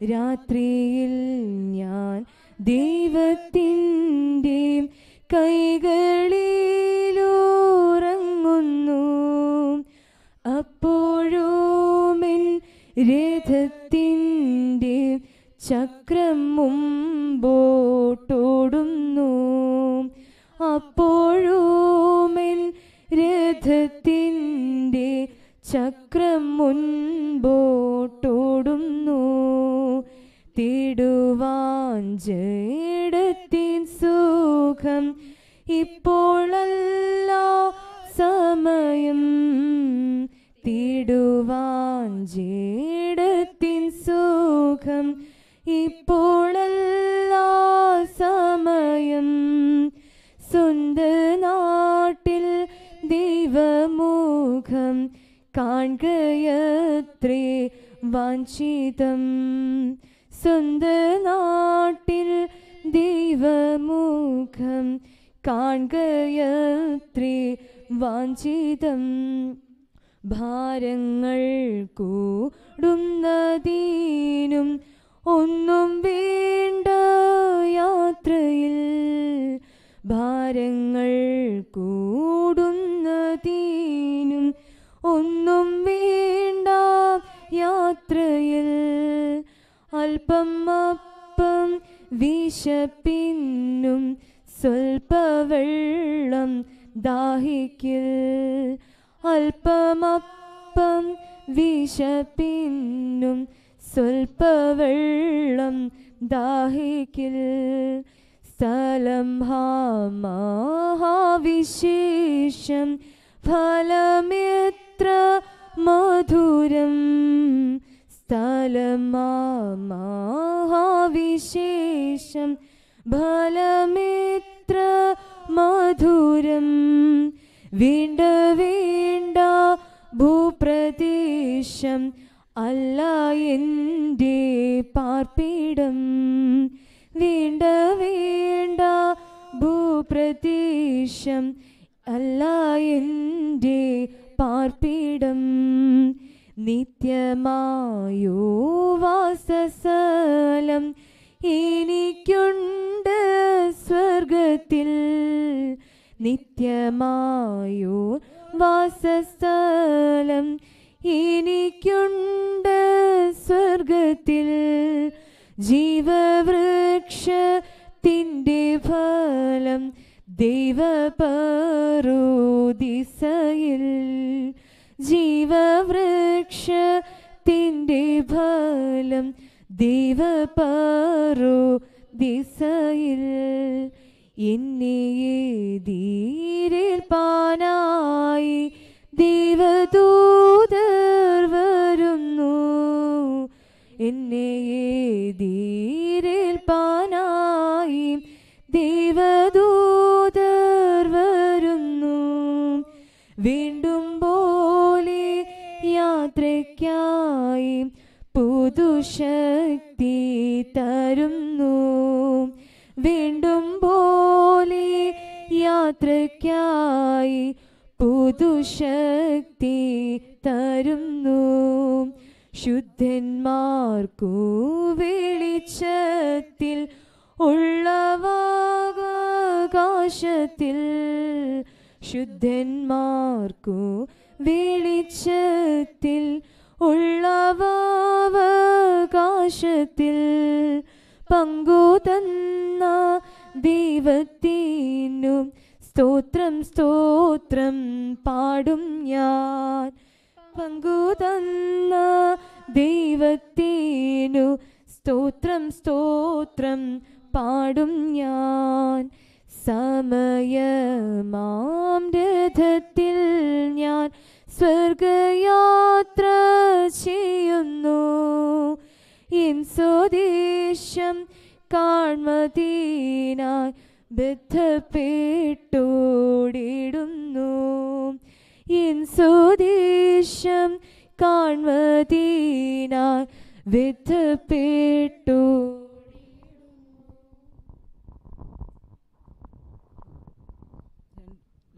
S17: രാത്രിയിൽ ദൈവത്തിന്റെ കൈകളിലൂറങ്ങുന്നു. അപ്പോഴുമെൻ രഥത്തിന്റെ ചക്രം മുമ്പോട്ടോടുന്നു. അപ്പോഴുമെൻ രഥത്തിന്റെ ചക്രം മുൻപോട്ടോടുന്നു. തിടുവാൻ ജഡത്തിൻ സുഖം ഇപ്പോഴല്ല സമയം തിടുവാൻ ജഡത്തിൻ സുഖം ഇപ്പോഴല്ല സമയം സ്വന്ത നാട്ടിൽ ദൈവമുഖം കാണുകയത്രേ വാഞ്ചിതം സ്വന്ത നാട്ടിൽ ദൈവമുഖം കാണുകയത്രേ വാഞ്ചിതം. ഭാരങ്ങൾ കൂടുന്നതീനും ഒന്നും വേണ്ട യാത്രയിൽ ഭാരങ്ങൾ കൂടുന്നതീനും ഒന്നും വേണ്ട യാത്രയിൽ അല്പം അപ്പം വിശപ്പിന്നും സ്വൽപ്പവെള്ളം ദാഹിക്കിൽ. അല്പമപ്പം വിശപ്പിന്നും സ്വൽപ്പവെള്ളം ദാഹിക്കിൽ. സ്ഥലം ഹാമഹാവിശേഷം ഫലമെത്ര മധുരം സ്ഥലം ഫലമിത്ര ഫലമെത്ര മധുരം വീണ്ട വീണ്ട ഭൂപ്രദേശം അല്ല എന്റെ പാർപ്പിടം. വീണ്ട വീണ്ട ഭൂപ്രദേശം അല്ല എന്റെ പാർപ്പിടം. നിത്യമായോ വാസസ്ഥലം എനിക്കുണ്ട് സ്വർഗത്തിൽ. നിത്യമായോ വാസസ്ഥലം എനിക്കുണ്ട് സ്വർഗത്തിൽ. ജീവവൃക്ഷത്തിന്റെ ഫലം ദൈവപരോദിസയിൽ ജീവവൃക്ഷത്തിന്റെ ഫലം ദൈവപരോദിസയിൽ എന്നെ പാനായി ദൈവദൂതർ വരുന്നു. എന്നെ പാനായി ദൈവദൂതർ പുതുശക്തി തരുന്നു. വീണ്ടും പോലെ യാത്രയ്ക്കായി പുതുശക്തി തരുന്നു. ശുദ്ധന്മാർക്കു വെളിച്ചത്തിൽ ഉള്ളവാകാശത്തിൽ. ശുദ്ധന്മാർക്കു വെളിച്ചത്തിൽ ഉള്ളവാകാശത്തിൽ പങ്കുതന്ന ദൈവത്തിനു സ്തോത്രം സ്തോത്രം പാടും ഞാൻ. പങ്കു തന്ന ദൈവത്തിനു സ്തോത്രം സ്തോത്രം പാടും ഞാൻ. സമയമാം രഥത്തിൽ ഞാൻ സ്വർഗയാത്ര ചെയ്യുന്നു. ഇൻ സ്വദേശം കാൺമതീനായി ബദ്ധപ്പെട്ടോടിടുന്നു. ഇൻ സ്വദേശം കാൺമതീനായി ബദ്ധപ്പെട്ടു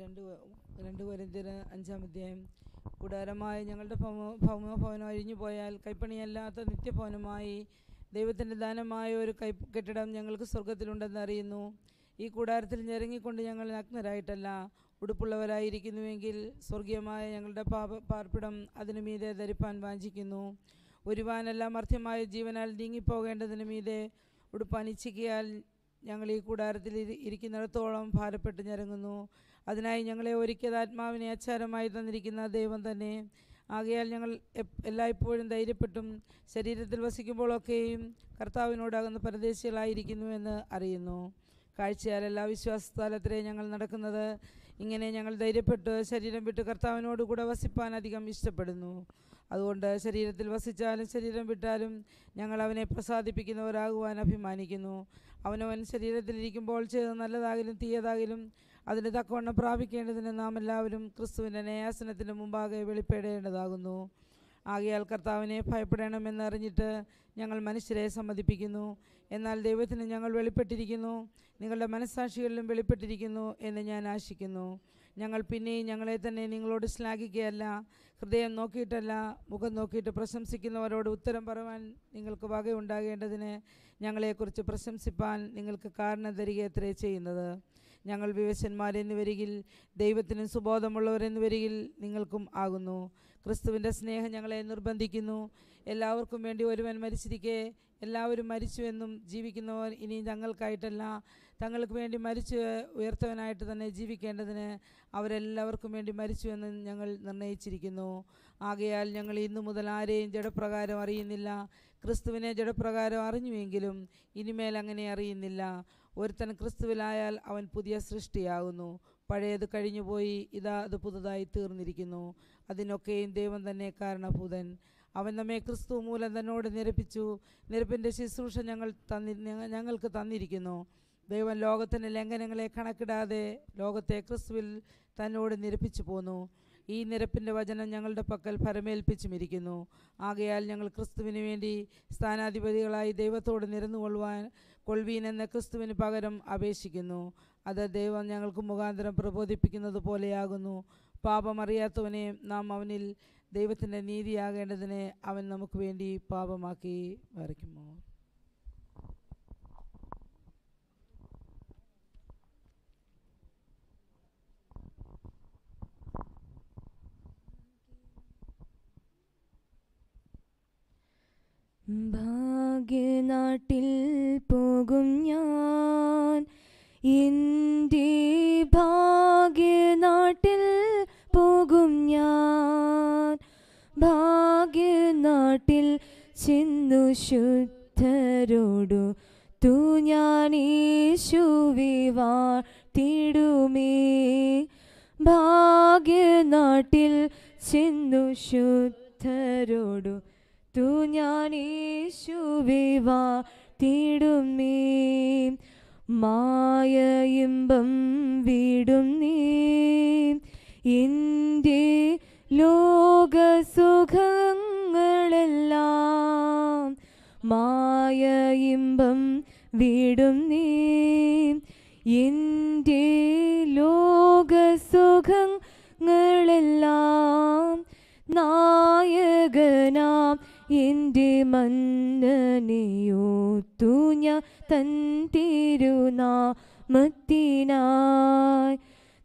S19: രണ്ട് രണ്ട് അഞ്ചാം അധ്യായം കൂടാരമായ ഞങ്ങളുടെ ഭൗമ ഭവനം അഴിഞ്ഞു പോയാൽ കൈപ്പണിയല്ലാത്ത നിത്യഭവനമായി ദൈവത്തിന്റെ ദാനമായ ഒരു കൈ കെട്ടിടം ഞങ്ങൾക്ക് സ്വർഗത്തിലുണ്ടെന്ന് അറിയുന്നു. ഈ കൂടാരത്തിൽ ഞെരങ്ങിക്കൊണ്ട് ഞങ്ങൾ നഗ്നരായിട്ടല്ല ഉടുപ്പുള്ളവരായിരിക്കുന്നുവെങ്കിൽ സ്വർഗീയമായ ഞങ്ങളുടെ പാപ പാർപ്പിടം അതിനു മീതെ ധരിപ്പാൻ വാഞ്ചിക്കുന്നു. ഒരുവാനെല്ലാം അർത്ഥ്യമായ ജീവനാൽ നീങ്ങിപ്പോകേണ്ടതിനു മീതെ ഉടുപ്പാൻ അനിച്ചിക്കിയാൽ ഞങ്ങൾ ഈ കൂടാരത്തിൽ ഇരി- ഇരിക്കുന്നിടത്തോളം ഭാരപ്പെട്ട് ഞരങ്ങുന്നു. അതിനായി ഞങ്ങളെ ഒരുക്കിയത് ആത്മാവിനെ അച്ചാരമായി തന്നിരിക്കുന്ന ദൈവം തന്നെ. ആകയാൽ ഞങ്ങൾ എല്ലായ്പ്പോഴും ധൈര്യപ്പെട്ടും ശരീരത്തിൽ വസിക്കുമ്പോഴൊക്കെയും കർത്താവിനോടാകുന്ന പരദേശികളായിരിക്കുന്നുവെന്ന് അറിയുന്നു. കാഴ്ചയാൽ എല്ലാ വിശ്വാസത്താലത്രേ ഞങ്ങൾ നടക്കുന്നത് ഇങ്ങനെ ഞങ്ങൾ ധൈര്യപ്പെട്ട് ശരീരം വിട്ട് കർത്താവിനോട് കൂടെ വസിപ്പാൻ അധികം ഇഷ്ടപ്പെടുന്നു. അതുകൊണ്ട് ശരീരത്തിൽ വസിച്ചാലും ശരീരം വിട്ടാലും ഞങ്ങൾ അവനെ പ്രസാദിപ്പിക്കുന്നവരാകുവാൻ അഭിമാനിക്കുന്നു. അവനവൻ ശരീരത്തിലിരിക്കുമ്പോൾ ചെയ്ത് നല്ലതാകിലും തീയതാകിലും അതിന് തക്കവണ്ണം പ്രാപിക്കേണ്ടതിന് നാം എല്ലാവരും ക്രിസ്തുവിന്റെ ന്യായാസനത്തിന് മുമ്പാകെ വെളിപ്പെടേണ്ടതാകുന്നു. ആകയാൽ കർത്താവിനെ ഭയപ്പെടണമെന്നറിഞ്ഞിട്ട് ഞങ്ങൾ മനുഷ്യരെ സമ്മതിപ്പിക്കുന്നു. എന്നാൽ ദൈവത്തിന് ഞങ്ങൾ വെളിപ്പെട്ടിരിക്കുന്നു. നിങ്ങളുടെ മനസ്സാക്ഷികളിലും വെളിപ്പെട്ടിരിക്കുന്നു എന്ന് ഞാൻ ആശിക്കുന്നു. ഞങ്ങൾ പിന്നെയും ഞങ്ങളെ തന്നെ നിങ്ങളോട് ശ്ലാഘിക്കുകയല്ല ഹൃദയം നോക്കിയിട്ടല്ല മുഖം നോക്കിയിട്ട് പ്രശംസിക്കുന്നവരോട് ഉത്തരം പറയുവാൻ നിങ്ങൾക്ക് വകയുണ്ടാകേണ്ടതിന് ഞങ്ങളെക്കുറിച്ച് പ്രശംസിപ്പാൻ നിങ്ങൾക്ക് കാരണം തരികയത്രേ ചെയ്യുന്നത്. ഞങ്ങൾ വിവശന്മാരെന്ന് വരികിൽ ദൈവത്തിനും സുബോധമുള്ളവരെന്ന് വരികിൽ നിങ്ങൾക്കും ആകുന്നു. ക്രിസ്തുവിന്റെ സ്നേഹം ഞങ്ങളെ നിർബന്ധിക്കുന്നു. എല്ലാവർക്കും വേണ്ടി ഒരുവൻ മരിച്ചിരിക്കെ എല്ലാവരും മരിച്ചുവെന്നും ജീവിക്കുന്നവർ ഇനി ഞങ്ങൾക്കായിട്ടല്ല. തങ്ങൾക്ക് വേണ്ടി മരിച്ചു ഉയർത്തവനായിട്ട് തന്നെ ജീവിക്കേണ്ടതിന് അവരെല്ലാവർക്കും വേണ്ടി മരിച്ചുവെന്ന് ഞങ്ങൾ നിർണയിച്ചിരിക്കുന്നു. ആകയാൽ ഞങ്ങൾ ഇന്നു മുതൽ ആരെയും ജഡപ്രകാരം അറിയുന്നില്ല. ക്രിസ്തുവിനെ ജഡപ്രകാരം അറിഞ്ഞുവെങ്കിലും ഇനിമേൽ അങ്ങനെ അറിയുന്നില്ല. ഒരുത്തൻ ക്രിസ്തുവിലായാൽ അവൻ പുതിയ സൃഷ്ടിയാകുന്നു. പഴയത് കഴിഞ്ഞുപോയി ഇതാ അത് പുതുതായി തീർന്നിരിക്കുന്നു. അതിനൊക്കെയും ദൈവം തന്നെ കാരണഭൂതൻ. അവൻ നമ്മെ ക്രിസ്തു മൂലം തന്നോട് നിരപ്പിച്ചു. നിരപ്പിന്റെ ശുശ്രൂഷ ഞങ്ങൾ തന്നി ഞങ്ങൾക്ക് തന്നിരിക്കുന്നു. ദൈവം ലോകത്തിന്റെ ലംഘനങ്ങളെ കണക്കിടാതെ ലോകത്തെ ക്രിസ്തുവിൽ തന്നോട് നിരപ്പിച്ചു പോന്നു. ഈ നിരപ്പിന്റെ വചനം ഞങ്ങളുടെ പക്കൽ ഫരമേൽപ്പിച്ചുമിരിക്കുന്നു ആകയാൽ ഞങ്ങൾ ക്രിസ്തുവിന് വേണ്ടി സ്ഥാനാധിപതികളായി ദൈവത്തോട് നിരന്നുകൊള്ളുവാൻ കൊൾവീൻ എന്ന ക്രിസ്തുവിന് പകരം അപേക്ഷിക്കുന്നു. അത് ദൈവം ഞങ്ങൾക്ക് മുഖാന്തരം പ്രബോധിപ്പിക്കുന്നത് പോലെയാകുന്നു. പാപമറിയാത്തവനെ നാം അവനിൽ ദൈവത്തിന്റെ നീതിയാകേണ്ടതിനെ അവൻ നമുക്ക് വേണ്ടി പാപമാക്കി വരയ്ക്കുമോ
S17: ഭാഗ്യനാട്ടിൽ പോകും ഞാൻ. എന്റെ ഭാഗ്യനാട്ടിൽ പോകും ഞാൻ. ഭാഗ്യനാട്ടിൽ ചെന്നു ശുദ്ധരോടു തു ഞാൻ തിടുമേ വാഴ്ത്തിടുമേ. ഭാഗ്യനാട്ടിൽ ചിന്നു ശുദ്ധരോടു തു ഞാൻ യേശുവെ വാഴ്ത്തിടുമേ മായ ഇമ്പം വീടും നീ. എന്റെ ലോകസുഖങ്ങളെല്ലാം മായ ഇമ്പം വീടും നീ. എന്റെ ലോകസുഖങ്ങളെല്ലാം നായകനാം എന്റെ മന്നനെയോത്തു ഞാൻ തൻ തിരുനാമത്തിനായി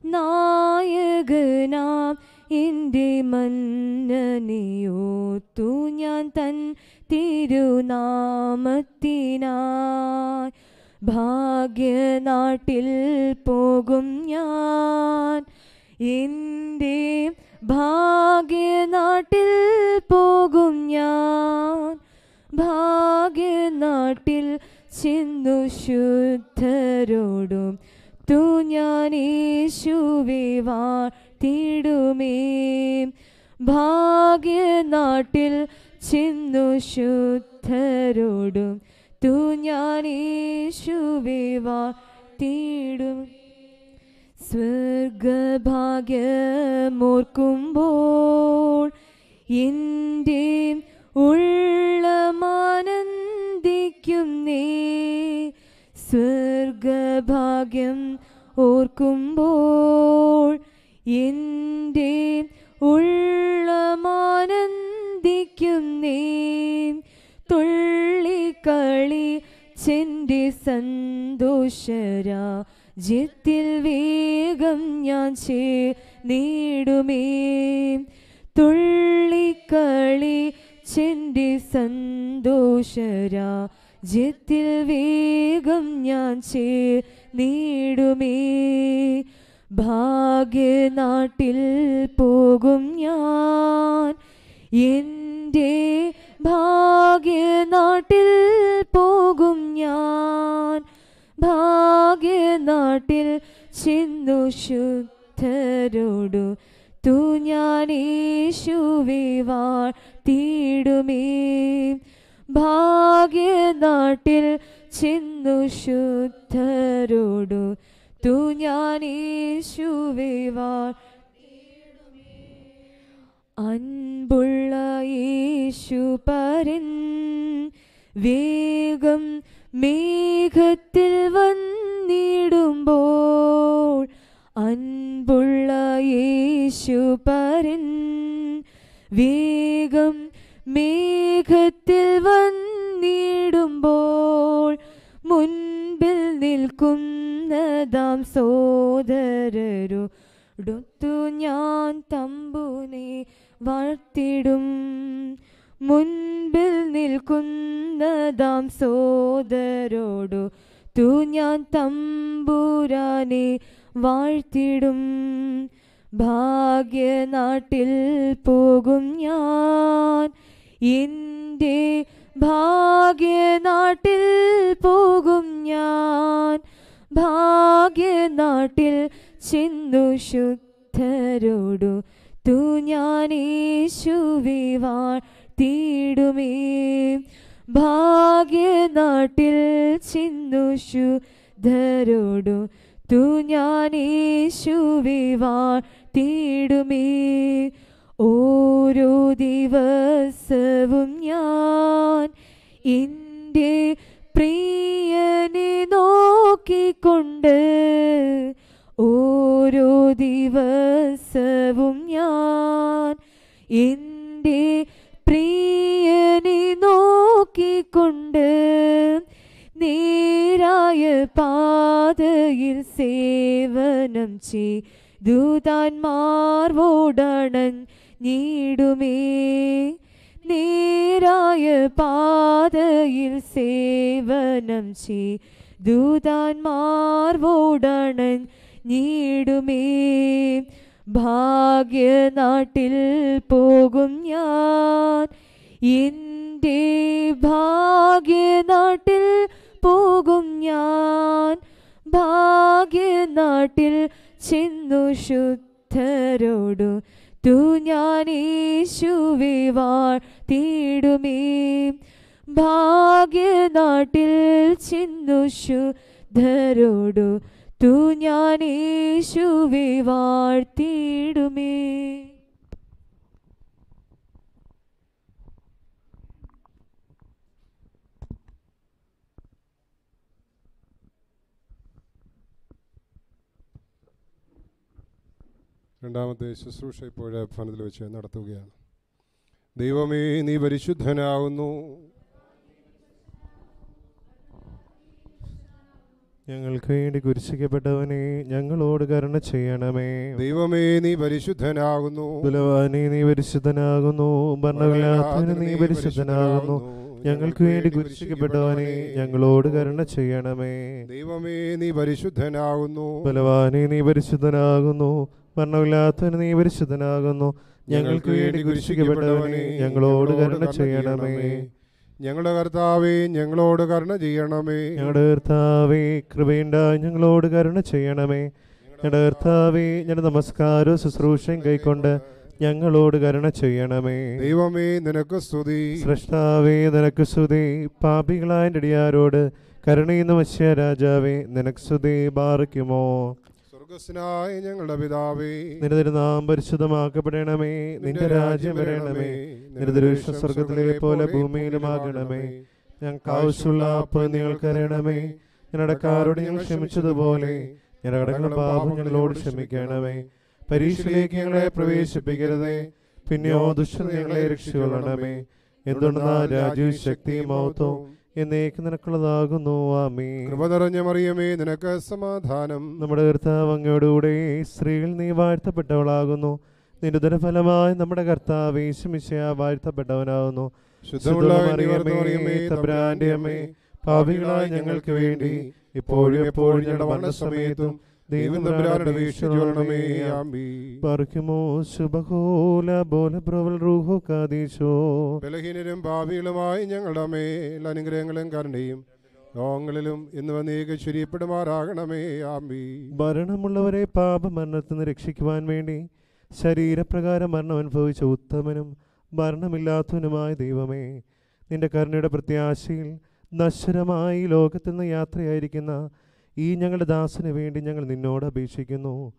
S17: നായകനാം എന്റെ മന്നനെയോത്തു ഞാൻ തൻ തിരുനാമത്തിനായി ഭാഗ്യനാട്ടിൽ പോകും ഞാൻ. എന്റെ ഭാഗ്യനാട്ടിൽ പോകും ഞാൻ. ഭാഗ്യനാട്ടിൽ ചിന്നു ശുദ്ധരോടും തു ഞാൻ യേശുവെ വാഴ്ത്തിടുമേ. ഭാഗ്യനാട്ടിൽ ചിന്നു ശുദ്ധരോടും തു ഞാൻ യേശുവെ വാഴ്ത്തിടും. സ്വർഗഭാഗ്യമോർക്കുമ്പോൾ എന്റെ ഉള്ളമാനന്ദിക്കുന്നേ സ്വർഗഭാഗ്യം ഓർക്കുമ്പോൾ എന്റെ ഉള്ളമാനന്ദിക്കുന്നേ തുള്ളിക്കളി ചെന്റെ തുള്ളിക്ക സന്തോഷരാജ്യത്തിൽ വേഗം ഞാൻ ചേ നേടുമേ. തുള്ളിക്കളി ചെന്റെ സന്തോഷരാജ്യത്തിൽ വേഗം ഞാൻ ചേ നേടുമേ. ഭാഗ്യനാട്ടിൽ പോകും ഞാൻ. എന്റെ ഭാഗ്യനാട്ടിൽ പോകും ഞാൻ. ഭാഗ്യനാട്ടിൽ ചിന്നു ശുദ്ധരോടു തു ഞാൻ തീടുമേ ഭാഗ്യനാട്ടിൽ ചിന്നു ശുദ്ധരോടു തു വാഴ്ത്തിടുമേ അൻപുള്ള യേശു പരൻ വേഗം മേഘത്തിൽ വന്നിടുമ്പോൾ അൻപുള്ള യേശു പരൻ വേഗം മേഘത്തിൽ വന്നിടുമ്പോൾ മുൻപിൽ നിൽക്കുന്നതാം സോദരരു ഡൊത്തു ഞാൻ തമ്പുനെ വാഴ്ത്തിടും. മുൻപിൽ നിൽക്കുന്നതാം സോദരോടു തു ഞാൻ തമ്പുരാനെ വാഴ്ത്തിടും. ഭാഗ്യനാട്ടിൽ പോകും ഞാൻ. എന്റെ ഭാഗ്യനാട്ടിൽ പോകും ഞാൻ. ഭാഗ്യനാട്ടിൽ ചെന്നു ശുദ്ധരോടു തു ഞാൻ യേശുവേ വാഴ്ത്തിടുമേ ഭാഗ്യനാട്ടിൽ ചെന്നു ധരോടു തു ഞാൻ യേശുവേ വാഴ്ത്തിടുമേ ഓരോ ദിവസവും ഞാൻ എന്റെ പ്രിയനെ നോക്കിക്കൊണ്ട് ഓരോ ദിവസവും ഞാൻ എന്റെ പ്രിയനെ നോക്കിക്കൊണ്ട് നേരായ പാതയിൽ സേവനം ചെയ് ദൂതാന്മാർവോടണൻ മാർവോടണൻ നീടുമേ. നേരായ പാതയിൽ സേവനം ചെയ് ദൂതാന്മാർവോടണൻ മാർവോടണൻ നീടുമേ. ഭാഗ്യനാട്ടിൽ പോകും ഞാൻ. എന്റെ ഭാഗ്യനാട്ടിൽ പോകും ഞാൻ. ഭാഗ്യനാട്ടിൽ ചെന്നു ശുദ്ധരോടു തു ഞാൻ യേശുവേ വാഴ്ത്തിടുമേ. ഭാഗ്യനാട്ടിൽ ചെന്നു ശുദ്ധരോടു തു ഞാൻ യേശുവേ വാഴ്ത്തിയിടുമേ.
S13: രണ്ടാമത്തെ ശുശ്രൂഷ ഇപ്പോഴെ ഭവനത്തിൽ വെച്ച് നടത്തുകയാണ്. ദൈവമേ നീ പരിശുദ്ധനാവുന്നു.
S14: ഞങ്ങൾക്ക് വേണ്ടി കുരിശിക്കപ്പെട്ടവനെ ഞങ്ങളോട് കരുണ ചെയ്യണമേ.
S13: ദൈവമേ നീ പരിശുദ്ധനാകുന്നു.
S14: ബലവാനെ നീ പരിശുദ്ധനാകുന്നു. നീ പരിശുദ്ധനാകുന്നു. ഞങ്ങൾക്ക് വേണ്ടി കുരിശിക്കപ്പെട്ടവനെ ഞങ്ങളോട് കരുണ ചെയ്യണമേ.
S13: ദൈവമേ നീ പരിശുദ്ധനാകുന്നു.
S14: ബലവാനെ നീ പരിശുദ്ധനാകുന്നു. ഭരണമില്ലാത്തവന് നീ പരിശുദ്ധനാകുന്നു. ഞങ്ങൾക്ക് വേണ്ടി കുരിശിക്കപ്പെട്ടവനെ ഞങ്ങളോട് കരുണ ചെയ്യണമേ.
S13: ഞങ്ങളുടെ കർത്താവേ ഞങ്ങളോട് കരുണ ചെയ്യണമേ.
S14: ഞങ്ങളുടെ കർത്താവേ കൃപയുണ്ടായി ഞങ്ങളോട് കരുണ ചെയ്യണമേ. ഞങ്ങളുടെ കർത്താവേ ഞങ്ങളുടെ നമസ്കാരവും ശുശ്രൂഷയും കൈക്കൊണ്ട് ഞങ്ങളോട് കരുണ ചെയ്യണമേ.
S13: ദൈവമേ നിനക്ക് സ്തുതി.
S14: സൃഷ്ടാവേ നിനക്ക് സ്തുതി. പാപികളായ അടിയാരോട് കരുണയുന്ന മത്സ്യ രാജാവേ നിനക്ക് സ്തുതി. ബാറിക്കുമോ
S13: സ്വർഗസ്നായ ഞങ്ങളുടെ പിതാവേ.
S14: നിന്റെ തിരുനാം പരിശുദ്ധമാക്കപ്പെടണമേ. നിന്റെ രാജ്യം വരണമേ. ദൃശ്യ സ്വർഗത്തിലെ പോലെ ഭൂമിയിലുമാകണമേ. ഞങ്ങൾക്ക് ആവശ്യമുള്ള അപ്പ് നിങ്ങൾക്ക് അറിയണമേ ഞങ്ങളുടെ ഞങ്ങൾ ക്ഷമിച്ചതുപോലെ ഞങ്ങളുടെ പാപം ഞങ്ങളോട് ക്ഷമിക്കണമേ. പരീക്ഷയിലേക്ക് ഞങ്ങളെ പ്രവേശിപ്പിക്കരുതേ. പിന്നെയോ ദുഷ്ടം ഞങ്ങളെ രക്ഷിക്കൊള്ളണമേ എന്തുകൊണ്ടെന്നാൽ രാജ്യവും ശക്തിയും മഹത്വവും എന്നേക്ക് നിനക്കുള്ളതാകുന്നു. ആമേ
S13: കൃപ നിറഞ്ഞ മറിയമേ നിനക്ക് സമാധാനം.
S14: നമ്മുടെ കർത്താവ് അങ്ങയോടുകൂടെ സ്ത്രീകൾ നീ വാഴ്ത്തപ്പെട്ടവളാകുന്നു. നിന്റെ ദുരഫലമായി നമ്മുടെ കർത്താവ് യേശുമിശയ വാഴ്ത്തപ്പെട്ടവനാകുന്നു. അമ്മേ പാപികളായ ഞങ്ങൾക്ക് വേണ്ടി ഇപ്പോഴും എപ്പോഴും ഞങ്ങളുടെ മരണസമയത്തും
S13: ബലഹീനരും ഭാവികളുമായി ഞങ്ങളുടെ മേൽ അനുഗ്രഹങ്ങളും കരുണയും ലോകങ്ങളിലും ഇന്ന് വന്നേക്ക് ചുരിയപ്പെടുമാറാകണമേ. ആമ്പി
S14: ഭരണമുള്ളവരെ പാപമരണത്തിൽ നിന്ന് രക്ഷിക്കുവാൻ വേണ്ടി ശരീരപ്രകാരം മരണം അനുഭവിച്ച ഉത്തമനും മരണമില്ലാത്തവനുമായ ദൈവമേ നിന്റെ കരുണയുടെ പ്രത്യാശയിൽ നശ്വരമായി ലോകത്തിൽ നിന്ന് യാത്രയായിരിക്കുന്ന ഈ ഞങ്ങളുടെ ദാസന് വേണ്ടി ഞങ്ങൾ നിന്നോട് അപേക്ഷിക്കുന്നു.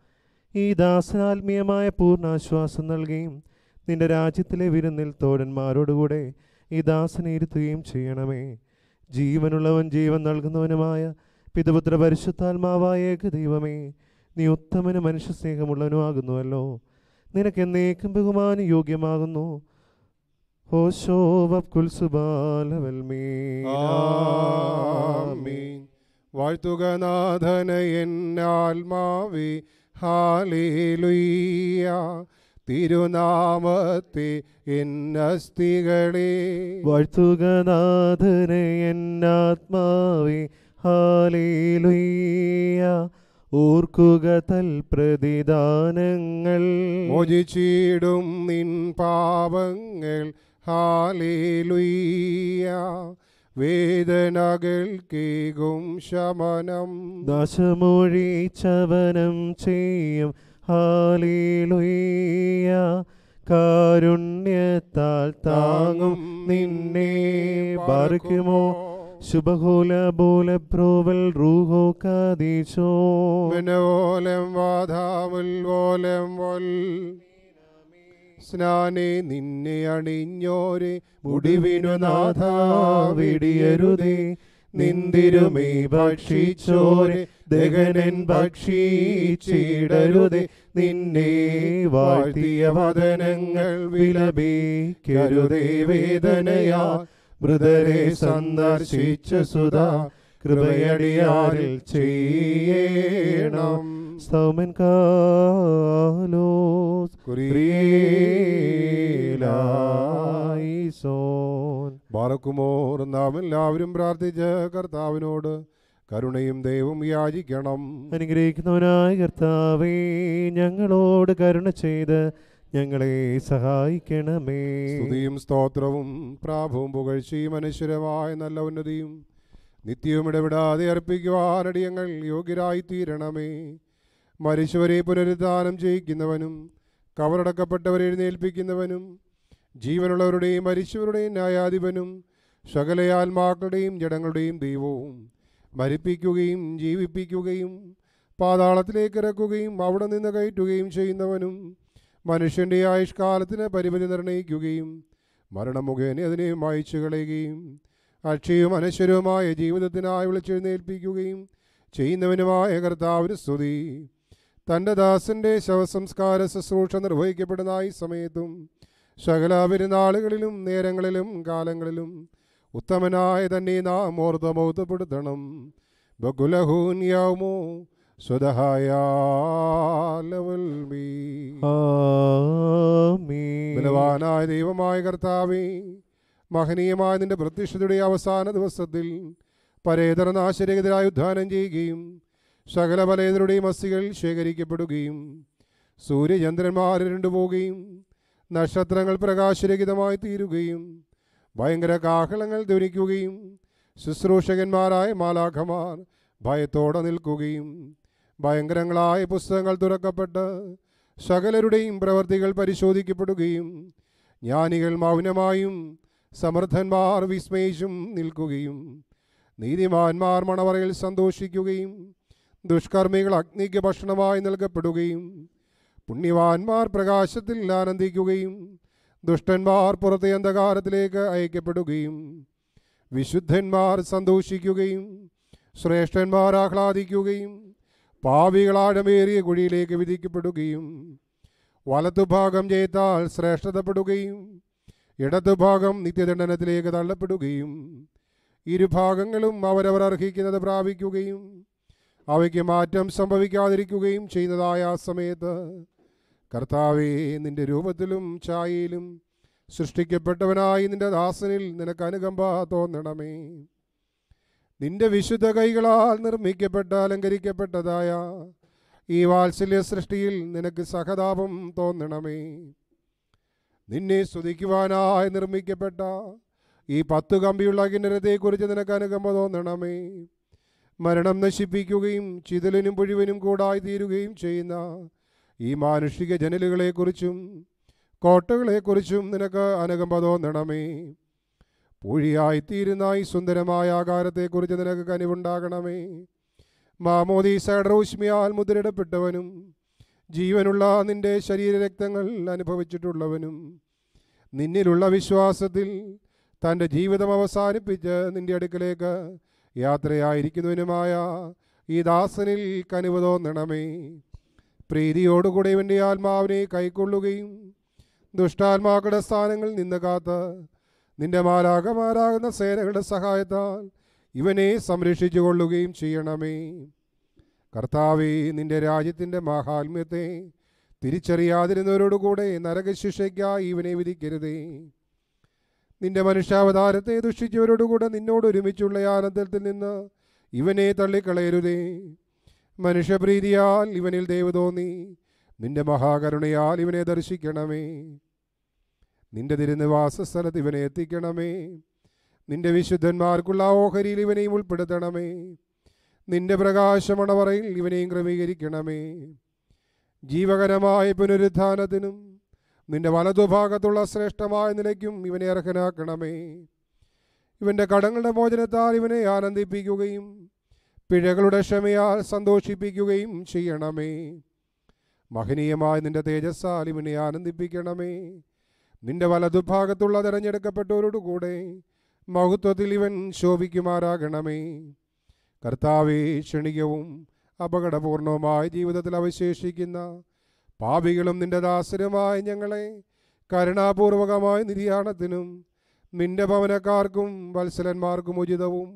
S14: ഈ ദാസനാത്മീയമായ പൂർണാശ്വാസം നൽകുകയും നിന്റെ രാജ്യത്തിലെ വിരുന്നിൽ തോഴന്മാരോടുകൂടെ ഈ ദാസനെ ഇരുത്തുകയും ചെയ്യണമേ. ജീവനുള്ളവൻ ജീവൻ നൽകുന്നവനുമായ പിതപുത്ര പരിശുദ്ധാത്മാവായ ഏക ദൈവമേ നീ ഉത്തമനും മനുഷ്യ സ്നേഹമുള്ളവനുമാകുന്നുവല്ലോ നിനക്ക് എന്നേക്കും ബഹുമാനം യോഗ്യമാകുന്നു. ഹോശോ വബ്കുൽ
S13: ആമീൻ. വാഴ്ത്തുക നാഥന എന്നാൽമാവി ഹാലിലുയ്യ. തിരുനാമത്തെ എന്നസ്തികളെ
S14: വാഴ്ത്തുക നാഥന എന്നാത്മാവി ഹാലിലുയ്യ. ഓർക്കുക തൽപ്രതിദാനങ്ങൾ
S13: മോചിച്ചിടും നിൻ പാപങ്ങൾ ഹാലേലുയ്യ. വേദനകൾ കേകും ശമനം.
S14: ദശമൊഴി ചവനം ചെയ്യും. ഹാലിലുയ. കാരുണ്യത്താൽ താങ്ങും നിന്നെ. ബാർക്കുമോ ശുഭഹോല ബോല പ്രോവൽ റൂഹോ കാദീശോ
S13: മനോലം വാധാമുൽ ഓലം വൽ. സ്നാനെ നിന്നെ അണിഞ്ഞോരെ മുടിവിനു നാഥ വിടിയരുതേ. നിന്തിരുമേ ഭക്ഷിച്ചോരെ ദഹനൻ ഭക്ഷിച്ചിടരുതേ. നിന്നെ വാഴ്ത്തിയ വദനങ്ങൾ വിലപിക്കരുതേ വേദനയാ. മൃതരെ സന്ദർശിച്ച സുധാ കൃപയടിയാരിൽ ചെയ്യണം.
S14: സൗമൻ കാലോസ് കുറിയേലായിസോൻ
S13: ബാറക്കുമോർ നാം എല്ലാവരും പ്രാർത്ഥിച്ച കർത്താവിനോട് കരുണയും ദൈവം യാചിക്കണം.
S14: അനുഗ്രഹിക്കുന്നവനായ കർത്താവേ ഞങ്ങളോട് കരുണ ചെയ്ത് ഞങ്ങളെ സഹായിക്കണമേ.
S13: സ്തുതിയും സ്തോത്രവും പ്രാഭവും പുകഴ്ചയും അനശ്വരമായ നല്ല ഉന്നതിയും നിത്യവും ഇടപെടാതെ അർപ്പിക്കുവാനടിയങ്ങൾ യോഗ്യരായി തീരണമേ മരിച്ചവരെ പുനരുദ്ധാനം ചെയ്യിക്കുന്നവനും കവറടക്കപ്പെട്ടവരെ എഴുന്നേൽപ്പിക്കുന്നവനും ജീവനുള്ളവരുടെയും മരിച്ചവരുടെയും ന്യായാധിപനും സകല ജടങ്ങളുടെയും ദൈവവും മരിപ്പിക്കുകയും ജീവിപ്പിക്കുകയും പാതാളത്തിലേക്ക് ഇറക്കുകയും അവിടെ നിന്ന് കയറ്റുകയും ചെയ്യുന്നവനും മനുഷ്യന്റെ ആയുഷ്കാലത്തിന് പരിമിതി നിർണയിക്കുകയും മരണം മുഖേന അതിനെ മായ്ച്ചു കളയുകയും അക്ഷയവും അനശ്വരവുമായ ജീവിതത്തിനായി വിളിച്ചെഴുന്നേൽപ്പിക്കുകയും ചെയ്യുന്നവനുമായ കർത്താവിന് സ്തുതി. തന്റെ ദാസന്റെ ശവസംസ്കാര ശുശ്രൂഷ നിർവഹിക്കപ്പെടുന്ന ഈ സമയത്തും ശകലാപിരുന്നാളുകളിലും നേരങ്ങളിലും കാലങ്ങളിലും ഉത്തമനായ തന്നെ നാം ഓർദ്ധബോധപ്പെടുത്തണം ബഗുലഹൂന്യാമോ ബലവാനായ ദൈവമായ കർത്താവേ മഹനീയമായ നിന്റെ പ്രത്യക്ഷതയുടെ അവസാന ദിവസത്തിൽ പരേതരനാശരഹിതരായി ഉദ്ധാനം ചെയ്യുകയും സകല പലേതരുടെയും അസ്ഥികൾ ശേഖരിക്കപ്പെടുകയും സൂര്യചന്ദ്രന്മാർ ഇരുണ്ടുപോവുകയും നക്ഷത്രങ്ങൾ പ്രകാശരഹിതമായി തീരുകയും ഭയങ്കര കാഹളങ്ങൾ ധ്വനിക്കുകയും ശുശ്രൂഷകന്മാരായ മാലാഖമാർ ഭയത്തോടെ നിൽക്കുകയും ഭയങ്കരങ്ങളായ പുസ്തകങ്ങൾ തുറക്കപ്പെട്ട് സകലരുടെയും പ്രവൃത്തികൾ പരിശോധിക്കപ്പെടുകയും ജ്ഞാനികൾ മൗനമായും സമർത്ഥന്മാർ വിസ്മയിച്ചും നിൽക്കുകയും നീതിമാന്മാർ മണവറയിൽ സന്തോഷിക്കുകയും ദുഷ്കർമ്മികൾ അഗ്നിക്ക് ഭക്ഷണമായി നൽകപ്പെടുകയും പുണ്യവാന്മാർ പ്രകാശത്തിൽ ആനന്ദിക്കുകയും ദുഷ്ടന്മാർ പുറത്തെ അന്ധകാരത്തിലേക്ക് അയക്കപ്പെടുകയും വിശുദ്ധന്മാർ സന്തോഷിക്കുകയും ശ്രേഷ്ഠന്മാർ ആഹ്ലാദിക്കുകയും പാവികളാഴമേറിയ കുഴിയിലേക്ക് വിധിക്കപ്പെടുകയും വലത്തുഭാഗം ജയത്താൽ ശ്രേഷ്ഠതപ്പെടുകയും ഇടതുഭാഗം നിത്യദണ്ഡനത്തിലേക്ക് തള്ളപ്പെടുകയും ഇരുഭാഗങ്ങളും അവരവർ അർഹിക്കുന്നത് പ്രാപിക്കുകയും അവയ്ക്ക് മാറ്റം സംഭവിക്കാതിരിക്കുകയും ചെയ്യുന്നതായ ആ സമയത്ത് കർത്താവേ നിന്റെ രൂപത്തിലും ഛായയിലും സൃഷ്ടിക്കപ്പെട്ടവനായി നിന്റെ ദാസനിൽ നിനക്ക് അനുകമ്പ തോന്നണമേ. നിന്റെ വിശുദ്ധ കൈകളാൽ നിർമ്മിക്കപ്പെട്ട അലങ്കരിക്കപ്പെട്ടതായ ഈ വാത്സല്യ സൃഷ്ടിയിൽ നിനക്ക് സഹതാപം തോന്നണമേ. നിന്നെ സ്തുതിക്കുവാനായി നിർമ്മിക്കപ്പെട്ട ഈ പത്തു കമ്പിയുള്ള കിണരത്തെക്കുറിച്ച് നിനക്ക് അനുകമ്പ തോന്നണമേ. മരണം നശിപ്പിക്കുകയും ചിതലിനും പുഴുവിനും കൂടായി തീരുകയും ചെയ്യുന്ന ഈ മാനുഷിക ജനലുകളെക്കുറിച്ചും കോട്ടകളെക്കുറിച്ചും നിനക്ക് അനകമ്പ തോന്നണമേ. പൂഴിയായിത്തീരുന്ന ഈ സുന്ദരമായ ആകാരത്തെക്കുറിച്ച് നിനക്ക് കനിവുണ്ടാകണമേ. മാമോദീസയുടെ റൗഷ്മിയാൽ മുദ്രയിടപ്പെട്ടവനും ജീവനുള്ള നിന്റെ ശരീരരക്തങ്ങൾ അനുഭവിച്ചിട്ടുള്ളവനും നിന്നിലുള്ള വിശ്വാസത്തിൽ തന്റെ ജീവിതം അവസാനിപ്പിച്ച് നിന്റെ അടുക്കലേക്ക് യാത്രയായിരിക്കുന്നവനുമായ ഈ ദാസനിൽ കനിവ് തോന്നണമേ. പ്രീതിയോടുകൂടെ ഇവന്റെ ആത്മാവിനെ കൈക്കൊള്ളുകയും ദുഷ്ടാത്മാക്കളുടെ സ്ഥാനങ്ങളിൽ നിന്ന് കാത്ത് നിന്റെ മാലാകമാരാകുന്ന സേനകളുടെ സഹായത്താൽ ഇവനെ സംരക്ഷിച്ചു കൊള്ളുകയും ചെയ്യണമേ. കർത്താവെ നിന്റെ രാജ്യത്തിന്റെ മാഹാത്മ്യത്തെ തിരിച്ചറിയാതിരുന്നവരോടുകൂടെ നരകശിക്ഷയ്ക്കായി ഇവനെ വിധിക്കരുതേ. നിന്റെ മനുഷ്യാവതാരത്തെ ദുഷിച്ചവരോടുകൂടെ നിന്നോട് ഒരുമിച്ചുള്ള ആനന്ദത്തിൽ നിന്ന് ഇവനെ തള്ളിക്കളയരുതേ. മനുഷ്യപ്രീതിയാൽ ഇവനിൽ ദൈവ തോന്നി. നിന്റെ മഹാകരുണയാൽ ഇവനെ ദർശിക്കണമേ. നിന്റെ തിരുനിവാസ സ്ഥലത്ത് ഇവനെ എത്തിക്കണമേ. നിന്റെ വിശുദ്ധന്മാർക്കുള്ള ഓഹരിയിൽ ഇവനെയും ഉൾപ്പെടുത്തണമേ. നിന്റെ പ്രകാശമണവറയിൽ ഇവനെയും ക്രമീകരിക്കണമേ. ജീവകരമായ പുനരുത്ഥാനത്തിനും നിന്റെ വലതുഭാഗത്തുള്ള ശ്രേഷ്ഠമായ നിലയ്ക്കും ഇവനെ അർഹനാക്കണമേ. ഇവന്റെ കടങ്ങളുടെ മോചനത്താൽ ഇവനെ ആനന്ദിപ്പിക്കുകയും പിഴകളുടെ ക്ഷമയാൽ സന്തോഷിപ്പിക്കുകയും ചെയ്യണമേ. മഹനീയമായ നിന്റെ തേജസ്സാൽ ഇവനെ ആനന്ദിപ്പിക്കണമേ. നിന്റെ വലതുഭാഗത്തുള്ള തിരഞ്ഞെടുക്കപ്പെട്ടവരോടുകൂടെ മഹത്വത്തിൽ ഇവൻ ശോഭിക്കുമാരാകണമേ കർത്താവേ ക്ഷണികവും അപകടപൂർണവുമായ ജീവിതത്തിൽ അവശേഷിക്കുന്ന പാപികളും നിന്റെ ദാസരുമായ ഞങ്ങളെ കരുണാപൂർവകമായ നിര്യാണത്തിനും നിന്റെ ഭവനക്കാർക്കും വത്സലന്മാർക്കും ഉചിതവും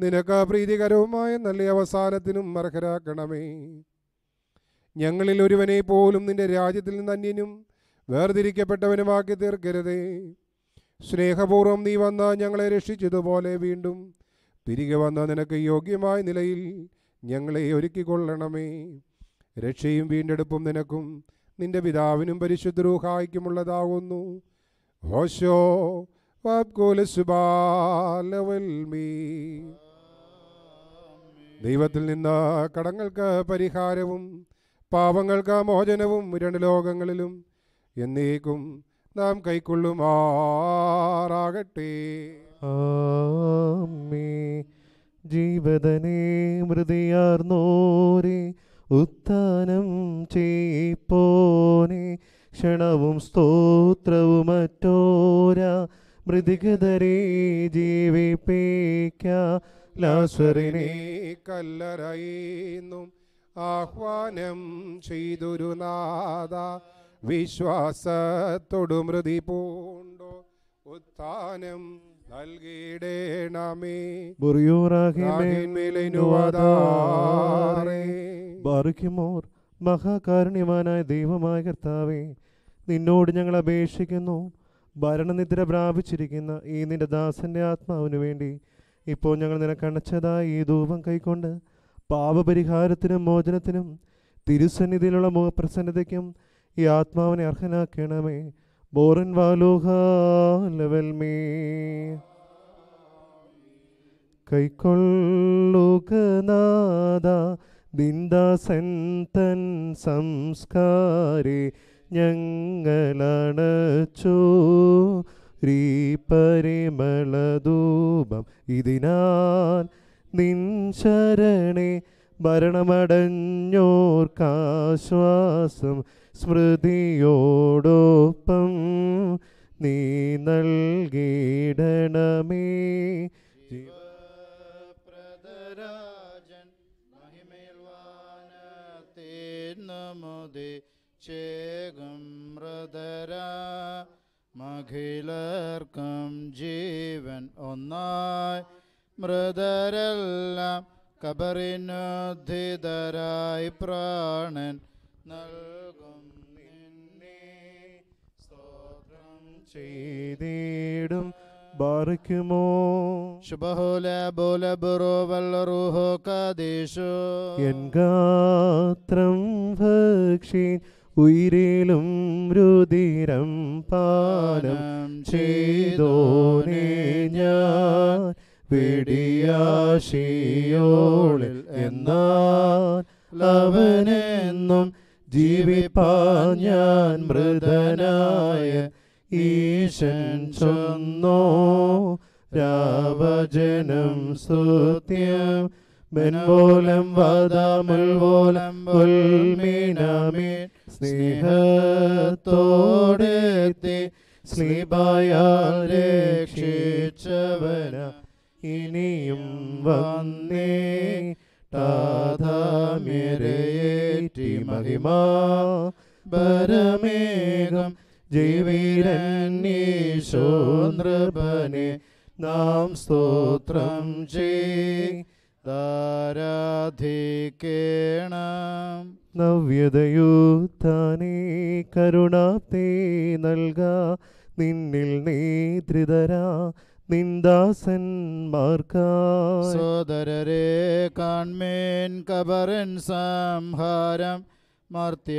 S13: നിനക്ക് പ്രീതികരവുമായ നല്ല അവസാനത്തിനും അർഹരാക്കണമേ. ഞങ്ങളിൽ ഒരുവനെ പോലും നിന്റെ രാജ്യത്തിൽ നിന്ന് അന്യനും വേർതിരിക്കപ്പെട്ടവനുമാക്കി തീർക്കരുതേ. സ്നേഹപൂർവം നീ വന്ന ഞങ്ങളെ രക്ഷിച്ചതുപോലെ വീണ്ടും തിരികെ വന്ന നിനക്ക് യോഗ്യമായ നിലയിൽ ഞങ്ങളെ ഒരുക്കിക്കൊള്ളണമേ. രക്ഷയും വീണ്ടെടുപ്പും നിനക്കും നിന്റെ പിതാവിനും പരിശുദ്ധരൂഹായിക്കുമുള്ളതാകുന്നു. ഹോശോ ദൈവത്തിൽ നിന്ന് കടങ്ങൾക്ക് പരിഹാരവും പാപങ്ങൾക്ക് മോചനവും രണ്ട് ലോകങ്ങളിലും എന്നേക്കും നാം കൈക്കൊള്ളുമാറാകട്ടെ.
S14: ജീവതനേ മൃതിയാർന്നോരെ ഉത്ഥാനം ചെയ്പ്പോനെ ക്ഷണവും സ്തോത്രവും മറ്റോര മൃതികതരെ ജീവിപ്പേക്ക. ലാസ്വറിനെ
S13: കല്ലറയുന്നും ആഹ്വാനം ചെയ്തൊരു നാദ വിശ്വാസത്തോടു മൃതി പൂണ്ടോ. ഉത്ഥാനം നൽകിയിടേണമേ
S14: ബാറുക്കുമോർ മഹാകാരുണ്യവാനായ ദൈവമായ കർത്താവേ നിന്നോട് ഞങ്ങൾ അപേക്ഷിക്കുന്നു. ഭരണനിദ്ര പ്രാപിച്ചിരിക്കുന്ന ഈ നിന്റെ ദാസന്റെ ആത്മാവിനു വേണ്ടി ഇപ്പോൾ ഞങ്ങൾ നിനക്കണച്ചതായി ഈ ധൂപം കൈക്കൊണ്ട് പാപപരിഹാരത്തിനും മോചനത്തിനും തിരുസന്നിധിയിലുള്ള മുഖപ്രസന്നതയ്ക്കും ഈ ആത്മാവിനെ അർഹനാക്കണമേ. ബോറൻ വാലോഹ ലെവൽമേ കൈക്കൊള്ളുക നാദ ദിന്ദാസൻ തൻ സംസ്കാരെ ഞങ്ങളണച്ചോ. രീ പരിമളധൂപം ഇതിനാൽ നിൻ ശരണേ ഭരണമടഞ്ഞോർക്കാശ്വാസം സ്മൃതിയോടൊപ്പം നീ നൽകിയിടണമേ.
S20: നമോദേ. ചേകം മൃദര മഖിലർക്കം ജീവൻ ഒന്നായി. മൃതരെല്ലാം കബറിനുദ്ധിതരായി പ്രാണൻ നൽകും
S14: ചെയ്തിടും. ബാറിക്കുമോ?
S20: ശുഭഹോല ബോല ബുറോ വല്ലറൂഹോ കാദേശോ
S14: എൻ ഗാത്രം ഭക്ഷി ഉയരിലും രുതിരം പാനം ചെയ്തോനെ ഞാൻ വിടിയാശിയോളിൽ എന്നാൽ ലവനെന്നും ജീവിപ്പാൻ ഞാൻ മൃതനായ ഈശൻ ചൊന്നോ. രാവചനം സ്തുത്യം. ബൻപോലം വദമുൽപോലം ഉൽമീനാമീൻ സ്നേഹത്തോടെ സ്ലീബായാൽ ഇനിയും വന്നേ. ടാധാമ്യരയേറ്റി മഹിമാ. പരമേകം ജീവിരന്നീശോ നൃപനെ നാം സ്തോത്രം
S20: ചെയ്താരാധിക്കേണം.
S14: നവ്യതയൂത്താനേ കരുണാപ്തേ നൽക നിന്നിൽ നേതൃതരാ നിന്ദാസന്മാർക്കായി
S20: സോദരരെ കാൺമേൻ കബറൻ സംഹാരം മർത്യാകാരത്തെ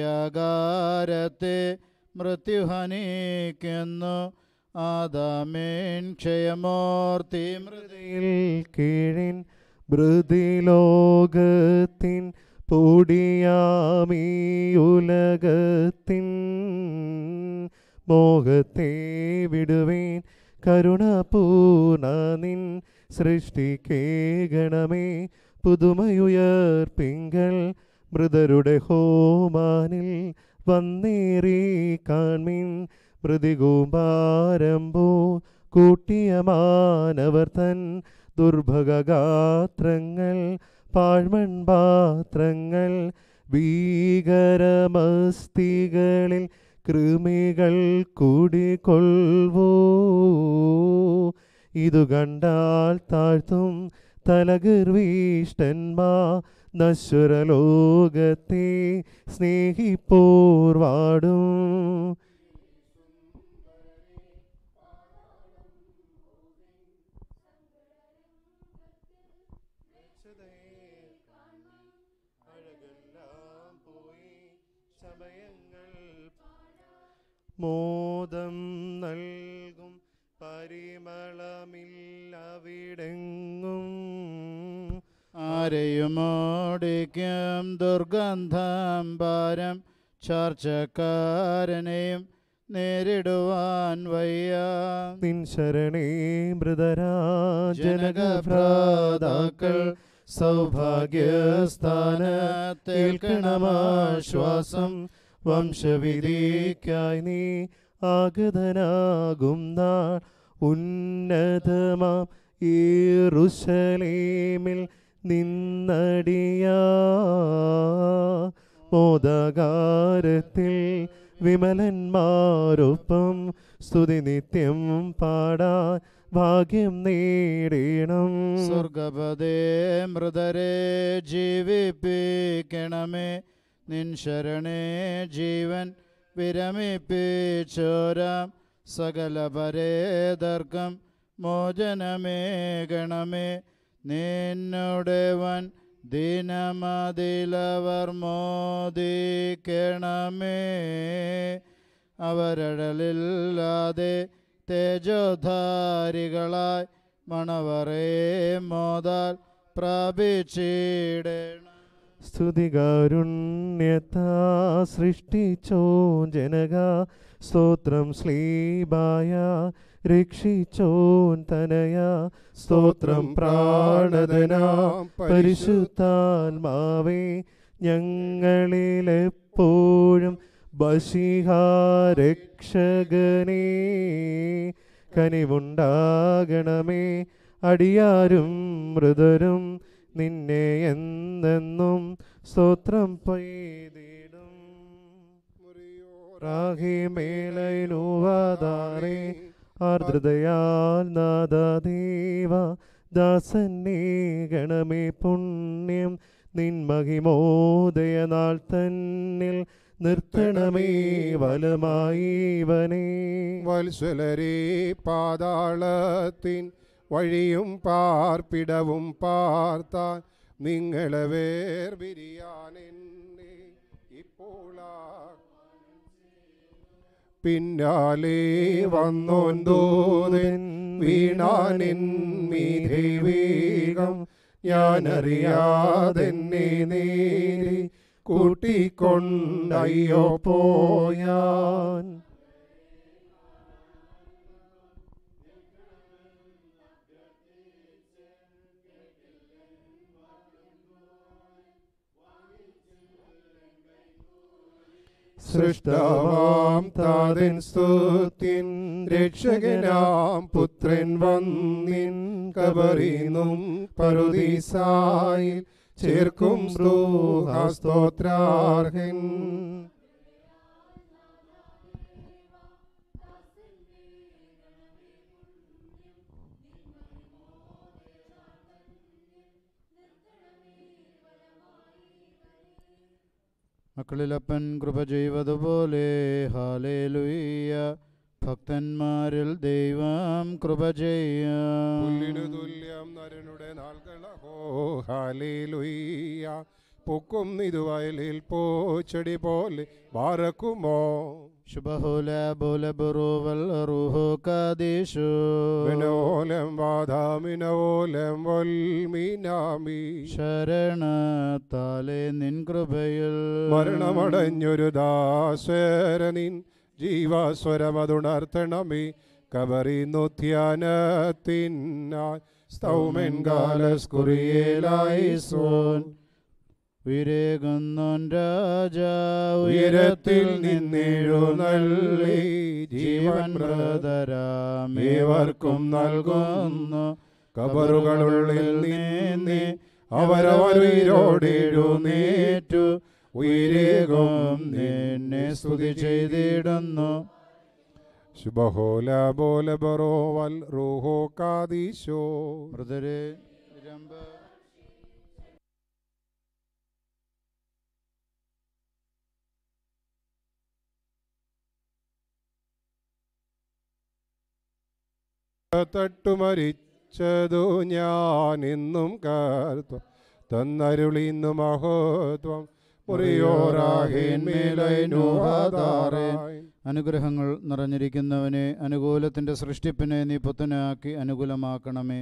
S20: മൃത്യുഹനിക്കുന്നു ആദാമേൻ ക്ഷയമോർത്തി.
S14: മൃതിയിൽ കീഴിൻ മൃതിലോകത്തിൻ പൊടിയാമീ ഉലകത്തിൻ മോഹത്തെ വിടുവേൻ കരുണപൂർണ നിൻ സൃഷ്ടിക്കേകണമേ പുതുമയുയർപ്പിങ്കൽ മൃതരുടെ ഹോമാനിൽ വന്നേറി കാൺമീൻ മൃതികൂമ്പാരമ്പോ കൂട്ടിയ മാനവർ തൻ ദുർഭഗാത്രങ്ങൾ പാഴ്മൺപാത്രങ്ങൾ ഭീകരമസ്തികളിൽ കൃമികൾ കൂടിക്കൊള്ളുവോ ഇതു കണ്ടാൽ താഴ്ത്തും തലഗർവീഷ്ടന്മാ നശ്വരലോകത്തെ സ്നേഹിപ്പോർവാടും. മോദം നൽകും പരിമളമില്ലവിടെങ്ങും.
S20: ആരെയും ഓടിക്കും ദുർഗന്ധം ഭാരം. ചർച്ചക്കാരനെയും നേരിടുവാൻ വയ്യ.
S14: നിൻ ശരണേ മൃതരാജനകഭ്രാതാക്കൾ സൗഭാഗ്യസ്ഥാനത്തേൽക്കണമാശ്വാസം വംശവിധിക്കായി നീ ആഗതനാകും നാൾ. ഉന്നതമാം യേറുശലേമിൽ നിന്നടിയാ. മോദകാരത്തിൽ വിമലന്മാരൊപ്പം സ്തുതി നിത്യം പാടാൻ ഭാഗ്യം നേടണം.
S20: സ്വർഗപദേ മൃതരെ ജീവിപ്പിക്കണമേ. നിൻ ശരണേ ജീവൻ വിരമിപ്പിച്ചോരാം. സകല പരേതർക്കം മോചനമേകണമേ. നിന്നുടെ വൻ ദിനമതിലവർ മോദിക്കണമേ. അവരടലില്ലാതെ തേജോധാരികളായി മണവറേ മോദാൽ പ്രാപിച്ചിടണം.
S14: സ്തുതികാരുണ്യത്താ സൃഷ്ടിച്ചോ ജനക സ്തോത്രം ശ്ലീബായ രക്ഷിച്ചോൻ തനയ. സ്തോത്രം പ്രാണതനാ. പരിശുദ്ധാത്മാവേ ഞങ്ങളിലെപ്പോഴും ബഷിഹാരക്ഷകനേ കനിവുണ്ടാകണമേ അടിയാരും മൃദരും നിന്നെ എന്നെന്നും സ്തോത്രം പെയ്തിടും. റാഹിമേലൈനുവാദാരേ ആർദ്രതയാൽ നാദദേവ ദാസന്നെ ഗണമേ പുണ്യം. നിൻ മഹിമോദയനാൾ തന്നിൽ നിർത്തണമേ വലമായിവനെ.
S13: വത്സലരേ പാതാളത്തിൻ വഴിയും പാർപ്പിടവും പാർത്താൻ നിങ്ങളെ വേർപിരിയാൻ പിന്നാലെ വന്നോൻ ദൂതൻ വീണാനിൻ മീതെ വേഗം. ഞാനറിയാതെന്നെ നേരി കൂട്ടിക്കൊണ്ടയ്യോ പോയാൻ. സൃഷ്ടവാം താതിൻ സ്തുതിൻ. രക്ഷകനാം പുത്രൻ വന്നിൻ. കബറിനും പരുദീസായി ചേർക്കും സ്തോത്രാർഹൻ.
S20: മക്കളിലപ്പൻ കൃപ ചെയ്വതുപോലെ ഹാലേലുയ്യ ഭക്തന്മാരിൽ ദൈവം കൃപ ചെയ്യാം.
S13: തുല്യം നരനുടെ നാൾകളഹോ ഹാലേലുയ്യ പൊക്കും ഇതുവയലിൽ പോച്ചെടി പോലെ വാറക്കുമോ
S20: ശുഭഹോല ബോല ബുറുവൽ റൂഹോ കാദേശു
S13: മിനോലം വാധാമിനോലം വൽമീനാമി
S20: ശരണത്താലെ നിൻ കൃപയിൽ.
S13: മരണമടഞ്ഞൊരു ദാസരനിൻ ജീവാസ്വരമതുണർത്തണമേ. കബറിന്നു ധ്യാനത്തിനായി സ്തൗമൻ കാലസ്കുറിയേലായി സോൻ.
S20: വിരേകുന്നോൻ രാജാ
S13: ഉയരത്തിൽ നിന്നെഴുന്നള്ളി
S20: ജീവൻ ബ്രതരാമേവർക്കും
S13: ഏവർക്കും നൽകുന്നു കബറുകളുള്ളിൽ നിന്നെ അവരവരോടെഴുന്നേറ്റു ഉയരേകും നിന്നെ സ്തുതി ചെയ്തിടുന്നു. ശുഭഹോല ബോല ബറോവൽ റൂഹോ കാദീശോ.
S20: ബ്രദരെ
S13: തട്ടുമരിച്ചതു ഞാൻ ഇന്നും കർത്തം. തന്നരുളിന്നു മഹോത്വം
S20: അനുഗ്രഹങ്ങൾ നിറഞ്ഞിരിക്കുന്നവനെ അനുകൂലത്തിന്റെ സൃഷ്ടിപ്പിനെ നീ പുത്തനാക്കി അനുകൂലമാക്കണമേ.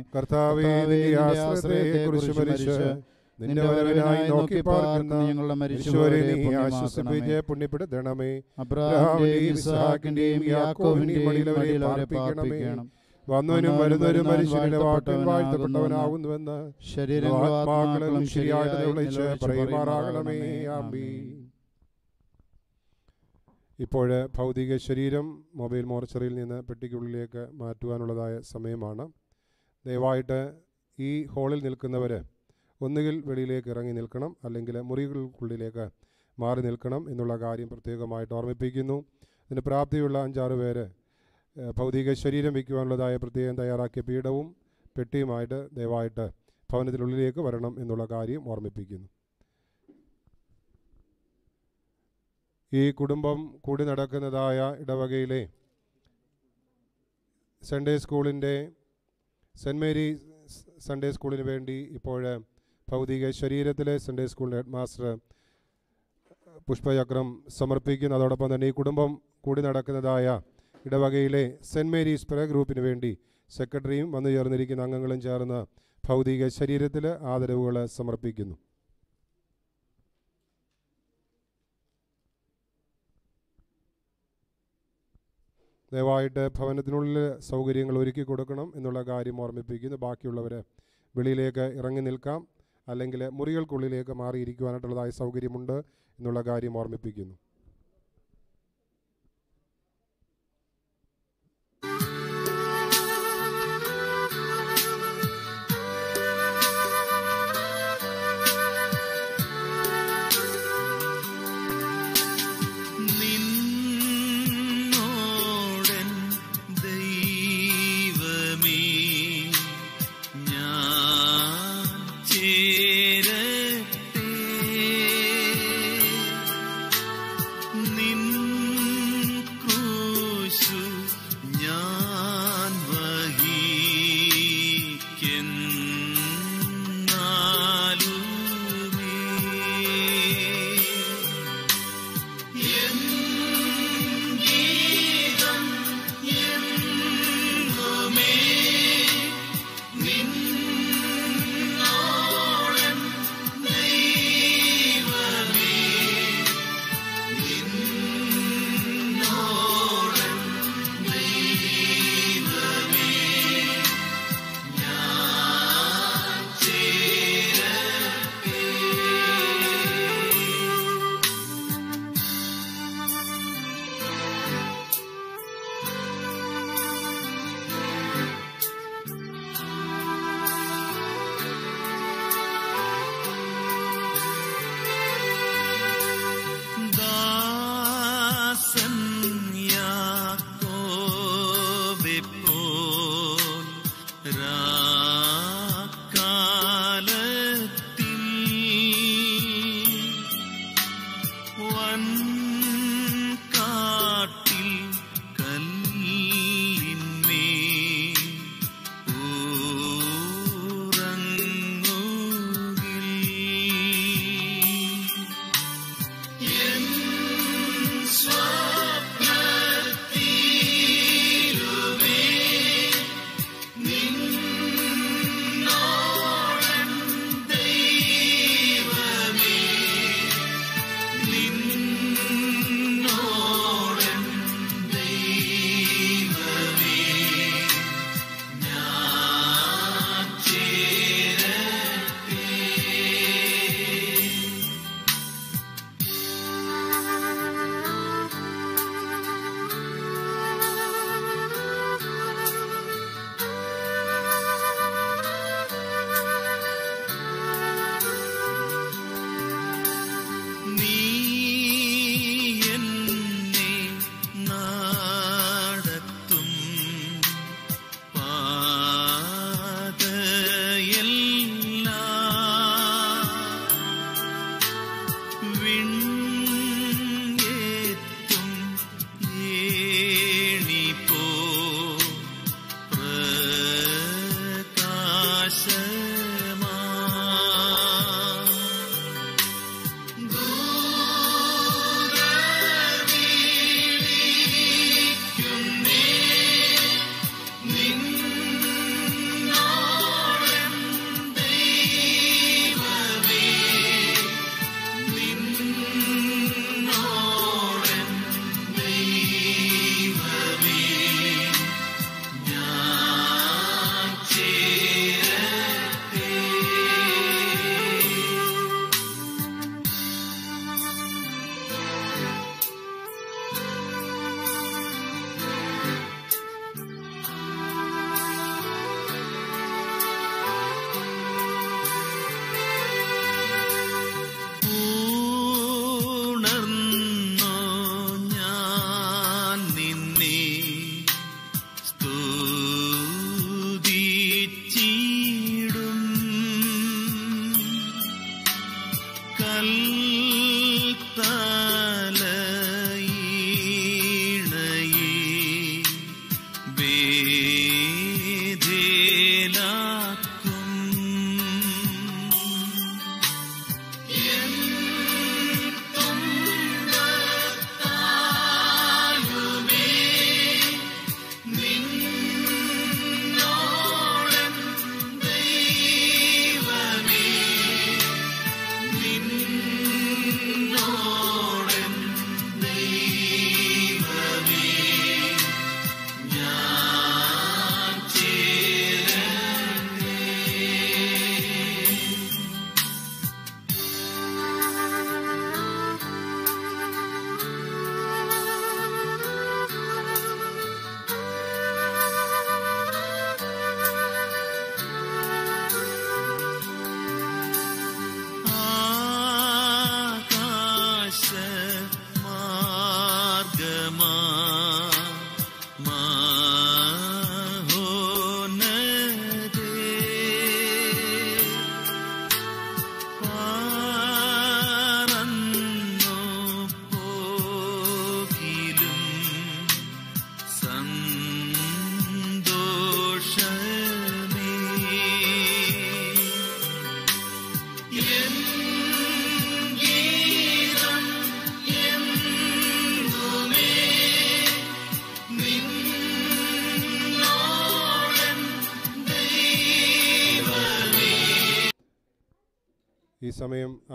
S13: നിന്റെ വരവിനായി നോക്കി പാർക്കുന്ന
S20: ഞങ്ങളുടെ
S13: മരിച്ചവരെ നീ ആശ്വസിപ്പിച്ച് പുണ്യപ്പെടുത്തണമേ.
S20: അബ്രഹാമിന്റെയും പാർപ്പിക്കണം.
S13: വന്നവനും വരുന്നവരും മനുഷ്യരുടെ വാക്കിൽ
S20: വാഴ്ത്തപ്പെട്ടവനാകുന്നുവെന്ന് ശരീരങ്ങളും
S13: ശരിയായിട്ട്
S20: ശരിയായി
S13: വിളിച്ച് പറയുമാറാകണമേ.
S20: പറയുമാറാകണമേ.
S13: ഇപ്പോൾ ഭൗതിക ശരീരം മൊബൈൽ മോർച്ചറിയിൽ നിന്ന് പെട്ടിക്കുള്ളിലേക്ക് മാറ്റുവാനുള്ളതായ സമയമാണ്. ദയവായിട്ട് ഈ ഹോളിൽ നിൽക്കുന്നവർ ഒന്നുകിൽ വെളിയിലേക്ക് ഇറങ്ങി നിൽക്കണം അല്ലെങ്കിൽ മുറികൾക്കുള്ളിലേക്ക് മാറി നിൽക്കണം എന്നുള്ള കാര്യം പ്രത്യേകമായിട്ട് ഓർമ്മിപ്പിക്കുന്നു. ഇതിന് പ്രാപ്തിയുള്ള അഞ്ചാറ് പേര് ഭൗതിക ശരീരം വയ്ക്കുവാനുള്ളതായ പ്രത്യേകം തയ്യാറാക്കിയ പീഠവും പെട്ടിയുമായിട്ട് ദയവായിട്ട് ഭവനത്തിനുള്ളിലേക്ക് വരണം എന്നുള്ള കാര്യം ഓർമ്മിപ്പിക്കുന്നു. ഈ കുടുംബം കൂടി നടക്കുന്നതായ ഇടവകയിലെ സൺഡേ സ്കൂളിന്റെ സെന്റ് മേരി സൺഡേ സ്കൂളിന് വേണ്ടി ഇപ്പോൾ ഭൗതിക ശരീരത്തിലെ സൺഡേ സ്കൂളിന്റെ ഹെഡ് മാസ്റ്റർ പുഷ്പചക്രം സമർപ്പിക്കുന്നു. അതോടൊപ്പം തന്നെ ഈ കുടുംബം കൂടി നടക്കുന്നതായ ഇടവകയിലെ സെന്റ് മേരീസ് പ്രയർ ഗ്രൂപ്പിന് വേണ്ടി സെക്രട്ടറിയും വന്നു ചേർന്നിരിക്കുന്ന അംഗങ്ങളും ചേർന്ന് ഭൗതിക ശരീരത്തിൽ ആദരവുകൾ സമർപ്പിക്കുന്നു. ദയവായിട്ട് ഭവനത്തിനുള്ളിൽ സൗകര്യങ്ങൾ ഒരുക്കി കൊടുക്കണം എന്നുള്ള കാര്യം ഓർമ്മിപ്പിക്കുന്നു. ബാക്കിയുള്ളവർ വെളിയിലേക്ക് ഇറങ്ങി നിൽക്കാം. അല്ലെങ്കിൽ മുറികൾക്കുള്ളിലേക്ക് മാറിയിരിക്കുവാനായിട്ടുള്ളതായ സൗകര്യമുണ്ട് എന്നുള്ള കാര്യം ഓർമ്മിപ്പിക്കുന്നു.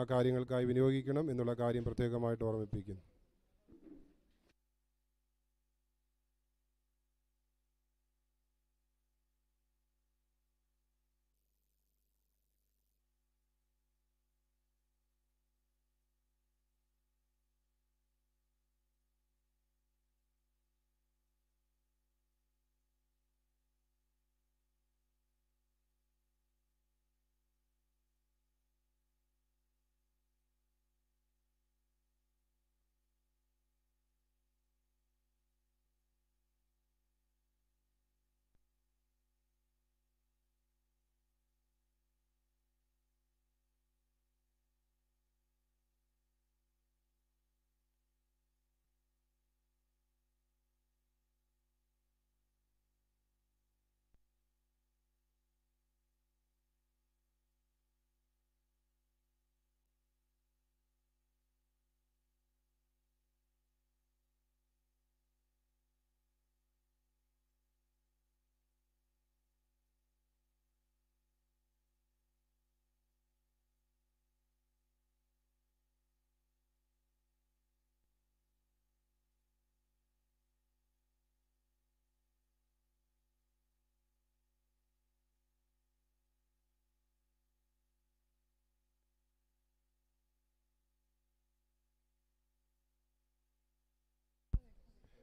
S13: ആ കാര്യങ്ങൾക്കായി വിനിയോഗിക്കണം എന്നുള്ള കാര്യം പ്രത്യേകമായിട്ട് ഓർമ്മിപ്പിക്കുന്നു.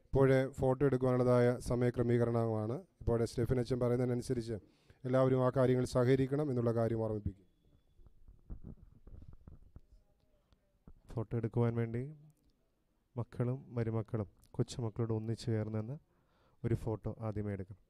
S13: ഇപ്പോഴേ ഫോട്ടോ എടുക്കുവാനുള്ളതായ സമയക്രമീകരണമാണ്. ഇപ്പോഴേ സ്റ്റെഫിൻ അച്ഛൻ പറയുന്നതിനനുസരിച്ച് എല്ലാവരും ആ കാര്യങ്ങൾ സഹകരിക്കണം എന്നുള്ള കാര്യം ഓർമ്മിപ്പിക്കും.
S14: ഫോട്ടോ എടുക്കുവാൻ വേണ്ടി മക്കളും മരുമക്കളും കൊച്ചുമക്കളോട് ഒന്നിച്ചു ചേർന്നെന്ന് ഒരു ഫോട്ടോ ആദ്യമേ എടുക്കണം.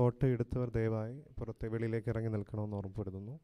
S14: ഫോട്ടോ എടുത്തവർ ദയവായി പുറത്തെ വെളിയിലേക്ക് ഇറങ്ങി നിൽക്കണമെന്ന് ഓർമ്മപ്പെടുത്തുന്നു.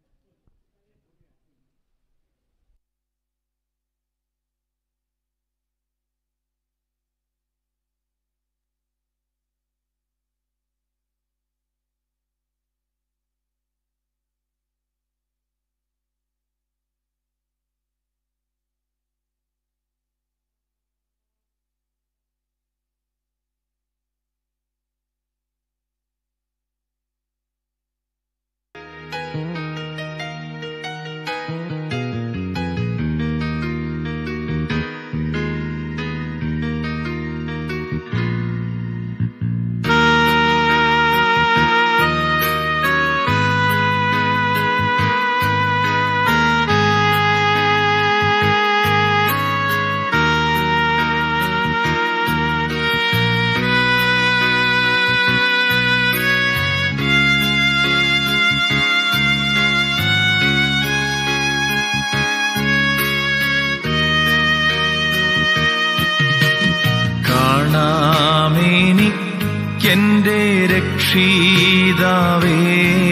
S21: രക്ഷീതാവേ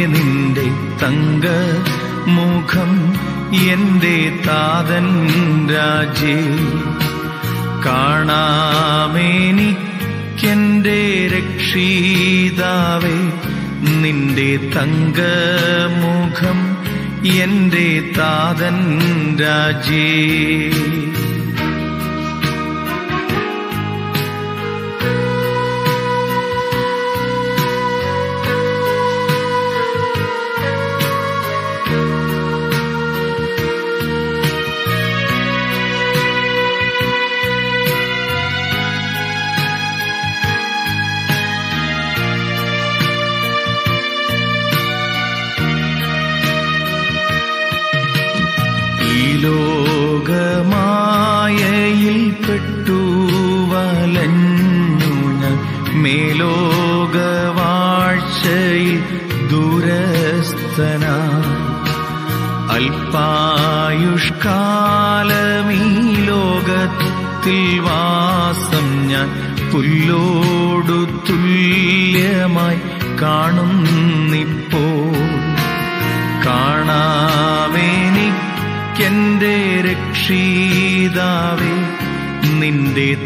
S21: നിന്റെ തങ്ക മുഖം എന്റെ താതൻ രാജേ. കാണാമെനിക്കെന്റെ രക്ഷീതാവേ നിന്റെ തങ്ക മുഖം എന്റെ താതൻ രാജേ.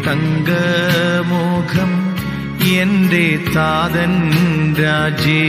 S21: തങ്കമുഖം എന്റെ താതൻ രാജേ.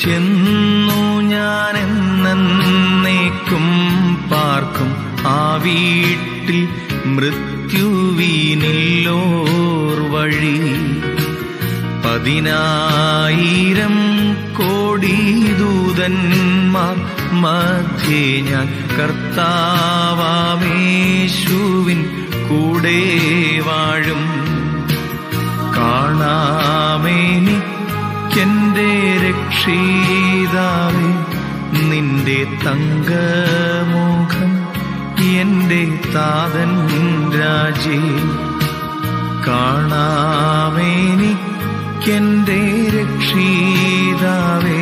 S21: ചെന്നു ഞാൻ എന്നേക്കും പാർക്കും. ആ വീട്ടിൽ മൃത്യുവിനില്ലോർ വഴി. പതിനായിരം കോടി ദൂതന്മാർ മധ്യേ ഞാൻ കർത്താവാമേശുവിൻ കൂടെ വാഴും. കാണാ കാണാമെനിക്കെന്റെ രക്ഷീതാവേ നിന്റെ തങ്കമുഖം എന്റെ താതൻ രാജേ. കാണാമെനിക്കെന്റെ രക്ഷീതാവേ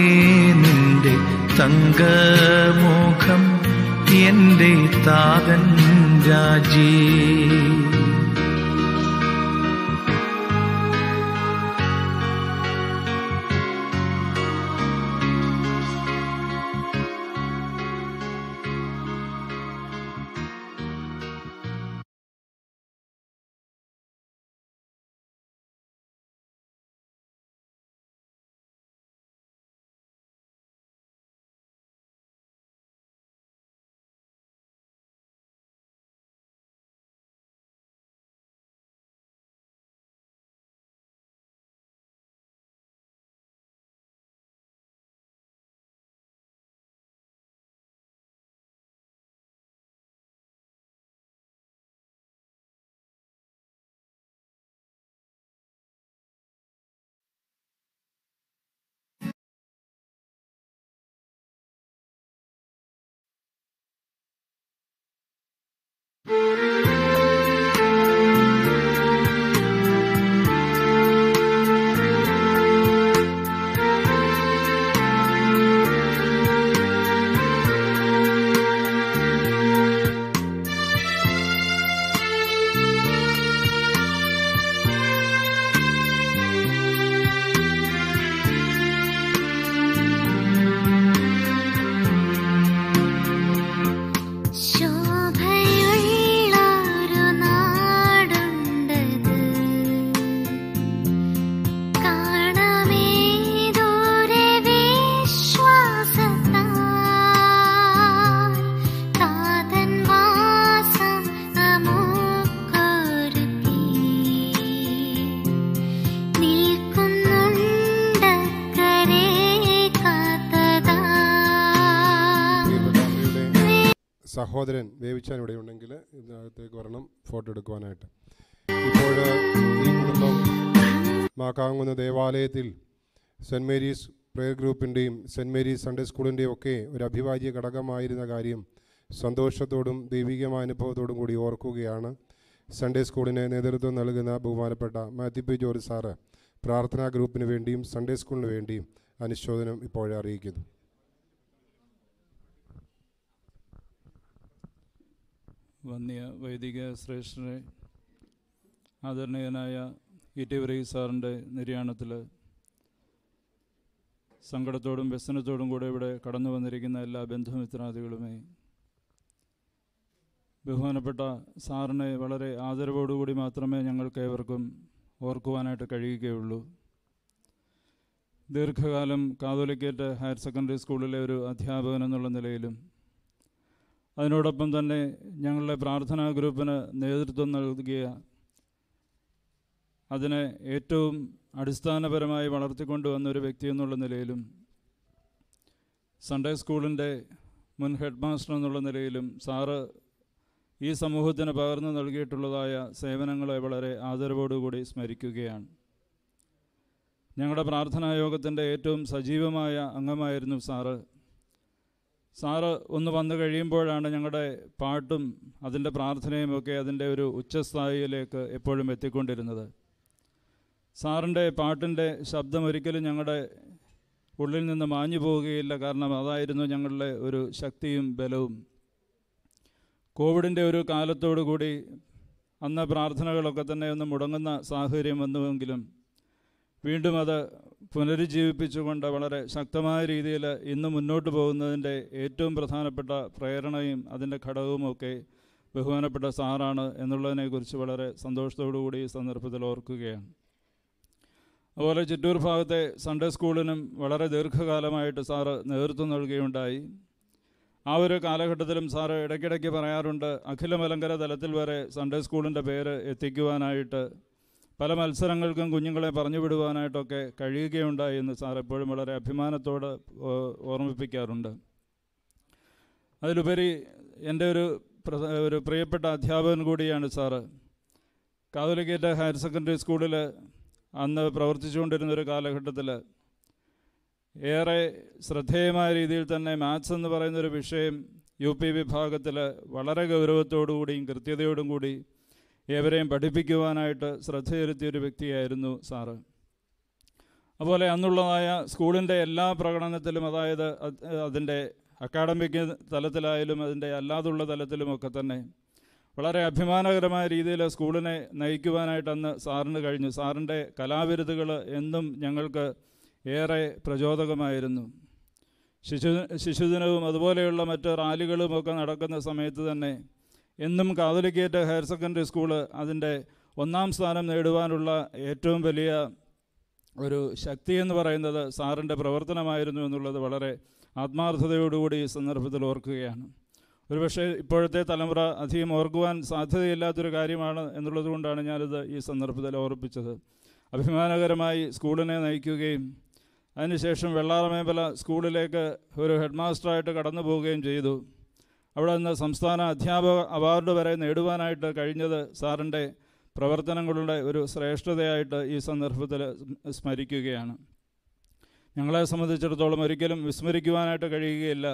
S21: നിന്റെ തങ്കമുഖം എന്റെ താതൻ രാജേ.
S13: വേവിച്ചാൻ ഇവിടെ ഉണ്ടെങ്കിൽ ഇതിനകത്തേക്ക് വരണം ഫോട്ടോ എടുക്കുവാനായിട്ട്. ഇപ്പോൾ ഈ കുടുംബം മാക്കാങ്ങുന്ന ദേവാലയത്തിൽ സെന്റ് മേരീസ് പ്രേയർ ഗ്രൂപ്പിന്റെയും സെന്റ് മേരീസ് സൺഡേ സ്കൂളിന്റെയും ഒക്കെ ഒരു അഭിവാജ്യ ഘടകമായിരുന്ന കാര്യം സന്തോഷത്തോടും ദൈവികമായ അനുഭവത്തോടും കൂടി ഓർക്കുകയാണ്. സൺഡേ സ്കൂളിന് നേതൃത്വം നൽകുന്ന ബഹുമാനപ്പെട്ട മാത്യു പി ജോർജ് സാറ് പ്രാർത്ഥനാ ഗ്രൂപ്പിന് വേണ്ടിയും സൺഡേ സ്കൂളിന് വേണ്ടിയും അനുശോചനം ഇപ്പോഴേ അറിയിക്കുന്നു
S22: വന്യ വൈദിക ശ്രേഷ്ഠനെ ആദരണീയനായ ഇ ടി വരൈ സാറിന്റെ നിര്യാണത്തിൽ സങ്കടത്തോടും വ്യസനത്തോടും കൂടെ ഇവിടെ കടന്നു വന്നിരിക്കുന്ന എല്ലാ ബന്ധുമിത്രാദികളുമേ ബഹുമാനപ്പെട്ട സാറിനെ വളരെ ആദരവോടുകൂടി മാത്രമേ ഞങ്ങൾക്ക് ഏവർക്കും ഓർക്കുവാനായിട്ട് കഴിയുകയുള്ളൂ. ദീർഘകാലം കാതോലിക്കേറ്റ് ഹയർ സെക്കൻഡറി സ്കൂളിലെ ഒരു അധ്യാപകൻ എന്നുള്ള നിലയിലും അതിനോടൊപ്പം തന്നെ ഞങ്ങളുടെ പ്രാർത്ഥനാ ഗ്രൂപ്പിന് നേതൃത്വം നൽകിയ അതിനെ ഏറ്റവും അടിസ്ഥാനപരമായി വളർത്തിക്കൊണ്ടുവന്ന ഒരു വ്യക്തി എന്നുള്ള നിലയിലും സൺഡേ സ്കൂളിന്റെ മുൻ ഹെഡ് മാസ്റ്റർ എന്നുള്ള നിലയിലും സാറ് ഈ സമൂഹത്തിന് പകർന്നു നൽകിയിട്ടുള്ളതായ സേവനങ്ങളെ വളരെ ആദരവോടുകൂടി സ്മരിക്കുകയാണ്. ഞങ്ങളുടെ പ്രാർത്ഥനാ യോഗത്തിന്റെ ഏറ്റവും സജീവമായ അംഗമായിരുന്നു സാറ്. സാറ് ഒന്ന് വന്നു കഴിയുമ്പോഴാണ് ഞങ്ങളുടെ പാട്ടും അതിന്റെ പ്രാർത്ഥനയും ഒക്കെ അതിന്റെ ഒരു ഉച്ചസ്ഥായിയിലേക്ക് എപ്പോഴും എത്തിക്കൊണ്ടിരുന്നത്. സാറിന്റെ പാട്ടിന്റെ ശബ്ദം ഒരിക്കലും ഞങ്ങളുടെ ഉള്ളിൽ നിന്ന് മാഞ്ഞു പോവുകയില്ല. കാരണം അതായിരുന്നു ഞങ്ങളുടെ ഒരു ശക്തിയും ബലവും. കോവിഡിന്റെ ഒരു കാലത്തോടു കൂടി അന്ന് പ്രാർത്ഥനകളൊക്കെ തന്നെ ഒന്ന് മുടങ്ങുന്ന സാഹചര്യം വന്നുവെങ്കിലും വീണ്ടും അത് പുനരുജ്ജീവിപ്പിച്ചുകൊണ്ട് വളരെ ശക്തമായ രീതിയിൽ ഇന്ന് മുന്നോട്ട് പോകുന്നതിന്റെ ഏറ്റവും പ്രധാനപ്പെട്ട പ്രേരണയും അതിന്റെ ഘടകവുമൊക്കെ ബഹുമാനപ്പെട്ട സാറാണ് എന്നുള്ളതിനെക്കുറിച്ച് വളരെ സന്തോഷത്തോടുകൂടി ഈ സന്ദർഭത്തിൽ ഓർക്കുകയാണ്. അതുപോലെ ചിറ്റൂർ ഭാഗത്തെ സൺഡേ സ്കൂളിനും വളരെ ദീർഘകാലമായിട്ട് സാറ് നേതൃത്വം നൽകുകയുണ്ടായി. ആ ഒരു കാലഘട്ടത്തിലും സാറ് ഇടയ്ക്കിടയ്ക്ക് പറയാറുണ്ട് അഖില മലങ്കര തലത്തിൽ വരെ സൺഡേ സ്കൂളിന്റെ പേര് എത്തിക്കുവാനായിട്ട് പല മത്സരങ്ങൾക്കും കുഞ്ഞുങ്ങളെ പറഞ്ഞു വിടുവാനായിട്ടൊക്കെ കഴിയുകയുണ്ടായി എന്ന് സാർ എപ്പോഴും വളരെ അഭിമാനത്തോടെ ഓർമ്മിപ്പിക്കാറുണ്ട്. അതിലുപരി എന്റെ ഒരു ഒരു പ്രിയപ്പെട്ട അധ്യാപകൻ കൂടിയാണ് സാറ്. കാതോലിക്കേറ്റ ഹയർ സെക്കൻഡറി സ്കൂളിൽ അന്ന് പ്രവർത്തിച്ചുകൊണ്ടിരുന്ന ഒരു കാലഘട്ടത്തിൽ ഏറെ ശ്രദ്ധേയമായ രീതിയിൽ തന്നെ മാത്സ് എന്ന് പറയുന്നൊരു വിഷയം യു പി വിഭാഗത്തിൽ വളരെ ഗൗരവത്തോടുകൂടിയും കൃത്യതയോടും കൂടി ഏവരെയും പഠിപ്പിക്കുവാനായിട്ട് ശ്രദ്ധ ചെലുത്തിയൊരു വ്യക്തിയായിരുന്നു സാറ്. അതുപോലെ അന്നുള്ളതായ സ്കൂളിന്റെ എല്ലാ പ്രകടനത്തിലും അതായത് അത് അതിന്റെ അക്കാഡമിക് തലത്തിലായാലും അതിന്റെ അല്ലാതുള്ള തലത്തിലുമൊക്കെ തന്നെ വളരെ അഭിമാനകരമായ രീതിയിൽ സ്കൂളിനെ നയിക്കുവാനായിട്ട് അന്ന് സാറിന് കഴിഞ്ഞു. സാറിന്റെ കലാവിരുതുകൾ എന്നും ഞങ്ങൾക്ക് ഏറെ പ്രചോദകമായിരുന്നു. ശിശു ശിശുദിനവും അതുപോലെയുള്ള മറ്റ് റാലികളുമൊക്കെ നടക്കുന്ന സമയത്ത് തന്നെ എന്നും കാതലിക്കേറ്റ് ഹയർ സെക്കൻഡറി സ്കൂൾ അതിന്റെ ഒന്നാം സ്ഥാനം നേടുവാനുള്ള ഏറ്റവും വലിയ ഒരു ശക്തി എന്ന് പറയുന്നത് സാറിന്റെ പ്രവർത്തനമായിരുന്നു എന്നുള്ളത് വളരെ ആത്മാർത്ഥതയോടുകൂടി ഈ സന്ദർഭത്തിൽ ഓർക്കുകയാണ്. ഒരുപക്ഷെ ഇപ്പോഴത്തെ തലമുറ അധികം ഓർക്കുവാൻ സാധ്യതയില്ലാത്തൊരു കാര്യമാണ് എന്നുള്ളത് കൊണ്ടാണ് ഞാനിത് ഈ സന്ദർഭത്തിൽ ഓർപ്പിച്ചത് അഭിമാനകരമായി സ്കൂളിനെ നയിക്കുകയും അതിനുശേഷം വെള്ളാറമേമ്പല സ്കൂളിലേക്ക് ഒരു ഹെഡ് മാസ്റ്ററായിട്ട് കടന്നു പോവുകയും ചെയ്തു. അവിടെ നിന്ന് സംസ്ഥാന അധ്യാപക അവാർഡ് വരെ നേടുവാനായിട്ട് കഴിഞ്ഞത് സാറിന്റെ പ്രവർത്തനങ്ങളുടെ ഒരു ശ്രേഷ്ഠതയായിട്ട് ഈ സന്ദർഭത്തിൽ സ്മരിക്കുകയാണ്. ഞങ്ങളെ സംബന്ധിച്ചിടത്തോളം ഒരിക്കലും വിസ്മരിക്കുവാനായിട്ട് കഴിയുകയില്ല.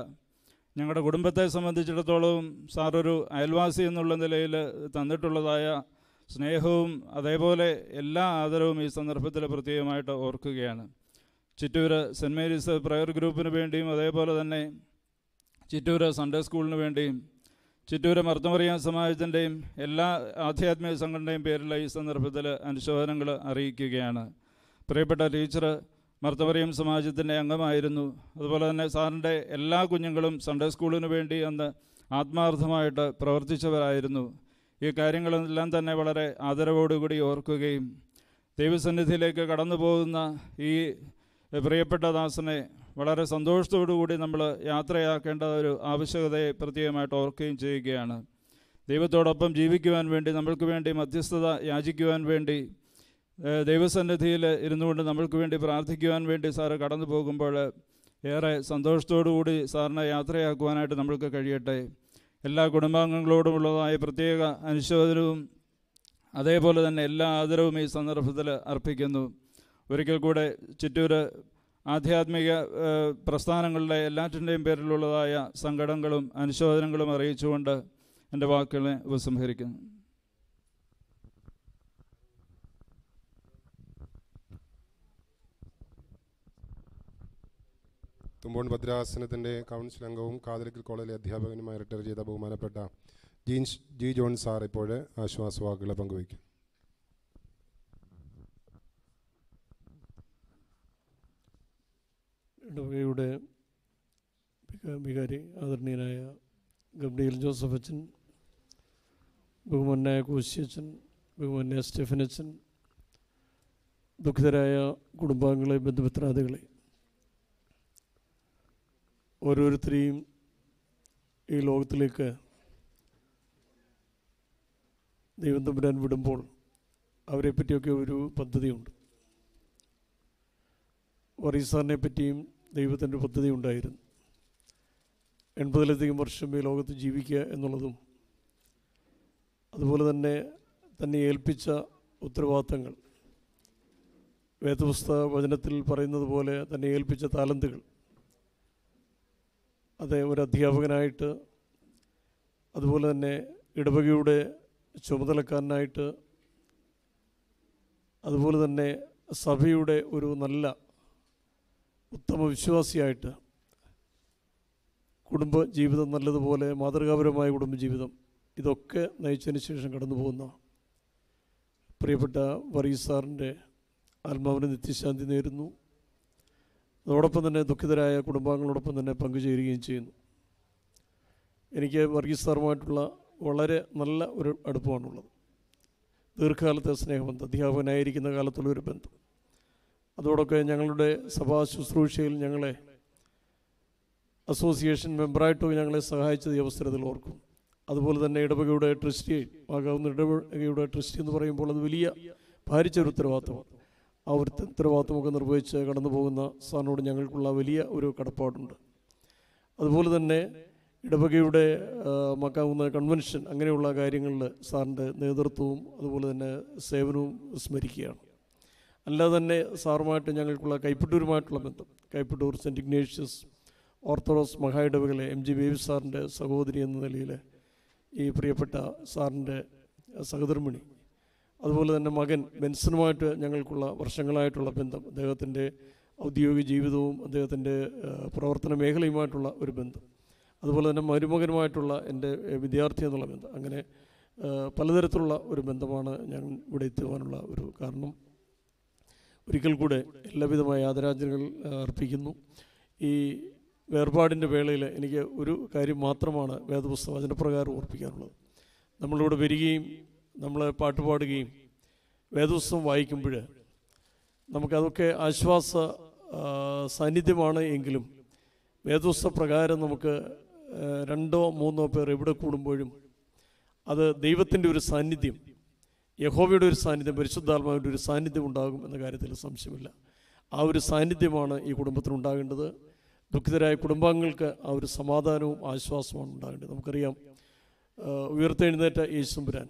S22: ഞങ്ങളുടെ കുടുംബത്തെ സംബന്ധിച്ചിടത്തോളം സാറൊരു അയൽവാസി എന്നുള്ള നിലയിൽ തന്നിട്ടുള്ളതായ സ്നേഹവും അതേപോലെ എല്ലാ ആദരവും ഈ സന്ദർഭത്തിൽ പ്രത്യേകമായിട്ട് ഓർക്കുകയാണ്. ചിറ്റൂർ സെന്റ് മേരീസ് പ്രയർ ഗ്രൂപ്പിന് വേണ്ടിയും അതേപോലെ തന്നെ ചിറ്റൂര് സൺഡേ സ്കൂളിന് വേണ്ടിയും ചിറ്റൂര് മർത്തമറിയാൻ സമാജത്തിന്റെയും എല്ലാ ആധ്യാത്മിക സംഘടനയും പേരിൽ ഈ സന്ദർഭത്തിൽ അനുശോചനങ്ങൾ അറിയിക്കുകയാണ്. പ്രിയപ്പെട്ട ടീച്ചർ മർത്തമറിയം സമാജത്തിന്റെ അംഗമായിരുന്നു. അതുപോലെ തന്നെ സാറിന്റെ എല്ലാ കുഞ്ഞുങ്ങളും സൺഡേ സ്കൂളിന് വേണ്ടി അന്ന് ആത്മാർത്ഥമായിട്ട് പ്രവർത്തിച്ചവരായിരുന്നു. ഈ കാര്യങ്ങളെല്ലാം തന്നെ വളരെ ആദരവോടുകൂടി ഓർക്കുകയും ദൈവസന്നിധിയിലേക്ക് കടന്നു പോകുന്ന ഈ പ്രിയപ്പെട്ട ദാസനെ വളരെ സന്തോഷത്തോടുകൂടി നമ്മൾ യാത്രയാക്കേണ്ട ഒരു ആവശ്യകതയെ പ്രത്യേകമായിട്ട് ഓർക്കുകയും ചെയ്യുകയാണ്. ദൈവത്തോടൊപ്പം ജീവിക്കുവാൻ വേണ്ടി നമ്മൾക്ക് വേണ്ടി മധ്യസ്ഥത യാചിക്കുവാൻ വേണ്ടി ദൈവസന്നിധിയിൽ ഇരുന്നുകൊണ്ട് നമ്മൾക്ക് വേണ്ടി പ്രാർത്ഥിക്കുവാൻ വേണ്ടി സാറ് കടന്നു പോകുമ്പോൾ ഏറെ സന്തോഷത്തോടുകൂടി സാറിനെ യാത്രയാക്കുവാനായിട്ട് നമ്മൾക്ക് കഴിയട്ടെ. എല്ലാ കുടുംബാംഗങ്ങളോടുമുള്ളതായ പ്രത്യേക അനുശോചനവും അതേപോലെ തന്നെ എല്ലാ ആദരവും ഈ സന്ദർഭത്തിൽ അർപ്പിക്കുന്നു. ഒരിക്കൽ കൂടെ ചിറ്റൂര് ആധ്യാത്മിക പ്രസ്ഥാനങ്ങളുടെ എല്ലാറ്റിന്റെയും പേരിലുള്ളതായ സങ്കടങ്ങളും അനുശോചനങ്ങളും അറിയിച്ചുകൊണ്ട് എന്റെ വാക്കുകളെ ഉപസംഹരിക്കുന്നു.
S13: തുമ്പോൺ ഭദ്രാസനത്തിന്റെ കൗൺസിൽ അംഗവും കാതലിക്കൽ കോളേജിലെ അധ്യാപകനുമായി റിട്ടയർ ചെയ്ത ബഹുമാനപ്പെട്ട ജീൻസ് ജി ജോൺ സാർ ഇപ്പോൾ ആശ്വാസവാക്കുകളെ പങ്കുവയ്ക്കും
S23: ഇടവകയുടെ വികാരി ആദരണീയനായ ഗബ്രിയൽ ജോസഫ് അച്ഛൻ ബഹുമാനായ കോശിയച്ഛൻ ബഹുമാനായ സ്റ്റെഫൻ അച്ഛൻ ദുഃഖിതരായ കുടുംബാംഗങ്ങളെ ബന്ധുമിത്രാദികളെ ഓരോരുത്തരെയും ഈ ലോകത്തിലേക്ക് ദൈവം തമ്പുരാൻ വിടുമ്പോൾ അവരെ പറ്റിയൊക്കെ ഒരു പദ്ധതിയുണ്ട്. വറീസാറിനെ പറ്റിയും ദൈവത്തിന്റെ പദ്ധതി ഉണ്ടായിരുന്നു. എൺപതിലധികം വർഷം ഈ ലോകത്ത് ജീവിക്കുക എന്നുള്ളതും അതുപോലെ തന്നെ തന്നെ ഏൽപ്പിച്ച ഉത്തരവാദിത്തങ്ങൾ. വേദപുസ്തക വചനത്തിൽ പറയുന്നത് പോലെ തന്നെ ഏൽപ്പിച്ച താലന്തുകൾ. അത് ഒരു അധ്യാപകനായിട്ട് അതുപോലെ തന്നെ ഇടവകയുടെ ചുമതലക്കാരനായിട്ട് അതുപോലെ തന്നെ സഭയുടെ ഒരു നല്ല ഉത്തമ വിശ്വാസിയായിട്ട് കുടുംബ ജീവിതം നല്ലതുപോലെ മാതൃകാപരമായ കുടുംബജീവിതം ഇതൊക്കെ നയിച്ചതിന് ശേഷം കടന്നു പോകുന്ന പ്രിയപ്പെട്ട വറീസ് സാറിന്റെ ആത്മാവിന് നിത്യശാന്തി നേരുന്നു. അതോടൊപ്പം തന്നെ ദുഃഖിതരായ കുടുംബാംഗങ്ങളോടൊപ്പം തന്നെ പങ്കുചേരുകയും ചെയ്യുന്നു. എനിക്ക് വർഗീസ് സാറുമായിട്ടുള്ള വളരെ നല്ല ഒരു അടുപ്പമാണുള്ളത്. ദീർഘകാലത്തെ സ്നേഹബന്ധം അധ്യാപകനായിരിക്കുന്ന കാലത്തുള്ള ഒരു ബന്ധം. അതോടൊക്കെ ഞങ്ങളുടെ സഭാ ശുശ്രൂഷയിൽ ഞങ്ങളെ അസോസിയേഷൻ മെമ്പറായിട്ട് ഞങ്ങളെ സഹായിച്ചത് ഈ അവസരത്തിൽ ഓർക്കും. അതുപോലെ തന്നെ ഇടവകയുടെ ട്രസ്റ്റി ആകാവുന്ന ഇടവകയുടെ ട്രസ്റ്റി എന്ന് പറയുമ്പോൾ അത് വലിയ ഭാരിച്ച ഒരു ഉത്തരവാദിത്തമാണ് ആ ഒരു ഉത്തരവാദിത്തമൊക്കെ നിർവഹിച്ച് കടന്നു പോകുന്ന സാറിനോട് ഞങ്ങൾക്കുള്ള വലിയ ഒരു കടപ്പാടുണ്ട്. അതുപോലെ തന്നെ ഇടവകയുടെ മക്കാവുന്ന കൺവെൻഷൻ അങ്ങനെയുള്ള കാര്യങ്ങളിൽ സാറിന്റെ നേതൃത്വവും അതുപോലെ തന്നെ സേവനവും സ്മരിക്കുകയാണ്. അല്ലാതെ തന്നെ സാറുമായിട്ട് ഞങ്ങൾക്കുള്ള കൈപ്പട്ടൂരുമായിട്ടുള്ള ബന്ധം. കൈപ്പട്ടൂർ സെന്റ് ഇഗ്നേഷ്യസ് ഓർത്തഡോക്സ് മഹായിടവുകളെ എം ജി ബേബി സാറിന്റെ സഹോദരി എന്ന നിലയിൽ ഈ പ്രിയപ്പെട്ട സാറിന്റെ സഹധർമ്മിണി. അതുപോലെ തന്നെ മകൻ ബെൻസനുമായിട്ട് ഞങ്ങൾക്കുള്ള വർഷങ്ങളായിട്ടുള്ള ബന്ധം. അദ്ദേഹത്തിന്റെ ഔദ്യോഗിക ജീവിതവും അദ്ദേഹത്തിന്റെ പ്രവർത്തന മേഖലയുമായിട്ടുള്ള ഒരു ബന്ധം. അതുപോലെ തന്നെ മരുമകനുമായിട്ടുള്ള എന്റെ വിദ്യാർത്ഥി എന്നുള്ള ബന്ധം. അങ്ങനെ പലതരത്തിലുള്ള ഒരു ബന്ധമാണ് ഞാൻ ഇവിടെ എത്തുവാനുള്ള ഒരു കാരണം. ഒരിക്കൽ കൂടെ എല്ലാവിധമായ ആദരാഞ്ജലികൾ അർപ്പിക്കുന്നു. ഈ വേർപാടിന്റെ വേളയിൽ എനിക്ക് ഒരു കാര്യം മാത്രമാണ് വേദപുസ്തക വചനപ്രകാരം ഓർപ്പിക്കാനുള്ളത്. നമ്മളിവിടെ വരികയും നമ്മൾ പാട്ട് പാടുകയും വേദപുസ്തകം വായിക്കുമ്പോൾ നമുക്കതൊക്കെ ആശ്വാസ സാന്നിധ്യമാണ് എങ്കിലും വേദപുസ്തക പ്രകാരം നമുക്ക് രണ്ടോ മൂന്നോ പേർ എവിടെ കൂടുമ്പോഴും അത് ദൈവത്തിന്റെ ഒരു സാന്നിധ്യം യഹോവയുടെ ഒരു സാന്നിധ്യം പരിശുദ്ധാത്മാവിന്റെ ഒരു സാന്നിധ്യം ഉണ്ടാകും എന്ന കാര്യത്തിൽ സംശയമില്ല. ആ ഒരു സാന്നിധ്യമാണ് ഈ കുടുംബത്തിന് ഉണ്ടാകേണ്ടത്. ദുഃഖിതരായ കുടുംബാംഗങ്ങൾക്ക് ആ ഒരു സമാധാനവും ആശ്വാസവുമാണ് ഉണ്ടാകേണ്ടത്. നമുക്കറിയാം ഉയർത്തെഴുന്നേറ്റ യേശുമ്പുരാൻ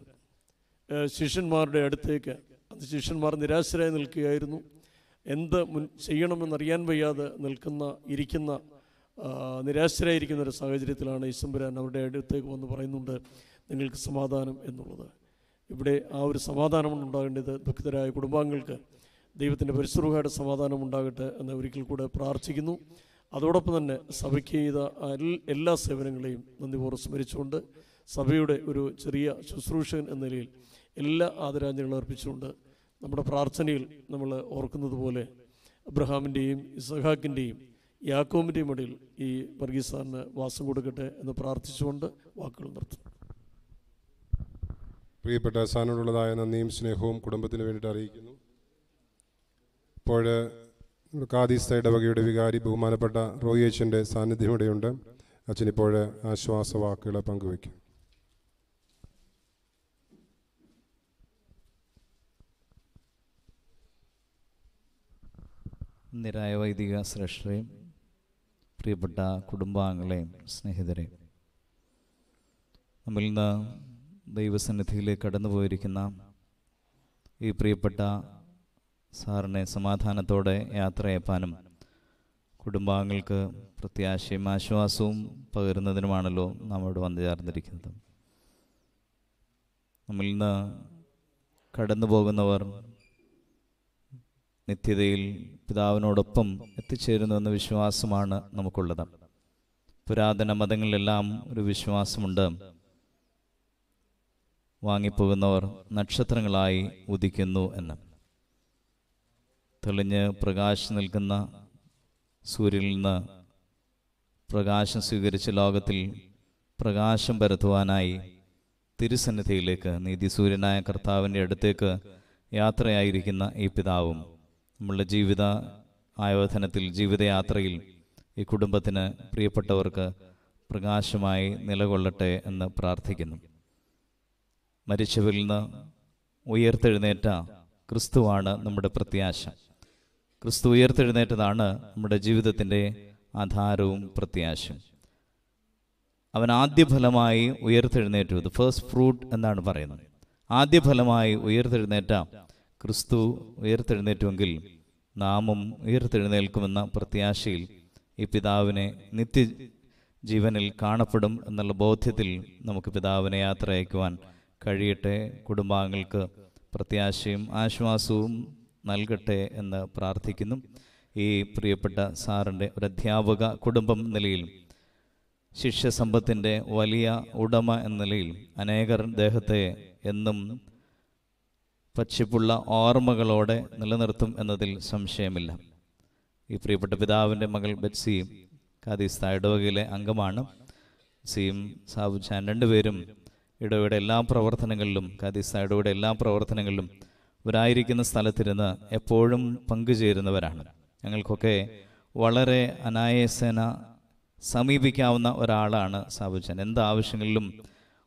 S23: ശിഷ്യന്മാരുടെ അടുത്തേക്ക് അത് ശിഷ്യന്മാർ നിരാശരായി നിൽക്കുകയായിരുന്നു. എന്ത് മുൻ ചെയ്യണമെന്നറിയാൻ വയ്യാതെ നിൽക്കുന്ന ഇരിക്കുന്ന നിരാശരായിരിക്കുന്ന ഒരു സാഹചര്യത്തിലാണ് ഈശ്വരൻ അവരുടെ അടുത്തേക്ക് വന്ന് പറയുന്നുണ്ട് നിങ്ങൾക്ക് സമാധാനം എന്നുള്ളത്. ഇവിടെ ആ ഒരു സമാധാനമാണ് ഉണ്ടാകേണ്ടത് ദുഃഖിതരായ കുടുംബാംഗങ്ങൾക്ക്. ദൈവത്തിന്റെ പരിശുദ്ധയുടെ സമാധാനം ഉണ്ടാകട്ടെ എന്ന് ഒരിക്കൽ കൂടെ പ്രാർത്ഥിക്കുന്നു. അതോടൊപ്പം തന്നെ സഭയ്ക്ക് ചെയ്ത എല്ലാ സേവനങ്ങളെയും നന്ദിപൂർവം സ്മരിച്ചുകൊണ്ട് സഭയുടെ ഒരു ചെറിയ ശുശ്രൂഷകൻ എന്ന നിലയിൽ എല്ലാ ആദരാഞ്ജലികളും അർപ്പിച്ചുകൊണ്ട് നമ്മുടെ പ്രാർത്ഥനയിൽ നമ്മൾ ഓർക്കുന്നത് പോലെ അബ്രഹാമിന്റെയും ഇസഹാക്കിന്റെയും യാക്കോമിന്റെയും ഇടയിൽ ഈ വർഗീസാറിന് വാസം കൊടുക്കട്ടെ എന്ന് പ്രാർത്ഥിച്ചുകൊണ്ട് വാക്കുകൾ നിർത്തുന്നു.
S24: പ്രിയപ്പെട്ട സാറിനോടുള്ളതായ നന്ദിയും സ്നേഹവും കുടുംബത്തിന് വേണ്ടിയിട്ട് അറിയിക്കുന്നു. ഇപ്പോൾ നമ്മുടെ കാദീസ് ഇടവകയുടെ വികാരി ബഹുമാനപ്പെട്ട റോയി അച്ഛന്റെ സാന്നിധ്യം ഇവിടെയുണ്ട്. അച്ഛനിപ്പോൾ ആശ്വാസ വാക്കുകൾ പങ്കുവയ്ക്കും.
S25: നിരായ വൈദിക ശ്രേഷ്ഠരെയും പ്രിയപ്പെട്ട കുടുംബാംഗങ്ങളെയും സ്നേഹിതരെയും നമ്മിൽ നിന്ന് ദൈവസന്നിധിയിലേക്ക് കടന്നു പോയിരിക്കുന്ന ഈ പ്രിയപ്പെട്ട സാറിനെ സമാധാനത്തോടെ യാത്രയപ്പാനും കുടുംബാംഗങ്ങൾക്ക് പ്രത്യാശയും ആശ്വാസവും പകരുന്നതിനുമാണല്ലോ നാം ഇവിടെ വന്നു ചേർന്നിരിക്കുന്നത്. നമ്മിൽ നിന്ന് കടന്നു പോകുന്നവർ നിത്യതയിൽ പിതാവിനോടൊപ്പം എത്തിച്ചേരുന്നുവെന്ന വിശ്വാസമാണ് നമുക്കുള്ളത്. പുരാതന മതങ്ങളിലെല്ലാം ഒരു വിശ്വാസമുണ്ട്. വാങ്ങിപ്പോകുന്നവർ നക്ഷത്രങ്ങളായി ഉദിക്കുന്നു എന്ന്. തെളിഞ്ഞ് പ്രകാശം നിൽക്കുന്ന സൂര്യനിൽ നിന്ന് പ്രകാശം സ്വീകരിച്ച ലോകത്തിൽ പ്രകാശം പരത്തുവാനായി തിരുസന്നിധിയിലേക്ക് നീതിസൂര്യനായ കർത്താവിന്റെ അടുത്തേക്ക് യാത്രയായിരിക്കുന്ന ഈ പിതാവും നമ്മളുടെ ജീവിത ആയോധനത്തിൽ ജീവിതയാത്രയിൽ ഈ കുടുംബത്തിന് പ്രിയപ്പെട്ടവർക്ക് പ്രകാശമായി നിലകൊള്ളട്ടെ എന്ന് പ്രാർത്ഥിക്കുന്നു. മരിച്ചവരിൽ നിന്ന് ഉയർത്തെഴുന്നേറ്റ ക്രിസ്തുവാണ് നമ്മുടെ പ്രത്യാശ. ക്രിസ്തു ഉയർത്തെഴുന്നേറ്റതാണ് നമ്മുടെ ജീവിതത്തിന്റെ ആധാരവും പ്രത്യാശയും. അവൻ ആദ്യ ഫലമായി ഉയർത്തെഴുന്നേറ്റു ഇത് ഫസ്റ്റ് ഫ്രൂട്ട് എന്നാണ് പറയുന്നത്. ആദ്യ ഫലമായി ഉയർത്തെഴുന്നേറ്റ ക്രിസ്തു ഉയർത്തെഴുന്നേറ്റുവെങ്കിൽ നാമും ഉയർത്തെഴുന്നേൽക്കുമെന്ന പ്രത്യാശയിൽ ഈ പിതാവിനെ നിത്യ ജീവനിൽ കാണപ്പെടും എന്നുള്ള ബോധ്യത്തിൽ നമുക്ക് പിതാവിനെ യാത്ര അയക്കുവാൻ കഴിയട്ടെ കുടുംബാംഗങ്ങൾക്ക് പ്രത്യാശയും ആശ്വാസവും നൽകട്ടെ എന്ന് പ്രാർത്ഥിക്കുന്നു. ഈ പ്രിയപ്പെട്ട സാറിന്റെ ഒരു അധ്യാപക കുടുംബം നിലയിൽ ശിഷ്യസമ്പത്തിന്റെ വലിയ ഉടമ എന്ന നിലയിൽ അനേകർ ദേഹത്തെ എന്നും പച്ചിപ്പുള്ള ഓർമ്മകളോടെ നിലനിർത്തും എന്നതിൽ സംശയമില്ല. ഈ പ്രിയപ്പെട്ട പിതാവിന്റെ മകൾ ബെറ്റ്സി കാദീസ് ഇടവകയിലെ അംഗമാണ്. സിയും സാബുചാൻ രണ്ടുപേരും ഇടവയുടെ എല്ലാ പ്രവർത്തനങ്ങളിലും കാദീസ് ഇടവയുടെ എല്ലാ പ്രവർത്തനങ്ങളിലും ഇവരായിരിക്കുന്ന സ്ഥലത്തിരുന്ന് എപ്പോഴും പങ്കുചേരുന്നവരാണ്. ഞങ്ങൾക്കൊക്കെ വളരെ അനായാസേന സമീപിക്കാവുന്ന ഒരാളാണ് സാബുജൻ. എന്ത് ആവശ്യങ്ങളിലും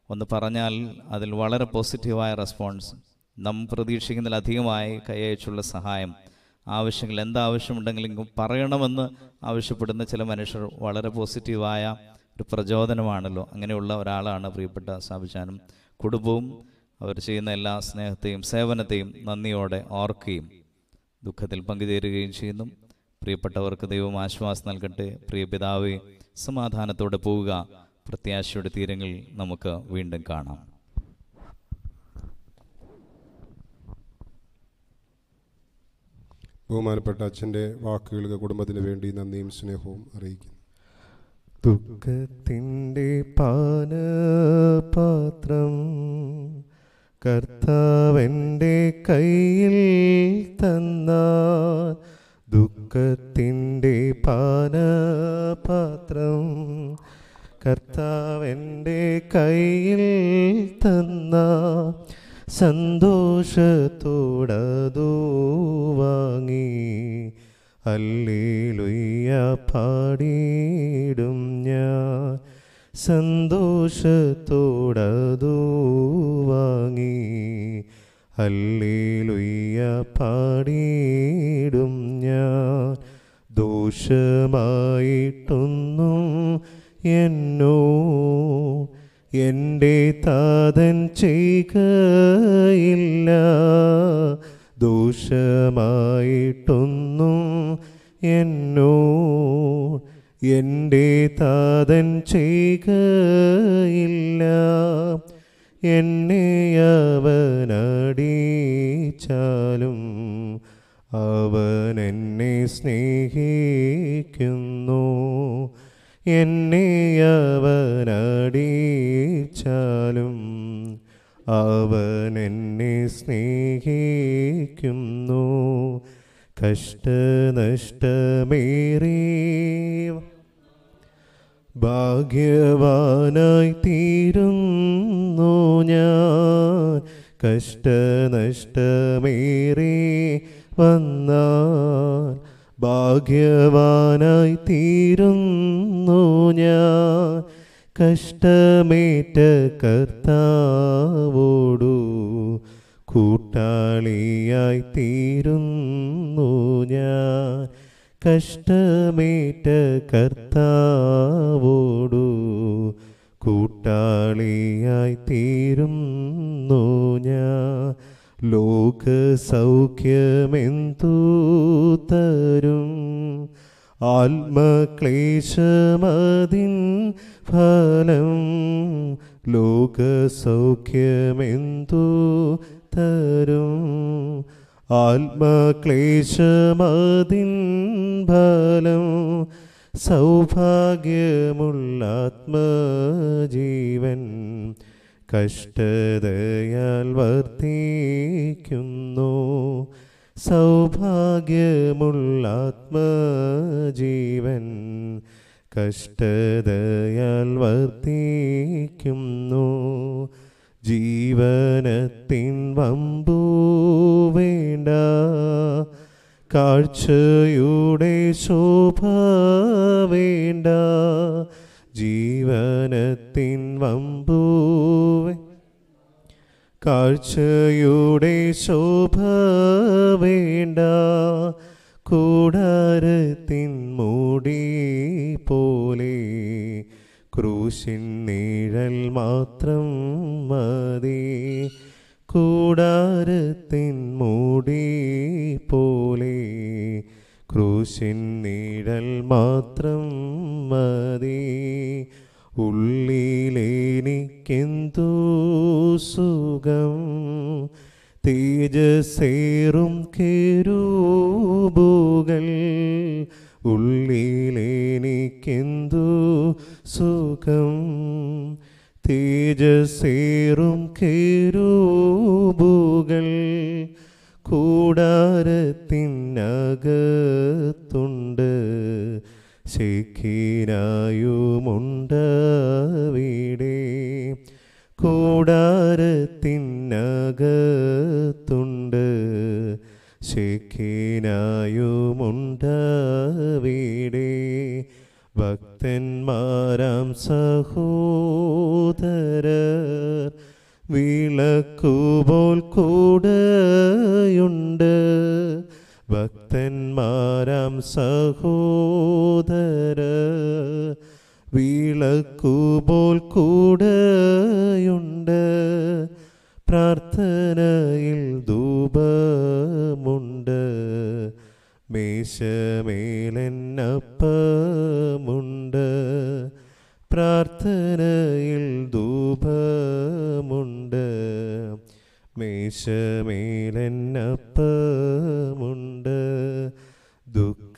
S25: ഒന്ന് പറഞ്ഞാൽ അതിൽ വളരെ പോസിറ്റീവായ റെസ്പോൺസ് നാം പ്രതീക്ഷിക്കുന്നതിലധികമായി കൈയച്ചുള്ള സഹായം ആവശ്യങ്ങൾ എന്താവശ്യമുണ്ടെങ്കിലും പറയണമെന്ന് ആവശ്യപ്പെടുന്ന ചില മനുഷ്യർ വളരെ പോസിറ്റീവായ ഒരു പ്രചോദനമാണല്ലോ. അങ്ങനെയുള്ള ഒരാളാണ് പ്രിയപ്പെട്ട സാബിച്ചാനും കുടുംബവും അവർ ചെയ്യുന്ന എല്ലാ സ്നേഹത്തെയും സേവനത്തെയും നന്ദിയോടെ ഓർക്കുകയും ദുഃഖത്തിൽ പങ്കുചേരുകയും ചെയ്യുന്നു. പ്രിയപ്പെട്ടവർക്ക് ദൈവം ആശ്വാസം നൽകട്ടെ. പ്രിയ പിതാവെ സമാധാനത്തോടെ പോവുക. പ്രത്യാശയുടെ തീരങ്ങളിൽ നമുക്ക് വീണ്ടും കാണാം.
S13: ബഹുമാനപ്പെട്ട അച്ഛന്റെ വാക്കുകൾക്ക് കുടുംബത്തിന് വേണ്ടി നന്ദിയും സ്നേഹവും അറിയിക്കുന്നു.
S14: ദുഃഖത്തിന്റെ പാനപാത്രം കർത്താവന്റെ കയ്യിൽ തന്നാൽ ദുഃഖത്തിന്റെ പാനപാത്രം കർത്താവന്റെ കയ്യിൽ തന്ന സന്തോഷത്തോടതു വാങ്ങി അല്ലേലുയ്യ പാടിയിടും ഞാൻ. സന്തോഷത്തോടതു വാങ്ങി. അല്ലേലുയ്യ പാടിയിടും ഞാൻ. ദോഷമായിട്ടൊന്നും എന്നോ എന്റെ താതൻ ചെയ്കയില്ല ദോഷമായിട്ടൊന്നും എന്നോ എന്റെ താതൻ ചെയ്യുകയില്ല. എന്നെ അവനടിച്ചാലും അവൻ എന്നെ സ്നേഹിക്കുന്നു. എന്നെ അവനടിച്ചാലും അവൻ എന്നെ സ്നേഹിക്കുന്നു. കഷ്ടനഷ്ടമേറി ഭാഗ്യവാനായി തീരുന്നു ഞാൻ. കഷ്ടനഷ്ടമേറി വന്നാൽ ഭാഗ്യവാനായി തീരുന്നു ഞാൻ. കഷ്ടമേറ്റ കർത്താവോടു കൂട്ടാളിയായി തീരുന്നു ഞാൻ. കഷ്ടമേറ്റ കർത്താവോടു കൂട്ടാളിയായി തീരുന്നു ഞാൻ. ലോക സൗഖ്യമെന്തു തരും? ആത്മക്ലേശമതിൻ ഫലം ലോക സൗഖ്യമെന്തു തരും? ആത്മക്ലേശമതിൻ ഫലം. സൗഭാഗ്യമുള്ള ആത്മജീവൻ കഷ്ടതയാൽ വർത്തിക്കുന്നു. സൗഭാഗ്യമുള്ള ആത്മജീവൻ കഷ്ടതയാൽ വർത്തിക്കുന്നു ജീവനത്തിൻ വമ്പു വേണ്ട. കാഴ്ചയുടെ ശോഭ വേണ്ട. ജീവനത്തിൻ വമ്പു കാഴ്ചയുടെ ശോഭ വേണ്ട. കൂടാരത്തിൻ മൂടി പോലെ ക്രൂശിൻ നീഴൽ മാത്രം മതി. കൂടാരത്തിൻ മൂടി പോലെ ക്രൂശിൻ നീഴൽ മാത്രം മതി. ഉള്ളിലേനിക്കെന്തോ സുഖം? തേജസേറും കേരൂബുകൾ ഉള്ളിലെനിക്കെന്തു സുഖം? തേജസേറും കേരൂബുകൾ കൂടാരത്തിനകത്തുണ്ട്. ശേഖിനായുമുണ്ടവിടെ കൂടാരത്തിനകത്തുണ്ട്. ശേഖിനായുമുണ്ടവിടെ ഭക്തന്മാരാം സഹോദര വിളക്കുപോൽ കൂടെയുണ്ട്. ഭക്തന്മാരാം സഹോദര വിളക്കുപോൽ കൂടെയുണ്ട്. പ്രാർത്ഥനയിൽ ധൂപമുണ്ട്. മേശമേലെന്നപ്പമുണ്ട്. പ്രാർത്ഥനയിൽ ധൂപമുണ്ട്. മേശമേലെന്നപ്പമുണ്ട്.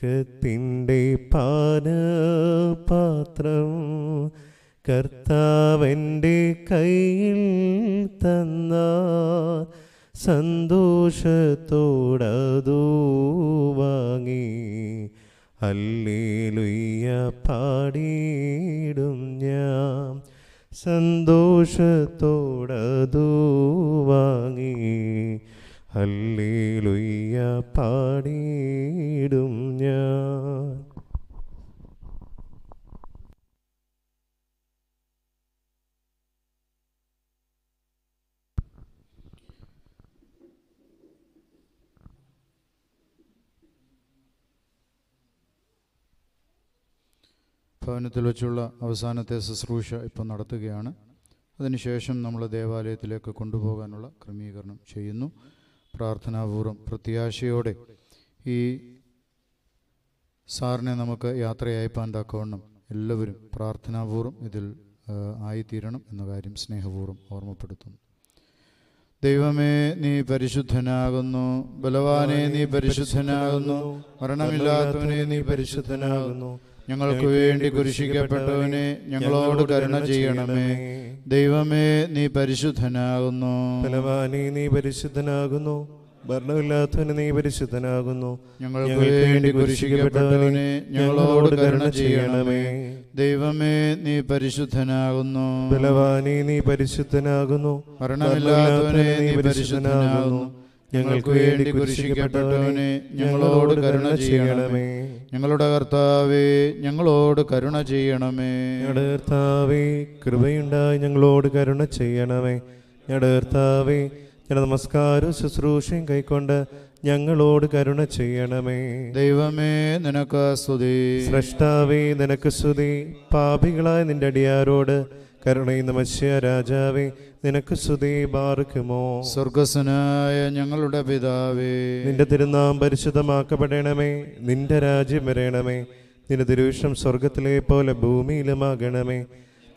S14: ദുഃഖത്തിന്റെ പാനപാത്രം കർത്താവന്റെ കയ്യിൽ തന്ന സന്തോഷത്തോടതു വാങ്ങി. അല്ലേലുയ്യ പാടിയിടും ഞാൻ. സന്തോഷത്തോടതു വാങ്ങി. ഹല്ലേലൂയ്യ പാടിയിടും ഞാൻ.
S20: ഭവനത്തിൽ വെച്ചുള്ള അവസാനത്തെ ശുശ്രൂഷ ഇപ്പം നടത്തുകയാണ്. അതിനുശേഷം നമ്മൾ ദേവാലയത്തിലേക്ക് കൊണ്ടുപോകാനുള്ള ക്രമീകരണം ചെയ്യുന്നു. പ്രാർത്ഥനാപൂർവം പ്രത്യാശയോടെ ഈ സാറിനെ നമുക്ക് യാത്രയയപ്പാൻ തക്കവണ്ണം എല്ലാവരും പ്രാർത്ഥനാപൂർവം ഇതിൽ ആയിത്തീരണം എന്ന കാര്യം സ്നേഹപൂർവം ഓർമ്മപ്പെടുത്തുന്നു. ദൈവമേ നീ പരിശുദ്ധനാകുന്നു. ബലവാനെ നീ പരിശുദ്ധനാകുന്നു. മരണമില്ലാത്തവനെ നീ പരിശുദ്ധനാകുന്നു. ഞങ്ങൾക്ക് വേണ്ടി കുരിശിക്കപ്പെട്ടവനെ ഞങ്ങളോട് കരുണ ചെയ്യണമേ. ദൈവമേ നീ പരിശുദ്ധനാകുന്നു.
S14: നീ പരിശുദ്ധനാകുന്നു. ഭരണമില്ലാത്തവന് നീ പരിശുദ്ധനാകുന്നു.
S20: ഞങ്ങൾക്ക് വേണ്ടി കുരിശിക്കപ്പെട്ടവനെ ഞങ്ങളോട് കരുണ ചെയ്യണമേ. ദൈവമേ നീ പരിശുദ്ധനാകുന്നു.
S14: ബലവാനി നീ പരിശുദ്ധനാകുന്നു.
S20: ഭരണമില്ലാത്തവനെ നീ പരിശുദ്ധനാകുന്നു. ഞങ്ങൾക്ക് വേണ്ടി കുരിശിക്കപ്പെട്ടവനെ ഞങ്ങളോട് കരുണ ചെയ്യണമേ. ഞങ്ങളുടെ കർത്താവേ ഞങ്ങളോട് കരുണ ചെയ്യണമേ.
S14: ഞങ്ങളുടെ കർത്താവേ കൃപയുണ്ടായി ഞങ്ങളോട് കരുണ ചെയ്യണമേ. ഞങ്ങളുടെ കർത്താവേ ഞങ്ങളുടെ നമസ്കാരവും ശുശ്രൂഷയും കൈക്കൊണ്ട് ഞങ്ങളോട് കരുണ ചെയ്യണമേ.
S20: ദൈവമേ നിനക്ക് സ്തുതി
S14: സൃഷ്ടാവേ നിനക്ക് സ്തുതി. പാപികളായ നിന്റെ അടിയാരോട് കരുണയുന്ന മത്സ്യ രാജാവേ നിനക്ക് സ്തുതി
S20: സ്വർഗസ്വനായ ഞങ്ങളുടെ പിതാവേ.
S14: നിന്റെ തിരുനാം പരിശുദ്ധമാക്കപ്പെടണമേ നിന്റെ രാജ്യം വരണമേ നിന്റെ തിരുവിഷം സ്വർഗത്തിലെ പോലെ ഭൂമിയിലുമാകണമേ.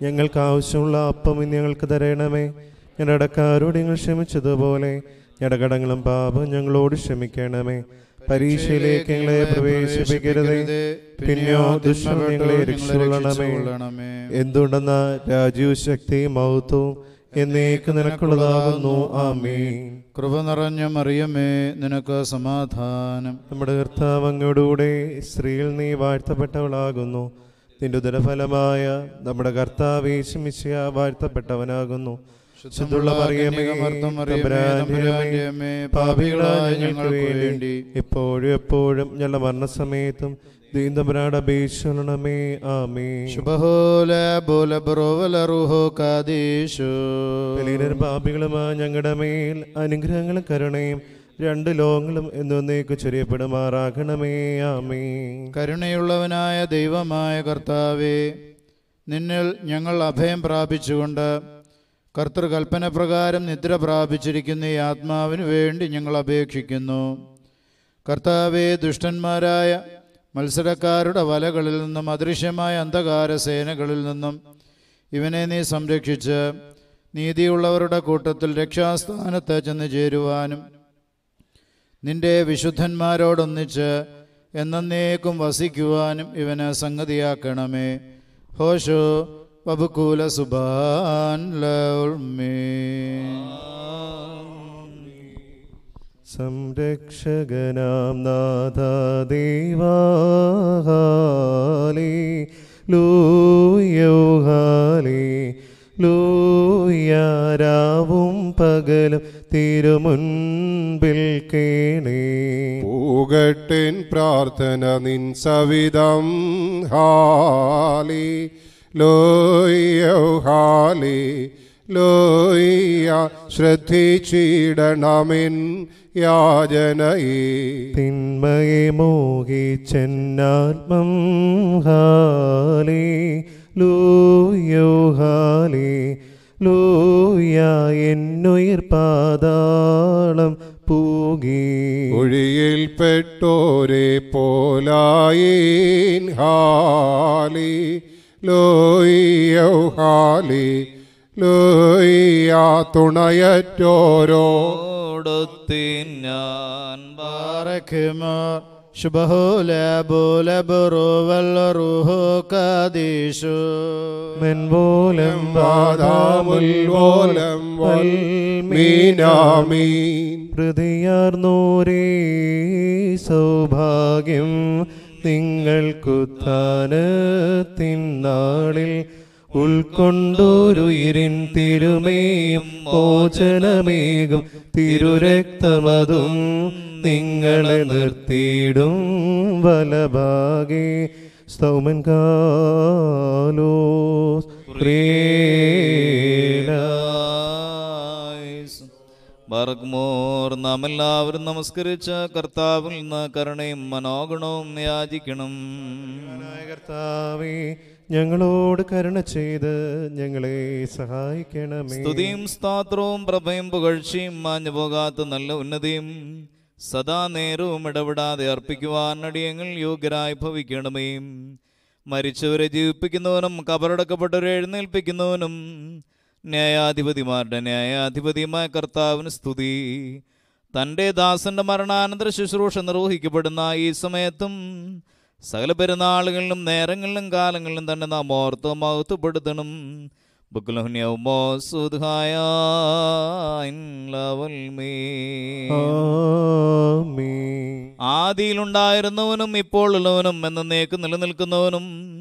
S14: ഞങ്ങൾക്ക് ആവശ്യമുള്ള അപ്പം ഇന്ന് ഞങ്ങൾക്ക് തരണമേ. ഞങ്ങളുടെ അടക്കാരോട് ഞങ്ങൾ ക്ഷമിച്ചതുപോലെ ഞങ്ങളുടെ കടങ്ങളും പാപം ഞങ്ങളോട് ക്ഷമിക്കണമേ. പരീക്ഷയിലേക്ക് ഞങ്ങളെ പ്രവേശിപ്പിക്കരുത്. പിന്നെയോ ദുഷ്ടങ്ങളെ രക്ഷിക്കൊള്ളണമേ എന്തുണ്ടെന്ന രാജീവ് ശക്തി മൗത്വവും എന്നേക്ക് നിനക്കുള്ളതാകുന്നു. ആമീൻ.
S20: കൃപ നിറഞ്ഞ മറിയമേ നിനക്ക് സമാധാനം.
S14: നമ്മുടെ കർത്താവങ്ങയോടുകൂടെ സ്ത്രീയിൽ നീ വാഴ്ത്തപ്പെട്ടവളാകുന്നു. നിന്റെ ദുരഫലമായ നമ്മുടെ കർത്താവ് യേശുമിശിയ വാഴ്ത്തപ്പെട്ടവനാകുന്നു. അമ്മേ, പാപികളായ ഞങ്ങൾക്ക് വേണ്ടി എപ്പോഴും എപ്പോഴും ഞങ്ങളുടെ മരണസമയത്തും ദീന്തപരാട് ആമേ
S20: ശുഭഹോല ബോല ബ്രോവല റുഹോ കാദീശു
S14: പാപികളുമായ ഞങ്ങളുടെ മേൽ അനുഗ്രഹങ്ങളും കരുണയും രണ്ട് ലോകങ്ങളും എന്നൊന്നേക്ക് ചൊരിയപ്പെടുമാറാകണമേ. ആമേ
S20: കരുണയുള്ളവനായ ദൈവമായ കർത്താവേ നിന്നിൽ ഞങ്ങൾ അഭയം പ്രാപിച്ചുകൊണ്ട് കർത്തൃകൽപ്പന പ്രകാരം നിദ്ര പ്രാപിച്ചിരിക്കുന്ന ഈ ആത്മാവിന് വേണ്ടി ഞങ്ങൾ അപേക്ഷിക്കുന്നു. കർത്താവെ ദുഷ്ടന്മാരായ മത്സരക്കാരുടെ വലകളിൽ നിന്നും അദൃശ്യമായ അന്ധകാര സേനകളിൽ നിന്നും ഇവനെ നീ സംരക്ഷിച്ച് നീതിയുള്ളവരുടെ കൂട്ടത്തിൽ രക്ഷാസ്ഥാനത്ത് ചെന്ന് ചേരുവാനും നിന്റെ വിശുദ്ധന്മാരോടൊന്നിച്ച് എന്നേക്കും വസിക്കുവാനും ഇവന് സംഗതിയാക്കണമേ. ഹോഷോ സുബാൻ ലൗൾമേ
S14: സംരക്ഷകനാം ദേവാഹാലി ലൂയോഹാലി ലൂയാരാവും പകലും തിരുമുൻപിൽ കേണേ.
S13: പൂകട്ടിൻ പ്രാർത്ഥന നിൻ സവിധം ഹാലി ലോയ്യോ ഹാലി ലോയ്യ ശ്രദ്ധിച്ചിടണമെൻ യാചനയെ.
S14: തിന്മയെ മോഹിച്ചെന്നാത്മം ഹാലേ ലൂയോ ഹാലേ ലൂയ എന്നുയിർ പാതാളം പൂകി.
S13: ഒഴിയിൽപ്പെട്ടോരെ പോലായീൻ ഹാലി ലോയ്യൗ ഹാലി ലോയ്യ തുണയറ്റോരോ
S25: കൊടുത്തിൻ ഞാൻ
S20: ബാറഖിമാർ ശുഭഹോലബോലബറുവല്ലറുഹോ കദീശു
S14: മെൻപോലം
S13: വാദാമുൽവോലം വൽമീനാമീൻ
S14: പ്രതിയാർന്നോരേ സൗഭാഗ്യം നിങ്ങൾക്കുത്താനത്തിനാളിൽ ഉൾക്കൊണ്ടോരുയിരിൻ തിരുമേയും മോചനമേകും തിരുരക്തമതും നിങ്ങളെ നിർത്തിയിടും വലഭാഗേ. സ്തൗമൻ കാലോ
S25: ബർഗ്മോർ നാം എല്ലാവരും നമസ്കരിച്ച കർത്താവിൽ നിന്ന് കരുണയും മനോഗുണവും യാചിക്കണം.
S14: കർത്താവേ ഞങ്ങളോട് കരുണ ചെയ്ത് ഞങ്ങളെ സഹായിക്കണമേ.
S25: സ്തുതിയും സ്തോത്രവും പ്രഭയും പുകഴ്ചയും മാഞ്ഞു പോകാത്ത നല്ല ഉന്നതിയും സദാ നേരവും ഇടപെടാതെ അർപ്പിക്കുവാൻ അടിയങ്ങൾ യോഗ്യരായി ഭവിക്കണമേ. മരിച്ചവരെ ജീവിപ്പിക്കുന്നവനും കബറടക്കപ്പെട്ടവരെ എഴുന്നേൽപ്പിക്കുന്നവനും ന്യായാധിപതിമാരുടെ ന്യായാധിപതിയുമായ കർത്താവിന് സ്തുതി. തന്റെ ദാസന്റെ മരണാനന്തര ശുശ്രൂഷ നിർവഹിക്കപ്പെടുന്ന ഈ സമയത്തും സകല പെരുന്നാളുകളിലും നേരങ്ങളിലും കാലങ്ങളിലും തന്നെ നാം ഓർത്ത് മഹത്വപ്പെടുത്തണം. ആദിയിലുണ്ടായിരുന്നവനും ഇപ്പോൾ ഉള്ളവനും എന്നേക്ക് നിലനിൽക്കുന്നവനും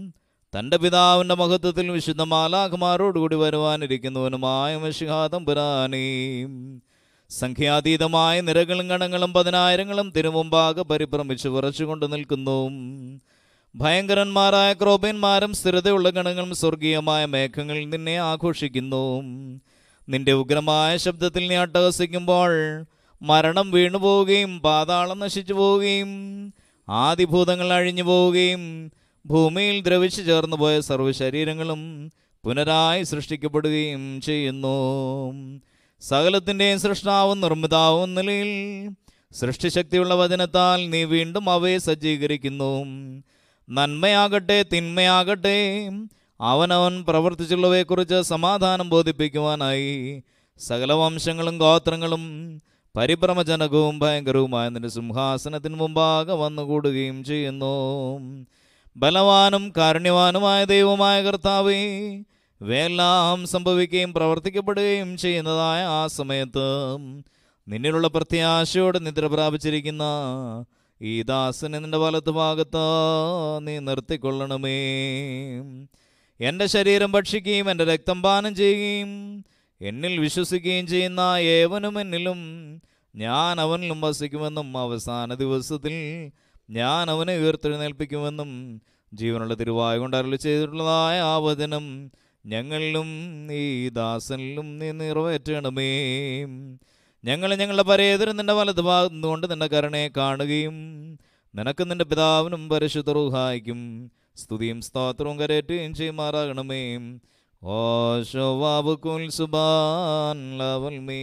S25: തന്റെ പിതാവിന്റെ മഹത്വത്തിൽ വിശുദ്ധ മാലാഖമാരോടുകൂടി വരുവാനിരിക്കുന്നവനുമായ മഷിഹാദം പുരാനേയും സംഖ്യാതീതമായ നിരകളും ഗണങ്ങളും പതിനായിരങ്ങളും തിരുമുമ്പാകെ പരിഭ്രമിച്ച് വിറച്ചുകൊണ്ട് നിൽക്കുന്നു. ഭയങ്കരന്മാരായ ക്രോപന്മാരും സ്ഥിരതയുള്ള ഗണങ്ങളും സ്വർഗീയമായ മേഘങ്ങളിൽ നിന്നെ ആഘോഷിക്കുന്നു. നിന്റെ ഉഗ്രമായ ശബ്ദത്തിൽ നീ അട്ടഹസിക്കുമ്പോൾ മരണം വീണു പോവുകയും പാതാളം നശിച്ചു പോവുകയും ആദിഭൂതങ്ങൾ അഴിഞ്ഞു പോവുകയും ഭൂമിയിൽ ദ്രവിച്ചു ചേർന്നു പോയ സർവശരീരങ്ങളും പുനരായി സൃഷ്ടിക്കപ്പെടുകയും ചെയ്യുന്നു. സകലത്തിന്റെയും സൃഷ്ടാവും നിർമ്മിതാവും നിലയിൽ സൃഷ്ടിശക്തിയുള്ള വചനത്താൽ നീ വീണ്ടും അവയെ സജ്ജീകരിക്കുന്നു. നന്മയാകട്ടെ തിന്മയാകട്ടെ അവനവൻ പ്രവർത്തിച്ചുള്ളവയെക്കുറിച്ച് സമാധാനം ബോധിപ്പിക്കുവാനായി സകല വംശങ്ങളും ഗോത്രങ്ങളും പരിഭ്രമജനകവും ഭയങ്കരവുമായ നിന്റെ സിംഹാസനത്തിന് മുമ്പാകെ വന്നുകൂടുകയും ചെയ്യുന്നു. ബലവാനും കാരുണ്യവാനുമായ ദൈവമായ കർത്താവേ വേലാം സംഭവിക്കുകയും പ്രവർത്തിക്കപ്പെടുകയും ചെയ്യുന്നതായ ആ സമയത്ത് നിന്നിലുള്ള പ്രത്യാശയോടെ നിദ്ര പ്രാപിച്ചിരിക്കുന്ന ഈ ദാസനെ നിന്റെ വലത്ത് ഭാഗത്ത് നീ നിർത്തിക്കൊള്ളണമേ. എന്റെ ശരീരം ഭക്ഷിക്കുകയും എന്റെ രക്തം പാനം ചെയ്യുകയും എന്നിൽ വിശ്വസിക്കുകയും ചെയ്യുന്ന ഏവനും എന്നിലും ഞാൻ അവനിലും വസിക്കുമെന്നും അവസാന ദിവസത്തിൽ ഞാൻ അവനെ ഉയർത്തെഴുന്നേൽപ്പിക്കുമെന്നും ജീവനുള്ള തിരുവായ കൊണ്ട് അരളി ചെയ്തിട്ടുള്ളതായ ആ വചനം ഞങ്ങളിലും ഈ ദാസനിലും നീ നിറവേറ്റണമേ. ഞങ്ങൾ ഞങ്ങളുടെ പരേതരും നിന്റെ വലത് ഭാഗത്തുകൊണ്ട് നിന്റെ കരുണയെ കാണുകയും നിനക്ക് നിന്റെ പിതാവിനും പരിശുദ്ധ റുഹായിക്കും സ്തുതിയും സ്തോത്രവും കരേറ്റുകയും ചെയ്യുമാറാകണമേ. ഓ ശോവാബുക്കുൽ സുബാൻ ലവൽ മേ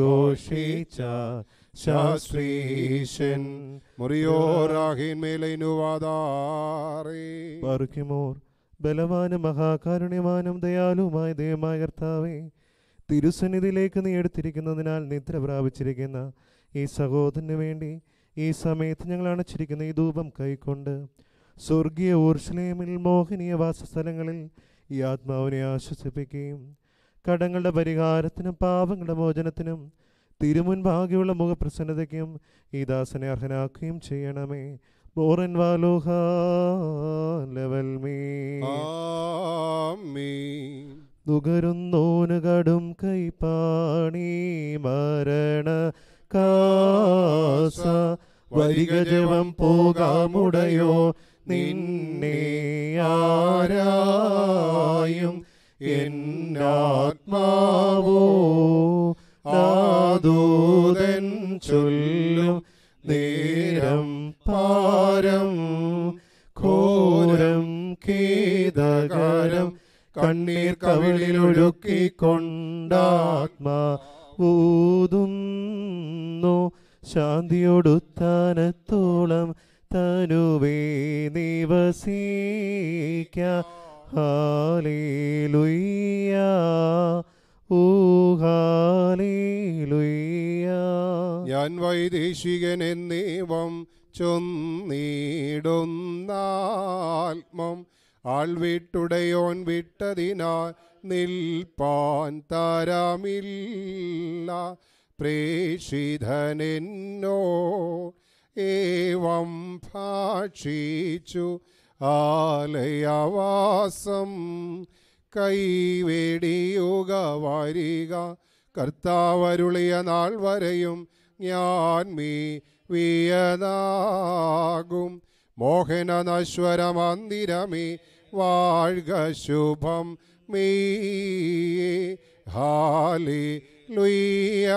S14: ഘോഷിച്ച ശാസ്ത്രീശൻ പാർക്കുമോർ ബലവാനും മഹാകാരുണ്യമാനും ദയാലുമായ ദൈവമായ കർത്താവേ തിരുസന്നിധിയിലേക്ക് നീ എടുത്തിരിക്കുന്നതിനാൽ നിദ്ര പ്രാപിച്ചിരിക്കുന്ന ഈ സഹോദരന് വേണ്ടി ഈ സമയത്ത് ഞങ്ങൾ അണച്ചിരിക്കുന്ന ഈ ധൂപം കൈക്കൊണ്ട് സ്വർഗീയ ഊർഷ്ലേമിൽ മോഹനീയ വാസസ്ഥലങ്ങളിൽ ഈ ആത്മാവിനെ ആശ്വസിപ്പിക്കുകയും കടങ്ങളുടെ പരിഹാരത്തിനും പാപങ്ങളുടെ മോചനത്തിനും തിരുമുൻപാകെയുള്ള മുഖപ്രസന്നതയ്ക്കും ഈ ദാസനെ അർഹനാക്കുകയും ചെയ്യണമേ. ബോറൻ വാലോഹ ലെവൽ മീ. നുകരുന്നോന് കടും കൈപ്പാണി മരണ കാസ വരിക ജവം പോകാമുടയോ നിന്നെ ആരായും എന്നാത്മാവോ? ആദൂതൻ ചൊല്ലും നേരം പാരം ഘോരം ഖേദകരം കണ്ണീർ കവിളിലൊഴുക്കിക്കൊണ്ടാത്മാ ഊതുന്നു ശാന്തിയൊടുത്താനത്തോളം തനുവേ നിവസിക്ക ഹാലേലുയ്യ
S26: ഞാൻ വൈദേശികൻ എന്നേവം ചൊന്നിടുന്നാത്മം ആൾ വിട്ടുടയോൻ വിട്ടതിനാൽ നിൽപ്പാൻ തരമില്ല. പ്രേഷിതനെന്നോ ഏവം ഭാഷിച്ചു ആലയവാസം കൈവേടിയുക വരിക. കർത്താവരുളിയ നാൾ വരെയും ഞാൻ മീ വിയനാകും മോഹന നശ്വര മന്ദിരമേ വാഴ്ക ശുഭം മീ. ഹാലി ലുയ്യ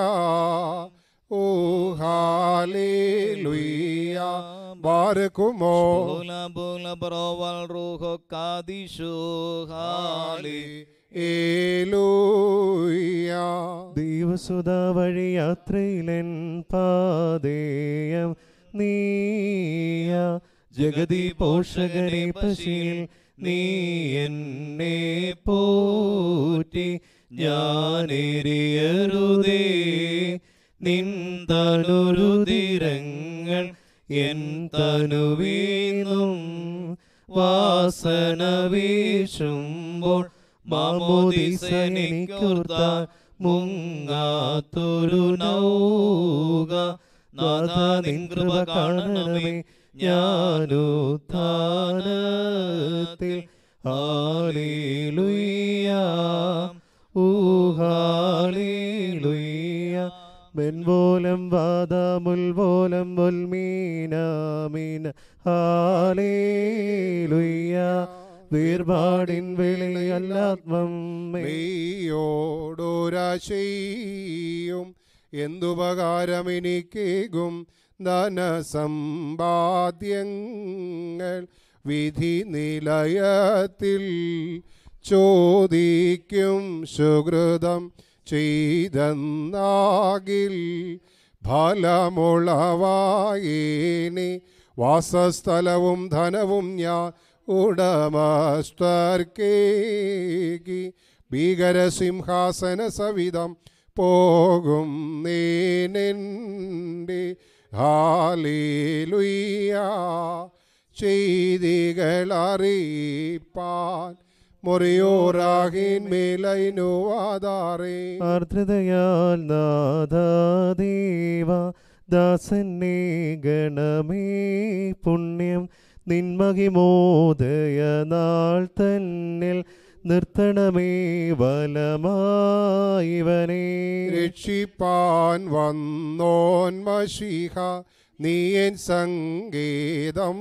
S14: ദൈവസുത വഴി യാത്രയിലെൻ പാതേയം നീയ. ജഗതി പോഷകനെ പശിയിൽ നീ എന്നെ പോറ്റി. ഞാനെരിയരുതേ നിന്തനുരുതിരങ്ങൾ എൻ തനുവീന്നും വാസന വീശുമ്പോൾ മാമോദിസനിക്കുർത്താൻ മുങ്ങാത്തൊരു നൗക. നാഥ നിൻ കൃപ കാണണമേ ഞാനുത്ഥാനത്തിൽ ഹാലേലുയ്യ. ഊ മെൻപോലം വാദമുൽപോലം മുൽമീനാമീന ഹാലേലുയ്യ. വീർപാടിൻ വെളിയല്ലാത്മം
S26: മെയ്യോടൊരാശയും എന്തുപകാരം എനിക്കേകും? ധനസമ്പാദ്യങ്ങൾ വിധി നിലയത്തിൽ ചോദിക്കും സുഹൃതം. ചെയ്തെന്നാകിൽ ഫലമുളവായേനെ. വാസസ്ഥലവും ധനവും ഞാൻ ഉടമസ്ഥർക്കേകി. ഭീകരസിംഹാസന സവിധം പോകും നേനെന്റെ. ഹാലേലുയ്യ. ചെയ്തികളറിയിപ്പാൻ മുറിയോറാകിൻ മേലൈനുവാതാറേ
S14: ആർദ്രതയാൽ നാദാദേവ ദാസന്നെ ഗണമേ. പുണ്യം നിന്മഹിമോദയ നാൾ തന്നിൽ നിർത്തണമേ വലമായിവനെ
S26: രക്ഷിപ്പാൻ വന്നോൻ മഷിഹ നീയൻ സങ്കേതം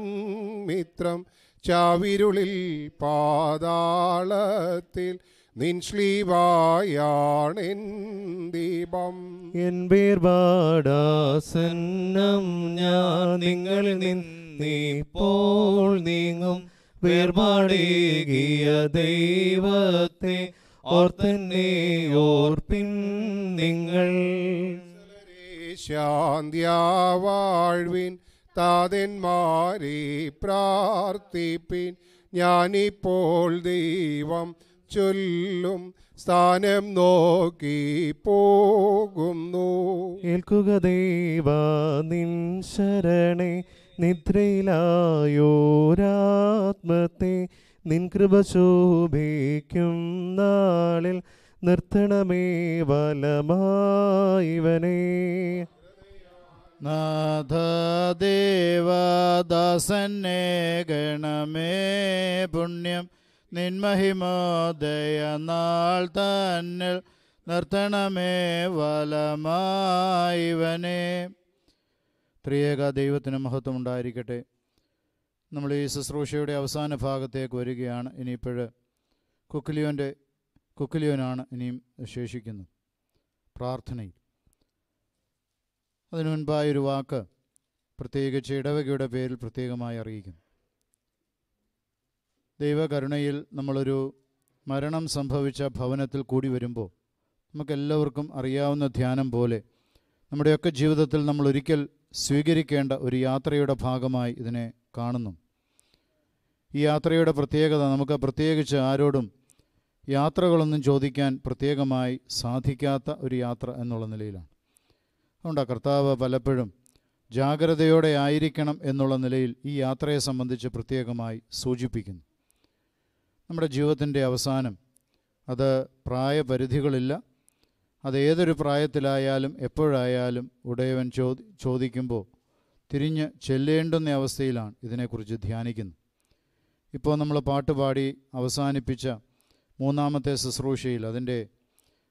S26: മിത്രം ചാവിരുളിൽ പാതാളത്തിൽ നിൻ ശ്ലീവായാണെൻ ദീപം.
S14: എൻ വേർപാടാസന്നം ഞാൻ നിങ്ങളിൽ നിന്നിപ്പോൾ നീങ്ങും. വേർപാടേകിയ ദൈവത്തെ ഓർത്തന്നെ ഓർപ്പിൻ നിങ്ങൾ.
S26: ശാന്തിയാവാഴ്വിൻ താതന്മാരെ പ്രാർത്ഥിപ്പിൻ. ഞാനിപ്പോൾ ദൈവം ചൊല്ലും സ്ഥാനം നോക്കി പോകുന്നു.
S14: ഏൽക്കുക ദൈവ നിൻ ശരണെ നിദ്രയിലായോരാത്മത്തെ നിൻ കൃപ ശോഭിക്കും നാളിൽ. നിർത്തണമേ വലമായിവനെ.
S20: നാഥദേവദാസന്നെ ഗണമേ പുണ്യം. നിന്മഹിമോദയ നാൾ തന്നിൽ നിർത്തണമേ വലമായിവനെ. ത്രിയേക ദൈവത്തിന് മഹത്വം ഉണ്ടായിരിക്കട്ടെ. നമ്മൾ ഈ ശുശ്രൂഷയുടെ അവസാന ഭാഗത്തേക്ക് വരികയാണ്. ഇനിയിപ്പോൾ കുക്കിലിയോന്റെ കുക്കിലിയോനാണ് ഇനിയും ശേഷിക്കുന്നത്. പ്രാർത്ഥനയിൽ. അതിനു മുൻപായ ഒരു വാക്ക് പ്രത്യേകിച്ച് ഇടവകയുടെ പേരിൽ പ്രത്യേകമായി അറിയിക്കുന്നു. ദൈവകരുണയിൽ നമ്മളൊരു മരണം സംഭവിച്ച ഭവനത്തിൽ കൂടി വരുമ്പോൾ നമുക്കെല്ലാവർക്കും അറിയാവുന്ന ധ്യാനം പോലെ നമ്മുടെയൊക്കെ ജീവിതത്തിൽ നമ്മൾ ഒരിക്കൽ സ്വീകരിക്കേണ്ട ഒരു യാത്രയുടെ ഭാഗമായി ഇതിനെ കാണുന്നു. ഈ യാത്രയുടെ പ്രത്യേകത നമുക്ക് പ്രത്യേകിച്ച് ആരോടും യാത്രകളൊന്നും ചോദിക്കാൻ പ്രത്യേകമായി സാധിക്കാത്ത ഒരു യാത്ര എന്നുള്ള നിലയിലാണ്. അതുകൊണ്ട് കർത്താവ് പലപ്പോഴും ജാഗ്രതയോടെ ആയിരിക്കണം എന്നുള്ള നിലയിൽ ഈ യാത്രയെ സംബന്ധിച്ച് പ്രത്യേകമായി സൂചിപ്പിക്കുന്നു. നമ്മുടെ ജീവിതത്തിന്റെ അവസാനം അത് പ്രായപരിധികളില്ല. അത് ഏതൊരു പ്രായത്തിലായാലും എപ്പോഴായാലും ഉടയവൻ ചോദി ചോദിക്കുമ്പോൾ തിരിഞ്ഞ് ചെല്ലേണ്ടുന്ന അവസ്ഥയിലാണ് ഇതിനെക്കുറിച്ച് ധ്യാനിക്കുന്നത്. ഇപ്പോൾ നമ്മൾ പാട്ടുപാടി അവസാനിപ്പിച്ച മൂന്നാമത്തെ ശുശ്രൂഷയിൽ അതിന്റെ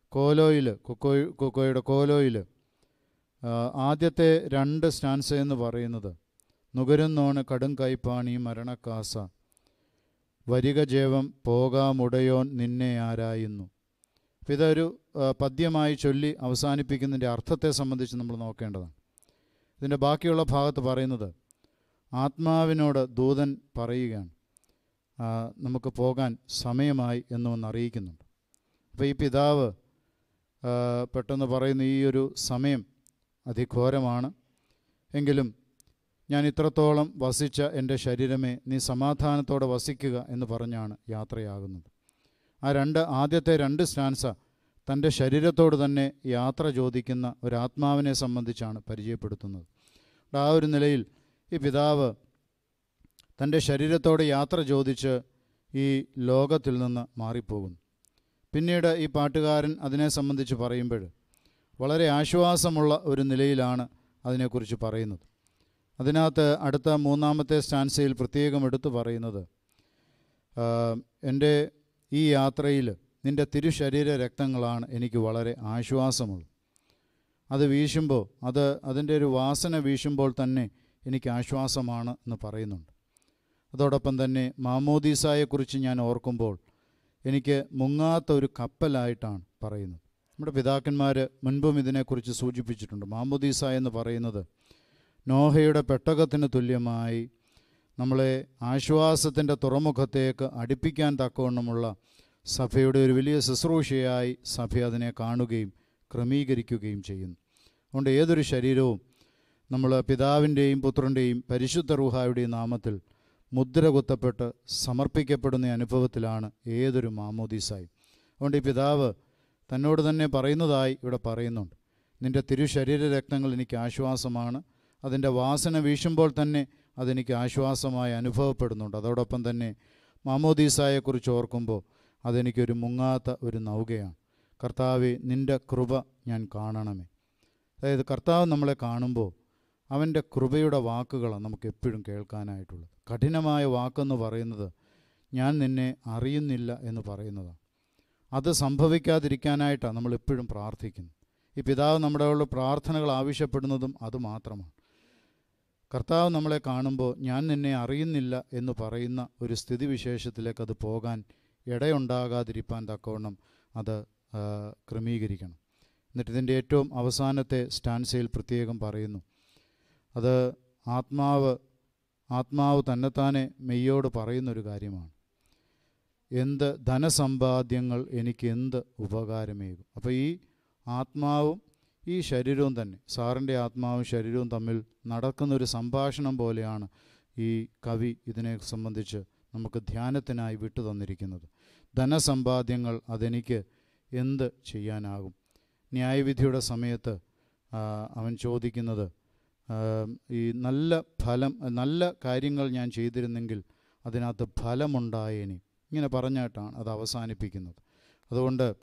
S20: കോലോയിൽ കൊക്കോ കൊക്കോയുടെ കോലോയിൽ ആദ്യത്തെ രണ്ട് സ്റ്റാൻസ് എന്ന് പറയുന്നത്. നുകരുന്നോണ് കടും കൈപ്പാണി മരണക്കാസ. വരിക ജേവം പോകാമുടയോൻ നിന്നെ ആരായുന്നു. അപ്പം ഇതൊരു പദ്യമായി ചൊല്ലി അവസാനിപ്പിക്കുന്നതിന്റെ അർത്ഥത്തെ സംബന്ധിച്ച് നമ്മൾ നോക്കേണ്ടതാണ്. ഇതിന്റെ ബാക്കിയുള്ള ഭാഗത്ത് പറയുന്നത് ആത്മാവിനോട് ദൂതൻ പറയുകയാണ്. നമുക്ക് പോകാൻ സമയമായി എന്നൊന്ന് അറിയിക്കുന്നുണ്ട്. അപ്പോൾ ഈ പിതാവ് പെട്ടെന്ന് പറയുന്ന ഈ ഒരു സമയം അതിഘോരമാണ്. എങ്കിലും ഞാൻ ഇത്രത്തോളം വസിച്ച എന്റെ ശരീരമേ നീ സമാധാനത്തോടെ വസിക്കുക എന്ന് പറഞ്ഞാണ് യാത്രയാകുന്നത്. ആ രണ്ട് ആദ്യത്തെ രണ്ട് സ്റ്റാൻസ തന്റെ ശരീരത്തോട് തന്നെ യാത്ര ചോദിക്കുന്ന ഒരാത്മാവിനെ സംബന്ധിച്ചാണ് പരിചയപ്പെടുത്തുന്നത്. ആ ഒരു നിലയിൽ ഈ പിതാവ് തന്റെ ശരീരത്തോട് യാത്ര ചോദിച്ച് ഈ ലോകത്തിൽ നിന്ന് മാറിപ്പോകുന്നു. പിന്നീട് ഈ പാട്ടുകാരൻ അതിനെ സംബന്ധിച്ച് പറയുമ്പോൾ വളരെ ആശ്വാസമുള്ള ഒരു നിലയിലാണ് അതിനെക്കുറിച്ച് പറയുന്നത്. അതിനകത്ത് അടുത്ത മൂന്നാമത്തെ സ്റ്റാൻസയിൽ പ്രത്യേകം എടുത്തു പറയുന്നത് എന്റെ ഈ യാത്രയിൽ നിന്റെ തിരുശരീര രക്തങ്ങളാണ് എനിക്ക് വളരെ ആശ്വാസമുള്ളത്. അത് വീശുമ്പോൾ അത് അതിന്റെ ഒരു വാസന വീശുമ്പോൾ തന്നെ എനിക്ക് ആശ്വാസമാണ് എന്ന് പറയുന്നുണ്ട്. അതോടൊപ്പം തന്നെ മാമോദീസായെക്കുറിച്ച് ഞാൻ ഓർക്കുമ്പോൾ എനിക്ക് മുങ്ങാത്ത ഒരു കപ്പലായിട്ടാണ് പറയുന്നത്. നമ്മുടെ പിതാക്കന്മാർ മുൻപും ഇതിനെക്കുറിച്ച് സൂചിപ്പിച്ചിട്ടുണ്ട്. മാമോദീസ എന്ന് പറയുന്നത് നോഹയുടെ പെട്ടകത്തിന് തുല്യമായി നമ്മളെ ആശ്വാസത്തിന്റെ തുറമുഖത്തേക്ക് അടുപ്പിക്കാൻ തക്കവണ്ണമുള്ള സഭയുടെ ഒരു വലിയ ശുശ്രൂഷയായി സഭ അതിനെ കാണുകയും ക്രമീകരിക്കുകയും ചെയ്യുന്നു. അതുകൊണ്ട് ഏതൊരു ശരീരവും നമ്മൾ പിതാവിന്റെയും പുത്രന്റെയും പരിശുദ്ധ റുഹായുടെയും നാമത്തിൽ മുദ്ര കുത്തപ്പെട്ട് സമർപ്പിക്കപ്പെടുന്ന അനുഭവത്തിലാണ് ഏതൊരു മാമോദീസായും. അതുകൊണ്ട് ഈ പിതാവ് തന്നോട് തന്നെ പറയുന്നതായി ഇവിടെ പറയുന്നുണ്ട്. നിന്റെ തിരുശരീര രക്തങ്ങൾ എനിക്ക് ആശ്വാസമാണ്. അതിന്റെ വാസന വീശുമ്പോൾ തന്നെ അതെനിക്ക് ആശ്വാസമായി അനുഭവപ്പെടുന്നുണ്ട്. അതോടൊപ്പം തന്നെ മാമോദീസായെക്കുറിച്ച് ഓർക്കുമ്പോൾ അതെനിക്കൊരു മുങ്ങാത്ത ഒരു നൗകയാണ്. കർത്താവെ നിന്റെ കൃപ ഞാൻ കാണണമേ. അതായത് കർത്താവ് നമ്മളെ കാണുമ്പോൾ അവന്റെ കൃപയുടെ വാക്കുകളാണ് നമുക്ക് എപ്പോഴും കേൾക്കാനായിട്ടുള്ളത്. കഠിനമായ വാക്കെന്ന് പറയുന്നത് ഞാൻ നിന്നെ അറിയുന്നില്ല എന്ന് പറയുന്നതാണ്. അത് സംഭവിക്കാതിരിക്കാനായിട്ടാണ് നമ്മൾ എപ്പോഴും പ്രാർത്ഥിക്കുന്നത്. ഈ പിതാവ് നമ്മുടെ ഉള്ള പ്രാർത്ഥനകൾ ആവശ്യപ്പെടുന്നതും അതുമാത്രമാണ് കർത്താവ് നമ്മളെ കാണുമ്പോൾ ഞാൻ നിന്നെ അറിയുന്നില്ല എന്ന് പറയുന്ന ഒരു സ്ഥിതിവിശേഷത്തിലേക്ക് അത് പോകാൻ ഇടയുണ്ടാകാതിരിക്കാൻ തക്കവണ്ണം അത് ക്രമീകരിക്കണം. എന്നിട്ട് ഇതിന്റെ ഏറ്റവും അവസാനത്തെ സ്റ്റാൻസയിൽ പ്രത്യേകം പറയുന്നു. അത് ആത്മാവ് ആത്മാവ് തന്നെത്താനെ മെയ്യോട് പറയുന്നൊരു കാര്യമാണ്. എന്ത് ധനസമ്പാദ്യങ്ങൾ എനിക്ക് എന്ത് ഉപകാരമേകും? അപ്പോൾ ഈ ആത്മാവും ഈ ശരീരവും തന്നെ സാറിന്റെ ആത്മാവും ശരീരവും തമ്മിൽ നടക്കുന്നൊരു സംഭാഷണം പോലെയാണ് ഈ കവി ഇതിനെ സംബന്ധിച്ച് നമുക്ക് ധ്യാനത്തിനായി വിട്ടു തന്നിരിക്കുന്നത്. ധനസമ്പാദ്യങ്ങൾ അതെനിക്ക് എന്ത് ചെയ്യാനാകും? ന്യായവിധിയുടെ സമയത്ത് അവൻ ചോദിക്കുന്നത് ഈ നല്ല ഫലം നല്ല കാര്യങ്ങൾ ഞാൻ ചെയ്തിരുന്നെങ്കിൽ അതിനകത്ത് ഫലമുണ്ടായേനെ. ഇങ്ങനെ പറഞ്ഞിട്ടാണ് അത് അവസാനിപ്പിക്കുന്നത്. അതുകൊണ്ട്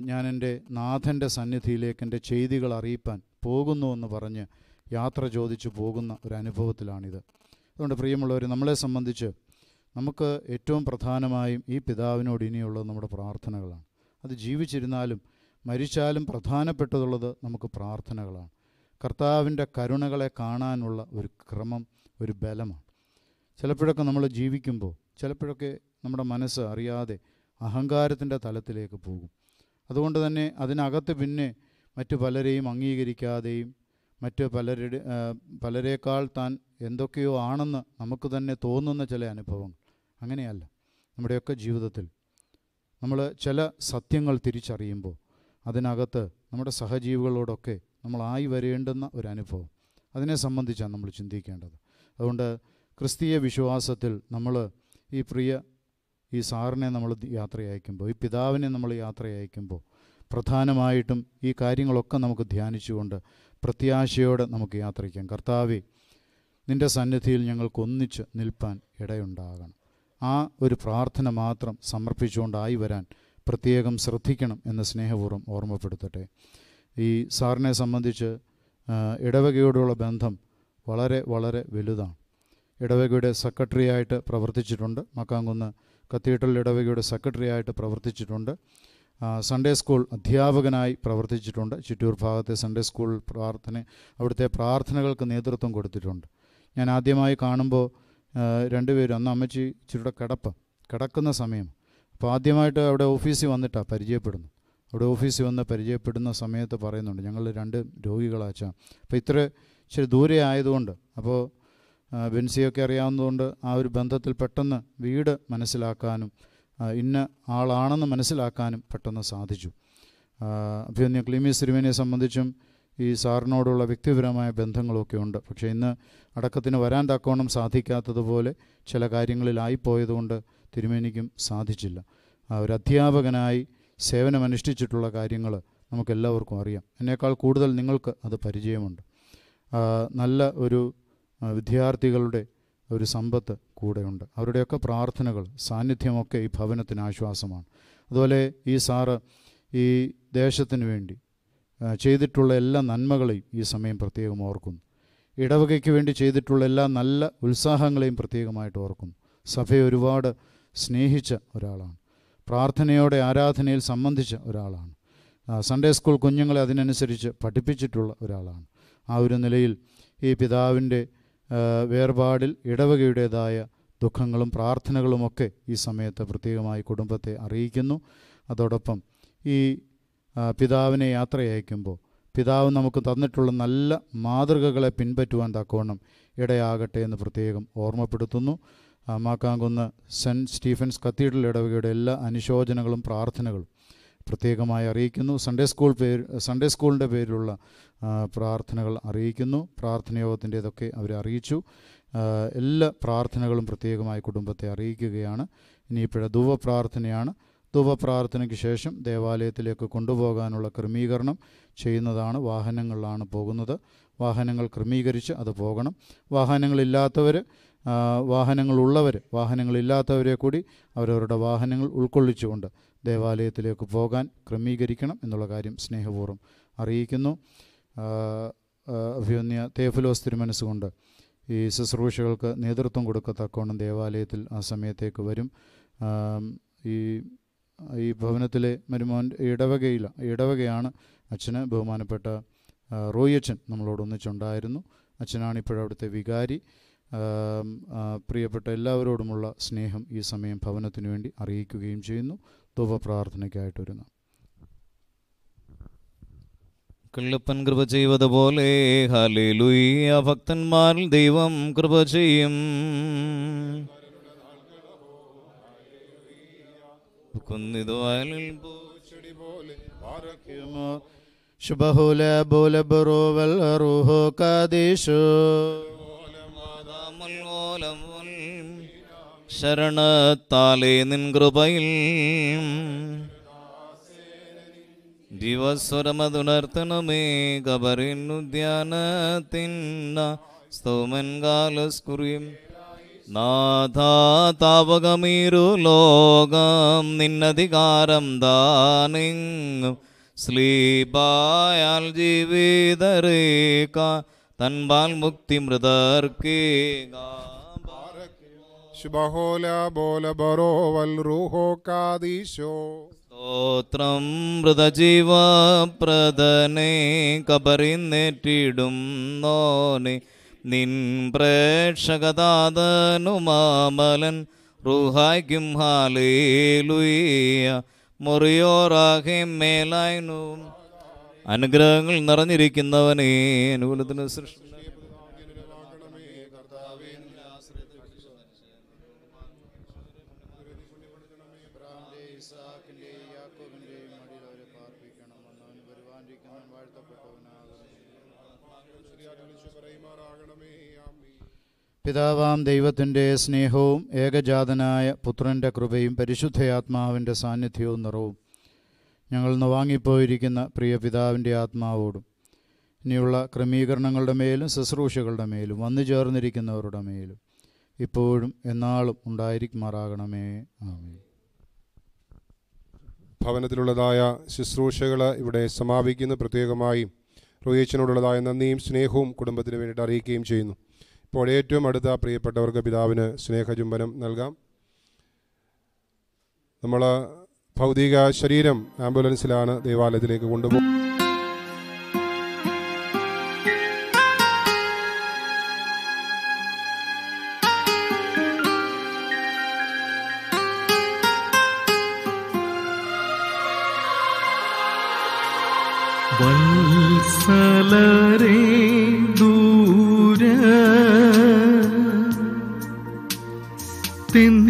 S20: ഞാൻ എന്റെ നാഥന്റെ സന്നിധിയിലേക്ക് എന്റെ ചെയ്തികൾ അറിയിപ്പാൻ പോകുന്നു എന്ന് പറഞ്ഞ് യാത്ര ചോദിച്ചു പോകുന്ന ഒരു അനുഭവത്തിലാണിത്. അതുകൊണ്ട് പ്രിയമുള്ളവർ നമ്മളെ സംബന്ധിച്ച് നമുക്ക് ഏറ്റവും പ്രധാനമായും ഈ പിതാവിനോട് ഇനിയുള്ളത് നമ്മുടെ പ്രാർത്ഥനകളാണ്. അത് ജീവിച്ചിരുന്നാലും മരിച്ചാലും പ്രധാനപ്പെട്ടതുള്ളത് നമുക്ക് പ്രാർത്ഥനകളാണ്. കർത്താവിന്റെ കരുണകളെ കാണാനുള്ള ഒരു ക്രമം ഒരു ബലമാണ്. ചിലപ്പോഴൊക്കെ നമ്മൾ ജീവിക്കുമ്പോൾ ചിലപ്പോഴൊക്കെ നമ്മുടെ മനസ്സ് അറിയാതെ അഹങ്കാരത്തിന്റെ തലത്തിലേക്ക് പോകും. അതുകൊണ്ട് തന്നെ അതിനകത്ത് പിന്നെ മറ്റു പലരെയും അംഗീകരിക്കാതെയും മറ്റ് പലരുടെ പലരെക്കാൾ താൻ എന്തൊക്കെയോ ആണെന്ന് നമുക്ക് തന്നെ തോന്നുന്ന ചില അനുഭവങ്ങൾ. അങ്ങനെയല്ല. നമ്മുടെയൊക്കെ ജീവിതത്തിൽ നമ്മൾ ചില സത്യങ്ങൾ തിരിച്ചറിയുമ്പോൾ അതിനകത്ത് നമ്മുടെ സഹജീവികളോടൊക്കെ നമ്മളായി വരേണ്ടുന്ന ഒരു അനുഭവം. അതിനെ സംബന്ധിച്ചാണ് നമ്മൾ ചിന്തിക്കേണ്ടത്. അതുകൊണ്ട് ക്രിസ്തീയ വിശ്വാസത്തിൽ നമ്മൾ ഈ പ്രിയ ഈ സാറിനെ നമ്മൾ യാത്ര അയക്കുമ്പോൾ ഈ പിതാവിനെ നമ്മൾ യാത്ര അയക്കുമ്പോൾ പ്രധാനമായിട്ടും ഈ കാര്യങ്ങളൊക്കെ നമുക്ക് ധ്യാനിച്ചുകൊണ്ട് പ്രത്യാശയോടെ നമുക്ക് യാത്രയ്ക്കാം. കർത്താവെ നിന്റെ സന്നിധിയിൽ ഞങ്ങൾക്കൊന്നിച്ച് നിൽപ്പാൻ ഇടയുണ്ടാകണം. ആ ഒരു പ്രാർത്ഥന മാത്രം സമർപ്പിച്ചുകൊണ്ടായി വരാൻ പ്രത്യേകം ശ്രദ്ധിക്കണം എന്ന് സ്നേഹപൂർവം ഓർമ്മപ്പെടുത്തട്ടെ. ഈ സാറിനെ സംബന്ധിച്ച് ഇടവകയോടുള്ള ബന്ധം വളരെ വളരെ വലുതാണ്. ഇടവകയുടെ സെക്രട്ടറിയായിട്ട് പ്രവർത്തിച്ചിട്ടുണ്ട്. മക്കാങ്കുന്ന് കത്തീഡ്രൽ ഇടവകയുടെ സെക്രട്ടറി ആയിട്ട് പ്രവർത്തിച്ചിട്ടുണ്ട് സൺഡേ സ്കൂൾ അധ്യാപകനായി പ്രവർത്തിച്ചിട്ടുണ്ട്. ചിറ്റൂർ ഭാഗത്തെ സൺഡേ സ്കൂൾ പ്രാർത്ഥന അവിടുത്തെ പ്രാർത്ഥനകൾക്ക് നേതൃത്വം കൊടുത്തിട്ടുണ്ട്. ഞാൻ ആദ്യമായി കാണുമ്പോൾ രണ്ടുപേരും അന്ന് അമ്മച്ചി ഇച്ചിരിയുടെ കിടപ്പ് കിടക്കുന്ന സമയം. അപ്പോൾ ആദ്യമായിട്ട് അവിടെ ഓഫീസിൽ വന്നിട്ടാണ് പരിചയപ്പെടുന്നു അവിടെ ഓഫീസിൽ വന്ന് പരിചയപ്പെടുന്ന സമയത്ത് പറയുന്നുണ്ട് ഞങ്ങൾ രണ്ട് രോഗികളാച്ചാ അപ്പോൾ ഇത്ര ഇച്ചിരി ദൂരെ ആയതുകൊണ്ട് അപ്പോൾ ബെൻസിയൊക്കെ അറിയാവുന്നതുകൊണ്ട് ആ ഒരു ബന്ധത്തിൽ പെട്ടെന്ന് വീട് മനസ്സിലാക്കാനും ഇന്ന ആളാണെന്ന് മനസ്സിലാക്കാനും പെട്ടെന്ന് സാധിച്ചു. അഭ്യന്യ ക്ലീമി സിരുവിനെ സംബന്ധിച്ചും ഈ സാറിനോടുള്ള വ്യക്തിപരമായ ബന്ധങ്ങളൊക്കെ ഉണ്ട്. പക്ഷേ ഇന്ന് അടക്കത്തിന് വരാൻ തക്കോണം സാധിക്കാത്തതുപോലെ ചില കാര്യങ്ങളിലായിപ്പോയതുകൊണ്ട് തിരുമേനിക്കും സാധിച്ചില്ല. ഒരു അധ്യാപകനായി സേവനമനുഷ്ഠിച്ചിട്ടുള്ള കാര്യങ്ങൾ നമുക്കെല്ലാവർക്കും അറിയാം. എന്നേക്കാൾ കൂടുതൽ നിങ്ങൾക്ക് അത് പരിചയമുണ്ട്. നല്ല ഒരു വിദ്യാർത്ഥികളുടെ ഒരു സമ്പത്ത് കൂടെയുണ്ട്. അവരുടെയൊക്കെ പ്രാർത്ഥനകൾ സാന്നിധ്യമൊക്കെ ഈ ഭവനത്തിന് ആശ്വാസമാണ്. അതുപോലെ ഈ സാറ് ഈ ദേശത്തിന് വേണ്ടി ചെയ്തിട്ടുള്ള എല്ലാ നന്മകളെയും ഈ സമയം പ്രത്യേകം ഓർക്കുന്നു. ഇടവകയ്ക്ക് വേണ്ടി ചെയ്തിട്ടുള്ള എല്ലാ നല്ല ഉത്സാഹങ്ങളെയും പ്രത്യേകമായിട്ട് ഓർക്കുന്നു. സഭയെ ഒരുപാട് സ്നേഹിച്ച ഒരാളാണ്. പ്രാർത്ഥനയോടെ ആരാധനയിൽ സംബന്ധിച്ച ഒരാളാണ്. സൺഡേ സ്കൂൾ കുഞ്ഞുങ്ങളെ അതിനനുസരിച്ച് പഠിപ്പിച്ചിട്ടുള്ള ഒരാളാണ്. ആ ഒരു നിലയിൽ ഈ പിതാവിന്റെ വേർപാടിൽ ഇടവകയുടേതായ ദുഃഖങ്ങളും പ്രാർത്ഥനകളുമൊക്കെ ഈ സമയത്ത് പ്രത്യേകമായി കുടുംബത്തെ അറിയിക്കുന്നു. അതോടൊപ്പം ഈ പിതാവിനെ യാത്രയയക്കുമ്പോൾ പിതാവ് നമുക്ക് തന്നിട്ടുള്ള നല്ല മാതൃകകളെ പിൻപറ്റുവാൻ തക്കവണ്ണം ഇടയാകട്ടെ എന്ന് പ്രത്യേകം ഓർമ്മപ്പെടുത്തുന്നു. മാക്കാങ്കുന്ന് സെന്റ് സ്റ്റീഫൻസ് കത്തീഡ്രൽ ഇടവകയുടെ എല്ലാ അനുശോചനങ്ങളും പ്രാർത്ഥനകളും പ്രത്യേകമായി അറിയിക്കുന്നു. സൺഡേ സ്കൂൾ പേര് സൺഡേ സ്കൂളിന്റെ പേരിലുള്ള പ്രാർത്ഥനകൾ അറിയിക്കുന്നു. പ്രാർത്ഥനയോഗത്തിന്റെതൊക്കെ അവരെ അറിയിച്ചു. എല്ലാ പ്രാർത്ഥനകളും പ്രത്യേകമായി കുടുംബത്തെ അറിയിക്കുകയാണ്. ഇനിയിപ്പോഴ ധൂവ പ്രാർത്ഥനയാണ്. ധൂവ പ്രാർത്ഥനയ്ക്ക് ശേഷം ദേവാലയത്തിലേക്ക് കൊണ്ടുപോകാനുള്ള ക്രമീകരണം ചെയ്യുന്നതാണ് വാഹനങ്ങളിലാണ് പോകുന്നത്. വാഹനങ്ങൾ ക്രമീകരിച്ച് അത് പോകണം. വാഹനങ്ങളില്ലാത്തവർ വാഹനങ്ങളുള്ളവർ വാഹനങ്ങളില്ലാത്തവരെ കൂടി അവരവരുടെ വാഹനങ്ങൾ ഉൾക്കൊള്ളിച്ചുകൊണ്ട് ദേവാലയത്തിലേക്ക് പോകാൻ ക്രമീകരിക്കണം എന്നുള്ള കാര്യം സ്നേഹപൂർവം അറിയിക്കുന്നു. തേഫുലോസ് അഭിമന്യ കൊണ്ട് തിരുമനസ്സുകൊണ്ട് ഈ ശുശ്രൂഷകൾക്ക് നേതൃത്വം കൊടുക്കത്തക്കോണം ദേവാലയത്തിൽ ആ സമയത്തേക്ക് വരും. ഈ ഈ ഭവനത്തിലെ മരുമോൻ ഇടവകയില ഇടവകയാണ് അച്ഛന് ബഹുമാനപ്പെട്ട റോയി അച്ഛൻ നമ്മളോട് ഒന്നിച്ചുണ്ടായിരുന്നു. അച്ഛനാണ് ഇപ്പോഴവിടുത്തെ വികാരി. പ്രിയപ്പെട്ട എല്ലാവരോടുമുള്ള സ്നേഹം ഈ സമയം ഭവനത്തിനു വേണ്ടി അറിയിക്കുകയും ചെയ്യുന്നു. ധൂപ പ്രാർത്ഥനയ്ക്കായിട്ട് ഒരുങ്ങാം.
S25: കള്ളപ്പൻ കൃപ ചെയ്വതുപോലെ ഹല്ലേലൂയ. ഭക്തന്മാരിൽ ദൈവം കൃപ ചെയ്യും.
S20: ശുഭഹുലോലോ റൂഹോ കാദേശോ
S25: ശരണത്താലേ നിൻ കൃപയിൽ. ദിവസ്വരമതുണർത്തണമേ കബറിനുദ്യാനത്തിന്ന സ്തോമൻ കാലസ്കുറിയും. നാഥാതാപകമീരു ലോകം നിന്നധികാരം ദാനിങ് സ്ലീപായാൽ ജീവിതരേക്ക തൻപാൽ മുക്തി മൃതർക്കേക.
S27: കബറി റൂഹോ കാദീശോ
S25: സ്തോത്രം മൃതജീവപ്രദനെ കബറിന്നേറ്റിടും നോനെ നിൻ പ്രേക്ഷകതാതനുമാമലൻ റുഹായ്ക്കും ഹാലേലുയ മൊറിയോറാഹേം മേലായനും. അനുഗ്രഹങ്ങൾ നിറഞ്ഞിരിക്കുന്നവനേ. അനുകൂലത്തിന് സൃഷ്ടി
S20: പിതാവാം ദൈവത്തിന്റെ സ്നേഹവും ഏകജാതനായ പുത്രന്റെ കൃപയും പരിശുദ്ധയാത്മാവിന്റെ സാന്നിധ്യവും നിറവും ഞങ്ങൾ ഇന്ന് വാങ്ങിപ്പോയിരിക്കുന്ന പ്രിയ പിതാവിന്റെ ആത്മാവോടും ഇനിയുള്ള ക്രമീകരണങ്ങളുടെ മേലും ശുശ്രൂഷകളുടെ മേലും വന്നു ചേർന്നിരിക്കുന്നവരുടെ മേലും ഇപ്പോഴും എന്നാളും ഉണ്ടായിരിക്കുമാറാകണമേ.
S27: ഭവനത്തിലുള്ളതായ ശുശ്രൂഷകൾ ഇവിടെ സമാപിക്കുന്നു. പ്രത്യേകമായും റോയേച്ചനോടുള്ളതായ നന്ദിയും സ്നേഹവും കുടുംബത്തിന് വേണ്ടിയിട്ട് അറിയിക്കുകയും ചെയ്യുന്നു. ഇപ്പോൾ ഏറ്റവും അടുത്ത പ്രിയപ്പെട്ടവർക്ക് പിതാവിന് സ്നേഹചുംബനം നൽകാം. നമ്മൾ ഭൗതിക ശരീരം ആംബുലൻസിലാണ് ദേവാലയത്തിലേക്ക് കൊണ്ടുപോകും
S28: വത്സലരേ തെന്തിനു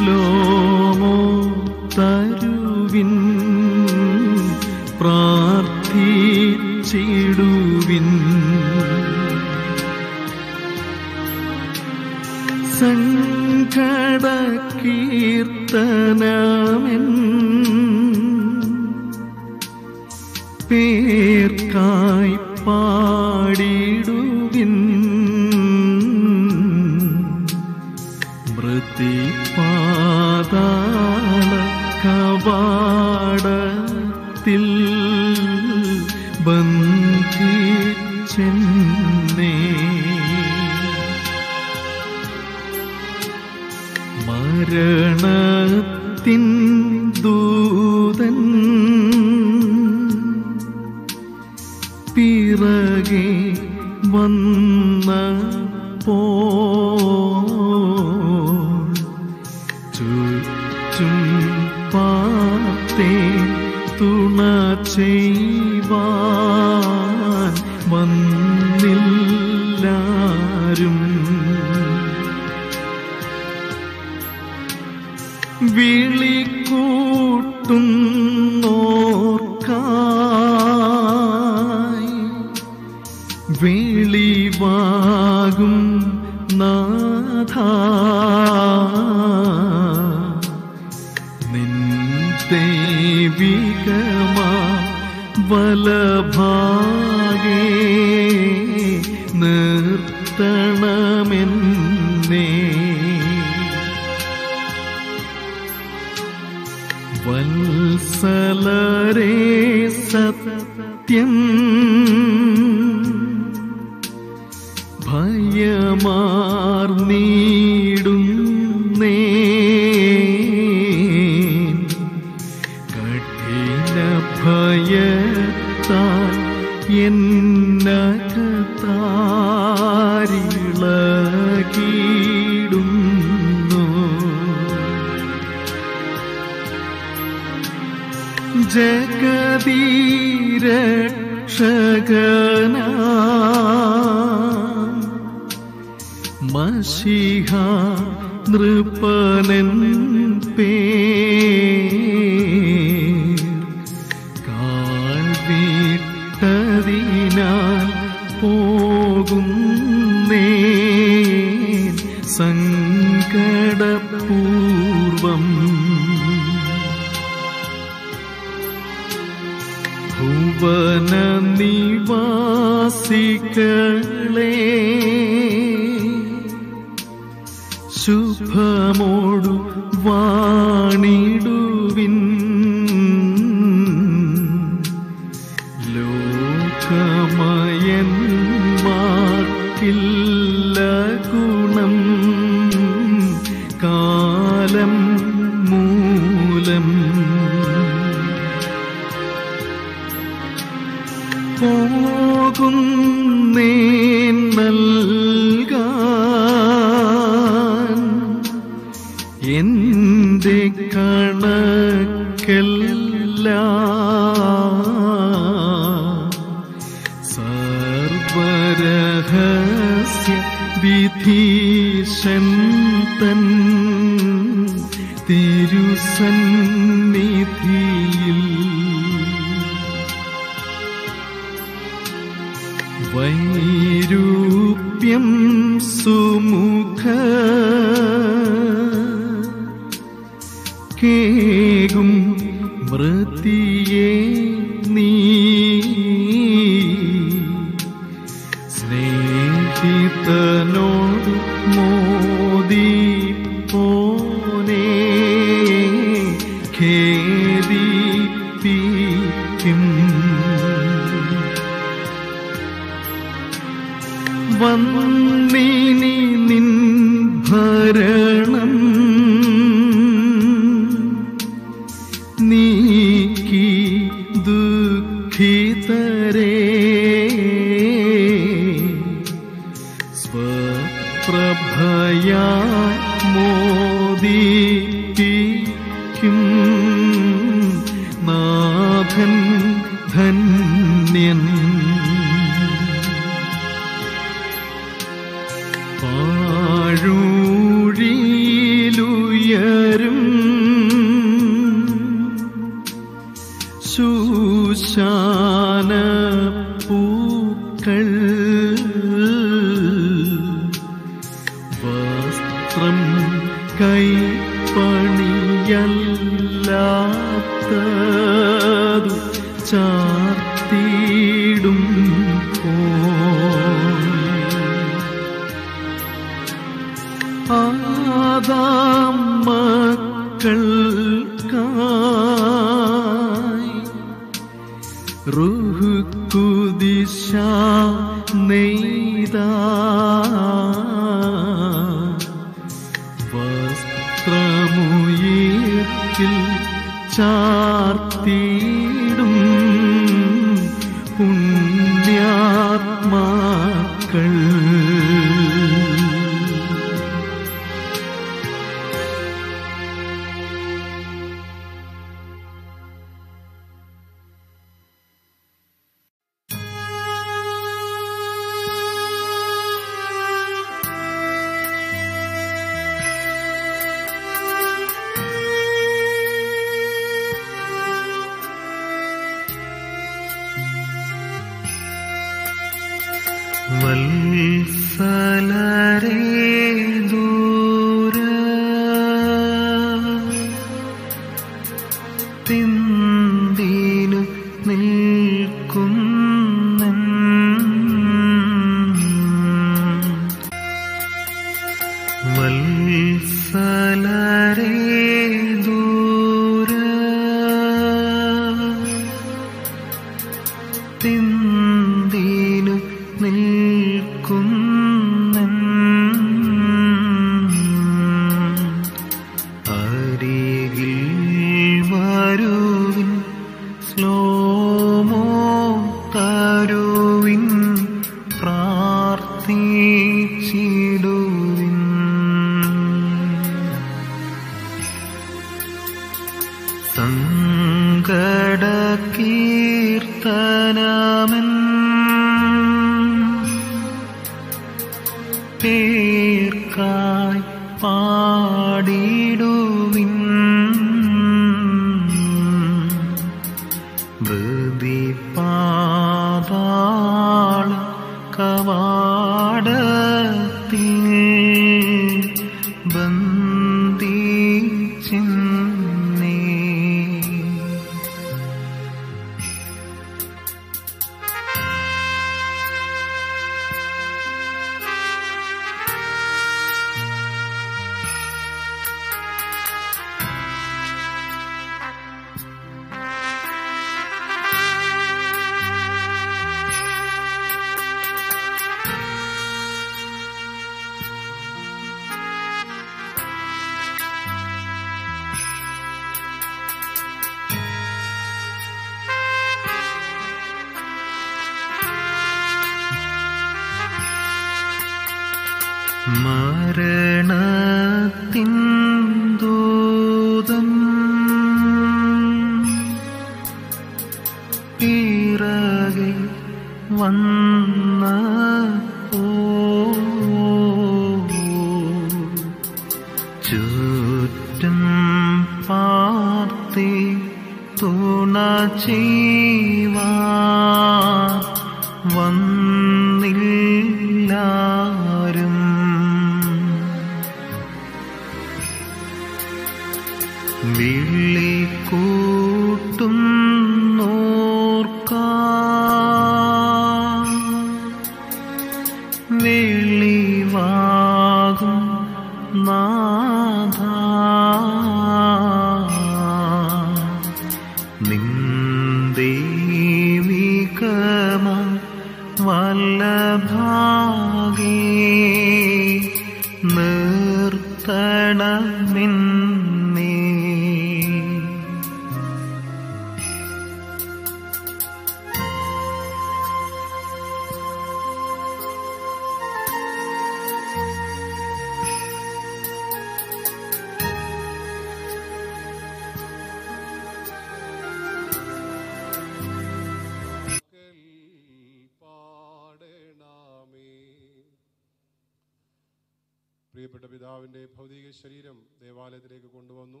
S13: പിതാവിന്റെ ഭൗതിക ശരീരം ദേവാലയത്തിലേക്ക് കൊണ്ടുവന്നു.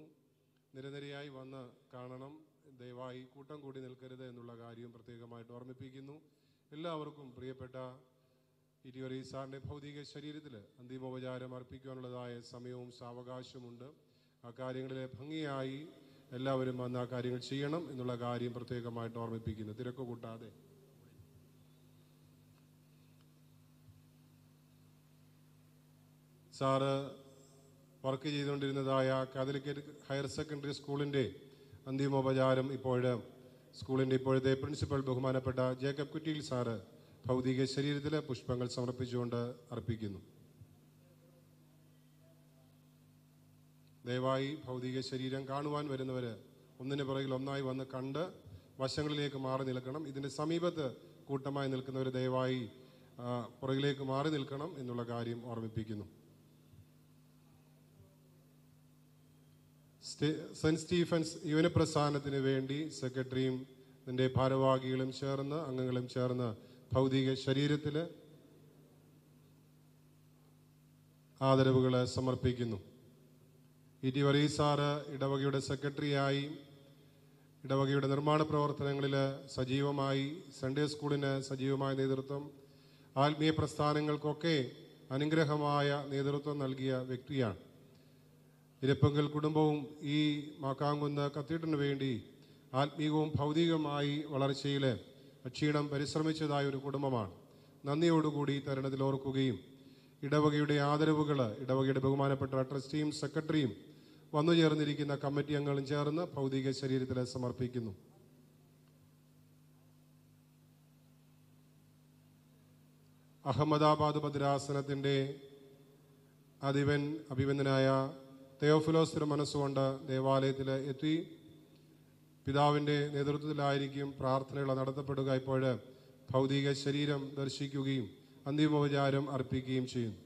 S13: നിരനിരയായി വന്ന് കാണണം. ദയവായി കൂട്ടം കൂടി നിൽക്കരുത് എന്നുള്ള കാര്യം പ്രത്യേകമായിട്ട് ഓർമ്മിപ്പിക്കുന്നു. എല്ലാവർക്കും പ്രിയപ്പെട്ട ഇരുവരി സാറിന്റെ ഭൗതിക ശരീരത്തിൽ അന്തിമോപചാരം അർപ്പിക്കുവാനുള്ളതായ സമയവും സാവകാശമുണ്ട് ആ കാര്യങ്ങളിൽ ഭംഗിയായി എല്ലാവരും വന്ന് ആ കാര്യങ്ങൾ ചെയ്യണം എന്നുള്ള കാര്യം പ്രത്യേകമായിട്ട് ഓർമ്മിപ്പിക്കുന്നു. തിരക്ക് കൂട്ടാതെ. സാറ് വർക്ക് ചെയ്തുകൊണ്ടിരുന്നതായ കാതലിക്കറ്റ് ഹയർ സെക്കൻഡറി സ്കൂളിന്റെ അന്തിമോപചാരം ഇപ്പോൾ സ്കൂളിന്റെ ഇപ്പോഴത്തെ പ്രിൻസിപ്പൽ ബഹുമാനപ്പെട്ട ജേക്കബ് കുറ്റിയിൽ സാറ് ഭൗതിക ശരീരത്തിൽ പുഷ്പങ്ങൾ സമർപ്പിച്ചുകൊണ്ട് അർപ്പിക്കുന്നു. ദയവായി ഭൗതിക ശരീരം കാണുവാൻ വരുന്നവർ ഒന്നിന് പുറകിൽ ഒന്നായി വന്ന് കണ്ട് വശങ്ങളിലേക്ക് മാറി നിൽക്കണം. ഇതിന്റെ സമീപത്ത് കൂട്ടമായി നിൽക്കുന്നവർ ദയവായി പുറകിലേക്ക് മാറി നിൽക്കണം എന്നുള്ള കാര്യം ഓർമ്മിപ്പിക്കുന്നു. സെന്റ് സ്റ്റീഫൻസ് യുവനപ്രസ്ഥാനത്തിന് വേണ്ടി സെക്രട്ടറിയും ഇതിന്റെ ഭാരവാഹികളും ചേർന്ന് അംഗങ്ങളും ചേർന്ന് ഭൗതിക ശരീരത്തിൽ ആദരവുകൾ സമർപ്പിക്കുന്നു. ഇ ടി വറീസാറ് ഇടവകയുടെ സെക്രട്ടറിയായി ഇടവകയുടെ നിർമ്മാണ പ്രവർത്തനങ്ങളിൽ സജീവമായി സൺഡേ സ്കൂളിന് സജീവമായ നേതൃത്വം ആത്മീയ പ്രസ്ഥാനങ്ങൾക്കൊക്കെ അനുഗ്രഹമായ നേതൃത്വം നൽകിയ വ്യക്തിയാണ്. ഇരപ്പങ്കൽ കുടുംബവും ഈ മാക്കാങ്കുന്ന് കത്തീഡ്രലിന് വേണ്ടി ആത്മീയവും ഭൗതികമായി വളർച്ചയിൽ അക്ഷീണം പരിശ്രമിച്ചതായ ഒരു കുടുംബമാണ്. നന്ദിയോടുകൂടി തരുണത്തിൽ ഓർക്കുകയും ഇടവകയുടെ ആദരവുകൾ ഇടവകയുടെ ബഹുമാനപ്പെട്ട ട്രസ്റ്റിയും സെക്രട്ടറിയും വന്നു ചേർന്നിരിക്കുന്ന കമ്മിറ്റി അംഗങ്ങളും ചേർന്ന് ഭൗതിക ശരീരത്തിൽ സമർപ്പിക്കുന്നു. അഹമ്മദാബാദ് ഭദ്രാസനത്തിന്റെ അധിപൻ അഭിവന്ദനായ തെയോഫിലോസ് മനസ്സുകൊണ്ട് ദേവാലയത്തിൽ എത്തി. പിതാവിന്റെ നേതൃത്വത്തിലായിരിക്കും പ്രാർത്ഥനകൾ നടത്തപ്പെടുക. ഇപ്പോൾ ഭൗതിക ശരീരം ദർശിക്കുകയും അന്തിമോപചാരം അർപ്പിക്കുകയും ചെയ്യുന്നു.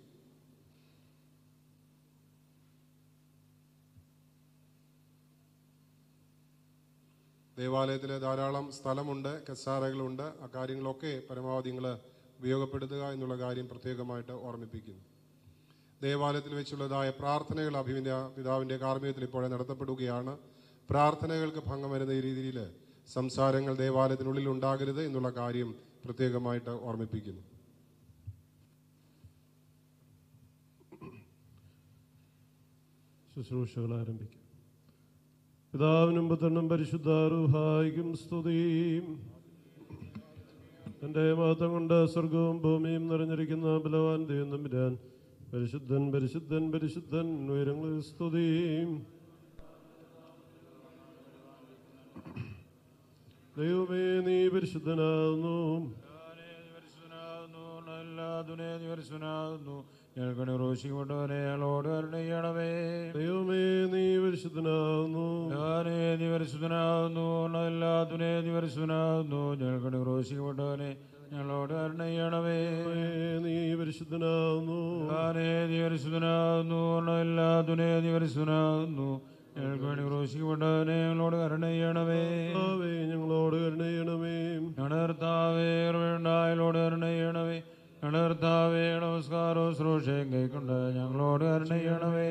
S13: ദേവാലയത്തിൽ ധാരാളം സ്ഥലമുണ്ട് കസാരകളുണ്ട്. ആ കാര്യങ്ങളൊക്കെ പരമാവധി നിങ്ങൾ ഉപയോഗപ്പെടുത്തുക എന്നുള്ള കാര്യം പ്രത്യേകമായിട്ട് ഓർമ്മിപ്പിക്കുന്നു. ദേവാലയത്തിൽ വെച്ചുള്ളതായ പ്രാർത്ഥനകൾ അഭിവിന്ദ പിതാവിന്റെ കാർമ്മികത്തിൽ ഇപ്പോഴേ നടത്തപ്പെടുകയാണ്. പ്രാർത്ഥനകൾക്ക് ഭംഗം വരുന്ന രീതിയിൽ സംസാരങ്ങൾ ദേവാലയത്തിനുള്ളിൽ ഉണ്ടാകരുത് എന്നുള്ള കാര്യം പ്രത്യേകമായിട്ട് ഓർമ്മിപ്പിക്കുന്നു.
S29: ശുശ്രൂഷകൾ ആരംഭിക്കും. പിതാവിനും പുത്രനും പരിശുദ്ധാരൂഹായിക്കും സ്തുതിയും. എന്റെ മഹത്വം കൊണ്ട് സ്വർഗവും ഭൂമിയും നിറഞ്ഞിരിക്കുന്ന ബലവാൻ ദൈവം തമ്പുരാൻ പരിശുദ്ധൻ പരിശുദ്ധൻ പരിശുദ്ധൻ ഉയരങ്ങളിൽ സ്തുതി. ദൈവമേ നീ പരിശുദ്ധനാകുന്നു.
S30: പരിശുദ്ധനാകുന്നു. ഞങ്ങൾക്ക് റോഷിക്കൊണ്ടവനെ കരുണയ്യണമേ
S29: ദൈവമേ നീ പരിശുദ്ധനാകുന്നു.
S30: ഞാനേ നീ പരിശുദ്ധനാകുന്നു. നീ പരിശുദ്ധനാകുന്നു. ഞങ്ങൾക്ക് റോഷിക്കൊണ്ടവനെ ഞങ്ങളോട് അരുണയണമേ
S29: നീ പരിശുദ്ധനാകുന്നു.
S30: നീ പരിശുദ്ധനാകുന്നു. എല്ലാത്തിനെ നീ പരിശുദ്ധനാകുന്നു. ഞങ്ങൾക്ക് വേണ്ടി ക്രോശിക്കപ്പെട്ടവനെ ഞങ്ങളോട് കരുണയണമേ
S29: ഞങ്ങളോട്
S30: കരുണയണമേ കൃപയുണ്ടായാലോട് കരുണയ്യണമേ ഞങ്ങളുടെ കർത്താവേ നമസ്കാരവും ശ്രോഷയും കൈക്കൊണ്ട് ഞങ്ങളോട് കരുണയ്യണമേ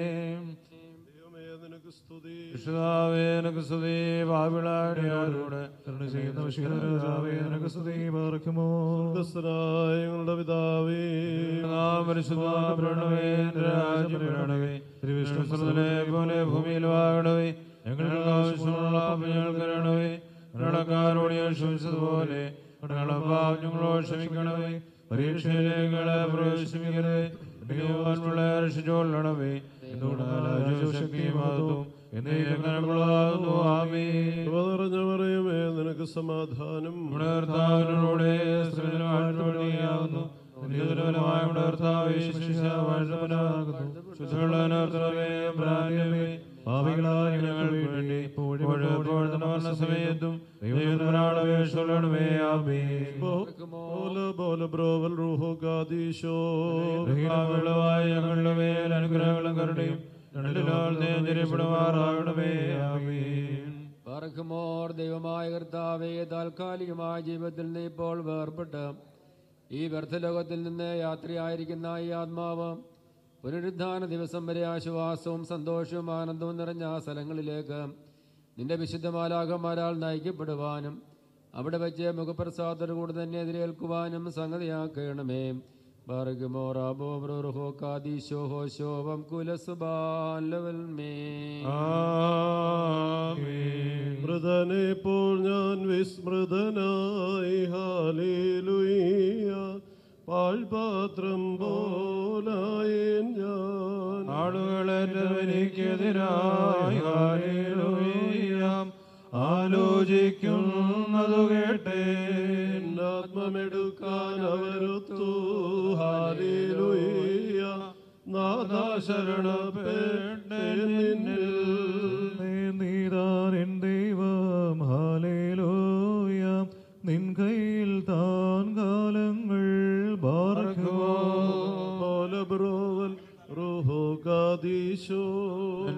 S29: ഞങ്ങളുടെ പിതാവേ.
S30: രാജ്യമേ തിരുവിഷ്ണുനെ പോലെ ഭൂമിയിൽ വാഴണവേ ഞങ്ങൾക്ക് ആവശ്യമുള്ള ഞങ്ങൾ കരണവേ കടക്കാരോട് ഞാൻ ക്ഷമിച്ചതുപോലെ ഞങ്ങളോട് ക്ഷമിക്കണമേ പരീക്ഷയിലേക്ക് പ്രവേശിപ്പിക്കണമേ ദൈവവാൻമുള്ള രക്ഷിച്ചോളണമേ എന്തുകൊണ്ടാലും ശക്തിയും അതും എന്നേക്കുള്ളതാകുന്നു ആമേ
S29: നിറഞ്ഞ പറയുമേ നിനക്ക് സമാധാനം.
S30: ഉണർത്താവിനോടെ സ്ത്രീയാകുന്നു നിരന്തരമായ ഉണർത്താവേ ശിക്ഷ വാഴ്ത്തവനാകുന്നു ശുദ്ധമുള്ളവനർത്തമേ പ്രാണ്യമേ പാപികളായ ഞങ്ങൾക്ക് വേണ്ടി ഇപ്പോഴും സമയത്തും ദൈവത്തിനോടമേ ആമേ
S29: പോലെ പോലെ ബ്രോവൽ റൂഹോ ഗാദീശോ.
S30: വെള്ളമായ ഞങ്ങളുടെ മേൽ അനുഗ്രഹങ്ങളും കരുണയും
S31: പറക്കുമോർ ദൈവമായ കർത്താവേ താൽക്കാലികമായ ജീവിതത്തിൽ നിന്ന് ഇപ്പോൾ വേർപെട്ട് ഈ വ്യർത്ഥലോകത്തിൽ നിന്ന് യാത്രയായിരിക്കുന്ന ഈ ആത്മാവ് പുനരുദ്ധാന ദിവസം വരെ ആശ്വാസവും സന്തോഷവും ആനന്ദവും നിറഞ്ഞ ആ സ്ഥലങ്ങളിലേക്ക് നിന്റെ വിശുദ്ധമാലാകന്മാരാൽ നയിക്കപ്പെടുവാനും അവിടെ വെച്ച് കൂടെ തന്നെ എതിരേൽക്കുവാനും സംഗതിയാക്കണമേ.
S29: മൃതനെ പോൽ ഞാൻ വിസ്മൃതനായി. ഹാലേലുയ്യ പാഴ്പാത്രം പോലായി ഞാൻ.
S30: ആളുകളെതിരായി ആലോചിക്കുന്നതു കേട്ടേ.
S29: ആത്മമെടുക്കാൻ അവരുത്തു. ഹാലേലുയ്യ നാദാ ശരണപ്പെട്ടേ നിന്നിൽ.
S32: നീതാരൻ ദൈവം. ഹാലേലോയ നിൻ കയ്യിൽ താൻ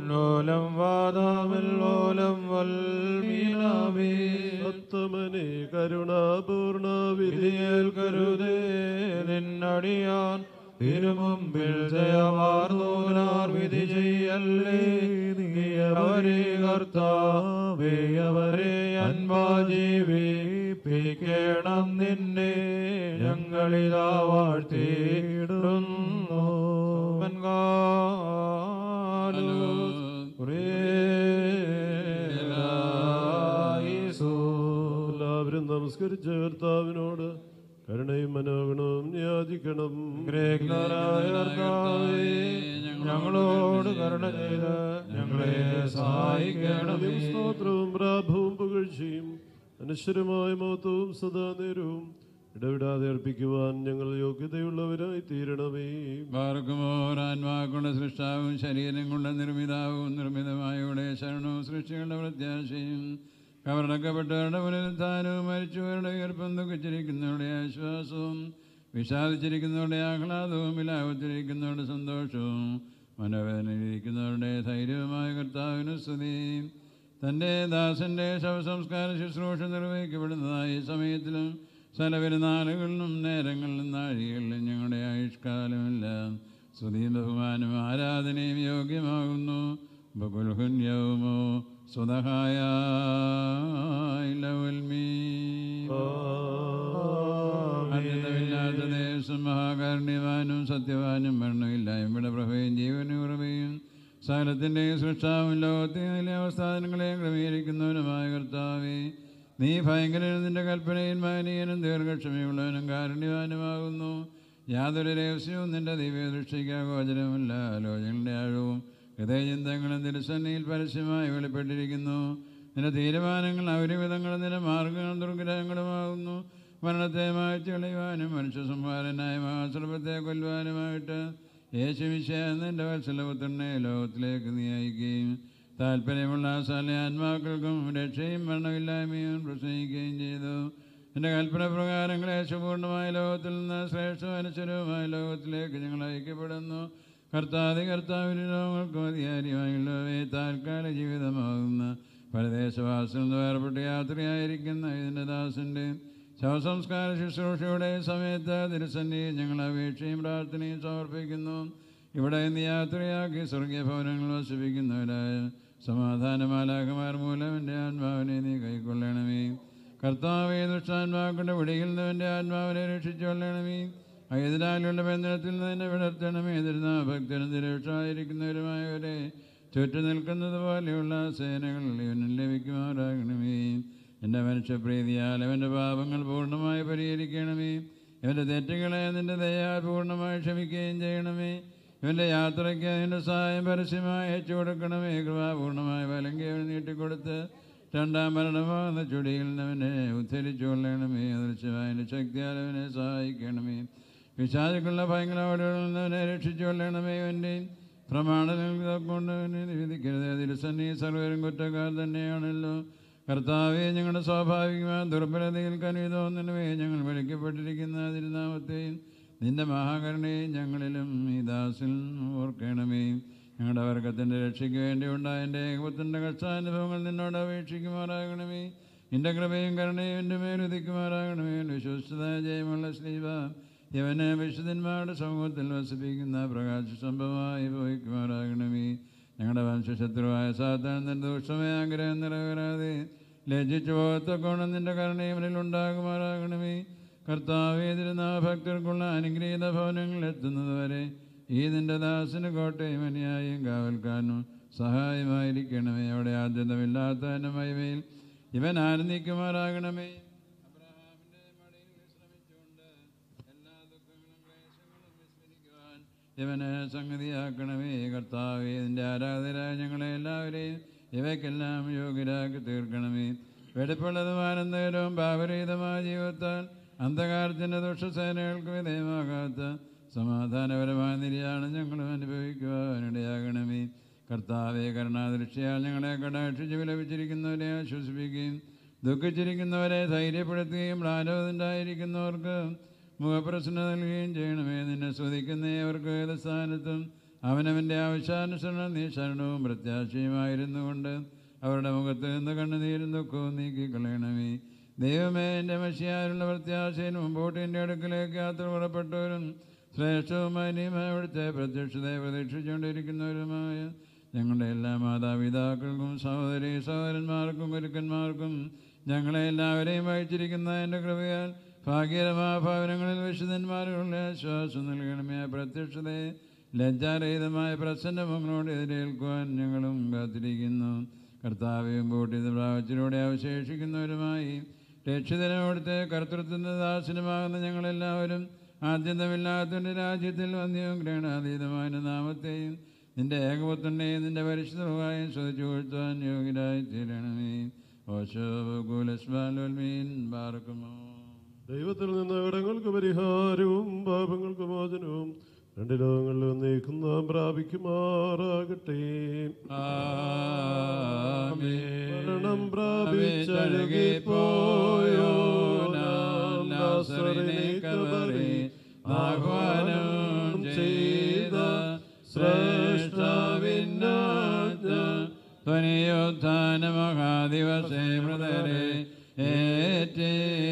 S30: ലോലം വാദാമില്ലോലം വൽമീനാമേ
S29: സത്തമനെ കരുണാപൂർണ
S30: വിധിയൽ കരുതേ നിന്നടിയാൻ തിരുമുമ്പിൽ ജയമാർന്നൂനാർ വിധി ചെയ്യല്ലേ. നീയവരെ കർത്താവേ അവരെ അൻപാ ജീവിപ്പിക്കണം നിന്നെ. ഞങ്ങളിതാ വാഴ്ത്തിയിടുന്നു.
S29: എല്ലാവരും നമസ്കരിച്ച കർത്താവിനോട് കരുണയും മനോഗണവും യാചിക്കണം.
S30: ഞങ്ങളോട് കരുണ ചെയ്ത് ഞങ്ങളെ സഹായിക്കണം
S29: സ്തോത്രവും പ്രാഭവും പുകഴ്ചയും അനശ്വരമായ മഹത്വവും സദാ നേരവും ഇടവിടാതെ അർപ്പിക്കുവാൻ ഞങ്ങൾ യോഗ്യതയുള്ളവരായി തീരണമേ.
S33: ഭാർഗമോരാൻവാക്കൊണ്ട് സൃഷ്ടാവും ശരീരം കൊണ്ട് നിർമ്മിതാവും നിർമ്മിതമായുടെ ശരണവും സൃഷ്ടികളുടെ പ്രത്യാശയും. കവർണക്കപ്പെട്ടവരുടെ പുനരുദ്ധാനവും മരിച്ചവരുടെ ഉയർപ്പം ദുഃഖിച്ചിരിക്കുന്നവരുടെ ആശ്വാസവും വിഷാദിച്ചിരിക്കുന്നവരുടെ ആഹ്ലാദവും വിലാപത്തിരിക്കുന്നവരുടെ സന്തോഷവും മനോവേദനയിരിക്കുന്നവരുടെ ധൈര്യവുമായ കർത്താവിന് സ്തുതി. തന്റെ ദാസന്റെ ശവസംസ്കാര ശുശ്രൂഷ നിർവഹിക്കപ്പെടുന്നതായ സമയത്തിലും സ്ഥലപെരുന്നാളുകളിലും നേരങ്ങളിലും നാഴികളിലും ഞങ്ങളുടെ ആയുഷ്കാലമെല്ലാം സ്തുതിയും ബഹുമാനും ആരാധനയും യോഗ്യമാകുന്നു. ബഹുൽഹുന്യവുമോ സ്വതഹായ അന്യതമില്ലാത്ത ദേശം മഹാകാരുണ്യവാനും സത്യവാനും മരണമില്ല ഇവിടെ പ്രഭയും ജീവനും ഉറവയും സകലത്തിന്റെയും സൃഷ്ടാവും ലോകത്തിലെ അവസ്ഥാനങ്ങളെയും ക്രമീകരിക്കുന്നവനുമായ കർത്താവേ നീ ഭയങ്കരനും നിന്റെ കൽപ്പനയിൽ മാനീയനും ദീർഘക്ഷമയുള്ളവനും കാരുണ്യവാനുമാകുന്നു? യാതൊരു രഹസ്യവും നിന്റെ ദിവ്യദൃഷ്ടിക്ക് ഗോചരമല്ല ആലോചനകളുടെ ആഴവും. ഹൃദയചിന്തങ്ങളും തിരുസന്നിയിൽ പരസ്യമായി വെളിപ്പെട്ടിരിക്കുന്നു. നിന്റെ തീരുമാനങ്ങൾ അവരിവിധങ്ങളും നിന്റെ മാർഗങ്ങളും ദുർഗ്രഹങ്ങളുമാകുന്നു. മരണത്തെ മാറ്റി കളയുവാനും മനുഷ്യ സംഹാരനായ മഹാസ്രവത്തെ കൊല്ലുവാനുമായിട്ട് യേശുവിശേഷം നിന്റെ വത്സലപുത്രനെ ലോകത്തിലേക്ക് നീ അയക്കുകയും താല്പര്യമുള്ള സകല ആത്മാക്കൾക്കും രക്ഷയും മരണമില്ലായ്മയും പ്രസംഗിക്കുകയും ചെയ്തു. എന്റെ കൽപ്പന പ്രകാരം ക്ലേശപൂർണമായ ലോകത്തിൽ നിന്ന് ശ്രേഷ്ഠവും അനുസരവുമായ ലോകത്തിലേക്ക് ഞങ്ങൾ അയക്കപ്പെടുന്നു. കർത്താതി കർത്താവിന് ലോകങ്ങൾക്കും അധികാരിയായുള്ളവയെ താൽക്കാല ജീവിതമാകുന്ന. പരദേശവാസിൽ നിന്ന് വേർപെട്ട് യാത്രയായിരിക്കുന്ന ഇതിന്റെ ദാസന്റെ ശവസംസ്കാര ശുശ്രൂഷയുടെ സമയത്ത് തിരുസന്നി ഞങ്ങൾ അപേക്ഷയും പ്രാർത്ഥനയും സമർപ്പിക്കുന്നു. ഇവിടെ നിന്ന് യാത്രയാക്കി സ്വർഗീയ ഭവനങ്ങൾ വസിപ്പിക്കുന്നവരായ സമാധാനമാലാകമാർ മൂലം എന്റെ ആത്മാവിനെ നീ കൈക്കൊള്ളണമേ. കർത്താവെ ദുഷ്ടാത്മാക്കളുടെ വിടിയിൽ നിന്ന് എന്റെ ആത്മാവിനെ രക്ഷിച്ചു കൊള്ളണമേ. എതിരാലുള്ള ബന്ധനത്തിൽ നിന്ന് എന്നെ വിടർത്തണമേ. എതിരുന്ന ഭക്തരും നിരക്ഷായിരിക്കുന്നവരുമായവരെ ചുറ്റു നിൽക്കുന്നത് പോലെയുള്ള സേനകൾ ഇവനും ലഭിക്കുമാറാകണമേ. എന്റെ മനുഷ്യപ്രീതിയാൽ അവന്റെ പാപങ്ങൾ പൂർണമായി പരിഹരിക്കണമേ. ഇവന്റെ തെറ്റുകളെ നിന്റെ ദയാൽ പൂർണമായി ക്ഷമിക്കുകയും ചെയ്യണമേ. ഇവന്റെ യാത്രയ്ക്ക് അതിന്റെ സഹായം പരസ്യമായി അയച്ചു കൊടുക്കണമേ. കൃപാപൂർണമായി വലങ്കി അവന് നീട്ടിക്കൊടുത്ത് രണ്ടാം മരണമാകുന്ന ചുടിയിൽ അവനെ ഉദ്ധരിച്ചു കൊള്ളണമേ. അദൃശ്യമായ ശക്തിയാൽ അവനെ സഹായിക്കണമേ. പിശാചുക്കളുടെ ഭയങ്കരവാടികളിൽ നിന്ന് അവനെ രക്ഷിച്ചു കൊള്ളണമേ. അവന്റെ പ്രമാണങ്ങൾ കൊണ്ട് അവനെ വിധിക്കരുത് തിരുസന്നി സർവരും കുറ്റക്കാർ തന്നെയാണല്ലോ. കർത്താവെ ഞങ്ങളുടെ സ്വാഭാവികമായ ദുർബലതയിൽ കനിതോന്നണമേ ഞങ്ങൾ വിളിക്കപ്പെട്ടിരിക്കുന്ന തിരുനാമത്തെയും നിന്റെ മഹാകരുണയും ഞങ്ങളിലും ഈ ദാസിൽ ഓർക്കണമേ. ഞങ്ങളുടെ വർഗത്തിന്റെ രക്ഷയ്ക്ക് വേണ്ടി ഉണ്ടായ എന്റെ ഏകപത്തിന്റെ കഷ്ടാനുഭവങ്ങൾ നിന്നോട് അപേക്ഷിക്കുമാറാകണമേ. നിന്റെ കൃപയും കരുണയും എന്റെ മേലുദിക്കുമാറാകണമേ വിശ്വസ്തത ജയമുള്ള ശ്രീവ യവനെ വിശുദ്ധന്മാരുടെ സമൂഹത്തിൽ വസിപ്പിക്കുന്ന പ്രകാശ സംഭവമായി ഭവിക്കുമാറാകണമേ. ഞങ്ങളുടെ വംശശത്രുവായ സാധാരണ നിന്റെ ദൂഷമായ ആഗ്രഹം നിറവേറാതെ ലജ്ജിച്ചു പോകത്തക്കോണം നിന്റെ കരുണയും ഉണ്ടാകുമാറാകണമേ. കർത്താവേതിരുന്ന ഭക്തർക്കുള്ള അനുഗ്രഹീത ഭവനങ്ങൾ എത്തുന്നതുവരെ ഈ നിന്റെ ദാസന് കോട്ടയും അനുയായും കാവൽക്കാരനും സഹായമായിരിക്കണമേ. അവിടെ ആദ്യതമില്ലാത്ത മഹിമയിൽ ഇവൻ ആനന്ദിക്കുമാറാകണമേ. ഇവനെ സംഗതിയാക്കണമേ. കർത്താവേ നിന്റെ ആരാധരായ ഞങ്ങളെ എല്ലാവരെയും ഇവയ്ക്കെല്ലാം യോഗ്യരാക്കി തീർക്കണമേ. വെടിപ്പുള്ളതും ആനന്ദകരവും പാപരഹിതമായ ജീവിതത്താൽ അന്ധകാരത്തിന്റെ ദുഷ്ടസേനകൾക്ക് വിധേയമാകാത്ത സമാധാനപരമായ നിരയാണ് ഞങ്ങളും അനുഭവിക്കുവാനിടയാകണമേ. കർത്താവെ കരുണാദൃഷ്ടിയാൽ ഞങ്ങളെ കടാക്ഷിച്ച് വിലപിച്ചിരിക്കുന്നവരെ ആശ്വസിപ്പിക്കുകയും ദുഃഖിച്ചിരിക്കുന്നവരെ ധൈര്യപ്പെടുത്തുകയും പ്രാരവതുണ്ടായിരിക്കുന്നവർക്ക് മുഖപ്രശ്ന നൽകുകയും ചെയ്യണമേ. നിന്നെ സ്തുതിക്കുന്ന അവർക്ക് ഏത് സ്ഥാനത്തും അവനവന്റെ ആവശ്യാനുസരണം നീ ശരണവും പ്രത്യാശയുമായിരുന്നു കൊണ്ട് അവരുടെ മുഖത്ത് നിന്ന് കണ്ണുനീരും ദുഃഖവും നീക്കിക്കളയണമേ. ദൈവമേ എന്റെ മഷിയാരുള്ള പ്രത്യാശയിൽ മുമ്പോട്ട് എന്റെ അടുക്കിലേക്ക് യാത്ര പുറപ്പെട്ടവരും ശ്രേഷ്ഠവുമായി അനിയമായ അവിടുത്തെ പ്രത്യക്ഷതയെ പ്രതീക്ഷിച്ചുകൊണ്ടിരിക്കുന്നവരുമായ ഞങ്ങളുടെ എല്ലാ മാതാപിതാക്കൾക്കും സഹോദരി സഹോദരന്മാർക്കും ഗുരുക്കന്മാർക്കും ഞങ്ങളെ എല്ലാവരെയും വഹിച്ചിരിക്കുന്ന എന്റെ കൃപയാൽ ഭാഗ്യരമായ ഭവനങ്ങളിൽ വിശുദ്ധന്മാരുടെ ആശ്വാസം നൽകണമേ. പ്രത്യക്ഷതയെ ലജ്ജാരഹിതമായ പ്രസന്നമുഖങ്ങളോട് എതിരേൽക്കുവാൻ ഞങ്ങളും കാത്തിരിക്കുന്നു. കർത്താവെയും കൂട്ടിയത് പ്രാവശ്യത്തിലൂടെ അവശേഷിക്കുന്നവരുമായി രക്ഷിതനോടുത്തെ കർത്തൃത്വത്തിന്റെ ദാസനമാകുന്ന ഞങ്ങളെല്ലാവരും ആദ്യന്തമില്ലാത്തവന്റെ രാജ്യത്തിൽ വന്യവും ഗ്രഹണാതീതമായ നാമത്തെയും നിന്റെ ഏകപുത്രനെയും നിന്റെ പരിശുദ്ധമായും ശ്രദ്ധിച്ചു കൊടുത്താൻ യോഗ്യരായി തീരണമേ
S29: ദൈവത്തിൽ നിന്ന് ഇടങ്ങൾക്ക് പരിഹാരവും പാപങ്ങൾക്ക് മോചനവും രണ്ട് ലോകങ്ങളിലും നീക്കുന്ന പ്രാപിക്കുമാറാകട്ടെ. മരണം പ്രാപിച്ചഴുകി പോയോ കബറി ആഹ്വാനം ചെയ്ത
S33: ശ്രേഷ്ഠവിന്നാജ ധ്വനിയോത്ഥാന മഹാദിവസേ മൃതരെ ഏറ്റേർക്കും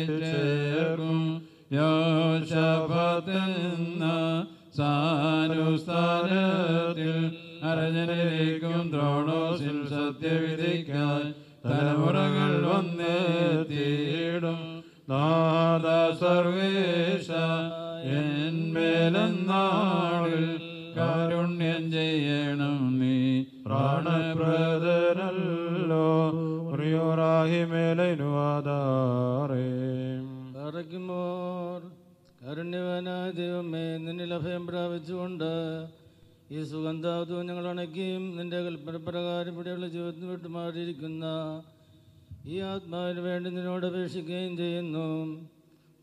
S33: യോശപത്തെന്ന സാനുസ്ഥാനത്തിൽ അരജനിലേക്കും ദ്രോണോസിൽ സത്യവിധിക്കാൻ തലമുറകൾ വന്നെത്തിയിടും. നാദ സർവേശ എന്മേലെന്നാളിൽ കാരുണ്യം ചെയ്യണം. നീ
S30: പ്രാണപ്രദനല്ലോ. പ്രിയോറാഹിമേലനുവാദാറേ
S34: പറയ്ക്കുമോർ കാരുണ്യവാനായ ദൈവമേ നിന്നിൽ അഭയം പ്രാപിച്ചുകൊണ്ട് ഈ സുഗന്ധാവധവും ഞങ്ങൾ അണയ്ക്കുകയും നിന്റെ കൽപ്പനപ്രകാരം ഇവിടെയുള്ള ജീവിതത്തിന് വിട്ടു മാറിയിരിക്കുന്ന ഈ ആത്മാവിന് വേണ്ടി നിന്നോട് അപേക്ഷിക്കുകയും ചെയ്യുന്നു.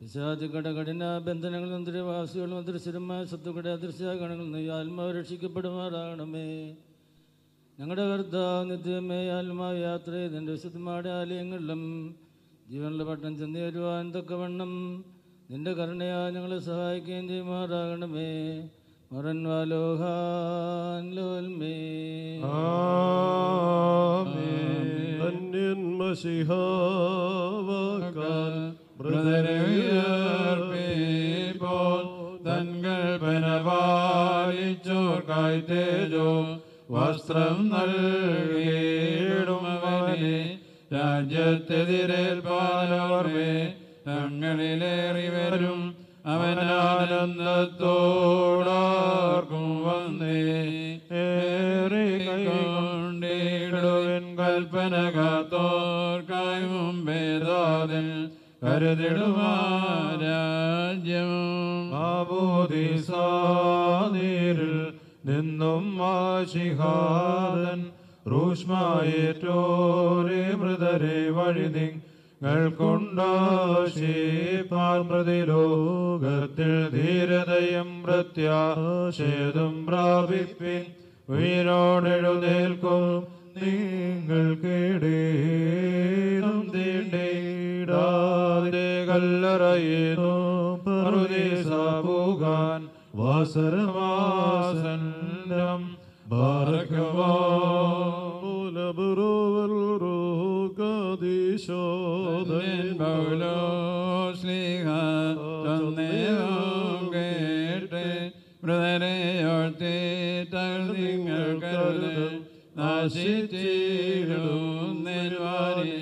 S34: വിശാദിക്കട കഠിന ബന്ധനങ്ങളിൽ നിന്ന് അദൃശ്യമായ സ്വത്തുക്കളുടെ അദൃശ്യ നീ ആത്മാവ് രക്ഷിക്കപ്പെടുമാറാകണമേ. ഞങ്ങളുടെ കർത്താവ് നിത്യമേ ആത്മാവ് യാത്ര ചെയ്തതിന്റെ വിശുദ്ധമായ ആലയങ്ങളിലും ജീവനുള്ള പട്ടണം ചെന്ന് വരുവാൻ തക്കവണ്ണം നിന്റെ കരുണയാ ഞങ്ങളെ സഹായിക്കുകയും ചെയ്യുമാറാകണമേ. മറൻ വാലോഹാൻ ലോൽമേ
S29: ധന്യൻ മഷിഹാവാക്കാൻ
S33: ബ്രദരവിയർപ്പിപ്പോൾ തൻകൾ പനപാലിച്ചോർക്കായി തേജോ വസ്ത്രം നൽകിയിടുമവനെ. രാജ്യത്തെതിരേൽപ്പാനോർമേ. തങ്ങളിലേറി വരും. അവനാനന്ദത്തോടാർക്കും വന്നേ. ഏറി കൈകൊണ്ടിടുവൻ കൽപ്പന കാത്തോർക്കായി മുമ്പേതാതിൽ കരുതിടുമാരാജ്യം
S30: ആബോധിസാനീരിൽ നിന്നും മാഷിഹാദൻ റൂഷ്മായേറ്റോരേ മൃതരെ വഴിതി പ്രതിലോകത്തിൽ ധീരതയും പ്രത്യാശേതും പ്രാപിപ്പിൻ. ഉയരോടെഴുന്നേൽക്കും നിങ്ങൾ കേടേതും തീണ്ടേടാതെ കല്ലറയേനോ പറുദേശ പോകാൻ വാസരമാസന്നം ബാറക്കുമോ
S33: ശ്ലീഹ തന്നേവം കേട്ട് മൃതരെയോർത്തിട്ടൾ നിങ്ങൾ കരുത് നാശിച്ചിടുന്നേരുവാനെ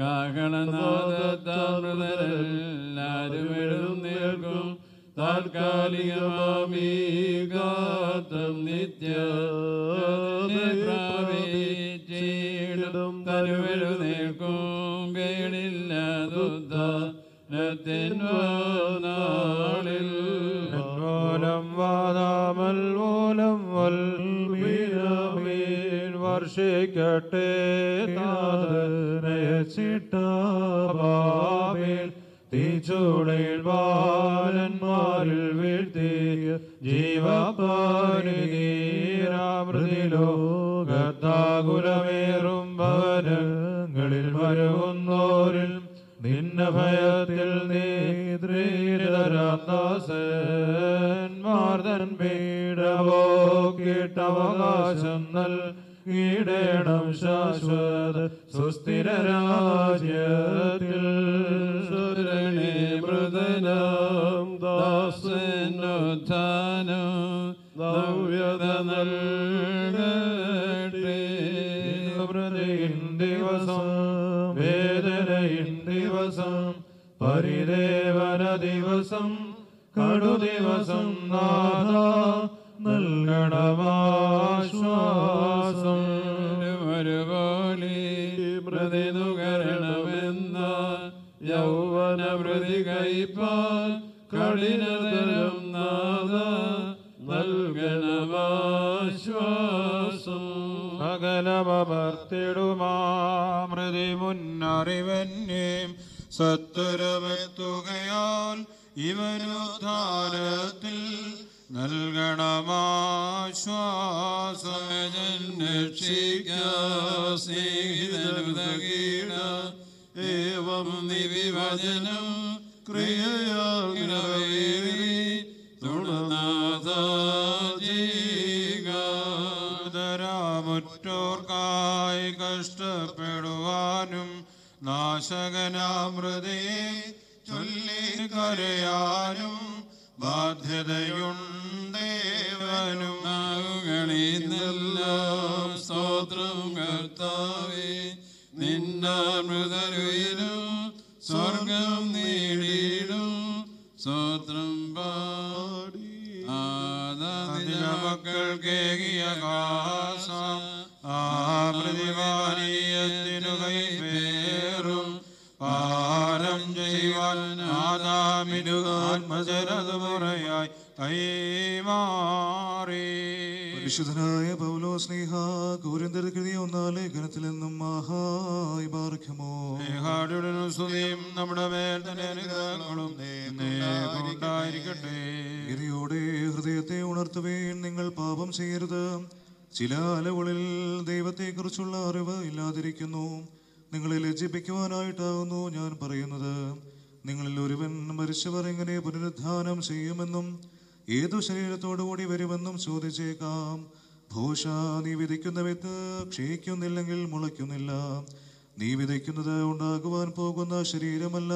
S33: കാഹളനാദത്താമൃതരെല്ലാരും എഴുന്നേൽക്കും താൽക്കാലികമാമീകാത്തം നിത്യ പ്രാപിച്ചിടും തരുവെഴുന്നേൽക്കും കേടില്ലാതുദ്ധാനത്തിൻ നാളിൽ
S30: ഓലം വാദാമൽ ഓലം വൽമീൻ വർഷിക്കട്ടെ നയച്ചിട്ടാബാബേൽ തീച്ചൂടയിൽ ബാലന്മാരിൽ വീഴ്ത്തിയ ജീവപാരുകീരാമൃതിലോകത്താകുലമേറും ഭവനങ്ങളിൽ വരുന്നോരിൽ നിന്ന ഭയത്തിൽ നീതരാന്താസന്മാർദ്ദൻ പീഡവോ കേട്ടവകാശം നൽ കീടേണം ശാശ്വത സുസ്ഥിര രാജ്യത്തിൽ
S33: സുരണേ മൃദനം നവ്യത നൽകട്ടെ.
S30: ഹൃദയിൻ ദിവസം ദിവസം പരിദേവന ദിവസം കടു ദിവസം നാഥ നൽകണമാശ്വാസം.
S33: ഒരുപോലെ പ്രതിനുകരണമെന്ന യൗവന പ്രതി കൈപ്പാൻ കഠിനതരം നാഥ നൽകണമാശ്വാസം.
S30: സകലമർത്തിടുമാമൃതി മുന്നറിവന്യേം സത്വരമെത്തുകയാൽ ഇവനുദ്ധാരത്തിൽ
S33: നൽകണമാശ്വാസീതകീട ഏവം നിവിഭജനം ക്രിയയാഗ്രവേറി
S30: മുറ്റോർക്കായി കഷ്ടപ്പെടുവാനും നാശകനാമൃതയെ ചൊല്ലി കരയാനും ബാധ്യതയുണ്ടേവനും.
S33: നാവുകളിന്നെല്ലാം സ്തോത്രം കർത്താവേ നിന്നാമൃതരുയിലും സ്വർഗം നേടിയിടും. സ്തോത്രം പാടി.
S30: മക്കൾ കേകിയ കാസം ആ പ്രതിവാനീയത്തിനു കൈപേറും പാരം ചെയ്യുവാൻ ആദാമിനു ആത്മചരതുമുറയായി കൈമാറി.
S35: പരിശുദ്ധനായ പൗലോ സ്നേഹ കോരിന്തരകൃതി ഒന്നാം ഗണത്തിൽ നിന്നും മഹായി
S30: പാർക്കുമോ സ്തുതിയും നമ്മുടെ മേൽ തന്നെ അനുഗ്രഹങ്ങളും ഉണ്ടായിരിക്കട്ടെ
S35: ഗിരിയോടെ ഹൃദയത്തെ ഉണർത്തുവേൻ നിങ്ങൾ പാപം ചെയ്യരുത്. ചില അലവുകളിൽ ദൈവത്തെക്കുറിച്ചുള്ള അറിവ് ഇല്ലാതിരിക്കുന്നു. നിങ്ങളെ ലജ്ജിപ്പിക്കുവാനായിട്ടാകുന്നു ഞാൻ പറയുന്നത്. നിങ്ങളിൽ ഒരുവൻ മരിച്ചവർ എങ്ങനെ പുനരുദ്ധാനം ചെയ്യുമെന്നും ഏതു ശരീരത്തോടുകൂടി വരുമെന്നും ചോദിച്ചേക്കാം. ഭൂഷ നീ വിതയ്ക്കുന്ന വിത്ത് ക്ഷയിക്കുന്നില്ലെങ്കിൽ മുളയ്ക്കുന്നില്ല. നീ വിതയ്ക്കുന്നത് ഉണ്ടാകുവാൻ പോകുന്ന ശരീരമല്ല.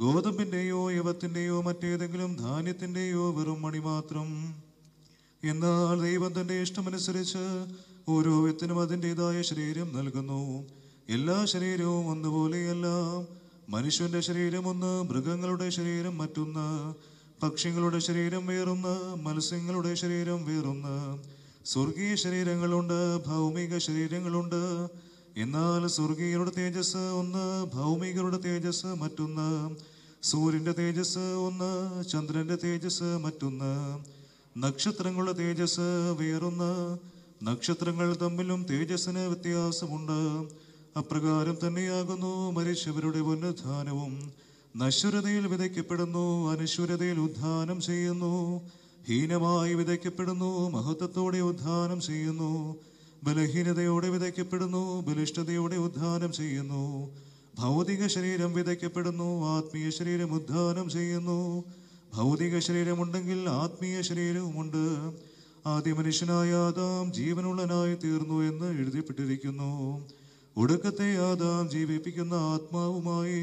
S35: ഗോതമ്പിന്റെയോ യവത്തിന്റെയോ മറ്റേതെങ്കിലും ധാന്യത്തിന്റെയോ വെറും മണി മാത്രം. എന്നാൽ ദൈവം തന്റെ ഇഷ്ടമനുസരിച്ച് ഓരോ വിത്തിനും അതിന്റെതായ ശരീരം നൽകുന്നു. എല്ലാ ശരീരവും ഒന്നുപോലെയല്ല. മനുഷ്യന്റെ ശരീരം ഒന്ന് മൃഗങ്ങളുടെ ശരീരം മറ്റൊന്ന് പക്ഷികളുടെ ശരീരം വേറൊന്ന് മത്സ്യങ്ങളുടെ ശരീരം വേറൊന്ന്. സ്വർഗീയ ശരീരങ്ങളുണ്ട് ഭൗമിക ശരീരങ്ങളുണ്ട്. എന്നാൽ സ്വർഗീയരുടെ തേജസ് ഒന്ന് ഭൗമികരുടെ തേജസ് മറ്റൊന്ന്. സൂര്യന്റെ തേജസ് ഒന്ന് ചന്ദ്രന്റെ തേജസ് മറ്റൊന്ന്. നക്ഷത്രങ്ങളുടെ തേജസ് വേറൊന്ന്. നക്ഷത്രങ്ങൾ തമ്മിലും തേജസ്സിന് വ്യത്യാസമുണ്ട്. അപ്രകാരം തന്നെയാകുന്നു മരിച്ചവരുടെ പുനരുദ്ധാനവും നശ്വരതയിൽ വിതയ്ക്കപ്പെടുന്നു അനശ്വരതയിൽ ഉദ്ധാനം ചെയ്യുന്നു. ഹീനമായി വിതയ്ക്കപ്പെടുന്നു മഹത്വത്തോടെ ഉദ്ധാനം ചെയ്യുന്നു. ബലഹീനതയോടെ വിതയ്ക്കപ്പെടുന്നു ബലിഷ്ഠതയോടെ ഉദ്ധാനം ചെയ്യുന്നു. ഭൗതിക ശരീരം വിതയ്ക്കപ്പെടുന്നു ആത്മീയ ശരീരം ഉദ്ധാനം ചെയ്യുന്നു. ഭൗതിക ശരീരമുണ്ടെങ്കിൽ ആത്മീയ ശരീരവുമുണ്ട്. ആദ്യ മനുഷ്യനായ ആദാം ജീവനുള്ളനായി തീർന്നു എന്ന് എഴുതിപ്പെട്ടിരിക്കുന്നു. ഒടുക്കത്തെ ആദാം ജീവിപ്പിക്കുന്ന ആത്മാവുമായി.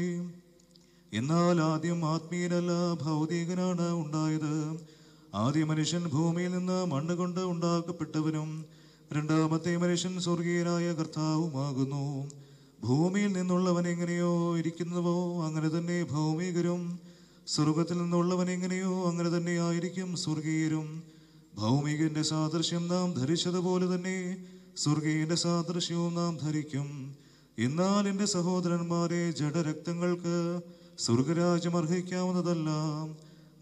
S35: എന്നാൽ ആദ്യം ആത്മീയനല്ല ഭൗതികനാണ് ഉണ്ടായത്. ആദ്യ മനുഷ്യൻ ഭൂമിയിൽ നിന്ന് മണ്ണ് കൊണ്ട് ഉണ്ടാക്കപ്പെട്ടവനും രണ്ടാമത്തെ മനുഷ്യൻ സ്വർഗീയനായ കർത്താവുമാകുന്നു. ഭൂമിയിൽ നിന്നുള്ളവൻ എങ്ങനെയോ ഇരിക്കുന്നുവോ അങ്ങനെ തന്നെ ഭൗമികരും സ്വർഗത്തിൽ നിന്നുള്ളവൻ എങ്ങനെയോ അങ്ങനെ തന്നെ ആയിരിക്കും സ്വർഗീയരും. ഭൗമികന്റെ സാദൃശ്യം നാം ധരിച്ചതുപോലെ തന്നെ സ്വർഗീയന്റെ സാദൃശ്യവും നാം ധരിക്കും. എന്നാൽ എന്റെ സഹോദരന്മാരെ ജഡരക്തങ്ങൾക്ക് സ്വർഗരാജ്യം അർഹിക്കാവുന്നതല്ല.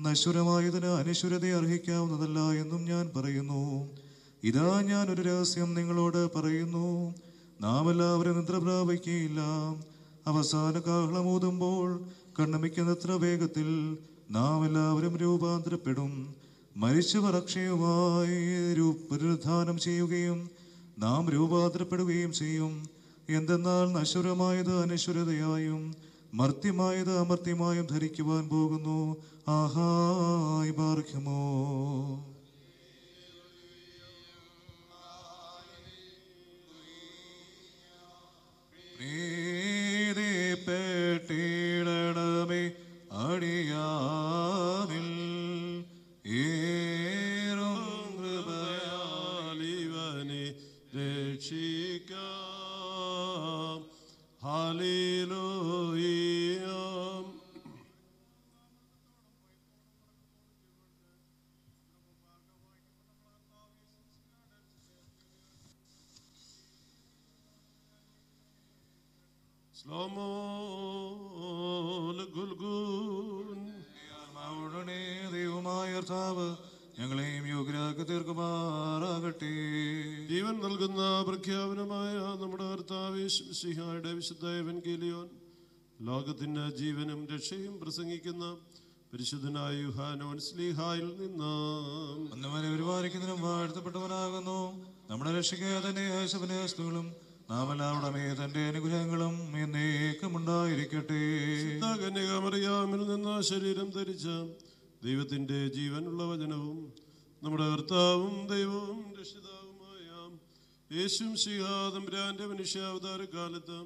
S35: നശ്വരമായതിന് അനശ്വരത അർഹിക്കാവുന്നതല്ല എന്നും ഞാൻ പറയുന്നു. ഇതാ ഞാൻ ഒരു രഹസ്യം നിങ്ങളോട് പറയുന്നു. നാം എല്ലാവരും നിദ്ര പ്രാപിക്കുകയില്ല അവസാന കാഹളമൂതുമ്പോൾ കണ്ണമിക്കുന്നത്ര വേഗത്തിൽ നാം എല്ലാവരും രൂപാന്തരപ്പെടും. മരിച്ചവർ അക്ഷയമായി രൂപ പുനരുദ്ധാനം ചെയ്യുകയും നാം രൂപാന്തരപ്പെടുകയും ചെയ്യും. എന്തെന്നാൽ നശ്വരമായത് അനശ്വരതയായും മർത്യമായത് അമർത്യമായും ധരിക്കുവാൻ പോകുന്നു. ആഹായ് ബാർഖ്യമോ പ്രീതിപ്പെട്ടിടണമേ അടിയാനിൽ Hallelujah. Slow mo, ഞങ്ങളെയും തീർക്കുമാറാകട്ടെ.
S29: ജീവൻ നൽകുന്ന പ്രഖ്യാപനമായ നമ്മുടെ കർത്താവ് സിഹായുടെ വിശുദ്ധ എവൻഗേലിയോൻ ലോകത്തിന്റെ ജീവനും രക്ഷയും പ്രസംഗിക്കുന്ന പരിശുദ്ധനായ യുഹാനോൻ സ്ലീഹായിൽ നിന്ന്.
S35: അന്നവനെ പരിപാലിക്കുന്നതിനും വാഴ്ത്തപ്പെട്ടവനാകുന്നു. നമ്മുടെ രക്ഷയ്ക്ക് തന്നെ യേശുവിനസ്തുകളും നാം എല്ലാവരുടെ തന്റെ അനുഗ്രഹങ്ങളും എന്നേക്കും ഉണ്ടായിരിക്കട്ടെ
S29: കന്യകാമറിയാമിൽ നിന്ന് ശരീരം ധരിച്ച ദൈവത്തിന്റെ ജീവനുള്ള വചനവും നമ്മുടെ കർത്താവും ദൈവവും രക്ഷിതാവുമായ യേശും ശിഹാതമ്പുരാന്റെ മനുഷ്യാവതാര കാലത്ത്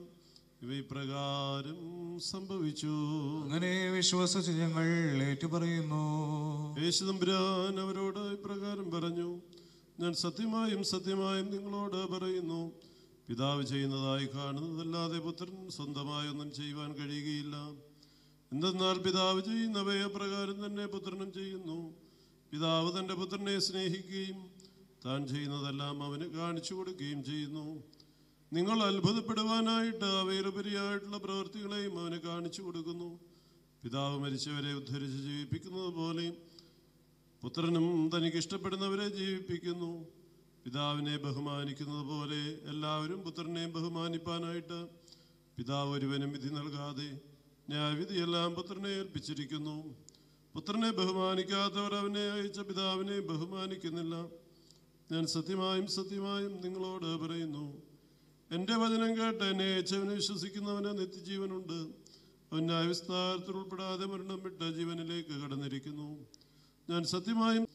S29: ഇവ ഇപ്രകാരം സംഭവിച്ചു.
S35: അങ്ങനെ വിശ്വസിച്ച് ഞങ്ങൾ ഏറ്റുപറയുന്നു.
S29: യേശു തമ്പുരാൻ അവരോട് ഇപ്രകാരം പറഞ്ഞു ഞാൻ സത്യമായും സത്യമായും നിങ്ങളോട് പറയുന്നു പിതാവ് ചെയ്യുന്നതായി കാണുന്നതല്ലാതെ പുത്രൻ സ്വന്തമായി ഒന്നും ചെയ്യുവാൻ കഴിയുകയില്ല. എന്തെന്നാൽ പിതാവ് ചെയ്യുന്നവയെ പ്രകാരം തന്നെ പുത്രനും ചെയ്യുന്നു. പിതാവ് തന്റെ പുത്രനെ സ്നേഹിക്കുകയും താൻ ചെയ്യുന്നതെല്ലാം അവന് കാണിച്ചു കൊടുക്കുകയും ചെയ്യുന്നു. നിങ്ങൾ അത്ഭുതപ്പെടുവാനായിട്ട് അവയിലുപരിയായിട്ടുള്ള പ്രവൃത്തികളെയും അവന് കാണിച്ചു കൊടുക്കുന്നു. പിതാവ് മരിച്ചവരെ ഉദ്ധരിച്ച് ജീവിപ്പിക്കുന്നത് പോലെ പുത്രനും തനിക്ക് ഇഷ്ടപ്പെടുന്നവരെ ജീവിപ്പിക്കുന്നു. പിതാവിനെ ബഹുമാനിക്കുന്നത് പോലെ എല്ലാവരും പുത്രനെ ബഹുമാനിപ്പാനായിട്ട് പിതാവ് ഒരുവനും വിധി നൽകാതെ ന്യായവിധിയെല്ലാം പുത്രനെ ഏൽപ്പിച്ചിരിക്കുന്നു. പുത്രനെ ബഹുമാനിക്കാത്തവർ അവനെ അയച്ച പിതാവിനെ ബഹുമാനിക്കുന്നില്ല. ഞാൻ സത്യമായും സത്യമായും നിങ്ങളോട് പറയുന്നു. എന്റെ വചനം കേട്ട് എന്നെ അയച്ചവനെ വിശ്വസിക്കുന്നവന് നിത്യജീവനുണ്ട്. അവൻ ന്യായവിസ്താരത്തിൽ ഉൾപ്പെടാതെ മരണം വിട്ട ജീവനിലേക്ക് കടന്നിരിക്കുന്നു. ഞാൻ സത്യമായും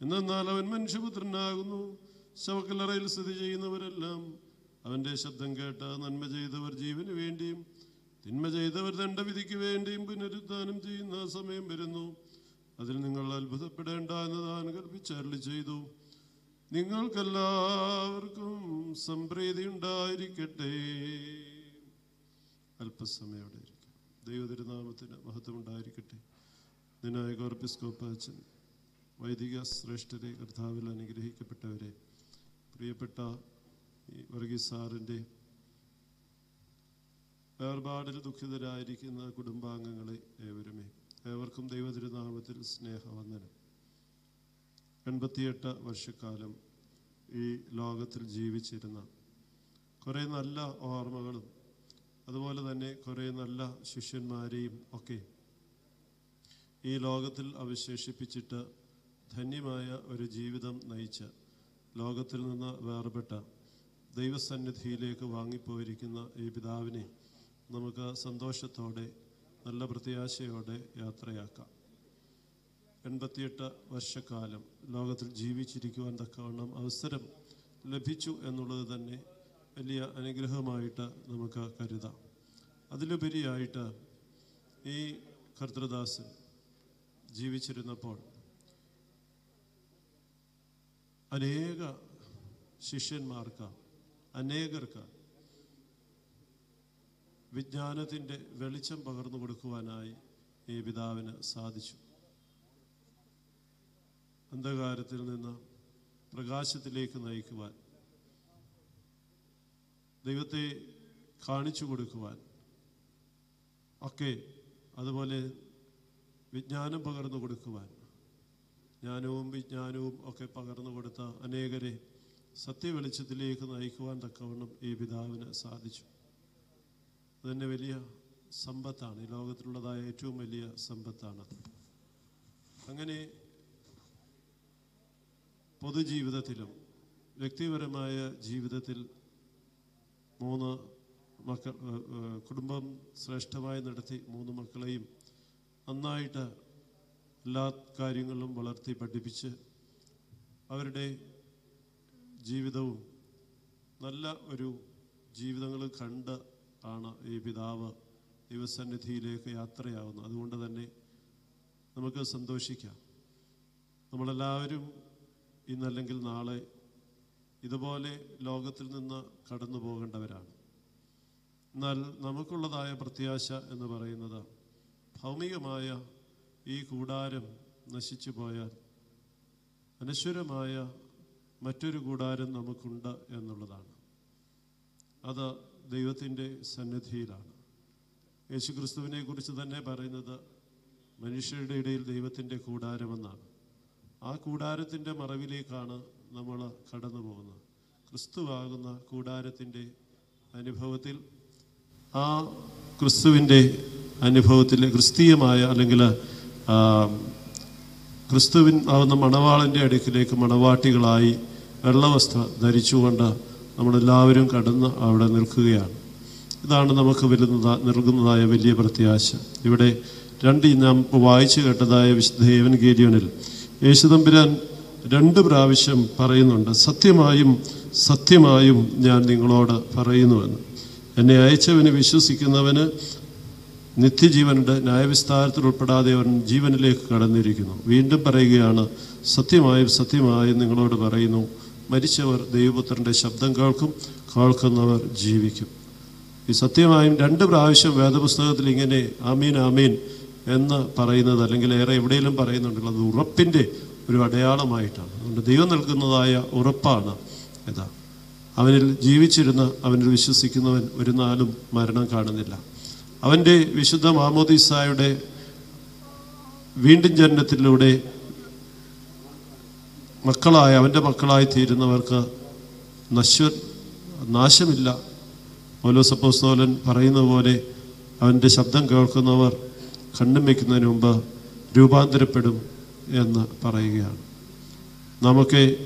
S29: എന്നാൽ അവൻ മനുഷ്യപുത്രനാകുന്നു. ശവക്കല്ലറയിൽ സ്ഥിതി ചെയ്യുന്നവരെല്ലാം അവന്റെ ശബ്ദം കേട്ട് നന്മ ചെയ്തവർ ജീവന് വേണ്ടിയും തിന്മ ചെയ്തവർ ദണ്ഡവിധിക്ക് വേണ്ടിയും പുനരുദ്ധാനം ചെയ്യുന്ന സമയം വരുന്നു. അതിൽ നിങ്ങൾ അത്ഭുതപ്പെടേണ്ട എന്ന് താൻ കൽപ്പിച്ചരളി ചെയ്തു. നിങ്ങൾക്കെല്ലാവർക്കും സംപ്രീതി ഉണ്ടായിരിക്കട്ടെ. അല്പസമയോടെ ഇരിക്കാം. ദൈവതിരുനാമത്തിന് മഹത്വം ഉണ്ടായിരിക്കട്ടെ. നിനായക ഓർപ്പിസ്കോപ്പച്ചൻ വൈദിക ശ്രേഷ്ഠരെ കർത്താവിൽ അനുഗ്രഹിക്കപ്പെട്ടവരെ പ്രിയപ്പെട്ട ഈ സാറിന്റെ വേർപാടിൽ ദുഃഖിതരായിരിക്കുന്ന കുടുംബാംഗങ്ങളെ ഏവരുമേ. ഏവർക്കും ദൈവതിരുനാമത്തിൽ സ്നേഹവന്ദനം. എൺപത്തിയെട്ട് വർഷക്കാലം ഈ ലോകത്തിൽ ജീവിച്ചിരുന്ന കുറേ നല്ല ഓർമ്മകളും അതുപോലെ തന്നെ കുറേ നല്ല ശിഷ്യന്മാരെയും ഒക്കെ ഈ ലോകത്തിൽ അവശേഷിപ്പിച്ചിട്ട് ധന്യമായ ഒരു ജീവിതം നയിച്ച് ലോകത്തിൽ നിന്ന് വേർപെട്ട ദൈവസന്നിധിയിലേക്ക് വാങ്ങിപ്പോയിരിക്കുന്ന ഈ പിതാവിനെ നമുക്ക് സന്തോഷത്തോടെ നല്ല പ്രത്യാശയോടെ യാത്രയാക്കാം. എൺപത്തിയെട്ട് വർഷക്കാലം ലോകത്തിൽ ജീവിച്ചിരിക്കുവാൻ തക്കവണ്ണം അവസരം ലഭിച്ചു എന്നുള്ളത് തന്നെ വലിയ അനുഗ്രഹമായിട്ട് നമുക്ക് കരുതാം. അതിലുപരിയായിട്ട് ഈ കർത്തൃദാസൻ ജീവിച്ചിരുന്നപ്പോൾ അനേക ശിഷ്യന്മാർക്ക് അനേകർക്ക് വിജ്ഞാനത്തിന്റെ വെളിച്ചം പകർന്നു കൊടുക്കുവാനായി ഈ പിതാവിന് സാധിച്ചു. അന്ധകാരത്തിൽ നിന്ന് പ്രകാശത്തിലേക്ക് നയിക്കുവാൻ ദൈവത്തെ കാണിച്ചു കൊടുക്കുവാൻ ഒക്കെ അതുപോലെ വിജ്ഞാനം പകർന്നു കൊടുക്കുവാൻ ജ്ഞാനവും വിജ്ഞാനവും ഒക്കെ പകർന്നു കൊടുത്ത അനേകരെ സത്യവെളിച്ചത്തിലേക്ക് നയിക്കുവാൻ തക്കവണ്ണം ഈ പിതാവിന് സാധിച്ചു. അതന്നെ വലിയ സമ്പത്താണ് ഈ ലോകത്തിലുള്ളതായ ഏറ്റവും വലിയ സമ്പത്താണ്. അങ്ങനെ പൊതുജീവിതത്തിലും വ്യക്തിപരമായ ജീവിതത്തിൽ മൂന്ന് മക്കൾ കുടുംബം ശ്രേഷ്ഠമായി നടത്തി മൂന്ന് മക്കളെയും നന്നായിട്ട് എല്ലാ കാര്യങ്ങളും വളർത്തി പഠിപ്പിച്ച് അവരുടെ ജീവിതവും നല്ല ഒരു ജീവിതങ്ങൾ കണ്ട് ആണ് ഈ പിതാവ് ദൈവസന്നിധിയിലേക്ക് യാത്രയാവുന്നത്. അതുകൊണ്ട് തന്നെ നമുക്ക് സന്തോഷിക്കാം. നമ്മളെല്ലാവരും ഇന്നല്ലെങ്കിൽ നാളെ ഇതുപോലെ ലോകത്തിൽ നിന്ന് കടന്നു പോകേണ്ടവരാണ്. എന്നാൽ നമുക്കുള്ളതായ പ്രത്യാശ എന്ന് പറയുന്നത് ഭൗമികമായ ഈ കൂടാരം നശിച്ചു പോയാൽ അനശ്വരമായ മറ്റൊരു കൂടാരം നമുക്കുണ്ട് എന്നുള്ളതാണ്. അത് ദൈവത്തിന്റെ സന്നിധിയിലാണ്. യേശുക്രിസ്തുവിനെ കുറിച്ച് തന്നെ പറയുന്നത് മനുഷ്യരുടെ ഇടയിൽ ദൈവത്തിന്റെ കൂടാരമെന്നാണ്. ആ കൂടാരത്തിന്റെ മറവിലേക്കാണ് നമ്മൾ കടന്നു പോകുന്നത്. ക്രിസ്തുവാകുന്ന കൂടാരത്തിന്റെ അനുഭവത്തിൽ ആ ക്രിസ്തുവിന്റെ അനുഭവത്തിൽ ക്രിസ്തീയമായ അല്ലെങ്കിൽ ക്രിസ്തുവിൻ ആവുന്ന മണവാളന്റെ അടുക്കിലേക്ക് മണവാട്ടികളായി വെള്ളവസ്ത്ര ധരിച്ചുകൊണ്ട് നമ്മളെല്ലാവരും കടന്ന് അവിടെ നിൽക്കുകയാണ്. ഇതാണ് നമുക്ക് വരുന്നതാ നൽകുന്നതായ വലിയ പ്രത്യാശ. ഇവിടെ രണ്ട് നാം വായിച്ചു കേട്ടതായ വിശുദ്ധ ഏവൻഗേരിയനിൽ യേശുദമ്പുരാൻ രണ്ട് പ്രാവശ്യം പറയുന്നുണ്ട് സത്യമായും സത്യമായും ഞാൻ നിങ്ങളോട് പറയുന്നുവെന്ന്. എന്നെ അയച്ചവന് വിശ്വസിക്കുന്നവന് നിത്യജീവനുടെ ന്യായവിസ്താരത്തിൽ ഉൾപ്പെടാതെ അവൻ ജീവനിലേക്ക് കടന്നിരിക്കുന്നു. വീണ്ടും പറയുകയാണ് സത്യമായും സത്യമായും നിങ്ങളോട് പറയുന്നു. മരിച്ചവർ ദൈവപുത്രന്റെ ശബ്ദം കേൾക്കും കേൾക്കുന്നവർ ജീവിക്കും. ഈ സത്യമായും രണ്ട് പ്രാവശ്യം വേദപുസ്തകത്തിൽ ഇങ്ങനെ ആമീൻ ആമീൻ എന്ന് പറയുന്നത് അല്ലെങ്കിൽ ഏറെ എവിടെയെങ്കിലും പറയുന്നുണ്ടല്ലോ അത് ഉറപ്പിന്റെ ഒരു അടയാളമായിട്ടാണ്. അതുകൊണ്ട് ദൈവം നൽകുന്നതായ ഉറപ്പാണ് ഇതാ. അവനിൽ ജീവിച്ചിരുന്ന അവനിൽ വിശ്വസിക്കുന്നവൻ ഒരു നാളും മരണം കാണുന്നില്ല. അവന്റെ വിശുദ്ധ മാമോദീസായുടെ വീണ്ടും ജനനത്തിലൂടെ മക്കളായ അവന്റെ മക്കളായി തീരുന്നവർക്ക് നശ്വ നാശമില്ല. പൗലോസപ്പോസ്തോലൻ പറയുന്ന പോലെ അവന്റെ ശബ്ദം കേൾക്കുന്നവർ കണ്ണും വയ്ക്കുന്നതിന് മുമ്പ് രൂപാന്തരപ്പെടും എന്ന് പറയുകയാണ്. നമുക്ക്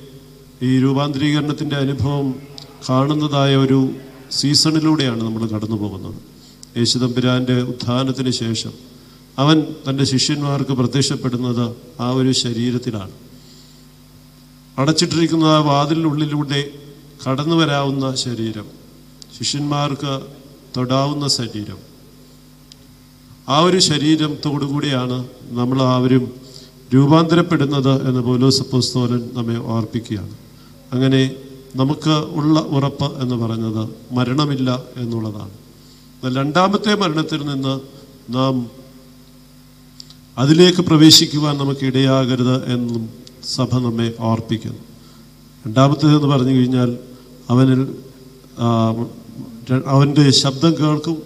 S29: ഈ രൂപാന്തരീകരണത്തിന്റെ അനുഭവം കാണുന്നതായ ഒരു സീസണിലൂടെയാണ് നമ്മൾ കടന്നു പോകുന്നത്. യേശുദമ്പുരാന്റെ ഉത്ഥാനത്തിന് ശേഷം അവൻ തന്റെ ശിഷ്യന്മാർക്ക് പ്രത്യക്ഷപ്പെടുന്നത് ആ ഒരു ശരീരത്തിലാണ്. അടച്ചിട്ടിരിക്കുന്ന ആ വാതിലിനുള്ളിലൂടെ കടന്നു വരാവുന്ന ശരീരം ശിഷ്യന്മാർക്ക് തൊടാവുന്ന ശരീരം. ആ ഒരു ശരീരത്തോടുകൂടിയാണ് നമ്മൾ ആവരും രൂപാന്തരപ്പെടുന്നത് എന്ന് പൗലോസ് പുസ്തോലൻ നമ്മെ ഓർപ്പിക്കുകയാണ്. അങ്ങനെ നമുക്ക് ഉള്ള ഉറപ്പ് എന്ന് പറയുന്നത് മരണമില്ല എന്നുള്ളതാണ്. രണ്ടാമത്തെ മരണത്തിൽ നിന്ന് നാം അതിലേക്ക് പ്രവേശിക്കുവാൻ നമുക്ക് ഇടയാകരുത് എന്നും സഭ നമ്മെ ഓർപ്പിക്കുന്നു രണ്ടാമത്തേത് എന്ന് പറഞ്ഞു കഴിഞ്ഞാൽ അവനിൽ അവന്റെ ശബ്ദം കേൾക്കും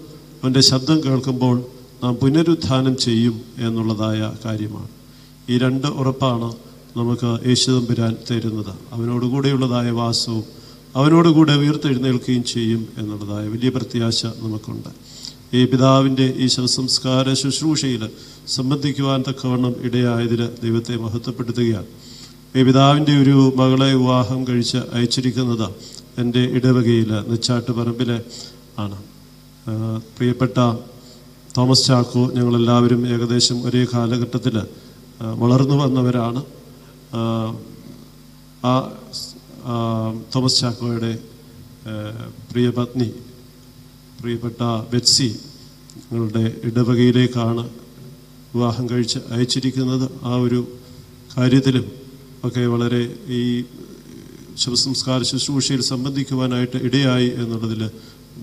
S29: അവന്റെ ശബ്ദം കേൾക്കുമ്പോൾ നാം പുനരുത്ഥാനം ചെയ്യും എന്നുള്ളതായ കാര്യമാണ്. ഈ രണ്ട് ഉറപ്പാണ് നമുക്ക് യേശുദമ്പുരാൻ തരുന്നത്. അവനോടുകൂടെയുള്ളതായ വാസവും അവനോടുകൂടെ ഉയർത്തെഴുന്നേൽക്കുകയും ചെയ്യും എന്നുള്ളതായ വലിയ പ്രത്യാശ നമുക്കുണ്ട്. ഈ പിതാവിന്റെ ഈ ശവസംസ്കാര ശുശ്രൂഷയിൽ സംബന്ധിക്കുവാൻ തക്കവണ്ണം ഇടയായതിൽ ദൈവത്തെ മഹത്വപ്പെടുത്തുകയാണ്. പിതാവിന്റെ ഒരു മകളെ വിവാഹം കഴിച്ച് അയച്ചിരിക്കുന്നത് എന്റെ ഇടവകയിൽ നിച്ചാട്ട് പറമ്പിലെ ആണ് പ്രിയപ്പെട്ട തോമസ് ചാക്കോ ഞങ്ങളെല്ലാവരും ഏകദേശം ഒരേ കാലഘട്ടത്തിൽ വളർന്നു വന്നവരാണ്. ആ, തോമസ് ചാക്കോയുടെ പ്രിയപത്നി പ്രിയ പത്നി പ്രിയപ്പെട്ട ബെറ്റ്സി ഞങ്ങളുടെ ഇടവകയിലേക്കാണ് വിവാഹം കഴിച്ച് അയച്ചിരിക്കുന്നത്. ആ ഒരു കാര്യത്തിലും ഒക്കെ വളരെ ഈ ശവസംസ്കാര ശുശ്രൂഷയിൽ സംബന്ധിക്കുവാനായിട്ട് ഇടയായി എന്നുള്ളതിൽ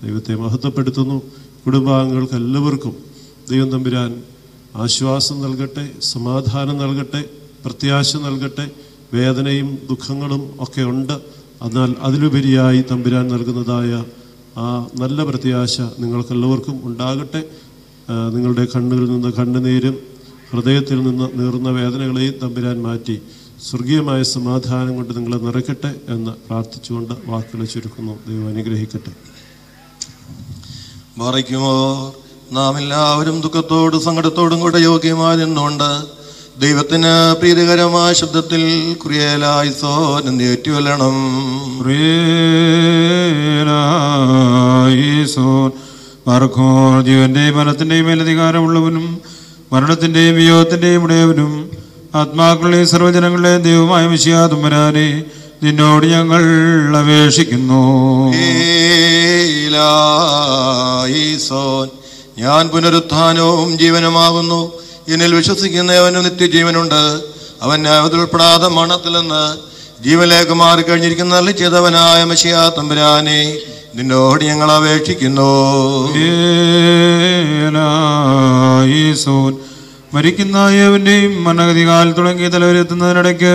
S29: ദൈവത്തെ മഹത്വപ്പെടുത്തുന്നു. കുടുംബാംഗങ്ങൾക്ക് എല്ലാവർക്കും ദൈവം തമ്പുരാൻ ആശ്വാസം നൽകട്ടെ സമാധാനം നൽകട്ടെ പ്രത്യാശ നൽകട്ടെ വേദനയും ദുഃഖങ്ങളും ഒക്കെ ഉണ്ട്. എന്നാൽ അതിലുപരിയായി തമ്പുരാൻ നൽകുന്നതായ ആ നല്ല പ്രത്യാശ നിങ്ങൾക്കെല്ലാവർക്കും ഉണ്ടാകട്ടെ. നിങ്ങളുടെ കണ്ണുകളിൽ നിന്ന് കണ്ണുനീരും ഹൃദയത്തിൽ നിന്ന് നീറുന്ന വേദനകളെയും തമ്പുരാൻ മാറ്റി. സ്വർഗീയമായ സമാധാനം കൊണ്ട് നിങ്ങളെ നിറയ്ക്കട്ടെ എന്ന് പ്രാർത്ഥിച്ചുകൊണ്ട് വാക്കുകൾ ചുരുക്കുന്നു. ദൈവം അനുഗ്രഹിക്കട്ടെ.
S36: മറിക്കുമോ? നാം എല്ലാവരും ദുഃഖത്തോടും സങ്കടത്തോടും കൂടെ യോഗ്യമായി നിന്നുകൊണ്ട് ദൈവത്തിന് പ്രീതികരമായ ശബ്ദത്തിൽ കുറിയലായി സോനം ഏറ്റുവല്ലണം
S37: ജീവന്റെയും മരണത്തിന്റെയും മേലധികാരമുള്ളവനും മരണത്തിന്റെയും വിയോഗത്തിന്റെയും ഉടയവനും ആത്മാക്കളുടെയും സർവജനങ്ങളെ ദൈവമായ വിശ്യാതും വരാനെ നിന്നോട് ഞങ്ങൾ അപേക്ഷിക്കുന്നു.
S36: ഞാൻ പുനരുത്ഥാനവും ജീവനുമാകുന്നു. എന്നിൽ വിശ്വസിക്കുന്നവന് നിത്യജീവനുണ്ട്. അവൻ ന്യായത്തിൽപ്പെടാതെ മണത്തിൽ നിന്ന് ജീവനിലേക്ക് മാറിക്കഴിഞ്ഞിരിക്കുന്ന നല്ല ചെയ്തവനായ മഷിയാ തമ്പുരാനെ നിന്നോട് ഞങ്ങൾ അപേക്ഷിക്കുന്നു.
S37: ഈസോൻ മരിക്കുന്ന ഏവന്റെയും മനഗതികാൽ തുടങ്ങി തലവരെത്തുന്നതിനിടയ്ക്ക്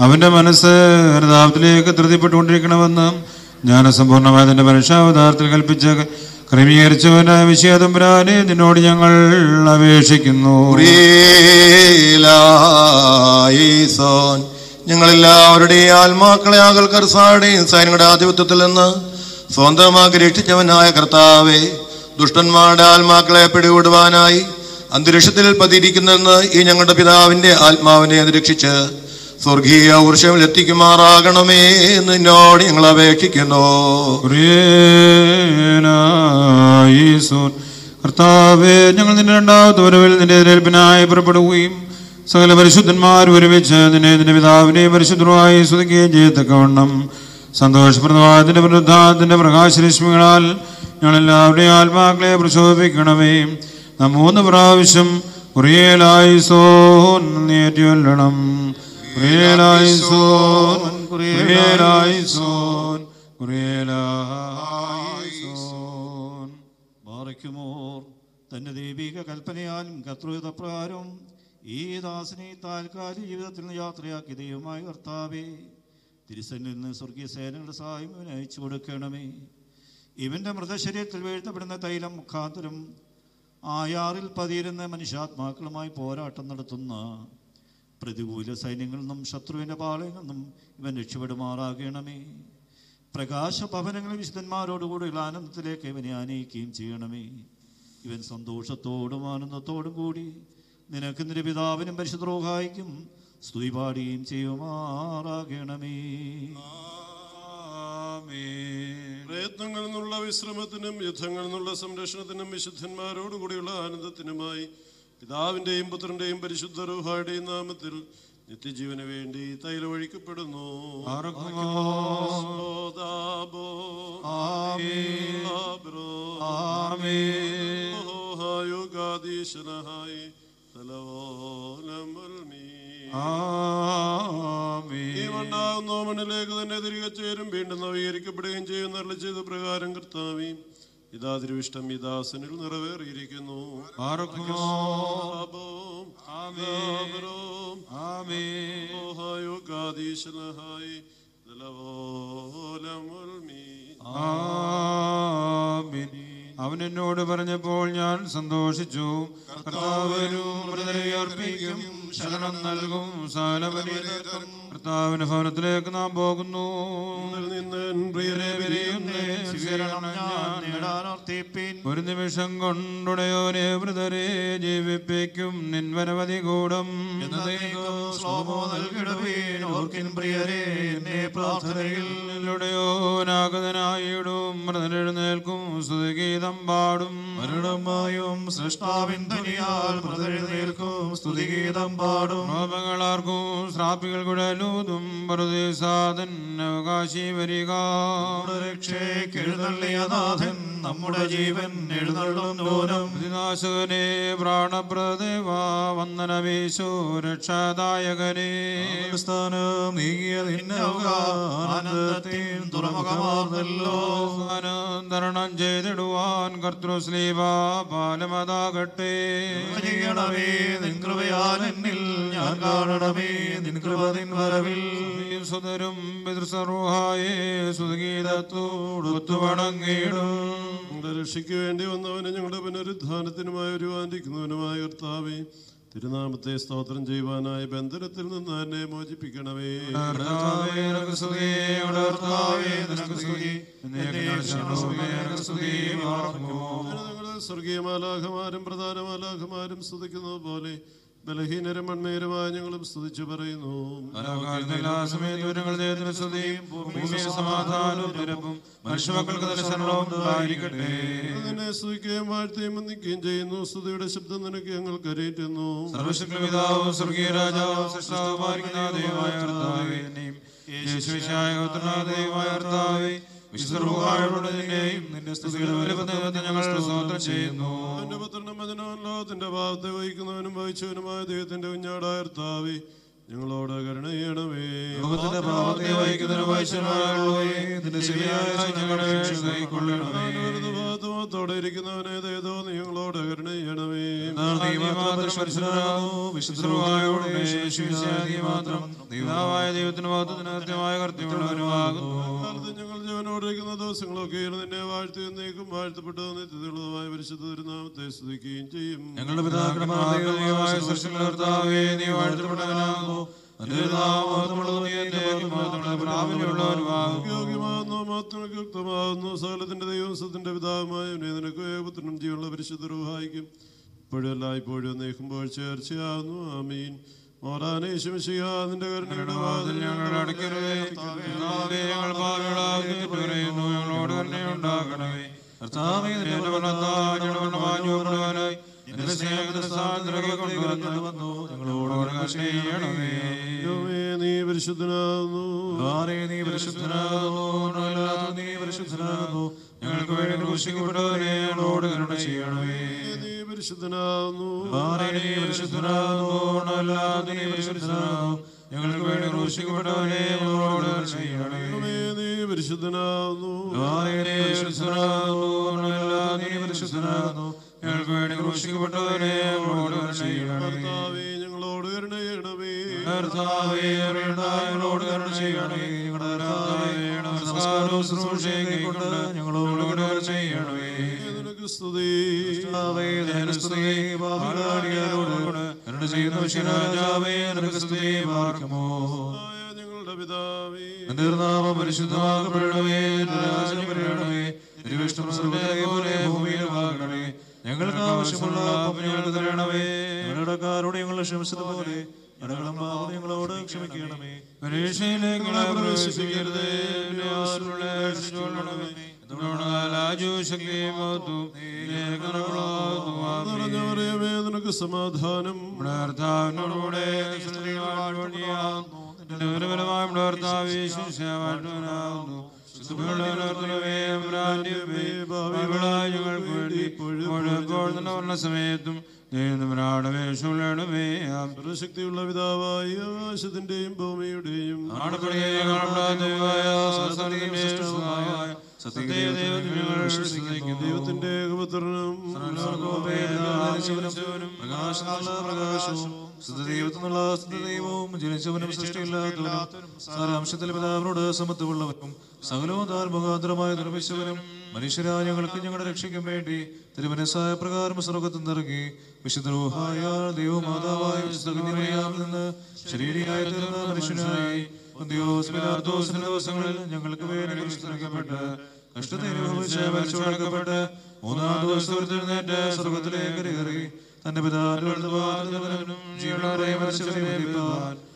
S37: അവന്റെ മനസ്സ് അനുതാപത്തിലേക്ക് ധൃതിപ്പെട്ടുകൊണ്ടിരിക്കണമെന്ന് ജ്ഞാനസമ്പൂർണമായ തന്റെ മനുഷ്യാവതാരത്തിൽ കൽപ്പിച്ച ക്രമീകരിച്ചവനായ വിഷയതമ്പുരാനെ നിന്നോട് ഞങ്ങൾ അപേക്ഷിക്കുന്നു.
S36: ഞങ്ങളെല്ലാവരുടെയും ആത്മാക്കളെ ആകൽ കർസാരുടെയും സൈനികരുടെ ആധിപത്യത്തിൽ നിന്ന് സ്വന്തമാക്കി രക്ഷിച്ചവനായ കർത്താവെ ദുഷ്ടന്മാരുടെ ആത്മാക്കളെ പിടിവിടുവാനായി അന്തരീക്ഷത്തിൽ പതിയിരിക്കുന്നെന്ന് ഈ ഞങ്ങളുടെ പിതാവിന്റെ ആത്മാവിനെ അനുരക്ഷിച്ച് സ്വർഗീയ ഊർഷമിൽ എത്തിക്കുമാറാകണമേ എന്ന് എന്നോട് ഞങ്ങൾ അപേക്ഷിക്കുന്നു.
S37: കർത്താവേ ഞങ്ങൾ നിന്റെ രണ്ടാമത്തെ വരവിൽ നിന്റെ എതിരേൽപ്പിനായി പുറപ്പെടുകയും സകല പരിശുദ്ധന്മാർ ഒരുമിച്ച് നിന്നെ നിന്റെ പിതാവിനെയും പരിശുദ്ധമായി സ്തുതിക്കുകയും ചെയ്യത്തക്കവണ്ണം സന്തോഷപ്രദമായ നിന്റെ പുനരുദ്ധാനത്തിന്റെ പ്രകാശരശ്മികളാൽ ഞങ്ങളെല്ലാവരുടെയും ആത്മാക്കളെ പ്രശോഭിക്കണമേ മൂന്ന് പ്രാവശ്യം കുറിയേലായി സോൻ നേറ്റിയൊല്ലണം കുറിയേലായി സോൻ കുറിയേലായി സോൻ കുറിയേലായി സോൻ
S38: ബാറയ്ക്കുമോർ തന്റെ ദൈവിക കൽപ്പനയാലും കർത്തൃതപ്രകാരവും ഈ ദാസിനെ താൽക്കാലിക ജീവിതത്തിൽ നിന്ന് യാത്രയാക്കി ദൈവമായ കർത്താവേ തിരുസന്നിൽ നിന്ന് സ്വർഗീയ സേനകളുടെ സഹായം ഇവന് അയച്ചു കൊടുക്കണമേ. ഇവന്റെ മൃതശരീരത്തിൽ വീഴ്ത്തപ്പെടുന്ന തൈലം മുഖാന്തരം ആയാറിൽ പതിയിരുന്ന മനുഷ്യാത്മാക്കളുമായി പോരാട്ടം നടത്തുന്ന പ്രതികൂല സൈന്യങ്ങളിൽ നിന്നും ശത്രുവിന്റെ പാളയങ്ങളിൽ നിന്നും ഇവൻ രക്ഷപ്പെടുമാറാകണമേ. പ്രകാശ ഭവനങ്ങളിൽ വിശുദ്ധന്മാരോടുകൂടിയുള്ള ആനന്ദത്തിലേക്ക് ഇവനെ ആനയിക്കുകയും ചെയ്യണമേ. ഇവൻ സന്തോഷത്തോടും ആനന്ദത്തോടും കൂടി നിനക്ക് നിന്റെ പിതാവിനും പരിശുദ്ധരോഹായിക്കും സ്തുതി ചെയ്യുമാറാകണമേ.
S29: പ്രയത്നങ്ങളിൽ നിന്നുള്ള വിശ്രമത്തിനും യുദ്ധങ്ങളിൽ നിന്നുള്ള സംരക്ഷണത്തിനും വിശുദ്ധന്മാരോടുകൂടിയുള്ള ആനന്ദത്തിനുമായി പിതാവിന്റെയും പുത്രന്റെയും പരിശുദ്ധ രൂഹയുടെയും നാമത്തിൽ നിത്യജീവന് വേണ്ടി തൈല ഒഴിക്കപ്പെടുന്നു. യുഗാദീശനായി ഓഹായുഗാദീശനഹായി തലവോലമുൽമീ. ഈ മണ്ണാകുന്ന മണ്ണിലേക്ക് തന്നെ തിരികെ ചേരും. വീണ്ടും നവീകരിക്കപ്പെടുകയും ചെയ്യുന്ന ചെയ്ത പ്രകാരം കർത്താവി ഇതാ തിരുവിഷ്ടം ഈ ദാസനിൽ നിറവേറിയിരിക്കുന്നു.
S30: ആമീൻ. അവൻ എന്നോട് പറഞ്ഞപ്പോൾ ഞാൻ സന്തോഷിച്ചു. കർത്താവിനും ശരണം നൽകും കർത്താവിന്റെ ഭവനത്തിലേക്ക് നാം പോകുന്നു. ഒരു നിമിഷം കൊണ്ടുടയോനെ വൃതരെ ജീവിപ്പിക്കും നിൻവനവധി കൂടം.
S38: പ്രാർത്ഥനയിൽ
S30: ഉടയോനാഗതനായിടും മൃതനെഴുന്നേൽക്കും സ്തുതിഗീതം പാടും.
S38: മരണമായും സൃഷ്ടാവിൻ ധനിയാൽ സ്തുതി സ്തുതിഗീതം പാടും.
S30: പാപങ്ങളാർക്കും ശ്രാപ്പികൾ കുഴലൂതും. പ്രദേശാതൻ അവകാശി വരിക.
S38: രക്ഷയ്ക്ക് എഴുന്നള്ളിയ നമ്മുടെ ജീവൻ എഴുന്നള്ളും നൂനം
S30: നാശകനെ പ്രാണപ്രദേവ വന്ദനമേശോ രക്ഷാദായകനെ.
S38: സ്ഥാനം നീങ്ങിയ ആനന്ദത്തിൻ തുറമുഖമാർന്നല്ലോ.
S30: തരണം ചെയ്തിടുവാൻ കർത്തൃശ്ലീവ പാലമതാകട്ടെ
S38: ചെയ്യണമേ നിൻ കൃപയാൽ എന്നിൽ ഞാൻ കാണണമേ നിൻ കൃപ നിൻ വരവിൽ.
S30: സുതരും പിതൃസർവായേ സുഗീതത്തോടൊത്തു വണങ്ങിയിടും
S29: രക്ഷയ്ക്ക് വേണ്ടി വന്നവനെ ഞങ്ങളുടെ പുനരുദ്ധാനത്തിനുമായി ഒരുവാന്തിക്കുന്നവനുമായ കർത്താവേ തിരുനാമത്തെ സ്തോത്രം ചെയ്യുവാനായി ബന്ധനത്തിൽ നിന്ന് എന്നെ മോചിപ്പിക്കണമേ. സ്വർഗീയ മാലാഖമാരും പ്രധാന മാലാഖമാരും സ്തുതിക്കുന്നത് പോലെ ബലഹീനരും മൺമേരുമായ ഞങ്ങളും സ്തുതിച്ചു പറയുന്നു.
S30: എല്ലാ സമയത്തും ദൈവത്തിന് സ്തുതിയും ഭൂമിയെ സമാധാനവും നിരപ്പും മനുഷ്യമക്കൾക്ക് ശരണവും ഉണ്ടായിരിക്കട്ടെ.
S29: നിന്നെ സ്തുതിക്കുകയും വാഴ്ത്തുകയും വന്ദിക്കുകയും ചെയ്യുന്നു. സ്തുതിയുടെ ശബ്ദം നിനക്ക് ഞങ്ങൾ കരയറ്റുന്നു
S30: സർവശക്തി പിതാവും സ്വർഗീയ രാജാവും സൃഷ്ടാവുമായിരിക്കുന്ന ദൈവമായ കർത്താവേ യേശുവിശായ ദൈവമായ കർത്താവേ വിശുദ്ധരുടെ നിന്നെയും നിന്റെ ഞങ്ങൾ സ്തോത്രം ചെയ്യുന്നു.
S29: എന്റെ വഹിക്കുന്നവനും വഹിച്ചവനുമായ ദൈവത്തിന്റെ കുഞ്ഞാടായ കർത്താവേ ഞങ്ങളോട് കരുണയണമേ.
S30: ലോകത്തിന്റെ പാപത്തെ വഹിക്കുന്നതിന് ശരിയായ ഞങ്ങളുടെ
S29: ഇരിക്കുന്നവനെ ഞങ്ങളോട്
S30: മാത്രം ദൈവമായ ദൈവത്തിന് കൃത്യമായ കർത്യമുള്ളവനുമാകുന്നു
S29: കാലത്ത് ഞങ്ങൾ ജീവനോടിരിക്കുന്ന ദിവസങ്ങളൊക്കെ നിന്നെ വാഴ്ത്തി നീക്കും വാഴ്ത്തപ്പെട്ടത് നിത്യതയുള്ളതുമായ പരിശുദ്ധ തിരുനാമത്തെ സ്തുതിക്കുകയും ചെയ്യും.
S30: ഞങ്ങളുടെ ദൈവമായ കർത്താവേ, നീ വാഴ്ത്തപ്പെട്ടവനാകുന്നു.
S29: യുക്തമാകുന്നു സകലത്തിന്റെ ദൈവസത്തിന്റെ പിതാവുമായ നിനക്ക് പുത്രനും ജീവനുള്ള പരിശുദ്ധ രൂഹായിക്കും ഇപ്പോഴും എല്ലായ്പ്പോഴും നീക്കുമ്പോൾ ചേർച്ചയാകുന്നു. ആമീൻ. നിന്റെ കരുണയുടെ വാതിൽ
S30: ഞങ്ങൾ അടയ്ക്കരുതേ. ഞങ്ങൾ പാപികളാകുന്നു. ഞങ്ങളോട് തന്നെ ഉണ്ടാക്കണമേ കർത്താവേ നിന്റെ വണ്ണത്താൽ ഞങ്ങളുടെ കൊണ്ടുവന്നു ഞങ്ങളോട്
S29: നീ പരിശുദ്ധനാകുന്നു.
S30: നീ പരിശുദ്ധനാകുന്നു? നീ പരിശുദ്ധനാകുന്നു. ഞങ്ങൾക്ക് വേണ്ടി ക്രൂശിക്കപ്പെട്ടവരെ ഞങ്ങളോട് കരുണ ചെയ്യണമേ.
S29: നീ പരിശുദ്ധനാകുന്നു.
S30: നീ പരിശുദ്ധനാകുന്നു? നീ പരിശുദ്ധനാകുന്നു. ഞങ്ങൾക്ക് വേണ്ടി ക്രൂശിക്കപ്പെട്ടവരെ ഞങ്ങളോട് ചെയ്യണമേ.
S29: നീ പരിശുദ്ധനാകുന്നു.
S30: നീ പരിശുദ്ധനാകുന്നു? നീ പരിശുദ്ധനാകുന്നു. ഞങ്ങൾക്ക് വേണ്ടി ക്രൂശിക്കപ്പെട്ടവരെ ഞങ്ങളോട്
S29: കർത്താവേ ഞങ്ങളോട് കരുണ ചെയ്യണമേ.
S30: കർത്താവേ ഞങ്ങളോട് കരുണ ചെയ്യണമേ. ഞങ്ങളുടെ കർത്താവേ നമസ്കാരവും ശുശ്രൂഷയും കൊണ്ട് ഞങ്ങളോട് കരുണ ചെയ്യണമേ.
S29: ഞങ്ങളുടെ പിതാവേ.
S30: നിന്റെ നാമം പരിശുദ്ധമാകപ്പെടണമേ രാജ്യം വരണമേ. തിരുവിഷ്ണു സ്വർഗത്തിലെ പോലെ ഭൂമിയിലുമാകണമേ ഞങ്ങൾക്ക് ആവശ്യമുള്ള തരണമേ.
S29: ഞങ്ങളുടെ കാരോട് ഞങ്ങൾ ക്ഷമിച്ചതുപോലെ ഞങ്ങളും ഞങ്ങളോട് ക്ഷമിക്കണമേ.
S30: പരീക്ഷയിലേക്ക് പ്രവേശിപ്പിക്കരുതേ.
S29: നിനക്ക് സമാധാനം.
S30: ഭർത്താവിനോടുകൂടെ നിർബലമായ ഭർത്താവ് ഞങ്ങൾക്ക് വേണ്ടി ഇപ്പോഴും സമയത്തും
S29: സർവശക്തിയുള്ള പിതാവായി ആകാശത്തിന്റെയും ഭൂമിയുടെയും ദൈവത്തിന്റെ ഏകപുത്രനും
S30: പ്രകാശവും
S29: ദൈവത്തിനുള്ള ദൈവവും ജനിച്ചവനും സൃഷ്ടിയില്ലാത്തവനും സാരാംശത്തിൽ പിതാവിനോട് സമത്വമുള്ളവനും സകലവും താൽ മുഖാന്തരമായി നിർമ്മിച്ചവനും മനുഷ്യരായ ഞങ്ങൾക്ക് ഞങ്ങളുടെ രക്ഷയ്ക്കും വേണ്ടി തിരുമനസായ പ്രകാരം സ്വർഗത്തിൽ നിറങ്ങി വിശുദ്ധരൂഹായ ദൈവമാതാവായ നിന്ന് ശരീരിയായി തീർന്ന മനുഷ്യനായി ദിവസങ്ങളിൽ ഞങ്ങൾക്ക് വേണ്ടി കുരിശിലക്കപ്പെട്ട് കഷ്ടത്തെ അനുഭവിച്ച് മരിച്ചുടക്കപ്പെട്ട് മൂന്നാം ദിവസം എഴുന്നേറ്റ് സ്വർഗത്തിലേക്ക് കയറി തന്റെ പിതാവിനും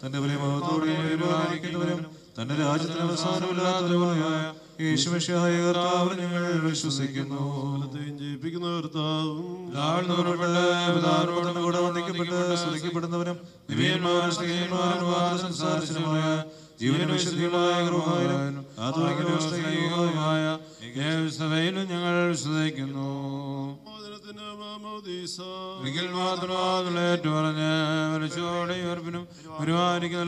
S29: തന്റെ പരിപാലിക്കുന്നവരും തന്റെ രാജ്യത്തിന് അവസാനമില്ലാത്തവരുമായ യേശുമിശിഹായ കർത്താവ് ഞങ്ങൾ വിശ്വസിക്കുന്നു.
S30: ജയിപ്പിക്കുന്ന കർത്താവും
S29: കൂടെ വന്ദിക്കപ്പെട്ട് സ്തുതിക്കപ്പെടുന്നവരും ദിവ്യന്മാരും സ്ത്രീയന്മാരും സംസാരിച്ചതുമായ ജീവനും വിശുദ്ധിയുമായ ഗൃഹാനും ആത്മാവികമായ
S30: സഭയിലും ഞങ്ങൾ മാത്രമായിട്ടു പറഞ്ഞ് ഉയർപ്പിനും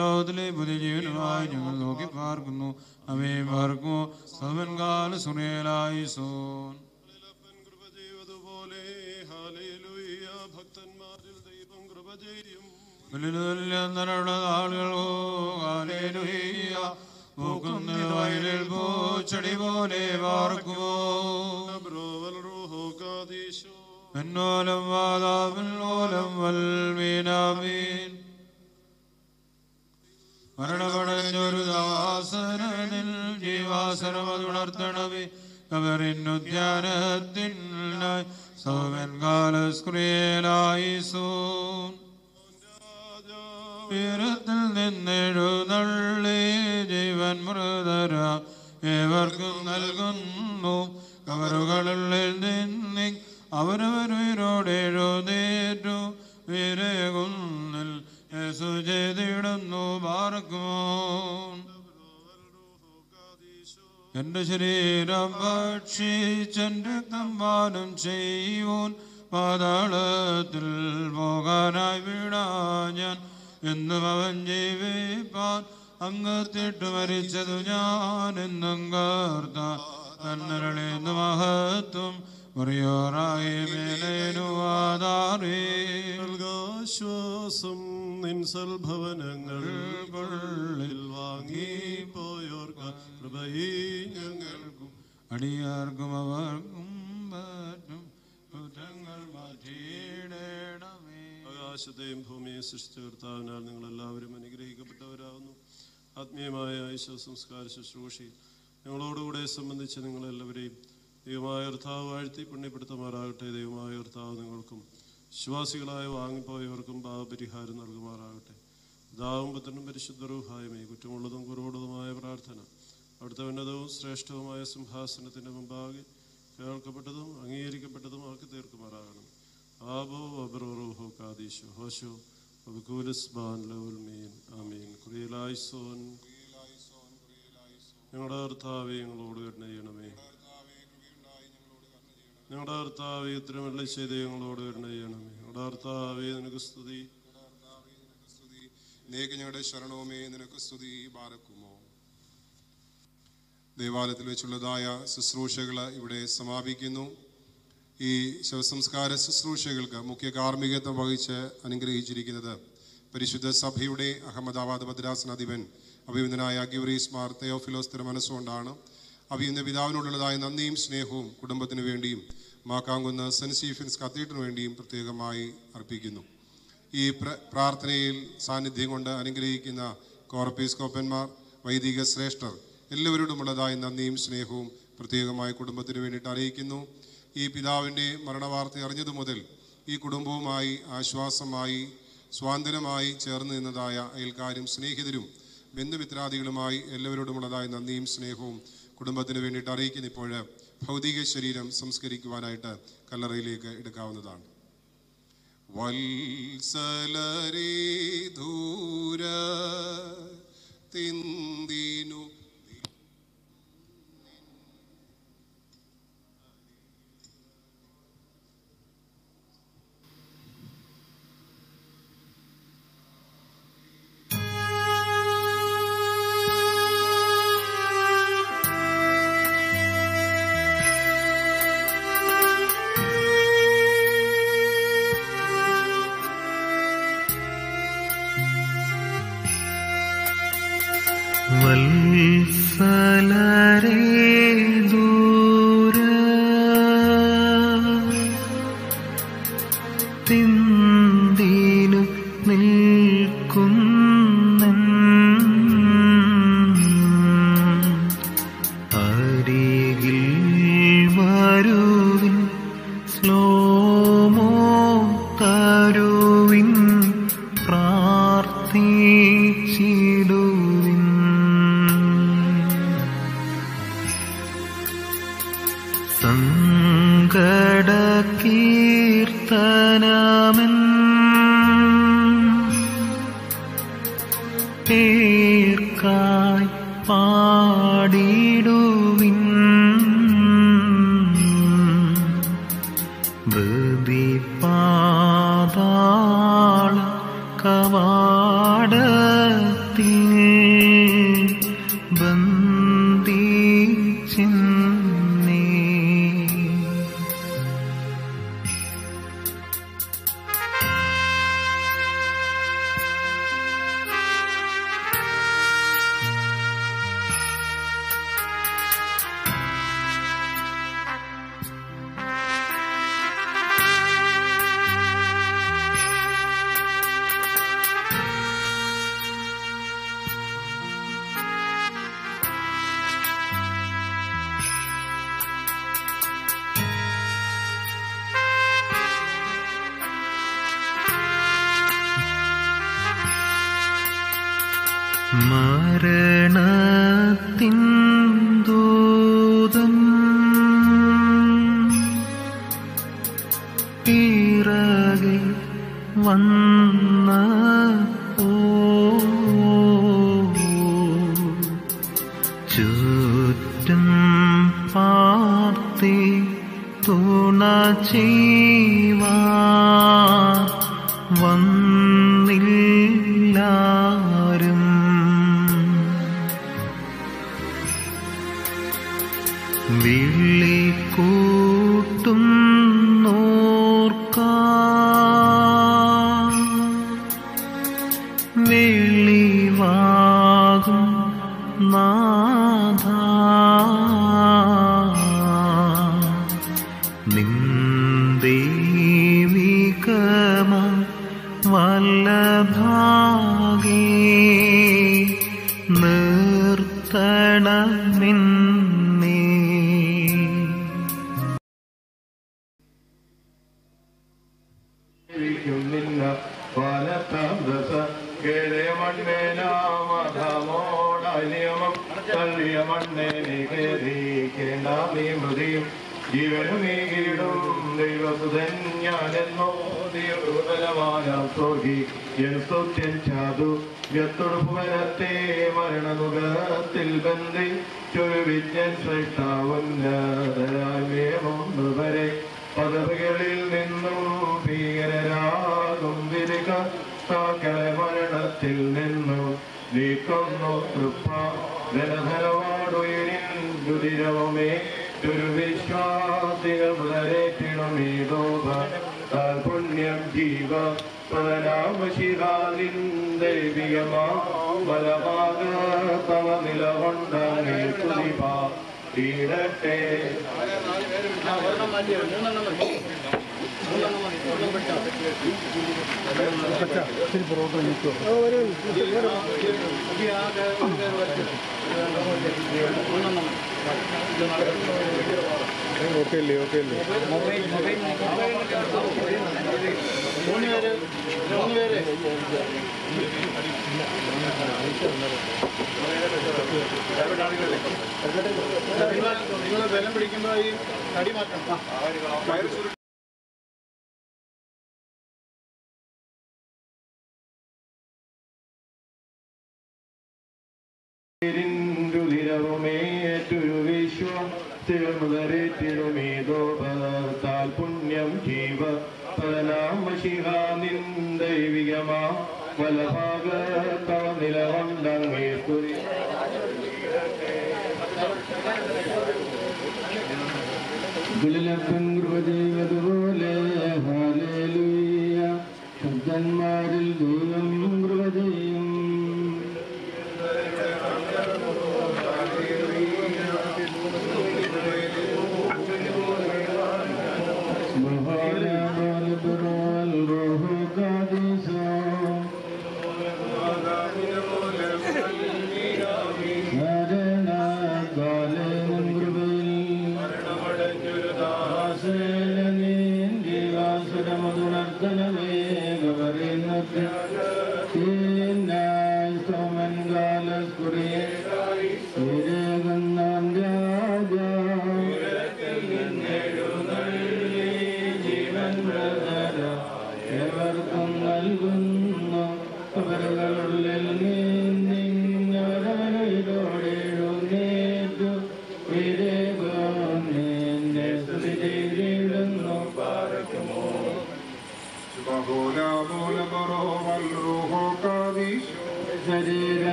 S30: ലോകത്തിലെ പുതിയ ജീവനുമായി ഞങ്ങൾ നോക്കി പാർക്കുന്നു. അവയെ പാർക്കുമോ സവൻകാല സുനേലായി സോൻ. പൂക്കുന്ന വയലിൽ പൂച്ചെടി പോലെ പാർക്കുമോ എന്നോലം വാതാവിനോലം വൽമീനാമീൻ മരണമടഞ്ഞൊരു ദാസനിൽ ജീവാസനം അതുണർത്തണമേ കബറിനുദ്യാനത്തിനായി സൗമൻ കാലസ്ക്രിയലായി സൂൻ. ഉയരത്തിൽ നിന്നെഴുന്നള്ളി ജീവൻ മൃതര. ഏവർക്കും നൽകുന്നു. കവറുകളിൽ നിന്നി അവരവരുയരോട് എഴുതേറ്റു വിരകുന്നിൽ യേശു ചെയ്തിടുന്നു പാർക്കുമോ എന്റെ ശരീരം ഭക്ഷിച്ചെന്റെ രക്തം ചെയ്യൂൻ പാതാളത്തിൽ പോകാനായി വിടാ ഞാൻ. എന്നും അവൻ ജീവിപ്പാൻ അങ്ങത്തിട്ട് മരിച്ചതു ഞാൻ എന്നും കർത്ത തന്നരളെന്നു മഹത്വം മുറിയോറായി മേലേനുവാതാറേ
S29: ശ്വാസം നിൻ സൽഭവനങ്ങൾ കൊള്ളിൽ വാങ്ങി പോയോർക്ക് കൃപയി ഞങ്ങൾക്കും.
S30: അടിയാർക്കും അവർക്കും പറ്റും കുറ്റങ്ങൾ മാറ്റിയിടണമേ
S29: ആകാശത്തെയും ഭൂമിയെയും സൃഷ്ടിച്ച കർത്താവിനാൽ നിങ്ങൾ എല്ലാവരും അനുഗ്രഹിക്കപ്പെട്ടവരാകുന്നു. ആത്മീയമായ ഐശ്വ സംസ്കാര ശുശ്രൂഷയിൽ ഞങ്ങളോടുകൂടെ സംബന്ധിച്ച് നിങ്ങളെല്ലാവരെയും ദൈവമായ കർത്താവ് വാഴ്ത്തി പുണ്യപ്പെടുത്തുമാറാകട്ടെ. ദൈവമായ കർത്താവ് നിങ്ങൾക്കും വിശ്വാസികളായ വാങ്ങിപ്പോയവർക്കും പാപപരിഹാരം നൽകുമാറാകട്ടെ. ദാവും പുത്രനും പരിശുദ്ധരൂഹായ്മേ കുറ്റമുള്ളതും കുറവുള്ളതുമായ പ്രാർത്ഥന അവിടുത്തെ ഉന്നതവും ശ്രേഷ്ഠവുമായ സിംഹാസനത്തിന്റെ മുമ്പാകെ കേൾക്കപ്പെട്ടതും അംഗീകരിക്കപ്പെട്ടതും ആക്കി തീർക്കുമാറാകണം. ആബോ അബ്രോഹോ കാദീശോ ഹോശോ അബുകൂലസ് ബാൻ ലവുൽ മീൻ. ആമീൻ. കുറിയലായിസോൻ ഞങ്ങളുടെ കർത്താവെ ഞങ്ങളോട് കരുണ ചെയ്യണമേ. ഞങ്ങളുടെ കർത്താവെ ഉത്തരമല്ല ചെയ്ത് ഞങ്ങളോട് കരുണ ചെയ്യണമേ. ഞങ്ങളുടെ കർത്താവെ നിനക്ക് സ്തുതി.
S39: നീക്ക് ഞങ്ങളുടെ ശരണവുമേ നിനക്ക് സ്തുതി ബാലക്കുമോ ദേവാലയത്തിൽ വെച്ചുള്ളതായ ശുശ്രൂഷകൾ ഇവിടെ സമാപിക്കുന്നു. ഈ ശവസംസ്കാര ശുശ്രൂഷകൾക്ക് മുഖ്യ കാർമ്മികത്വം വഹിച്ച് അനുഗ്രഹിച്ചിരിക്കുന്നത് പരിശുദ്ധ സഭയുടെ അഹമ്മദാബാദ് മദ്രാസനാധിപൻ അഭിനന്ദനായ ഗിവറീസ് മാർ തെയോഫിലോസ് തിരുമനസ്സുകൊണ്ടാണ് അഭിനന്ദ പിതാവിനോടുള്ളതായ നന്ദിയും സ്നേഹവും കുടുംബത്തിനു വേണ്ടിയും മാക്കാങ്കുന്ന് സെന്റ് സ്റ്റീഫൻസ് കത്തീഡ്രനു വേണ്ടിയും പ്രത്യേകമായി അർപ്പിക്കുന്നു. ഈ പ്രാർത്ഥനയിൽ സാന്നിധ്യം കൊണ്ട് അനുഗ്രഹിക്കുന്ന കോർപ്പീസ്കോപ്പന്മാർ വൈദിക ശ്രേഷ്ഠർ എല്ലാവരോടുമുള്ളതായ നന്ദിയും സ്നേഹവും പ്രത്യേകമായി കുടുംബത്തിന് വേണ്ടിയിട്ട് അറിയിക്കുന്നു. ഈ പിതാവിന്റെ മരണവാർത്ത അറിഞ്ഞതു മുതൽ ഈ കുടുംബവുമായി ആശ്വാസമായി സ്വാതന്ത്ര്യമായി ചേർന്ന് നിന്നതായ അയൽക്കാരും സ്നേഹിതരും ബന്ധുമിത്രാദികളുമായി എല്ലാവരോടുമുള്ളതായ നന്ദിയും സ്നേഹവും കുടുംബത്തിന് വേണ്ടിയിട്ട് അറിയിക്കുന്ന. ഇപ്പോൾ ഭൗതിക ശരീരം സംസ്കരിക്കുവാനായിട്ട് കല്ലറയിലേക്ക് എടുക്കാവുന്നതാണ്. വൽസലരേ ദൂര തിന്തിനു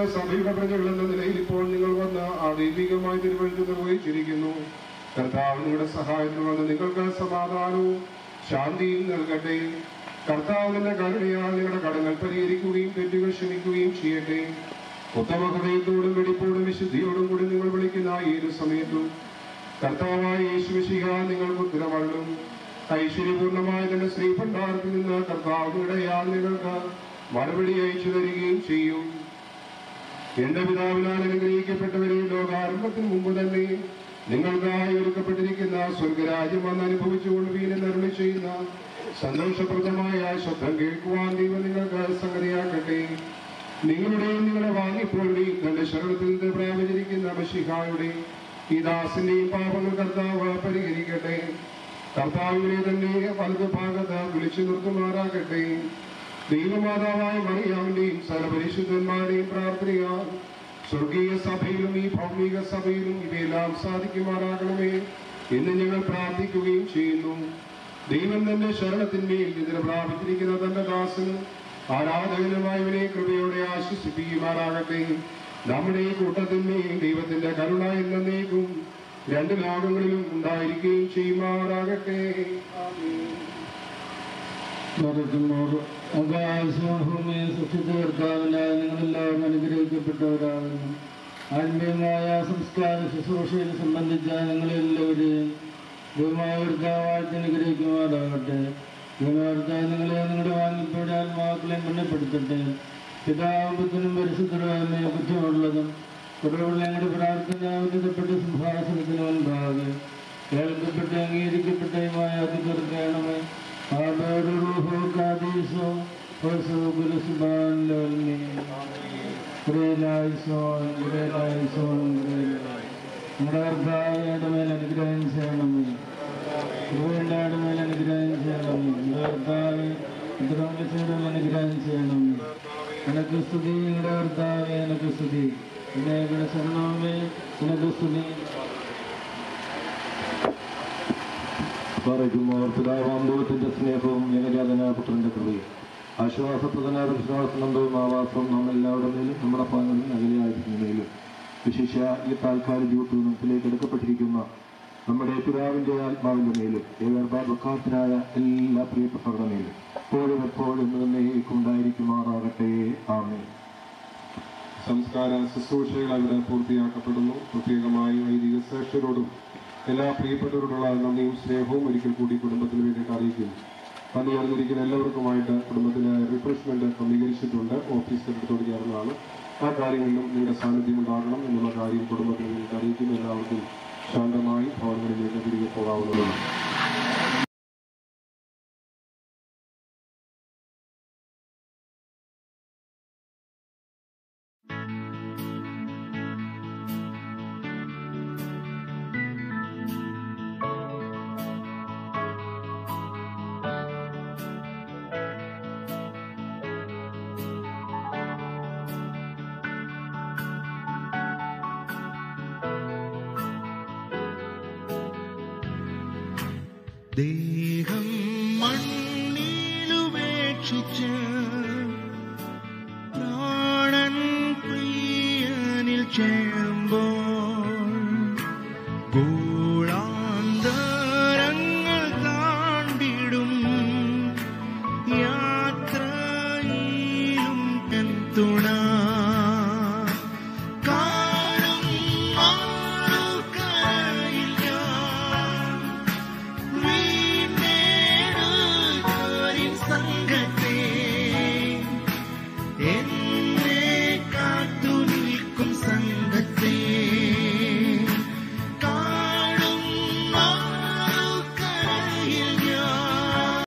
S13: സകല സഭയുടെ പ്രജകളെന്ന നിലയിൽ ഇപ്പോൾ നിങ്ങൾ വന്ന ആ ദൈവികമായ തിരുവഴുത്ത് നിർവഹിച്ചിരിക്കുന്നു. കർത്താവ് നിങ്ങളുടെ സഹായത്തിൽ വന്ന് നിങ്ങൾക്ക് സമാധാനവും ശാന്തിയും നൽകട്ടെ. കർത്താവിന്റെ കരുണയാൽ നിങ്ങളുടെ കടങ്ങൾ പരിഹരിക്കുകയും തെറ്റുകൾ ക്ഷമിക്കുകയും ചെയ്യട്ടെ. ഉത്തമ എന്റെ പിതാവിനാൽ അനുഗ്രഹിക്കപ്പെട്ടവരെ ലോകാരംഭത്തിന് മുമ്പ് തന്നെ നിങ്ങൾക്കായി ഒരുക്കപ്പെട്ടിരിക്കുന്ന സ്വർഗരാജ്യം വന്ന് അനുഭവിച്ചുകൊള്ളുവീൻ എന്നരുളി ചെയ്യുന്ന സന്തോഷപ്രദമായ ശബ്ദം കേൾക്കുവാൻ ദൈവം നിങ്ങൾക്ക് സംഗതിയാക്കട്ടെ. നിങ്ങളുടെയും നിങ്ങളെ വാങ്ങിപ്പോളി തന്റെ ശരണത്തിൽ നിന്ന് പ്രാപിച്ചിരിക്കുന്ന മഷിഹായുടെ ഈ ദാസിന്റെയും പാപങ്ങൾ കർത്താവ് പരിഹരിക്കട്ടെ. കർത്താവിനെ തന്നെ വലതുഭാഗത്ത് വിളിച്ചു നിർത്തുമാറാകട്ടെ. ദൈവമാതാവായ മറിയാമിന്റെയും സർവപരിശുദ്ധന്മാരെയും പ്രാർത്ഥനയാൽ സ്വർഗീയ സഭയിലും ഈ ഭൗമിക സഭയിലും ഇവയെല്ലാം സാധിക്കുമാറാകണമേ എന്ന് ഞങ്ങൾ പ്രാർത്ഥിക്കുകയും ചെയ്യുന്നു. ദൈവം തന്റെ ശരണത്തിന്മേൽ നിദ്ര പ്രാപിച്ചിരിക്കുന്ന തന്റെ ദാസനും ആരാധകനുമായവനെ കൃപയോടെ ആശ്വസിപ്പിക്കുമാറാകട്ടെ. നമ്മുടെ ഈ കൂട്ടത്തിന്മേൽ ദൈവത്തിന്റെ കരുണ എന്നേക്കും രണ്ട് ലോകങ്ങളിലും ഉണ്ടായിരിക്കുകയും ചെയ്യുമാറാകട്ടെ. ആമേൻ.
S40: ആകാശഭൂമിയെ സൃഷ്ടിച്ച കർത്താവിനാൽ നിങ്ങളെല്ലാവരും അനുഗ്രഹിക്കപ്പെട്ടവരാകുന്നു. ആത്മീയമായ സംസ്കാര ശുശ്രൂഷയിൽ സംബന്ധിച്ച നിങ്ങളെല്ലാവരെയും ദൈവമായ കർത്താവാഴ്ച അനുഗ്രഹിക്കുമാറാകട്ടെ. ദൈവകർത്താവ് നിങ്ങളെ നിങ്ങളുടെ വാങ്ങിപ്പോടെ ആത്മാക്കളെ മണ്ണപ്പെടുത്തട്ടെ പിതാപത്തിനും പരിശുദ്ധമായ ബുദ്ധിമുള്ളതും കുറവുള്ള ഞങ്ങളുടെ പ്രാർത്ഥന ഉന്നതപ്പെട്ട സിംഹാസനത്തിന് മുൻപാകെ കേൾക്കപ്പെട്ട അംഗീകരിക്കപ്പെട്ടതുമായ അതിർക്കണമേ ആബേറുഹോ കാദീസോ ഹോസോ ഗുലുസുബാൻ ലോൽമി ഗ്രേലായിസോൻ ഗ്രേലായിസോൻ ഗ്രേലായി നമ്മുടെ കർത്താവയുടെ മേൽ അനുഗ്രഹം ചെയ്യണമേ. കൃപയുടെ മേൽ അനുഗ്രഹം ചെയ്യണമേ. നമ്മുടെ കർത്താവ് ദ്രോണിച്ചയുടെ അനുഗ്രഹം ചെയ്യണമേ. എനക്ക് സ്തുതി നിങ്ങളുടെ കർത്താവെ എനക്ക് സ്തുതി. വിനായകയുടെ ശരണമേ എനക്ക് സ്തുതി.
S41: പറയുമ്പോൾ പിതാവാം സ്നേഹവും സ്നേഹവും ഏകജാതനാപുത്രന്റെ കൃപയും. ആശ്വാസപ്രദനായ വിശ്വാസനന്ദവും ആവാസവും നാം എല്ലാവരുടെ മേലും നമ്മുടെ പാങ്ങളിൽ അകലെയായിരിക്കുന്നതിലും വിശേഷ ഈ താൽക്കാലിക ജീവിതത്തിലേക്ക് എടുക്കപ്പെട്ടിരിക്കുന്ന നമ്മുടെ പിതാവിന്റെ ആത്മാവിന്റെ മേലും ഏവർബാബക്കാത്തിനായ എല്ലാ പ്രിയപ്പെട്ടവരുടെ മേലും. എപ്പോഴും എപ്പോഴും എന്നേക്കും ഉണ്ടായിരിക്കുമാറാകട്ടെ. ആമേ
S21: സംസ്കാര ശുശ്രൂഷകൾ അവിടെ പൂർത്തിയാക്കപ്പെടുന്നു. പ്രത്യേകമായി വൈദിക ശ്രേഷ്ഠരോടും എല്ലാ പ്രിയപ്പെട്ടവരോടുള്ള നന്ദിയും സ്നേഹവും ഒരിക്കൽ കൂടി കുടുംബത്തിന് വേണ്ടിയിട്ട് അറിയിക്കുന്നു. നന്ദി അറിഞ്ഞിരിക്കുന്ന എല്ലാവർക്കുമായിട്ട് കുടുംബത്തിന് റിഫ്രഷ്മെന്റ് ക്രമീകരിച്ചിട്ടുണ്ട് ഓഫീസ് സെക്രട്ടറിയോട് ചേർന്നതാണ് ആ കാര്യങ്ങളിലും നിങ്ങളുടെ സാന്നിധ്യം ഉണ്ടാകണം എന്നുള്ള കാര്യം കുടുംബത്തിന് വേണ്ടിയിട്ട് അറിയിക്കുന്നു. എല്ലാവർക്കും ശാന്തമായി ഭവനങ്ങളിലേക്ക് തിരികെ പോകാവുന്നതാണ്.